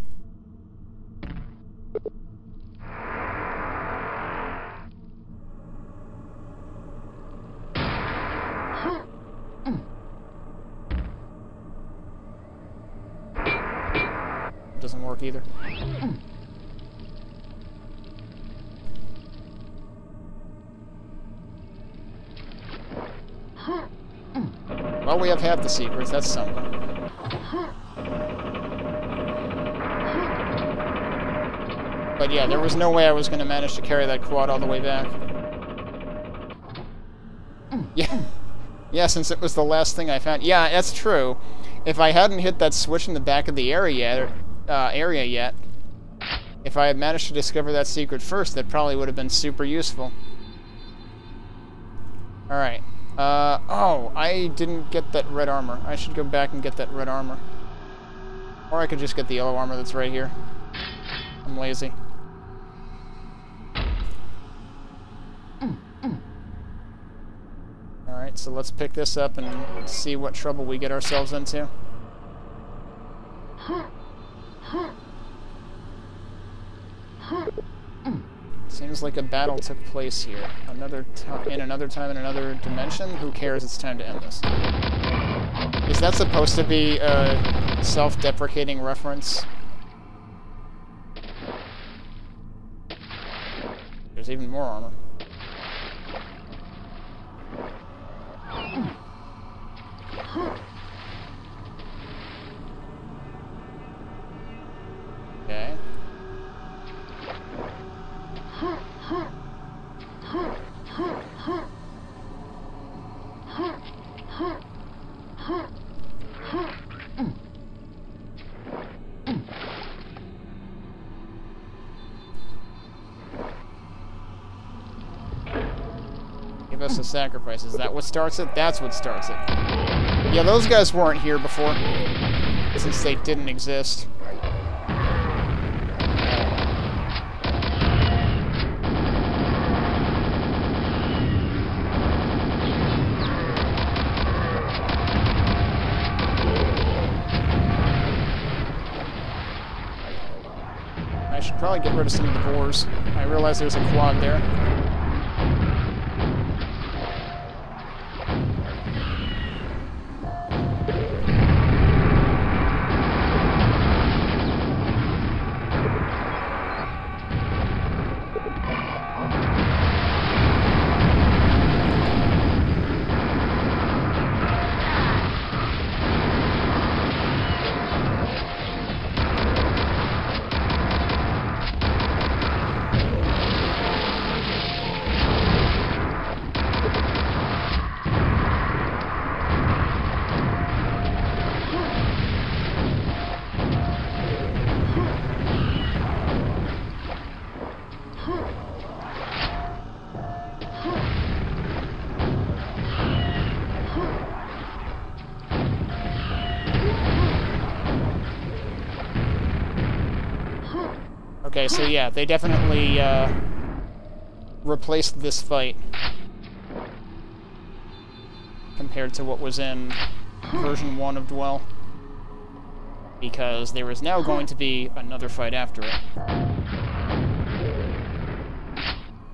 Work either. Well, we have half the secrets. That's something. But yeah, there was no way I was going to manage to carry that quad all the way back. Yeah. Yeah, since it was the last thing I found. Yeah, that's true. If I hadn't hit that switch in the back of the area, uh, area yet, if I had managed to discover that secret first, that probably would have been super useful. Alright. Uh, oh, I didn't get that red armor. I should go back and get that red armor. Or I could just get the yellow armor that's right here. I'm lazy. Alright, so let's pick this up and see what trouble we get ourselves into. Seems like a battle took place here. Another in another time in another dimension? Who cares? It's time to end this. Is that supposed to be a self-deprecating reference? There's even more armor. Okay. Give us a sacrifice. Is that what starts it? That's what starts it. Yeah, those guys weren't here before. Since they didn't exist. Probably get rid of some of the Vores. I realize there's a quad there. Okay, so yeah, they definitely uh, replaced this fight compared to what was in version 1 of Dwell. Because there is now going to be another fight after it.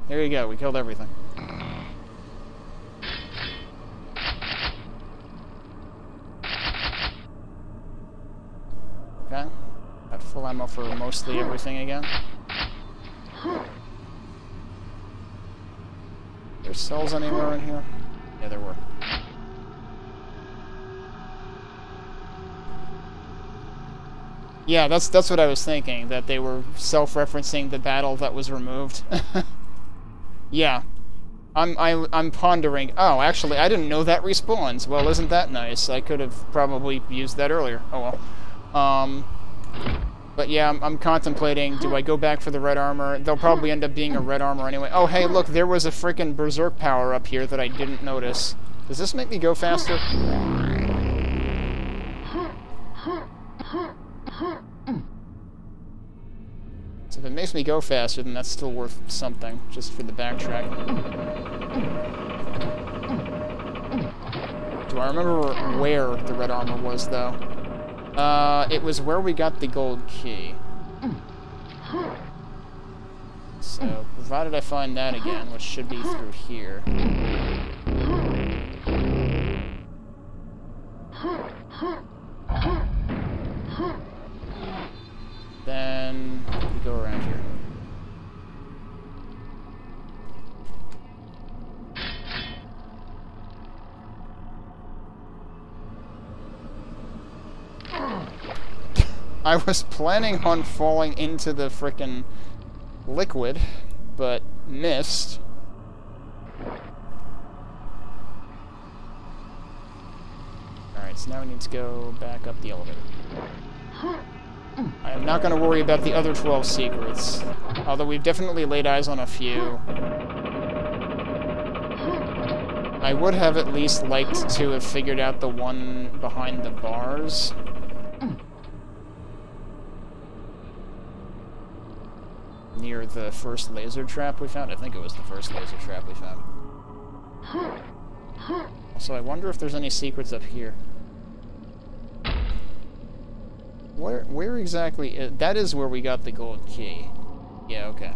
There you go, we killed everything. Okay. Got full ammo for mostly everything again. There's cells anywhere in here? Yeah, there were. Yeah, that's that's what I was thinking, that they were self-referencing the battle that was removed. yeah. I'm, I, I'm pondering, oh, actually, I didn't know that respawns. Well, isn't that nice? I could have probably used that earlier. Oh, well. Um, but yeah, I'm, I'm, contemplating, do I go back for the red armor? They'll probably end up being a red armor anyway. Oh, hey, look, there was a freaking berserk power up here that I didn't notice. Does this make me go faster? So if it makes me go faster, then that's still worth something, just for the backtrack. Do I remember where the red armor was, though? Uh, it was where we got the gold key. So, provided I find that again, which should be through here. Then we go around here. I was planning on falling into the frickin' liquid, but missed. Alright, so now we need to go back up the elevator. I am not going to worry about the other 12 secrets, although we've definitely laid eyes on a few. I would have at least liked to have figured out the one behind the bars. Near the first laser trap we found. I think it was the first laser trap we found. So I wonder if there's any secrets up here. Where where exactly is, that is where we got the gold key. Yeah, okay.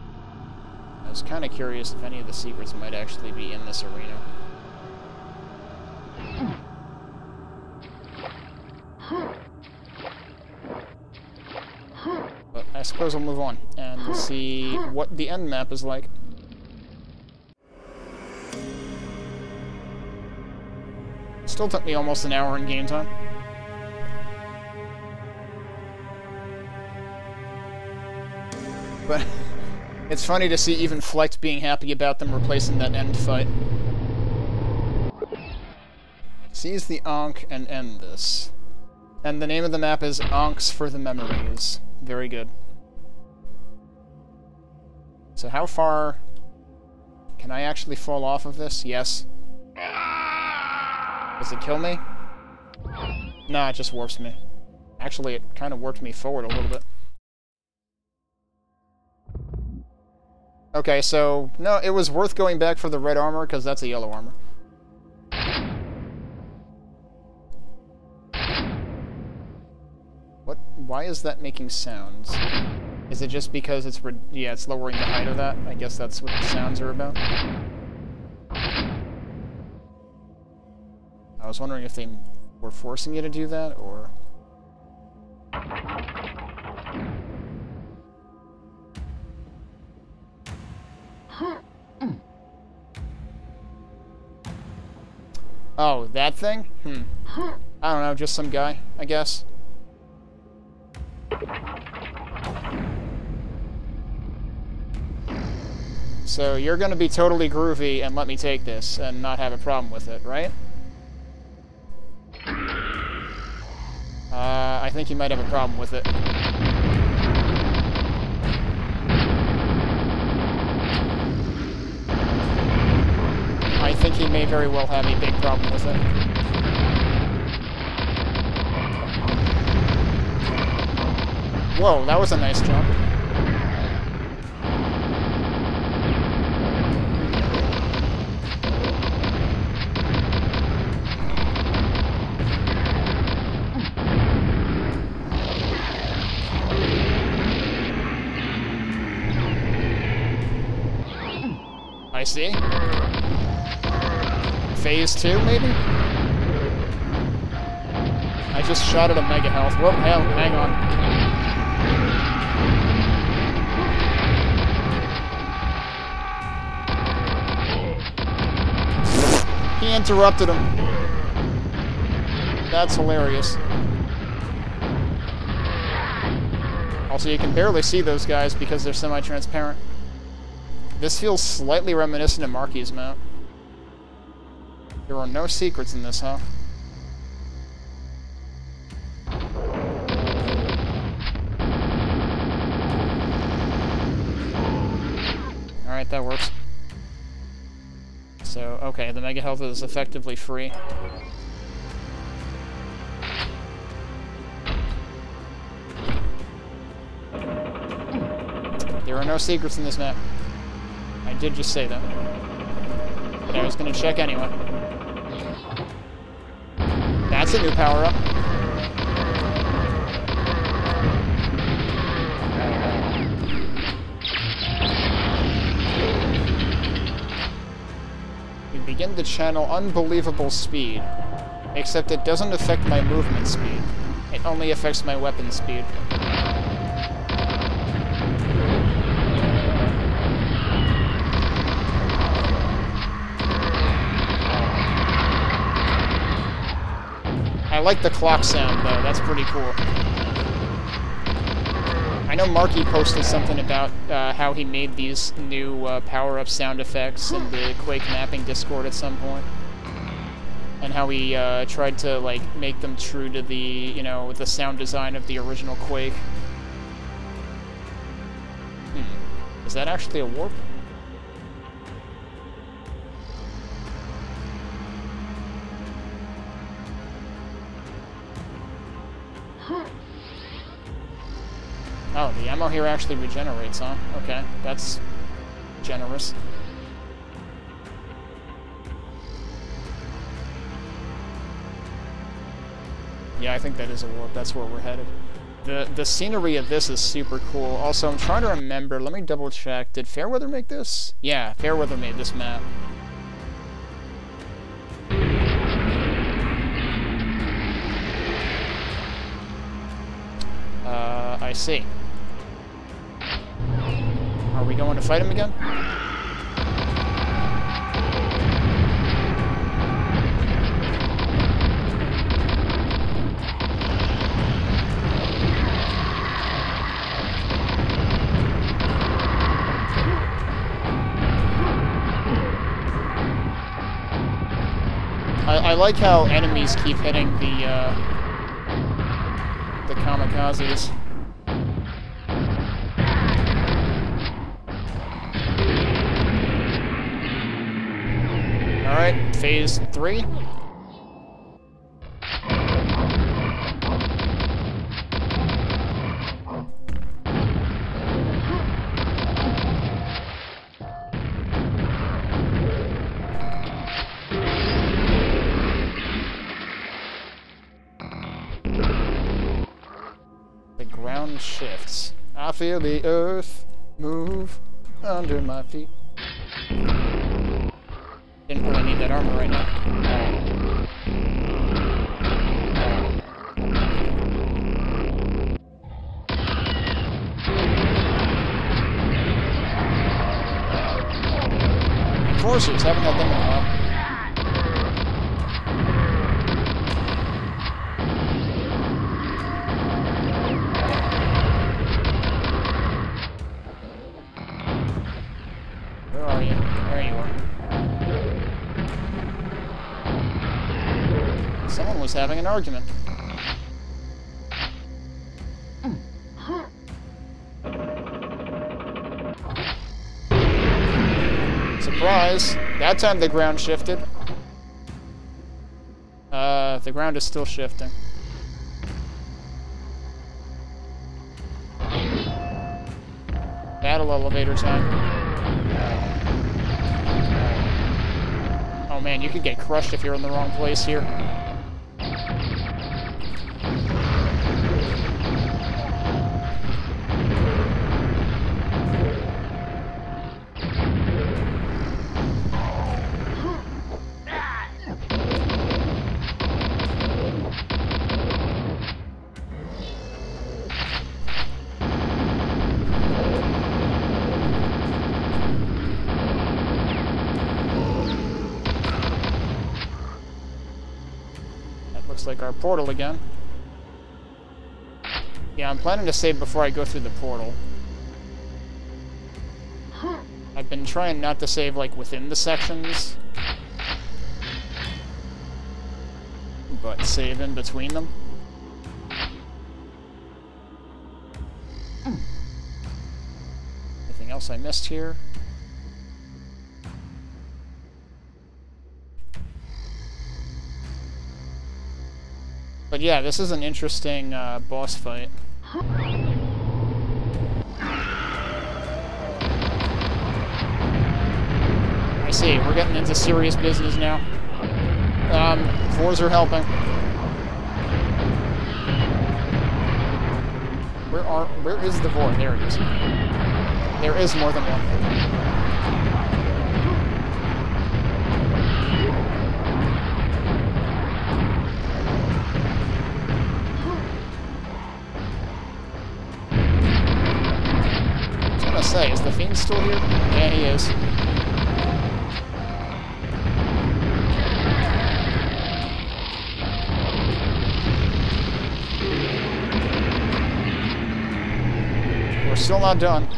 I was kind of curious if any of the secrets might actually be in this arena. But I suppose I'll move on and see what the end map is like. Still took me almost an hour in game time. But it's funny to see even Flecht being happy about them replacing that end fight. Seize the Ankh and end this. And the name of the map is Ankhs for the Memories. Very good. So how far... Can I actually fall off of this? Yes. Does it kill me? Nah, it just warps me. Actually, it kind of warped me forward a little bit. Okay, so... No, it was worth going back for the red armor, because that's a yellow armor. What? Why is that making sounds? Is it just because it's, yeah, it's lowering the height of that? I guess that's what the sounds are about. I was wondering if they were forcing you to do that, or... Oh, that thing? Hmm. I don't know, just some guy, I guess. So you're going to be totally groovy and let me take this and not have a problem with it, right? Uh, I think you might have a problem with it. He may very well have a big problem with it. Whoa, that was a nice jump. I see. Phase 2, maybe? I just shot at a mega health. Whoa, hell, hang on. He interrupted him. That's hilarious. Also, you can barely see those guys because they're semi-transparent. This feels slightly reminiscent of Marky's map. There are no secrets in this, huh? Alright, that works. So, okay, the Mega Health is effectively free. There are no secrets in this map. I did just say that. But I was gonna check anyway. That's a new power-up. We begin to channel unbelievable speed. Except it doesn't affect my movement speed. It only affects my weapon speed. Like the clock sound, though. That's pretty cool. I know Marky posted something about uh, how he made these new uh, power-up sound effects in the Quake Mapping Discord at some point. And how he uh, tried to, like, make them true to the, you know, the sound design of the original Quake. Hmm. Is that actually a warp? Oh, the ammo here actually regenerates, huh? Okay, that's generous. Yeah, I think that is a warp. That's where we're headed. The the scenery of this is super cool. Also, I'm trying to remember. Let me double check. Did Fairweather make this? Yeah, Fairweather made this map. Uh, I see. Are we going to fight him again? I, like how enemies keep hitting the, uh, the kamikazes. Alright, phase three. The ground shifts. I feel the earth move under my feet. Didn't really need that armor right now. Haven't had them in was having an argument. Surprise! That time the ground shifted. uh, the ground is still shifting. Battle elevator time. Oh man, you could get crushed if you're in the wrong place here. Like our portal again. Yeah, I'm planning to save before I go through the portal. I've been trying not to save, like, within the sections. But save in between them. Hmm. Anything else I missed here? But yeah, this is an interesting uh, boss fight. I see, we're getting into serious business now. Um, fours are helping. Where are, where is the Vore? There it is. There is more than one. Say, is the Fiend still here? Yeah, he is. We're still not done.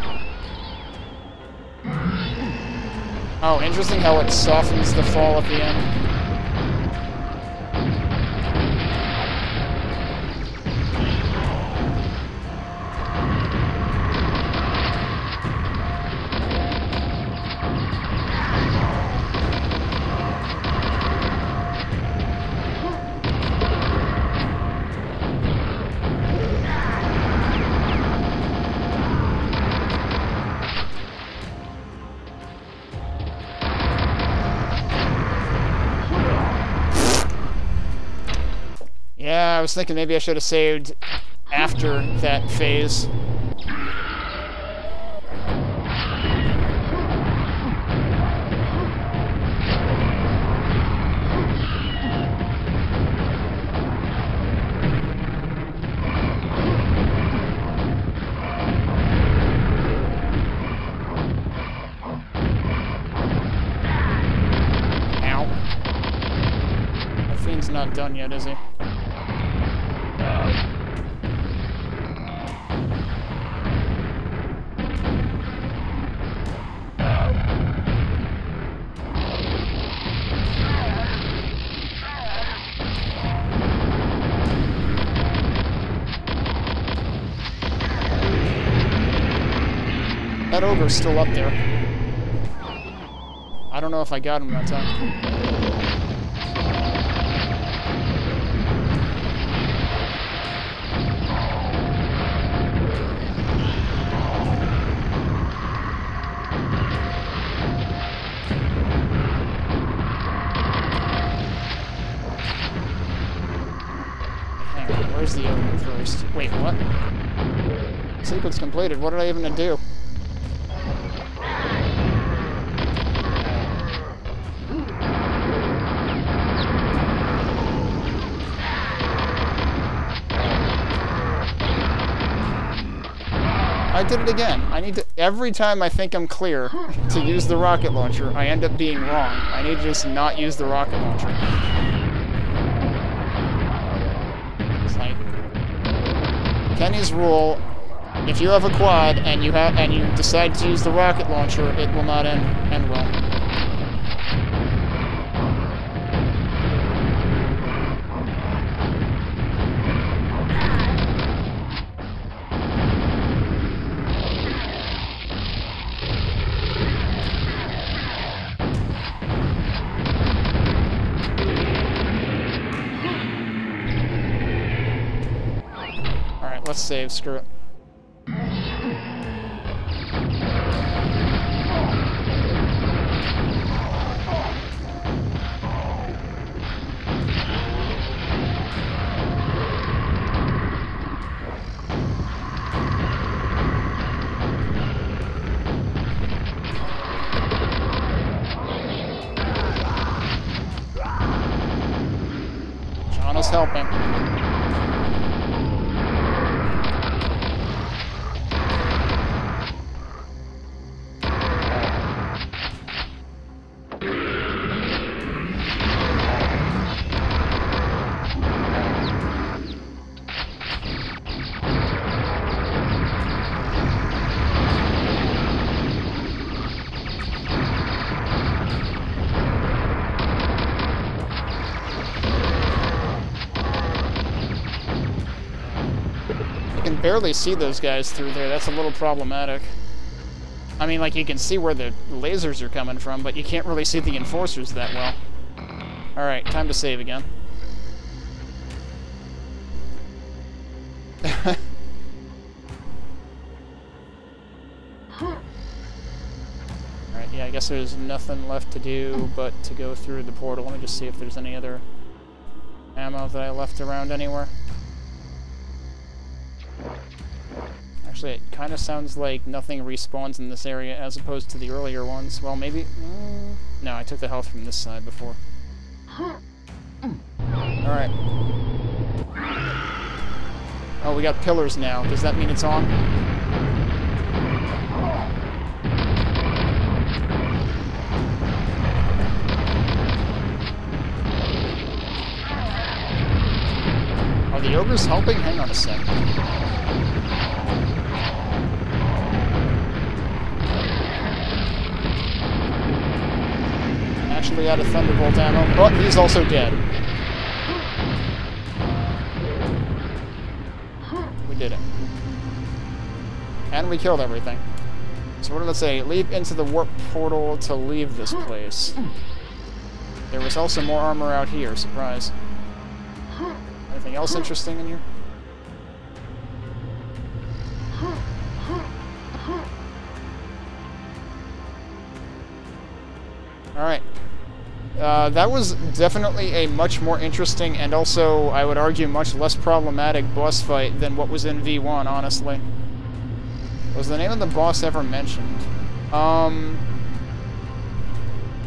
Oh, interesting how it softens the fall at the end. Was thinking maybe I should have saved after that phase. Not done yet, is he? Ogre's still up there. I don't know if I got him that time. Where's the ogre first? Wait, what? Sequence completed. What did I even do? Did it again. I need to, every time I think I'm clear to use the rocket launcher, I end up being wrong. I need to just not use the rocket launcher. It's like, Kenny's rule, if you have a quad and you have, and you decide to use the rocket launcher, it will not end, end Screw it. Barely see those guys through there. That's a little problematic. I mean, like, you can see where the lasers are coming from, but you can't really see the enforcers that well. Alright, time to save again. Alright, yeah, I guess there's nothing left to do but to go through the portal. Let me just see if there's any other ammo that I left around anywhere. Actually, it kind of sounds like nothing respawns in this area as opposed to the earlier ones. Well, maybe... Mm, no, I took the health from this side before. Alright. Oh, we got pillars now. Does that mean it's on? Are the ogres helping? Hang on a sec. Actually out of Thunderbolt ammo, but he's also dead. We did it. And we killed everything. So what did it say? Leap into the warp portal to leave this place. There was also more armor out here, surprise. Anything else interesting in here? Alright. Uh, that was definitely a much more interesting and also, I would argue, much less problematic boss fight than what was in V1, honestly. Was the name of the boss ever mentioned? Um...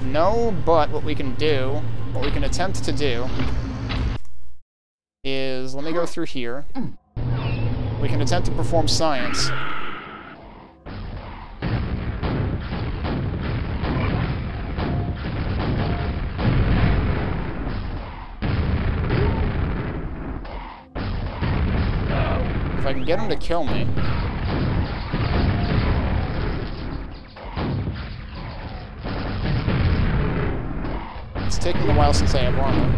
No, but what we can do, what we can attempt to do, is, let me go through here. We can attempt to perform science. I can get him to kill me. It's taking a while since I have armor.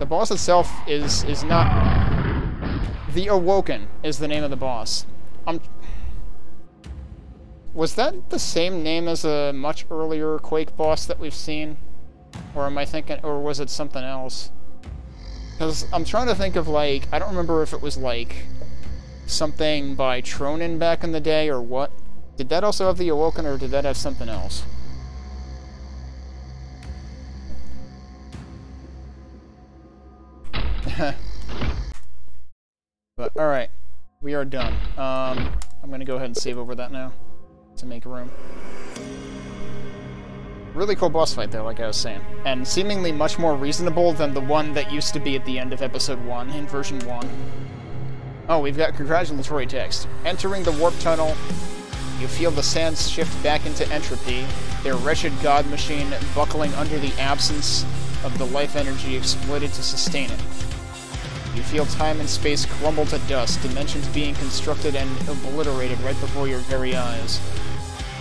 The boss itself is is not... The Awoken is the name of the boss. Um, was that the same name as a much earlier Quake boss that we've seen? Or am I thinking... Or was it something else? Because I'm trying to think of, like... I don't remember if it was, like... Something by Tronyn back in the day, or what. Did that also have the Awoken, or did that have something else? but, alright. We are done. Um, I'm gonna go ahead and save over that now to make room. Really cool boss fight, though, like I was saying. And seemingly much more reasonable than the one that used to be at the end of Episode 1 in version 1. Oh, we've got congratulatory text. Entering the warp tunnel, you feel the sands shift back into entropy, their wretched god machine buckling under the absence of the life energy exploited to sustain it. You feel time and space crumble to dust, dimensions being constructed and obliterated right before your very eyes.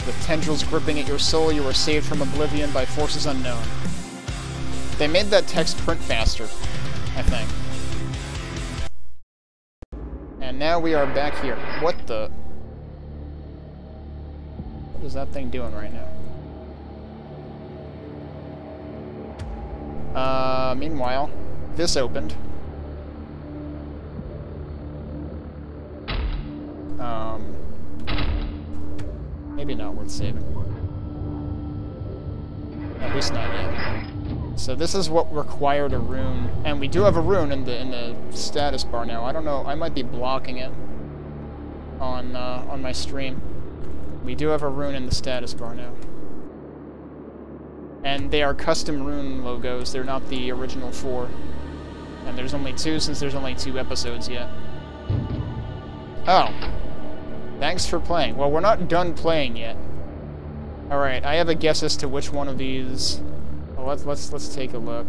With tendrils gripping at your soul, you are saved from oblivion by forces unknown. They made that text print faster, I think. And now we are back here. What the... What is that thing doing right now? Uh, meanwhile, this opened. Um, maybe not worth saving. At least not yet. So this is what required a rune, and we do have a rune in the in the status bar now. I don't know, I might be blocking it on uh, on my stream. We do have a rune in the status bar now. And they are custom rune logos, they're not the original four. And there's only two since there's only two episodes yet. Oh. Thanks for playing. Well, we're not done playing yet. Alright, I have a guess as to which one of these... Well, let's, let's, let's take a look.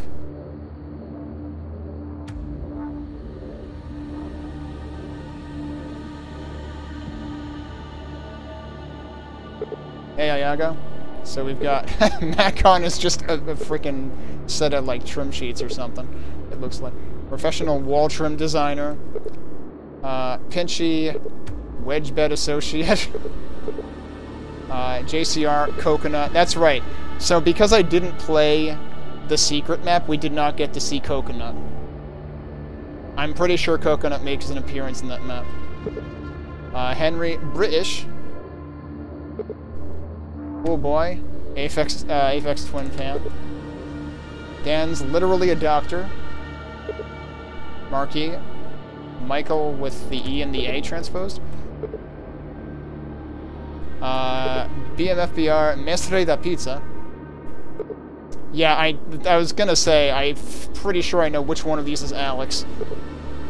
Hey, Ayago. So we've got... Makkon is just a, a freaking set of, like, trim sheets or something, it looks like. Professional wall trim designer. Uh, Pinchy, wedge bed associate. uh, JCR, coconut. That's right. So because I didn't play the secret map, we did not get to see coconut. I'm pretty sure coconut makes an appearance in that map. Uh, Henry, British, Oh boy. Aphex, uh, Twin fan. Dan's literally a doctor. Marquis. Michael with the E and the A transposed. Uh, BMFBR, Mestre da Pizza. Yeah, I, I was gonna say, I'm pretty sure I know which one of these is Alex.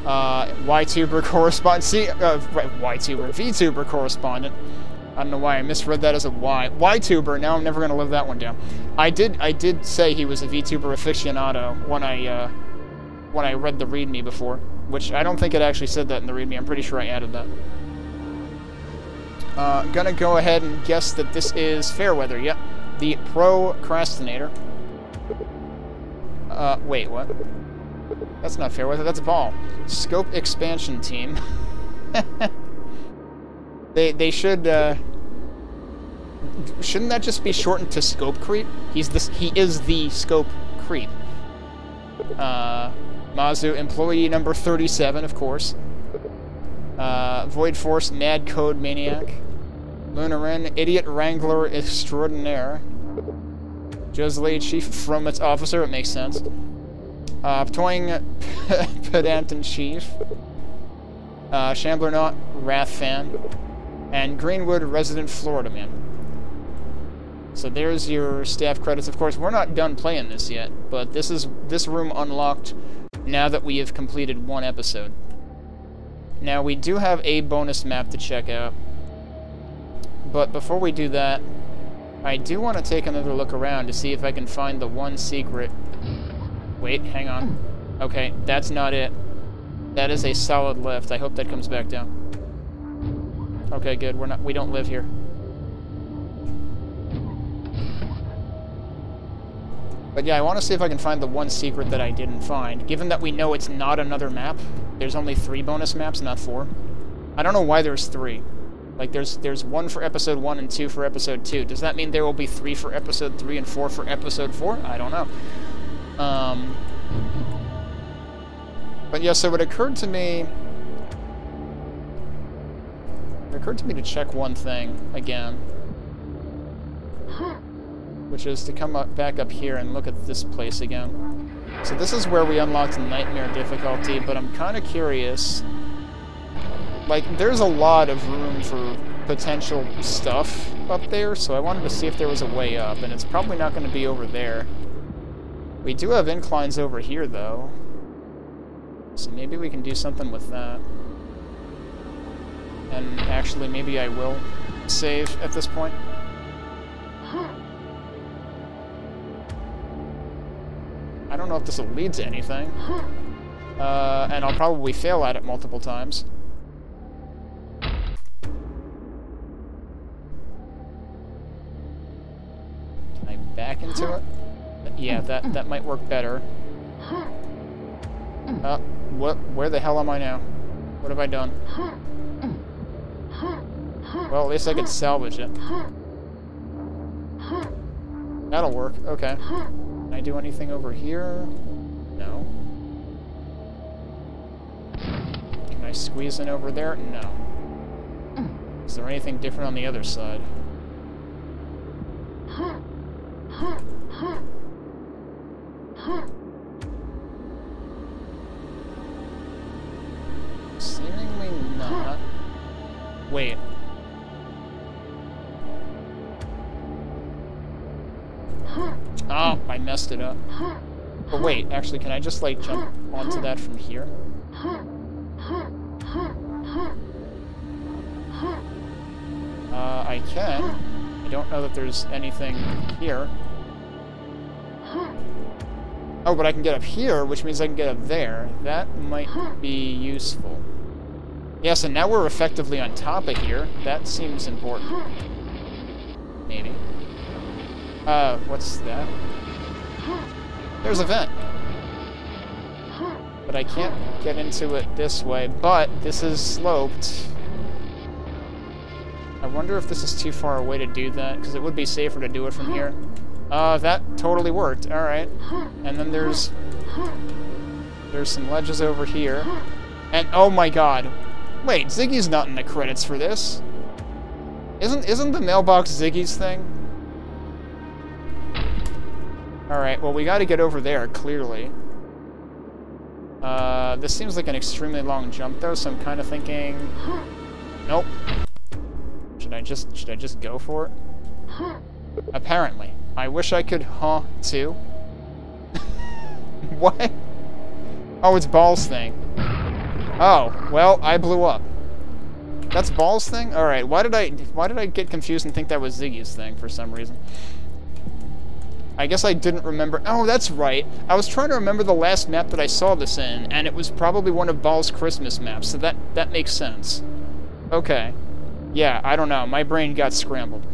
Uh, YTuber correspondent, see, uh, YTuber, VTuber correspondent. I don't know why I misread that as a Y. YTuber, now I'm never to live that one down. I did I did say he was a VTuber aficionado when I uh, when I read the README before, which I don't think it actually said that in the README. I'm pretty sure I added that. Uh, gonna go ahead and guess that this is Fairweather. Yep, the Procrastinator. Uh, wait, what? That's not Fairweather, that's a Ball. Scope Expansion Team. they, they should, uh, shouldn't that just be shortened to scope creep? He's this. He is the scope creep. Uh, Mazu employee number 37, of course. Uh, Void Force Mad Code Maniac. Lunaran Idiot Wrangler Extraordinaire. Josley Chief from its officer. It makes sense. Uh, Toying Pedant Chief. Uh, Shambler Not Wrath Fan. And Greenwood Resident Florida Man. So there's your staff credits. Of course, we're not done playing this yet, but this is this room unlocked now that we have completed one episode. Now, we do have a bonus map to check out. But before we do that, I do want to take another look around to see if I can find the one secret. Wait, hang on. Okay, that's not it. That is a solid lift. I hope that comes back down. Okay, good. We're not we don't live here. But yeah, I want to see if I can find the one secret that I didn't find. Given that we know it's not another map, there's only three bonus maps, not four. I don't know why there's three. Like, there's there's one for episode one and two for episode two. Does that mean there will be three for episode three and four for episode four? I don't know. Um, but yeah, so it occurred to me... It occurred to me to check one thing again which is to come up, back up here and look at this place again. So this is where we unlocked Nightmare difficulty, but I'm kind of curious. Like, there's a lot of room for potential stuff up there, so I wanted to see if there was a way up, and it's probably not going to be over there. We do have inclines over here, though. So maybe we can do something with that. And actually, maybe I will save at this point. I don't know if this will lead to anything. Uh, and I'll probably fail at it multiple times. back into it. Yeah, that, that might work better. Uh, what, where the hell am I now? What have I done? Well, at least I could salvage it. That'll work. Okay. Can I do anything over here? No. Can I squeeze in over there? No. Is there anything different on the other side? Seemingly not. Wait. Oh, I messed it up. But wait, actually, can I just, like, jump onto that from here? Uh, I can. I don't know that there's anything here. Oh, but I can get up here, which means I can get up there. That might be useful. Yes, and now we're effectively on top of here. That seems important. Maybe. Uh, what's that? There's a vent. But I can't get into it this way, but this is sloped. I wonder if this is too far away to do that, because it would be safer to do it from here. Uh, that totally worked. Alright. And then there's... There's some ledges over here. And, oh my god. Wait, Ziggy's not in the credits for this. Isn't, isn't the mailbox Ziggy's thing? Alright, well we gotta get over there, clearly. Uh, this seems like an extremely long jump though, so I'm kind of thinking... Nope. Should I just, should I just go for it? Apparently. I wish I could huh too. what? Oh, it's Ball's thing. Oh, well, I blew up. That's Ball's thing? Alright, why did I why did I get confused and think that was Ziggy's thing for some reason? I guess I didn't remember. Oh, that's right. I was trying to remember the last map that I saw this in, and it was probably one of Ball's Christmas maps, so that, that makes sense. Okay. Yeah, I don't know. My brain got scrambled.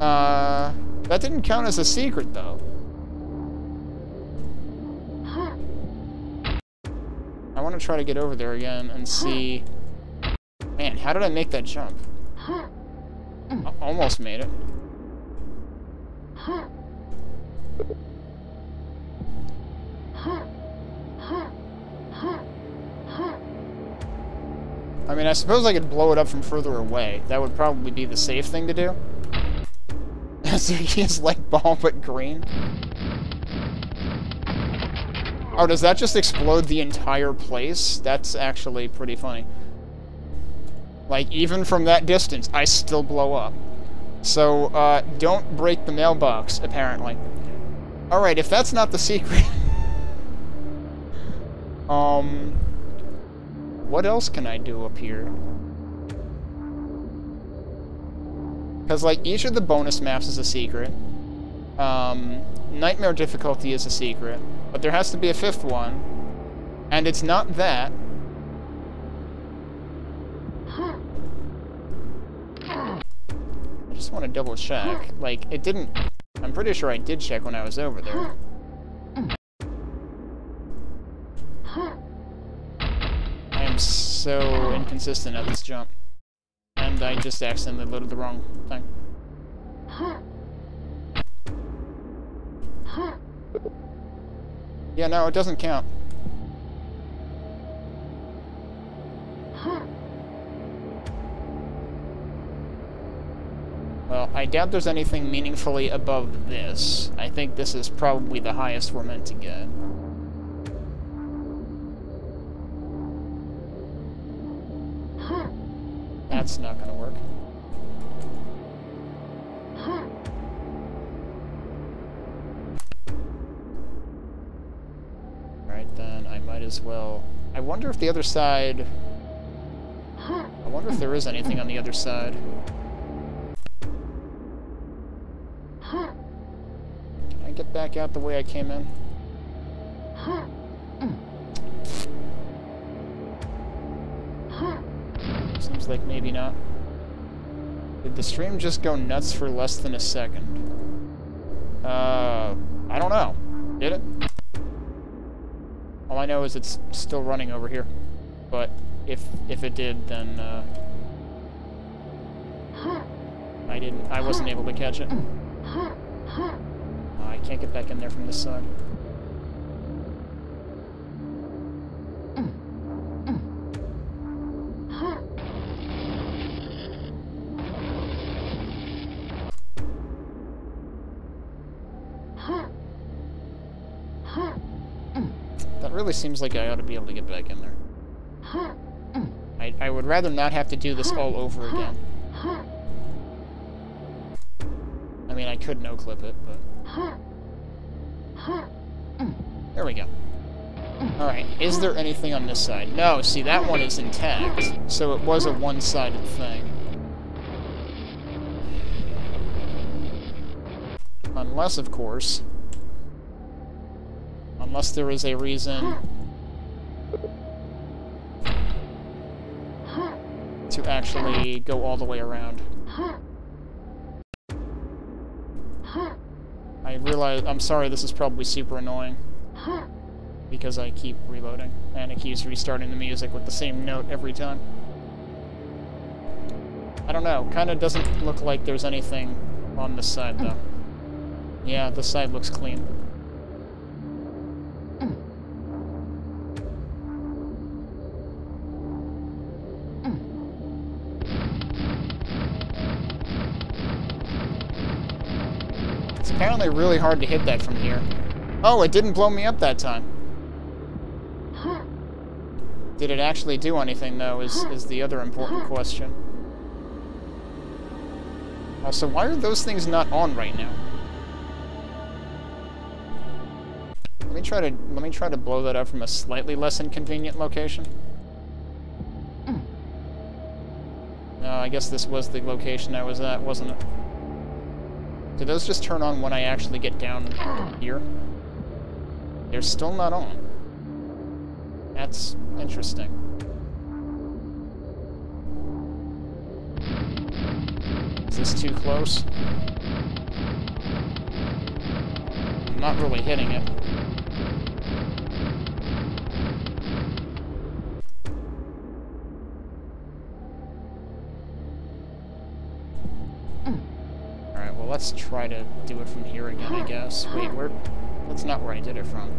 Uh, that didn't count as a secret, though. I want to try to get over there again and see... Man, how did I make that jump? I almost made it. I mean, I suppose I could blow it up from further away. That would probably be the safe thing to do. So he is like ball but green. Oh, does that just explode the entire place? That's actually pretty funny. Like, even from that distance, I still blow up. So, uh, don't break the mailbox, apparently. Alright, if that's not the secret... um... What else can I do up here? Because, like, each of the bonus maps is a secret. Um, Nightmare difficulty is a secret. But there has to be a fifth one. And it's not that. I just want to double check. Like, it didn't... I'm pretty sure I did check when I was over there. I am so inconsistent at this jump. And I just accidentally loaded the wrong thing. Yeah, no, it doesn't count. Well, I doubt there's anything meaningfully above this. I think this is probably the highest we're meant to get. That's not gonna work. Alright then, I might as well... I wonder if the other side... I wonder if there is anything on the other side. Can I get back out the way I came in? Hmm. Seems like maybe not. Did the stream just go nuts for less than a second? Uh, I don't know. Did it? All I know is it's still running over here. But if if it did, then uh, I didn't. I wasn't able to catch it. I can't get back in there from this side. Really seems like I ought to be able to get back in there. I, I would rather not have to do this all over again. I mean, I could no-clip it, but... There we go. Alright, is there anything on this side? No, see, that one is intact, so it was a one-sided thing. Unless, of course... Unless there is a reason... to actually go all the way around. I realize... I'm sorry, this is probably super annoying. Because I keep reloading, and it keeps restarting the music with the same note every time. I don't know, kinda doesn't look like there's anything on this side, though. Yeah, this side looks clean. Apparently really hard to hit that from here. Oh, it didn't blow me up that time. Did it actually do anything, though, is, is the other important question. Uh, also, why are those things not on right now? Let me try to let me try to blow that up from a slightly less inconvenient location. No, I guess this was the location I was at, wasn't it? Do those just turn on when I actually get down here? They're still not on. That's interesting. Is this too close? I'm not really hitting it. Let's try to do it from here again, I guess. Wait, where... That's not where I did it from.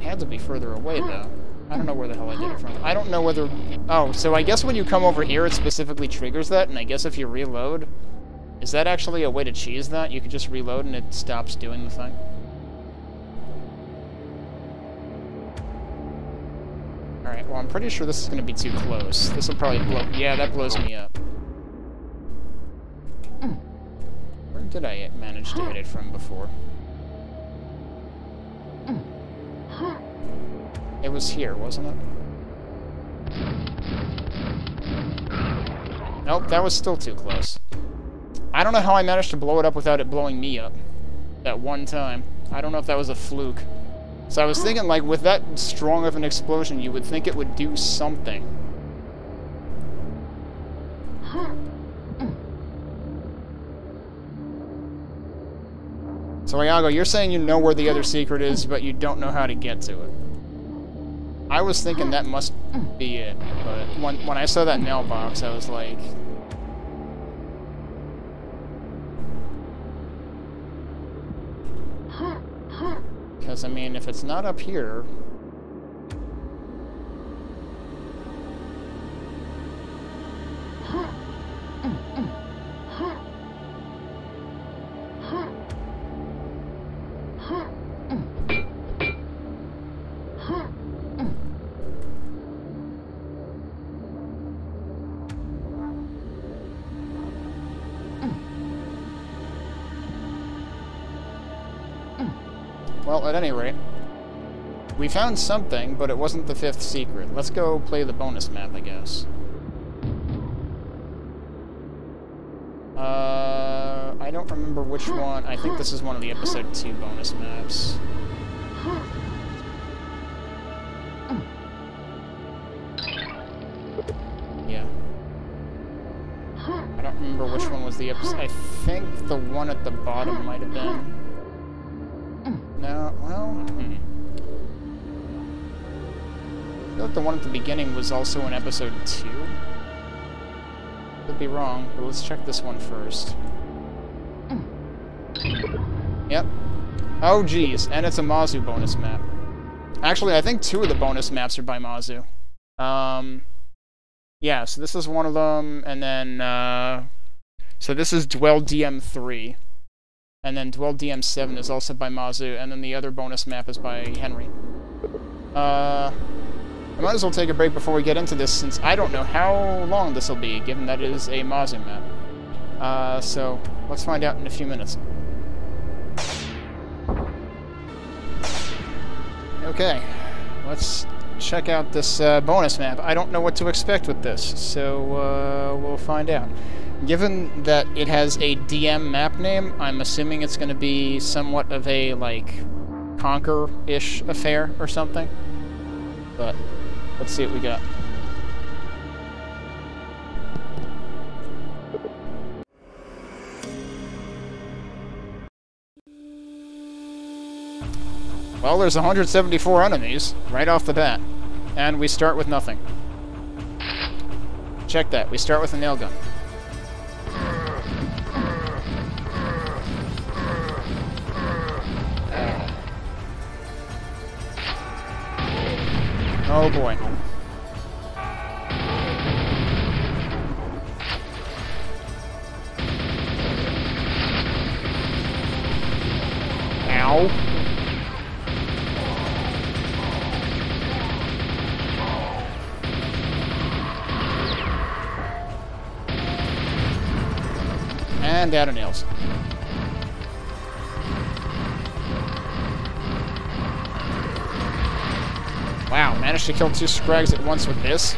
It had to be further away, though. I don't know where the hell I did it from. I don't know whether... Oh, so I guess when you come over here, it specifically triggers that, and I guess if you reload... Is that actually a way to cheese that? You could just reload and it stops doing the thing? Alright, well I'm pretty sure this is going to be too close. This will probably blow... Yeah, that blows me up. Did I manage to hit it from before? It was here, wasn't it? Nope, that was still too close. I don't know how I managed to blow it up without it blowing me up. That one time. I don't know if that was a fluke. So I was thinking, like, with that strong of an explosion, you would think it would do something. So Iago, you're saying you know where the other secret is, but you don't know how to get to it. I was thinking that must be it, but when, when I saw that mailbox, I was like... Because, I mean, if it's not up here, at any rate, we found something, but it wasn't the fifth secret. Let's go play the bonus map, I guess. Uh, I don't remember which one. I think this is one of the episode 2 bonus maps. Yeah. I don't remember which one was the episode. I think the one at the bottom might have been. No, well, hmm. I feel like the one at the beginning was also in episode 2. Could be wrong, but let's check this one first. Yep. Oh, geez, and it's a Mazu bonus map. Actually, I think two of the bonus maps are by Mazu. Um, yeah, so this is one of them, and then, uh, so this is Dwell DM3. And then Dwell DM7 is also by Mazu, and then the other bonus map is by Henry. Uh, I might as well take a break before we get into this, since I don't know how long this will be, given that it is a Mazu map. Uh, so, let's find out in a few minutes. Okay, let's check out this uh, bonus map. I don't know what to expect with this, so uh, we'll find out. Given that it has a DM map name, I'm assuming it's going to be somewhat of a, like, Conquer-ish affair or something. But, let's see what we got. Well, there's 174 enemies right off the bat. And we start with nothing. Check that. We start with a nail gun. Oh boy. And nails. Wow, managed to kill two Scrags at once with this.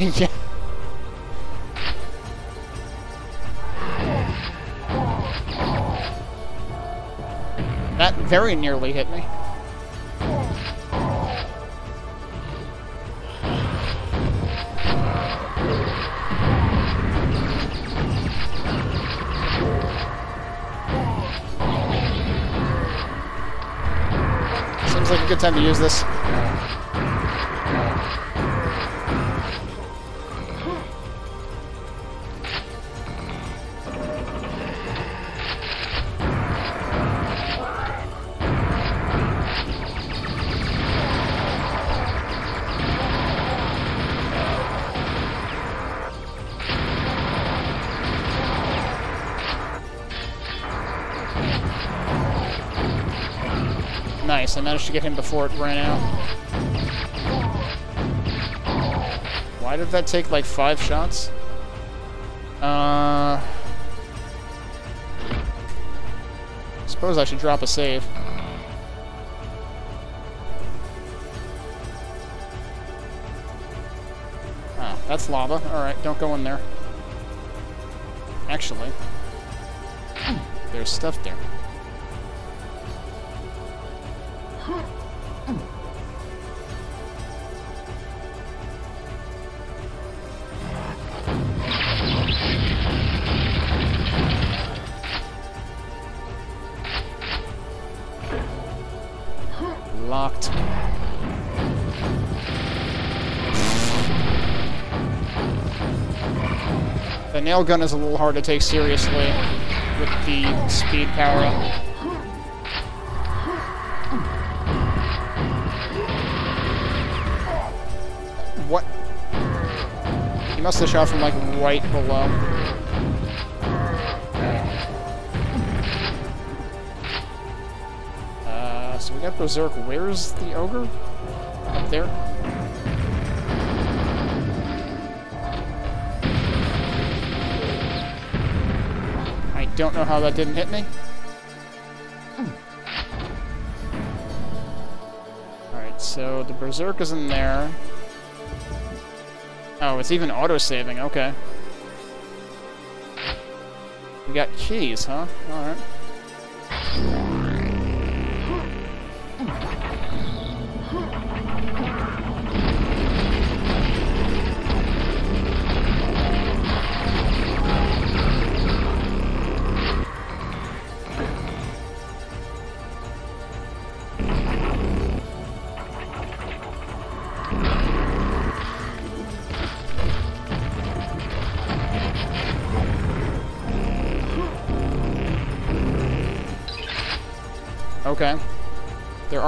yeah. That very nearly hit me. Seems like a good time to use this. Nice, I managed to get him before it ran out. Why did that take like five shots? Uh... Suppose I should drop a save. Ah, that's lava. Alright, don't go in there. Actually, there's stuff there. Nail gun is a little hard to take seriously with the speed power up. What? He must have shot from like right below. Uh, so we got Berserk. Where's the ogre? Up there? Don't know how that didn't hit me. Hmm. Alright, so the Berserk is in there. Oh, it's even auto-saving, okay. We got keys, huh? Alright.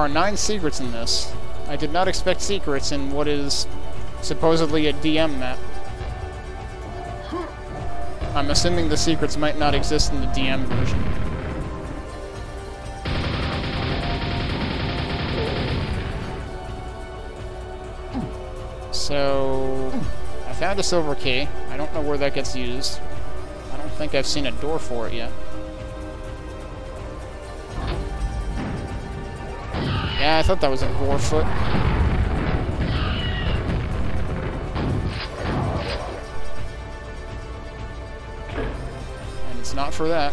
Are nine secrets in this. I did not expect secrets in what is supposedly a DM map. I'm assuming the secrets might not exist in the DM version. So, I found a silver key. I don't know where that gets used. I don't think I've seen a door for it yet. Yeah, I thought that was a boar foot. And it's not for that.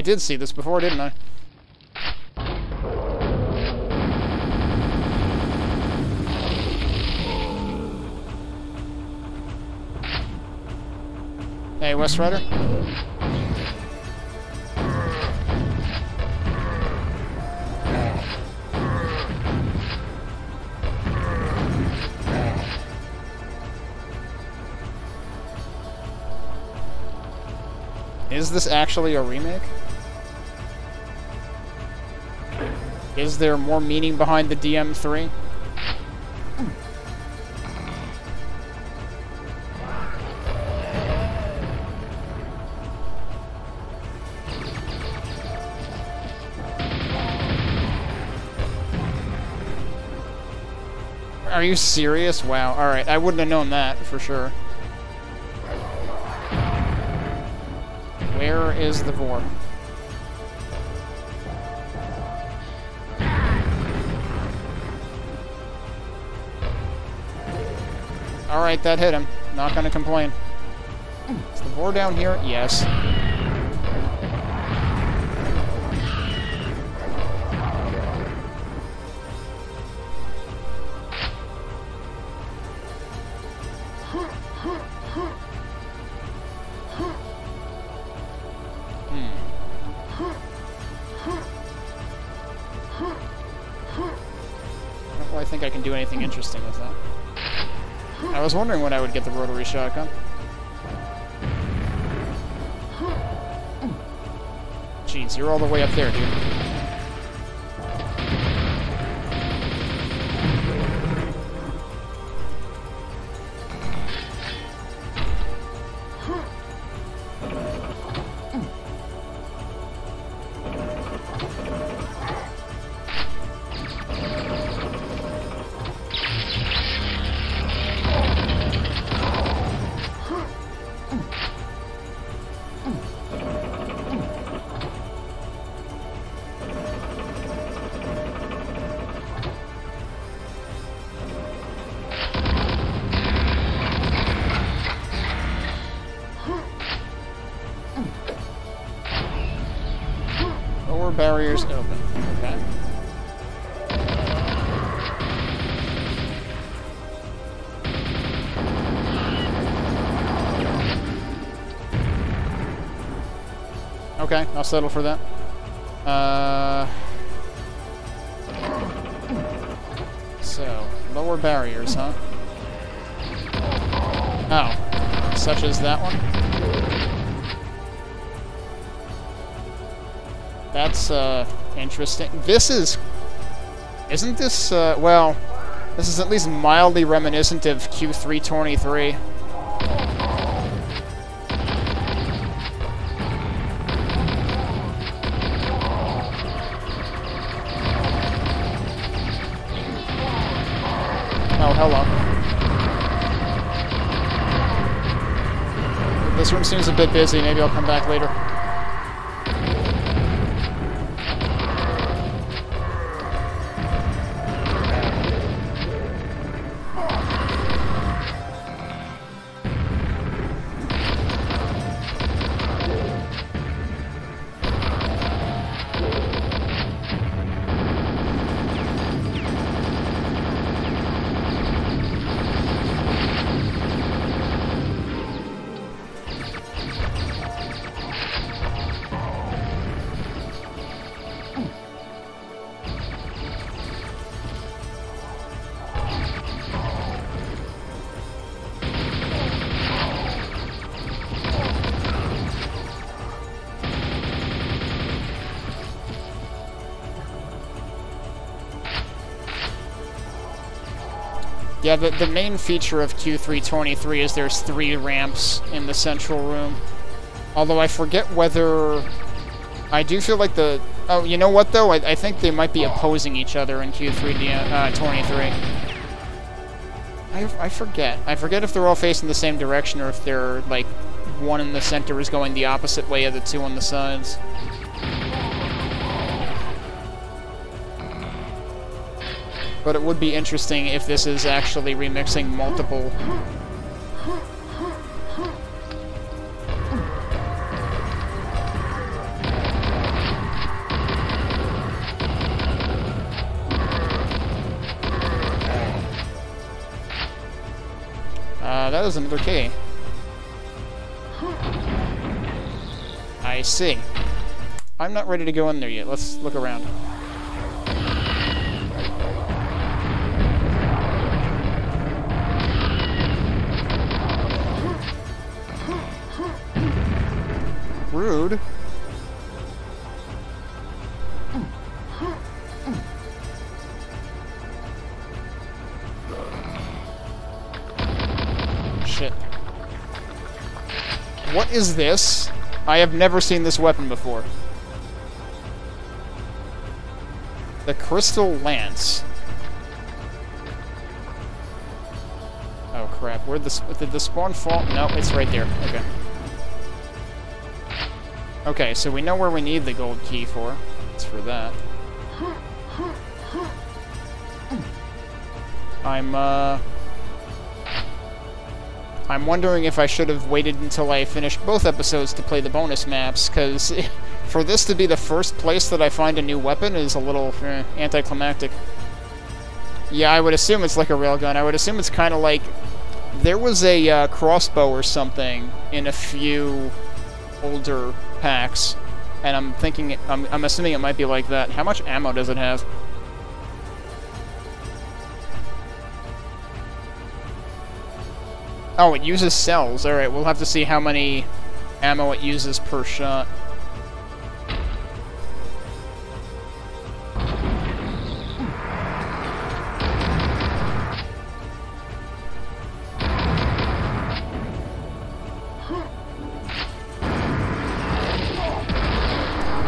I did see this before, didn't I? Hey, West Rider? Is this actually a remake? Is there more meaning behind the DM3? Are you serious? Wow. Alright, I wouldn't have known that for sure. Where is the Vore? Alright, that hit him. Not gonna complain. Is the Vore down here? Yes. Was wondering when I would get the rotary shotgun. Jeez, you're all the way up there, dude. Barriers open. Okay. Okay, I'll settle for that. Uh, so, lower barriers, huh? Oh, such as that one? That's, uh, interesting. This is... Isn't this, uh, well... This is at least mildly reminiscent of Q323. Oh, hello. This room seems a bit busy. Maybe I'll come back later. Yeah, the, the main feature of Q323 is there's three ramps in the central room. Although I forget whether... I do feel like the... Oh, you know what, though? I, I think they might be opposing each other in Q323. Uh, I, I forget. I forget if they're all facing the same direction or if they're, like, one in the center is going the opposite way of the two on the sides. But it would be interesting if this is actually remixing multiple... Uh, that is another key. I see. I'm not ready to go in there yet. Let's look around. What is this? I have never seen this weapon before. The Crystal Lance. Oh crap, where'd the, did the spawn fall? No, it's right there. Okay. Okay, so we know where we need the gold key for. It's for that. I'm, uh... I'm wondering if I should have waited until I finished both episodes to play the bonus maps, because for this to be the first place that I find a new weapon is a little eh, anticlimactic. Yeah, I would assume it's like a railgun. I would assume it's kind of like... There was a uh, crossbow or something in a few older packs, and I'm thinking, I'm, I'm assuming it might be like that. How much ammo does it have? Oh, it uses cells. Alright, we'll have to see how many ammo it uses per shot.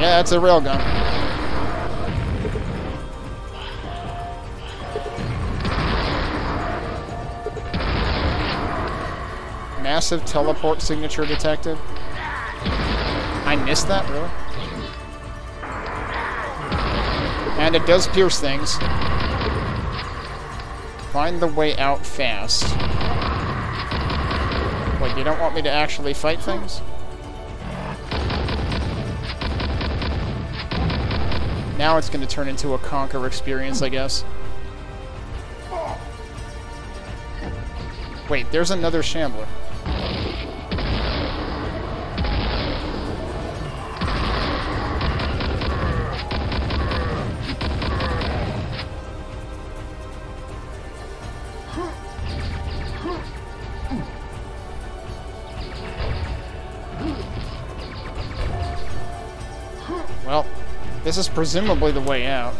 Yeah, that's a railgun. Massive teleport signature detected. I missed that, really? And it does pierce things. Find the way out fast. Wait, you don't want me to actually fight things? Now it's going to turn into a Conquer experience, I guess. Wait, there's another Shambler. This is presumably the way out.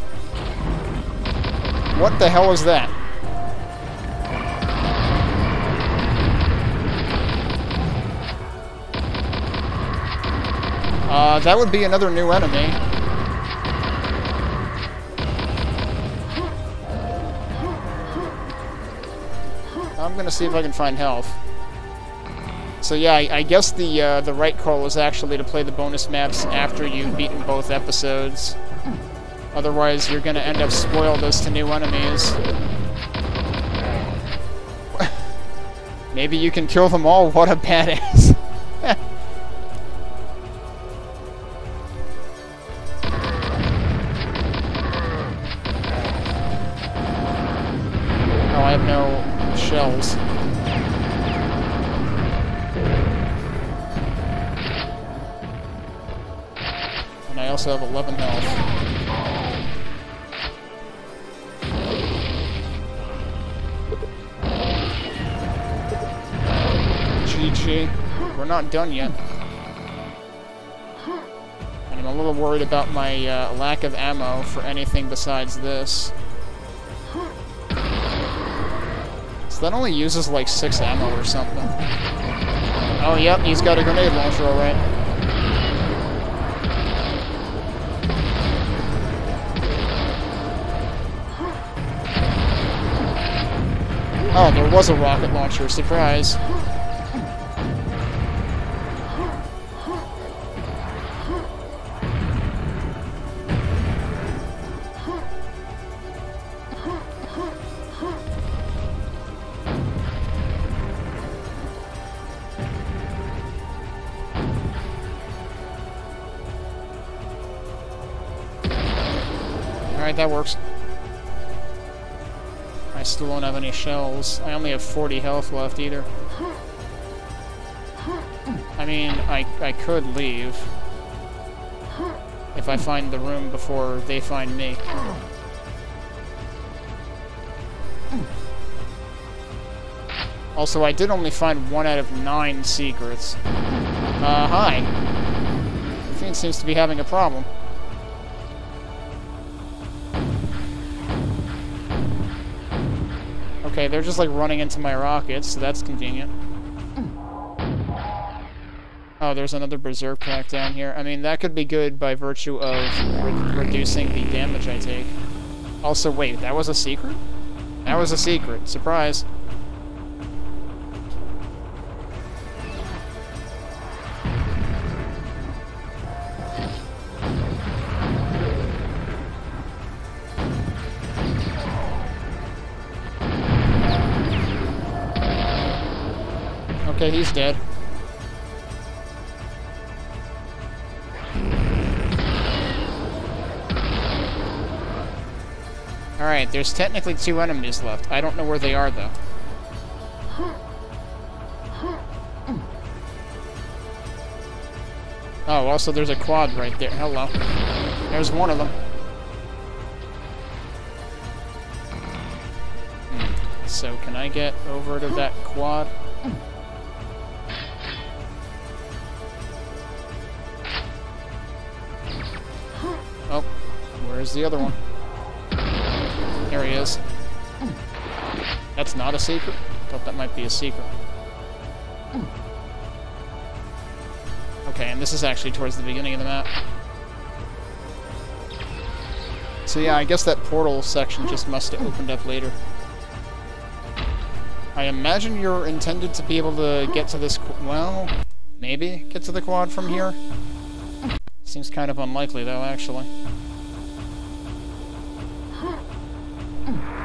What the hell is that? Uh, that would be another new enemy. I'm gonna see if I can find health. So yeah, I, I guess the uh, the right call is actually to play the bonus maps after you've beaten both episodes. Otherwise, you're going to end up spoiled as to new enemies. Maybe you can kill them all. What a badass. done yet. And I'm a little worried about my uh, lack of ammo for anything besides this. So that only uses like six ammo or something. Oh, yep, he's got a grenade launcher, alright. Oh, there was a rocket launcher. Surprise. Shells. I only have 40 health left either. I mean, I, I could leave. If I find the room before they find me. Also, I did only find one out of nine secrets. Uh, hi. The thing seems to be having a problem. Okay, they're just like running into my rockets, so that's convenient. Oh, there's another Berserk pack down here. I mean, that could be good by virtue of re reducing the damage I take. Also, wait, that was a secret? That was a secret. Surprise. He's dead. Alright, there's technically two enemies left. I don't know where they are, though. Oh, also there's a quad right there. Hello. There's one of them. Hmm. So, can I get over to that quad? Oh, where's the other one? There he is. That's not a secret? Thought that might be a secret. Okay, and this is actually towards the beginning of the map. So yeah, I guess that portal section just must have opened up later. I imagine you're intended to be able to get to this... Well, maybe get to the quad from here? Seems kind of unlikely, though, actually.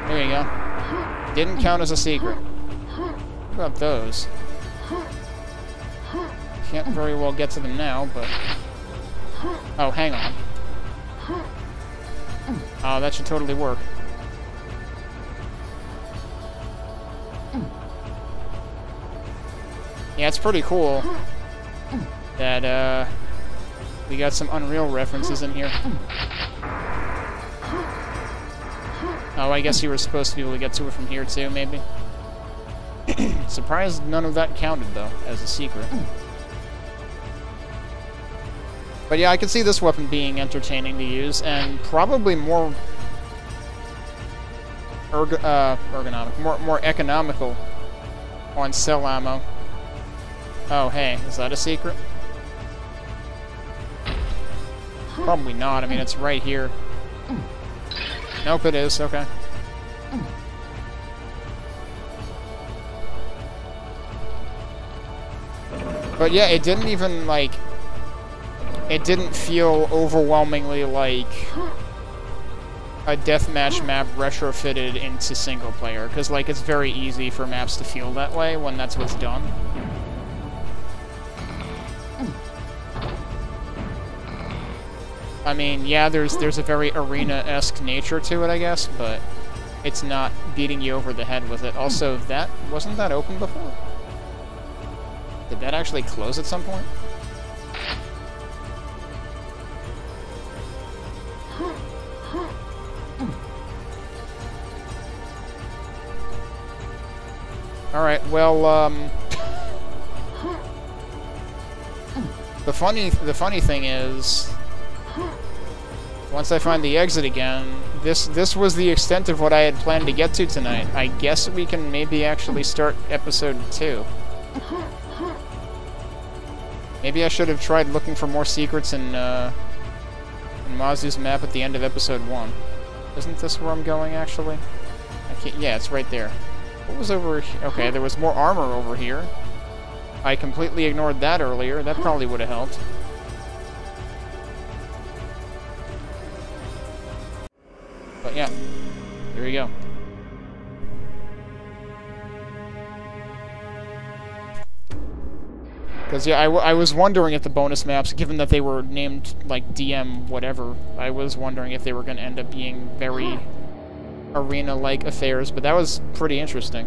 There you go. Didn't count as a secret. What about those? Can't very well get to them now, but... Oh, hang on. Oh, that should totally work. Yeah, it's pretty cool that, uh, we got some Unreal references in here. Oh, I guess you were supposed to be able to get to it from here too, maybe? Surprised none of that counted, though, as a secret. But yeah, I can see this weapon being entertaining to use, and probably more erg uh, ergonomic, more, more economical on cell ammo. Oh, hey, is that a secret? Probably not, I mean, it's right here. Nope, it is. Okay. But yeah, it didn't even, like... It didn't feel overwhelmingly like a deathmatch map retrofitted into single player, because, like, it's very easy for maps to feel that way when that's what's done. I mean, yeah, there's there's a very arena-esque nature to it, I guess, but it's not beating you over the head with it. Also, that wasn't that open before? Did that actually close at some point? Alright, well, um... The funny, the funny thing is, once I find the exit again, this this was the extent of what I had planned to get to tonight. I guess we can maybe actually start episode two. Maybe I should have tried looking for more secrets in, uh, in Mazu's map at the end of episode one. Isn't this where I'm going, actually? Yeah, it's right there. What was over here? Okay, there was more armor over here. I completely ignored that earlier. That probably would have helped. But yeah, here we go. Because, yeah, I, I was wondering if the bonus maps, given that they were named, like, DM whatever, I was wondering if they were going to end up being very arena-like affairs, but that was pretty interesting.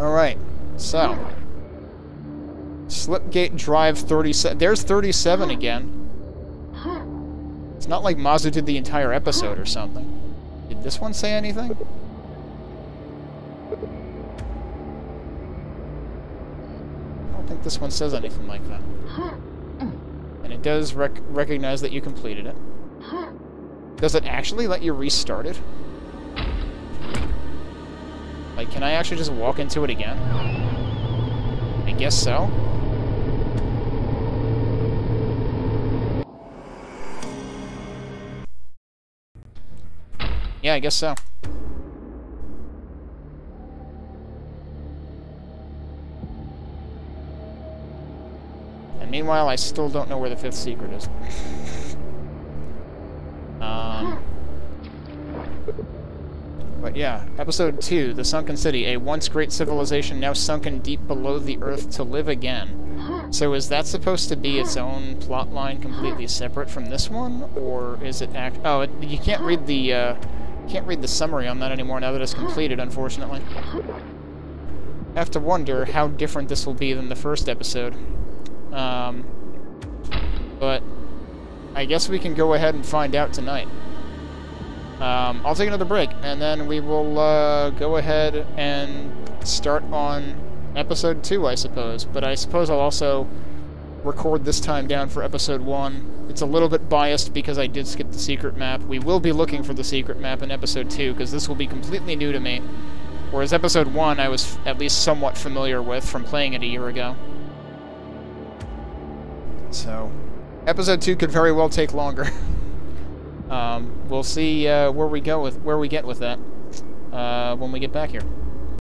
Alright, so. Slipgate Drive 37. There's 37 again. It's not like Mazu did the entire episode or something. Did this one say anything? I don't think this one says anything like that. And it does rec recognize that you completed it. Does it actually let you restart it? Like, can I actually just walk into it again? I guess so. Yeah, I guess so. And meanwhile, I still don't know where the fifth secret is. um, but yeah, episode 2, The Sunken City, a once great civilization now sunken deep below the earth to live again. So is that supposed to be its own plot line completely separate from this one? Or is it act- oh, it, you can't read the, uh, can't read the summary on that anymore now that it's completed, unfortunately. I have to wonder how different this will be than the first episode. Um, but I guess we can go ahead and find out tonight. Um, I'll take another break, and then we will uh, go ahead and start on episode 2, I suppose. But I suppose I'll also record this time down for episode 1. It's a little bit biased because I did skip the secret map. We will be looking for the secret map in episode 2, because this will be completely new to me. Whereas episode 1 I was at least somewhat familiar with from playing it a year ago. So, episode two could very well take longer. um, we'll see uh, where we go with where we get with that uh, when we get back here.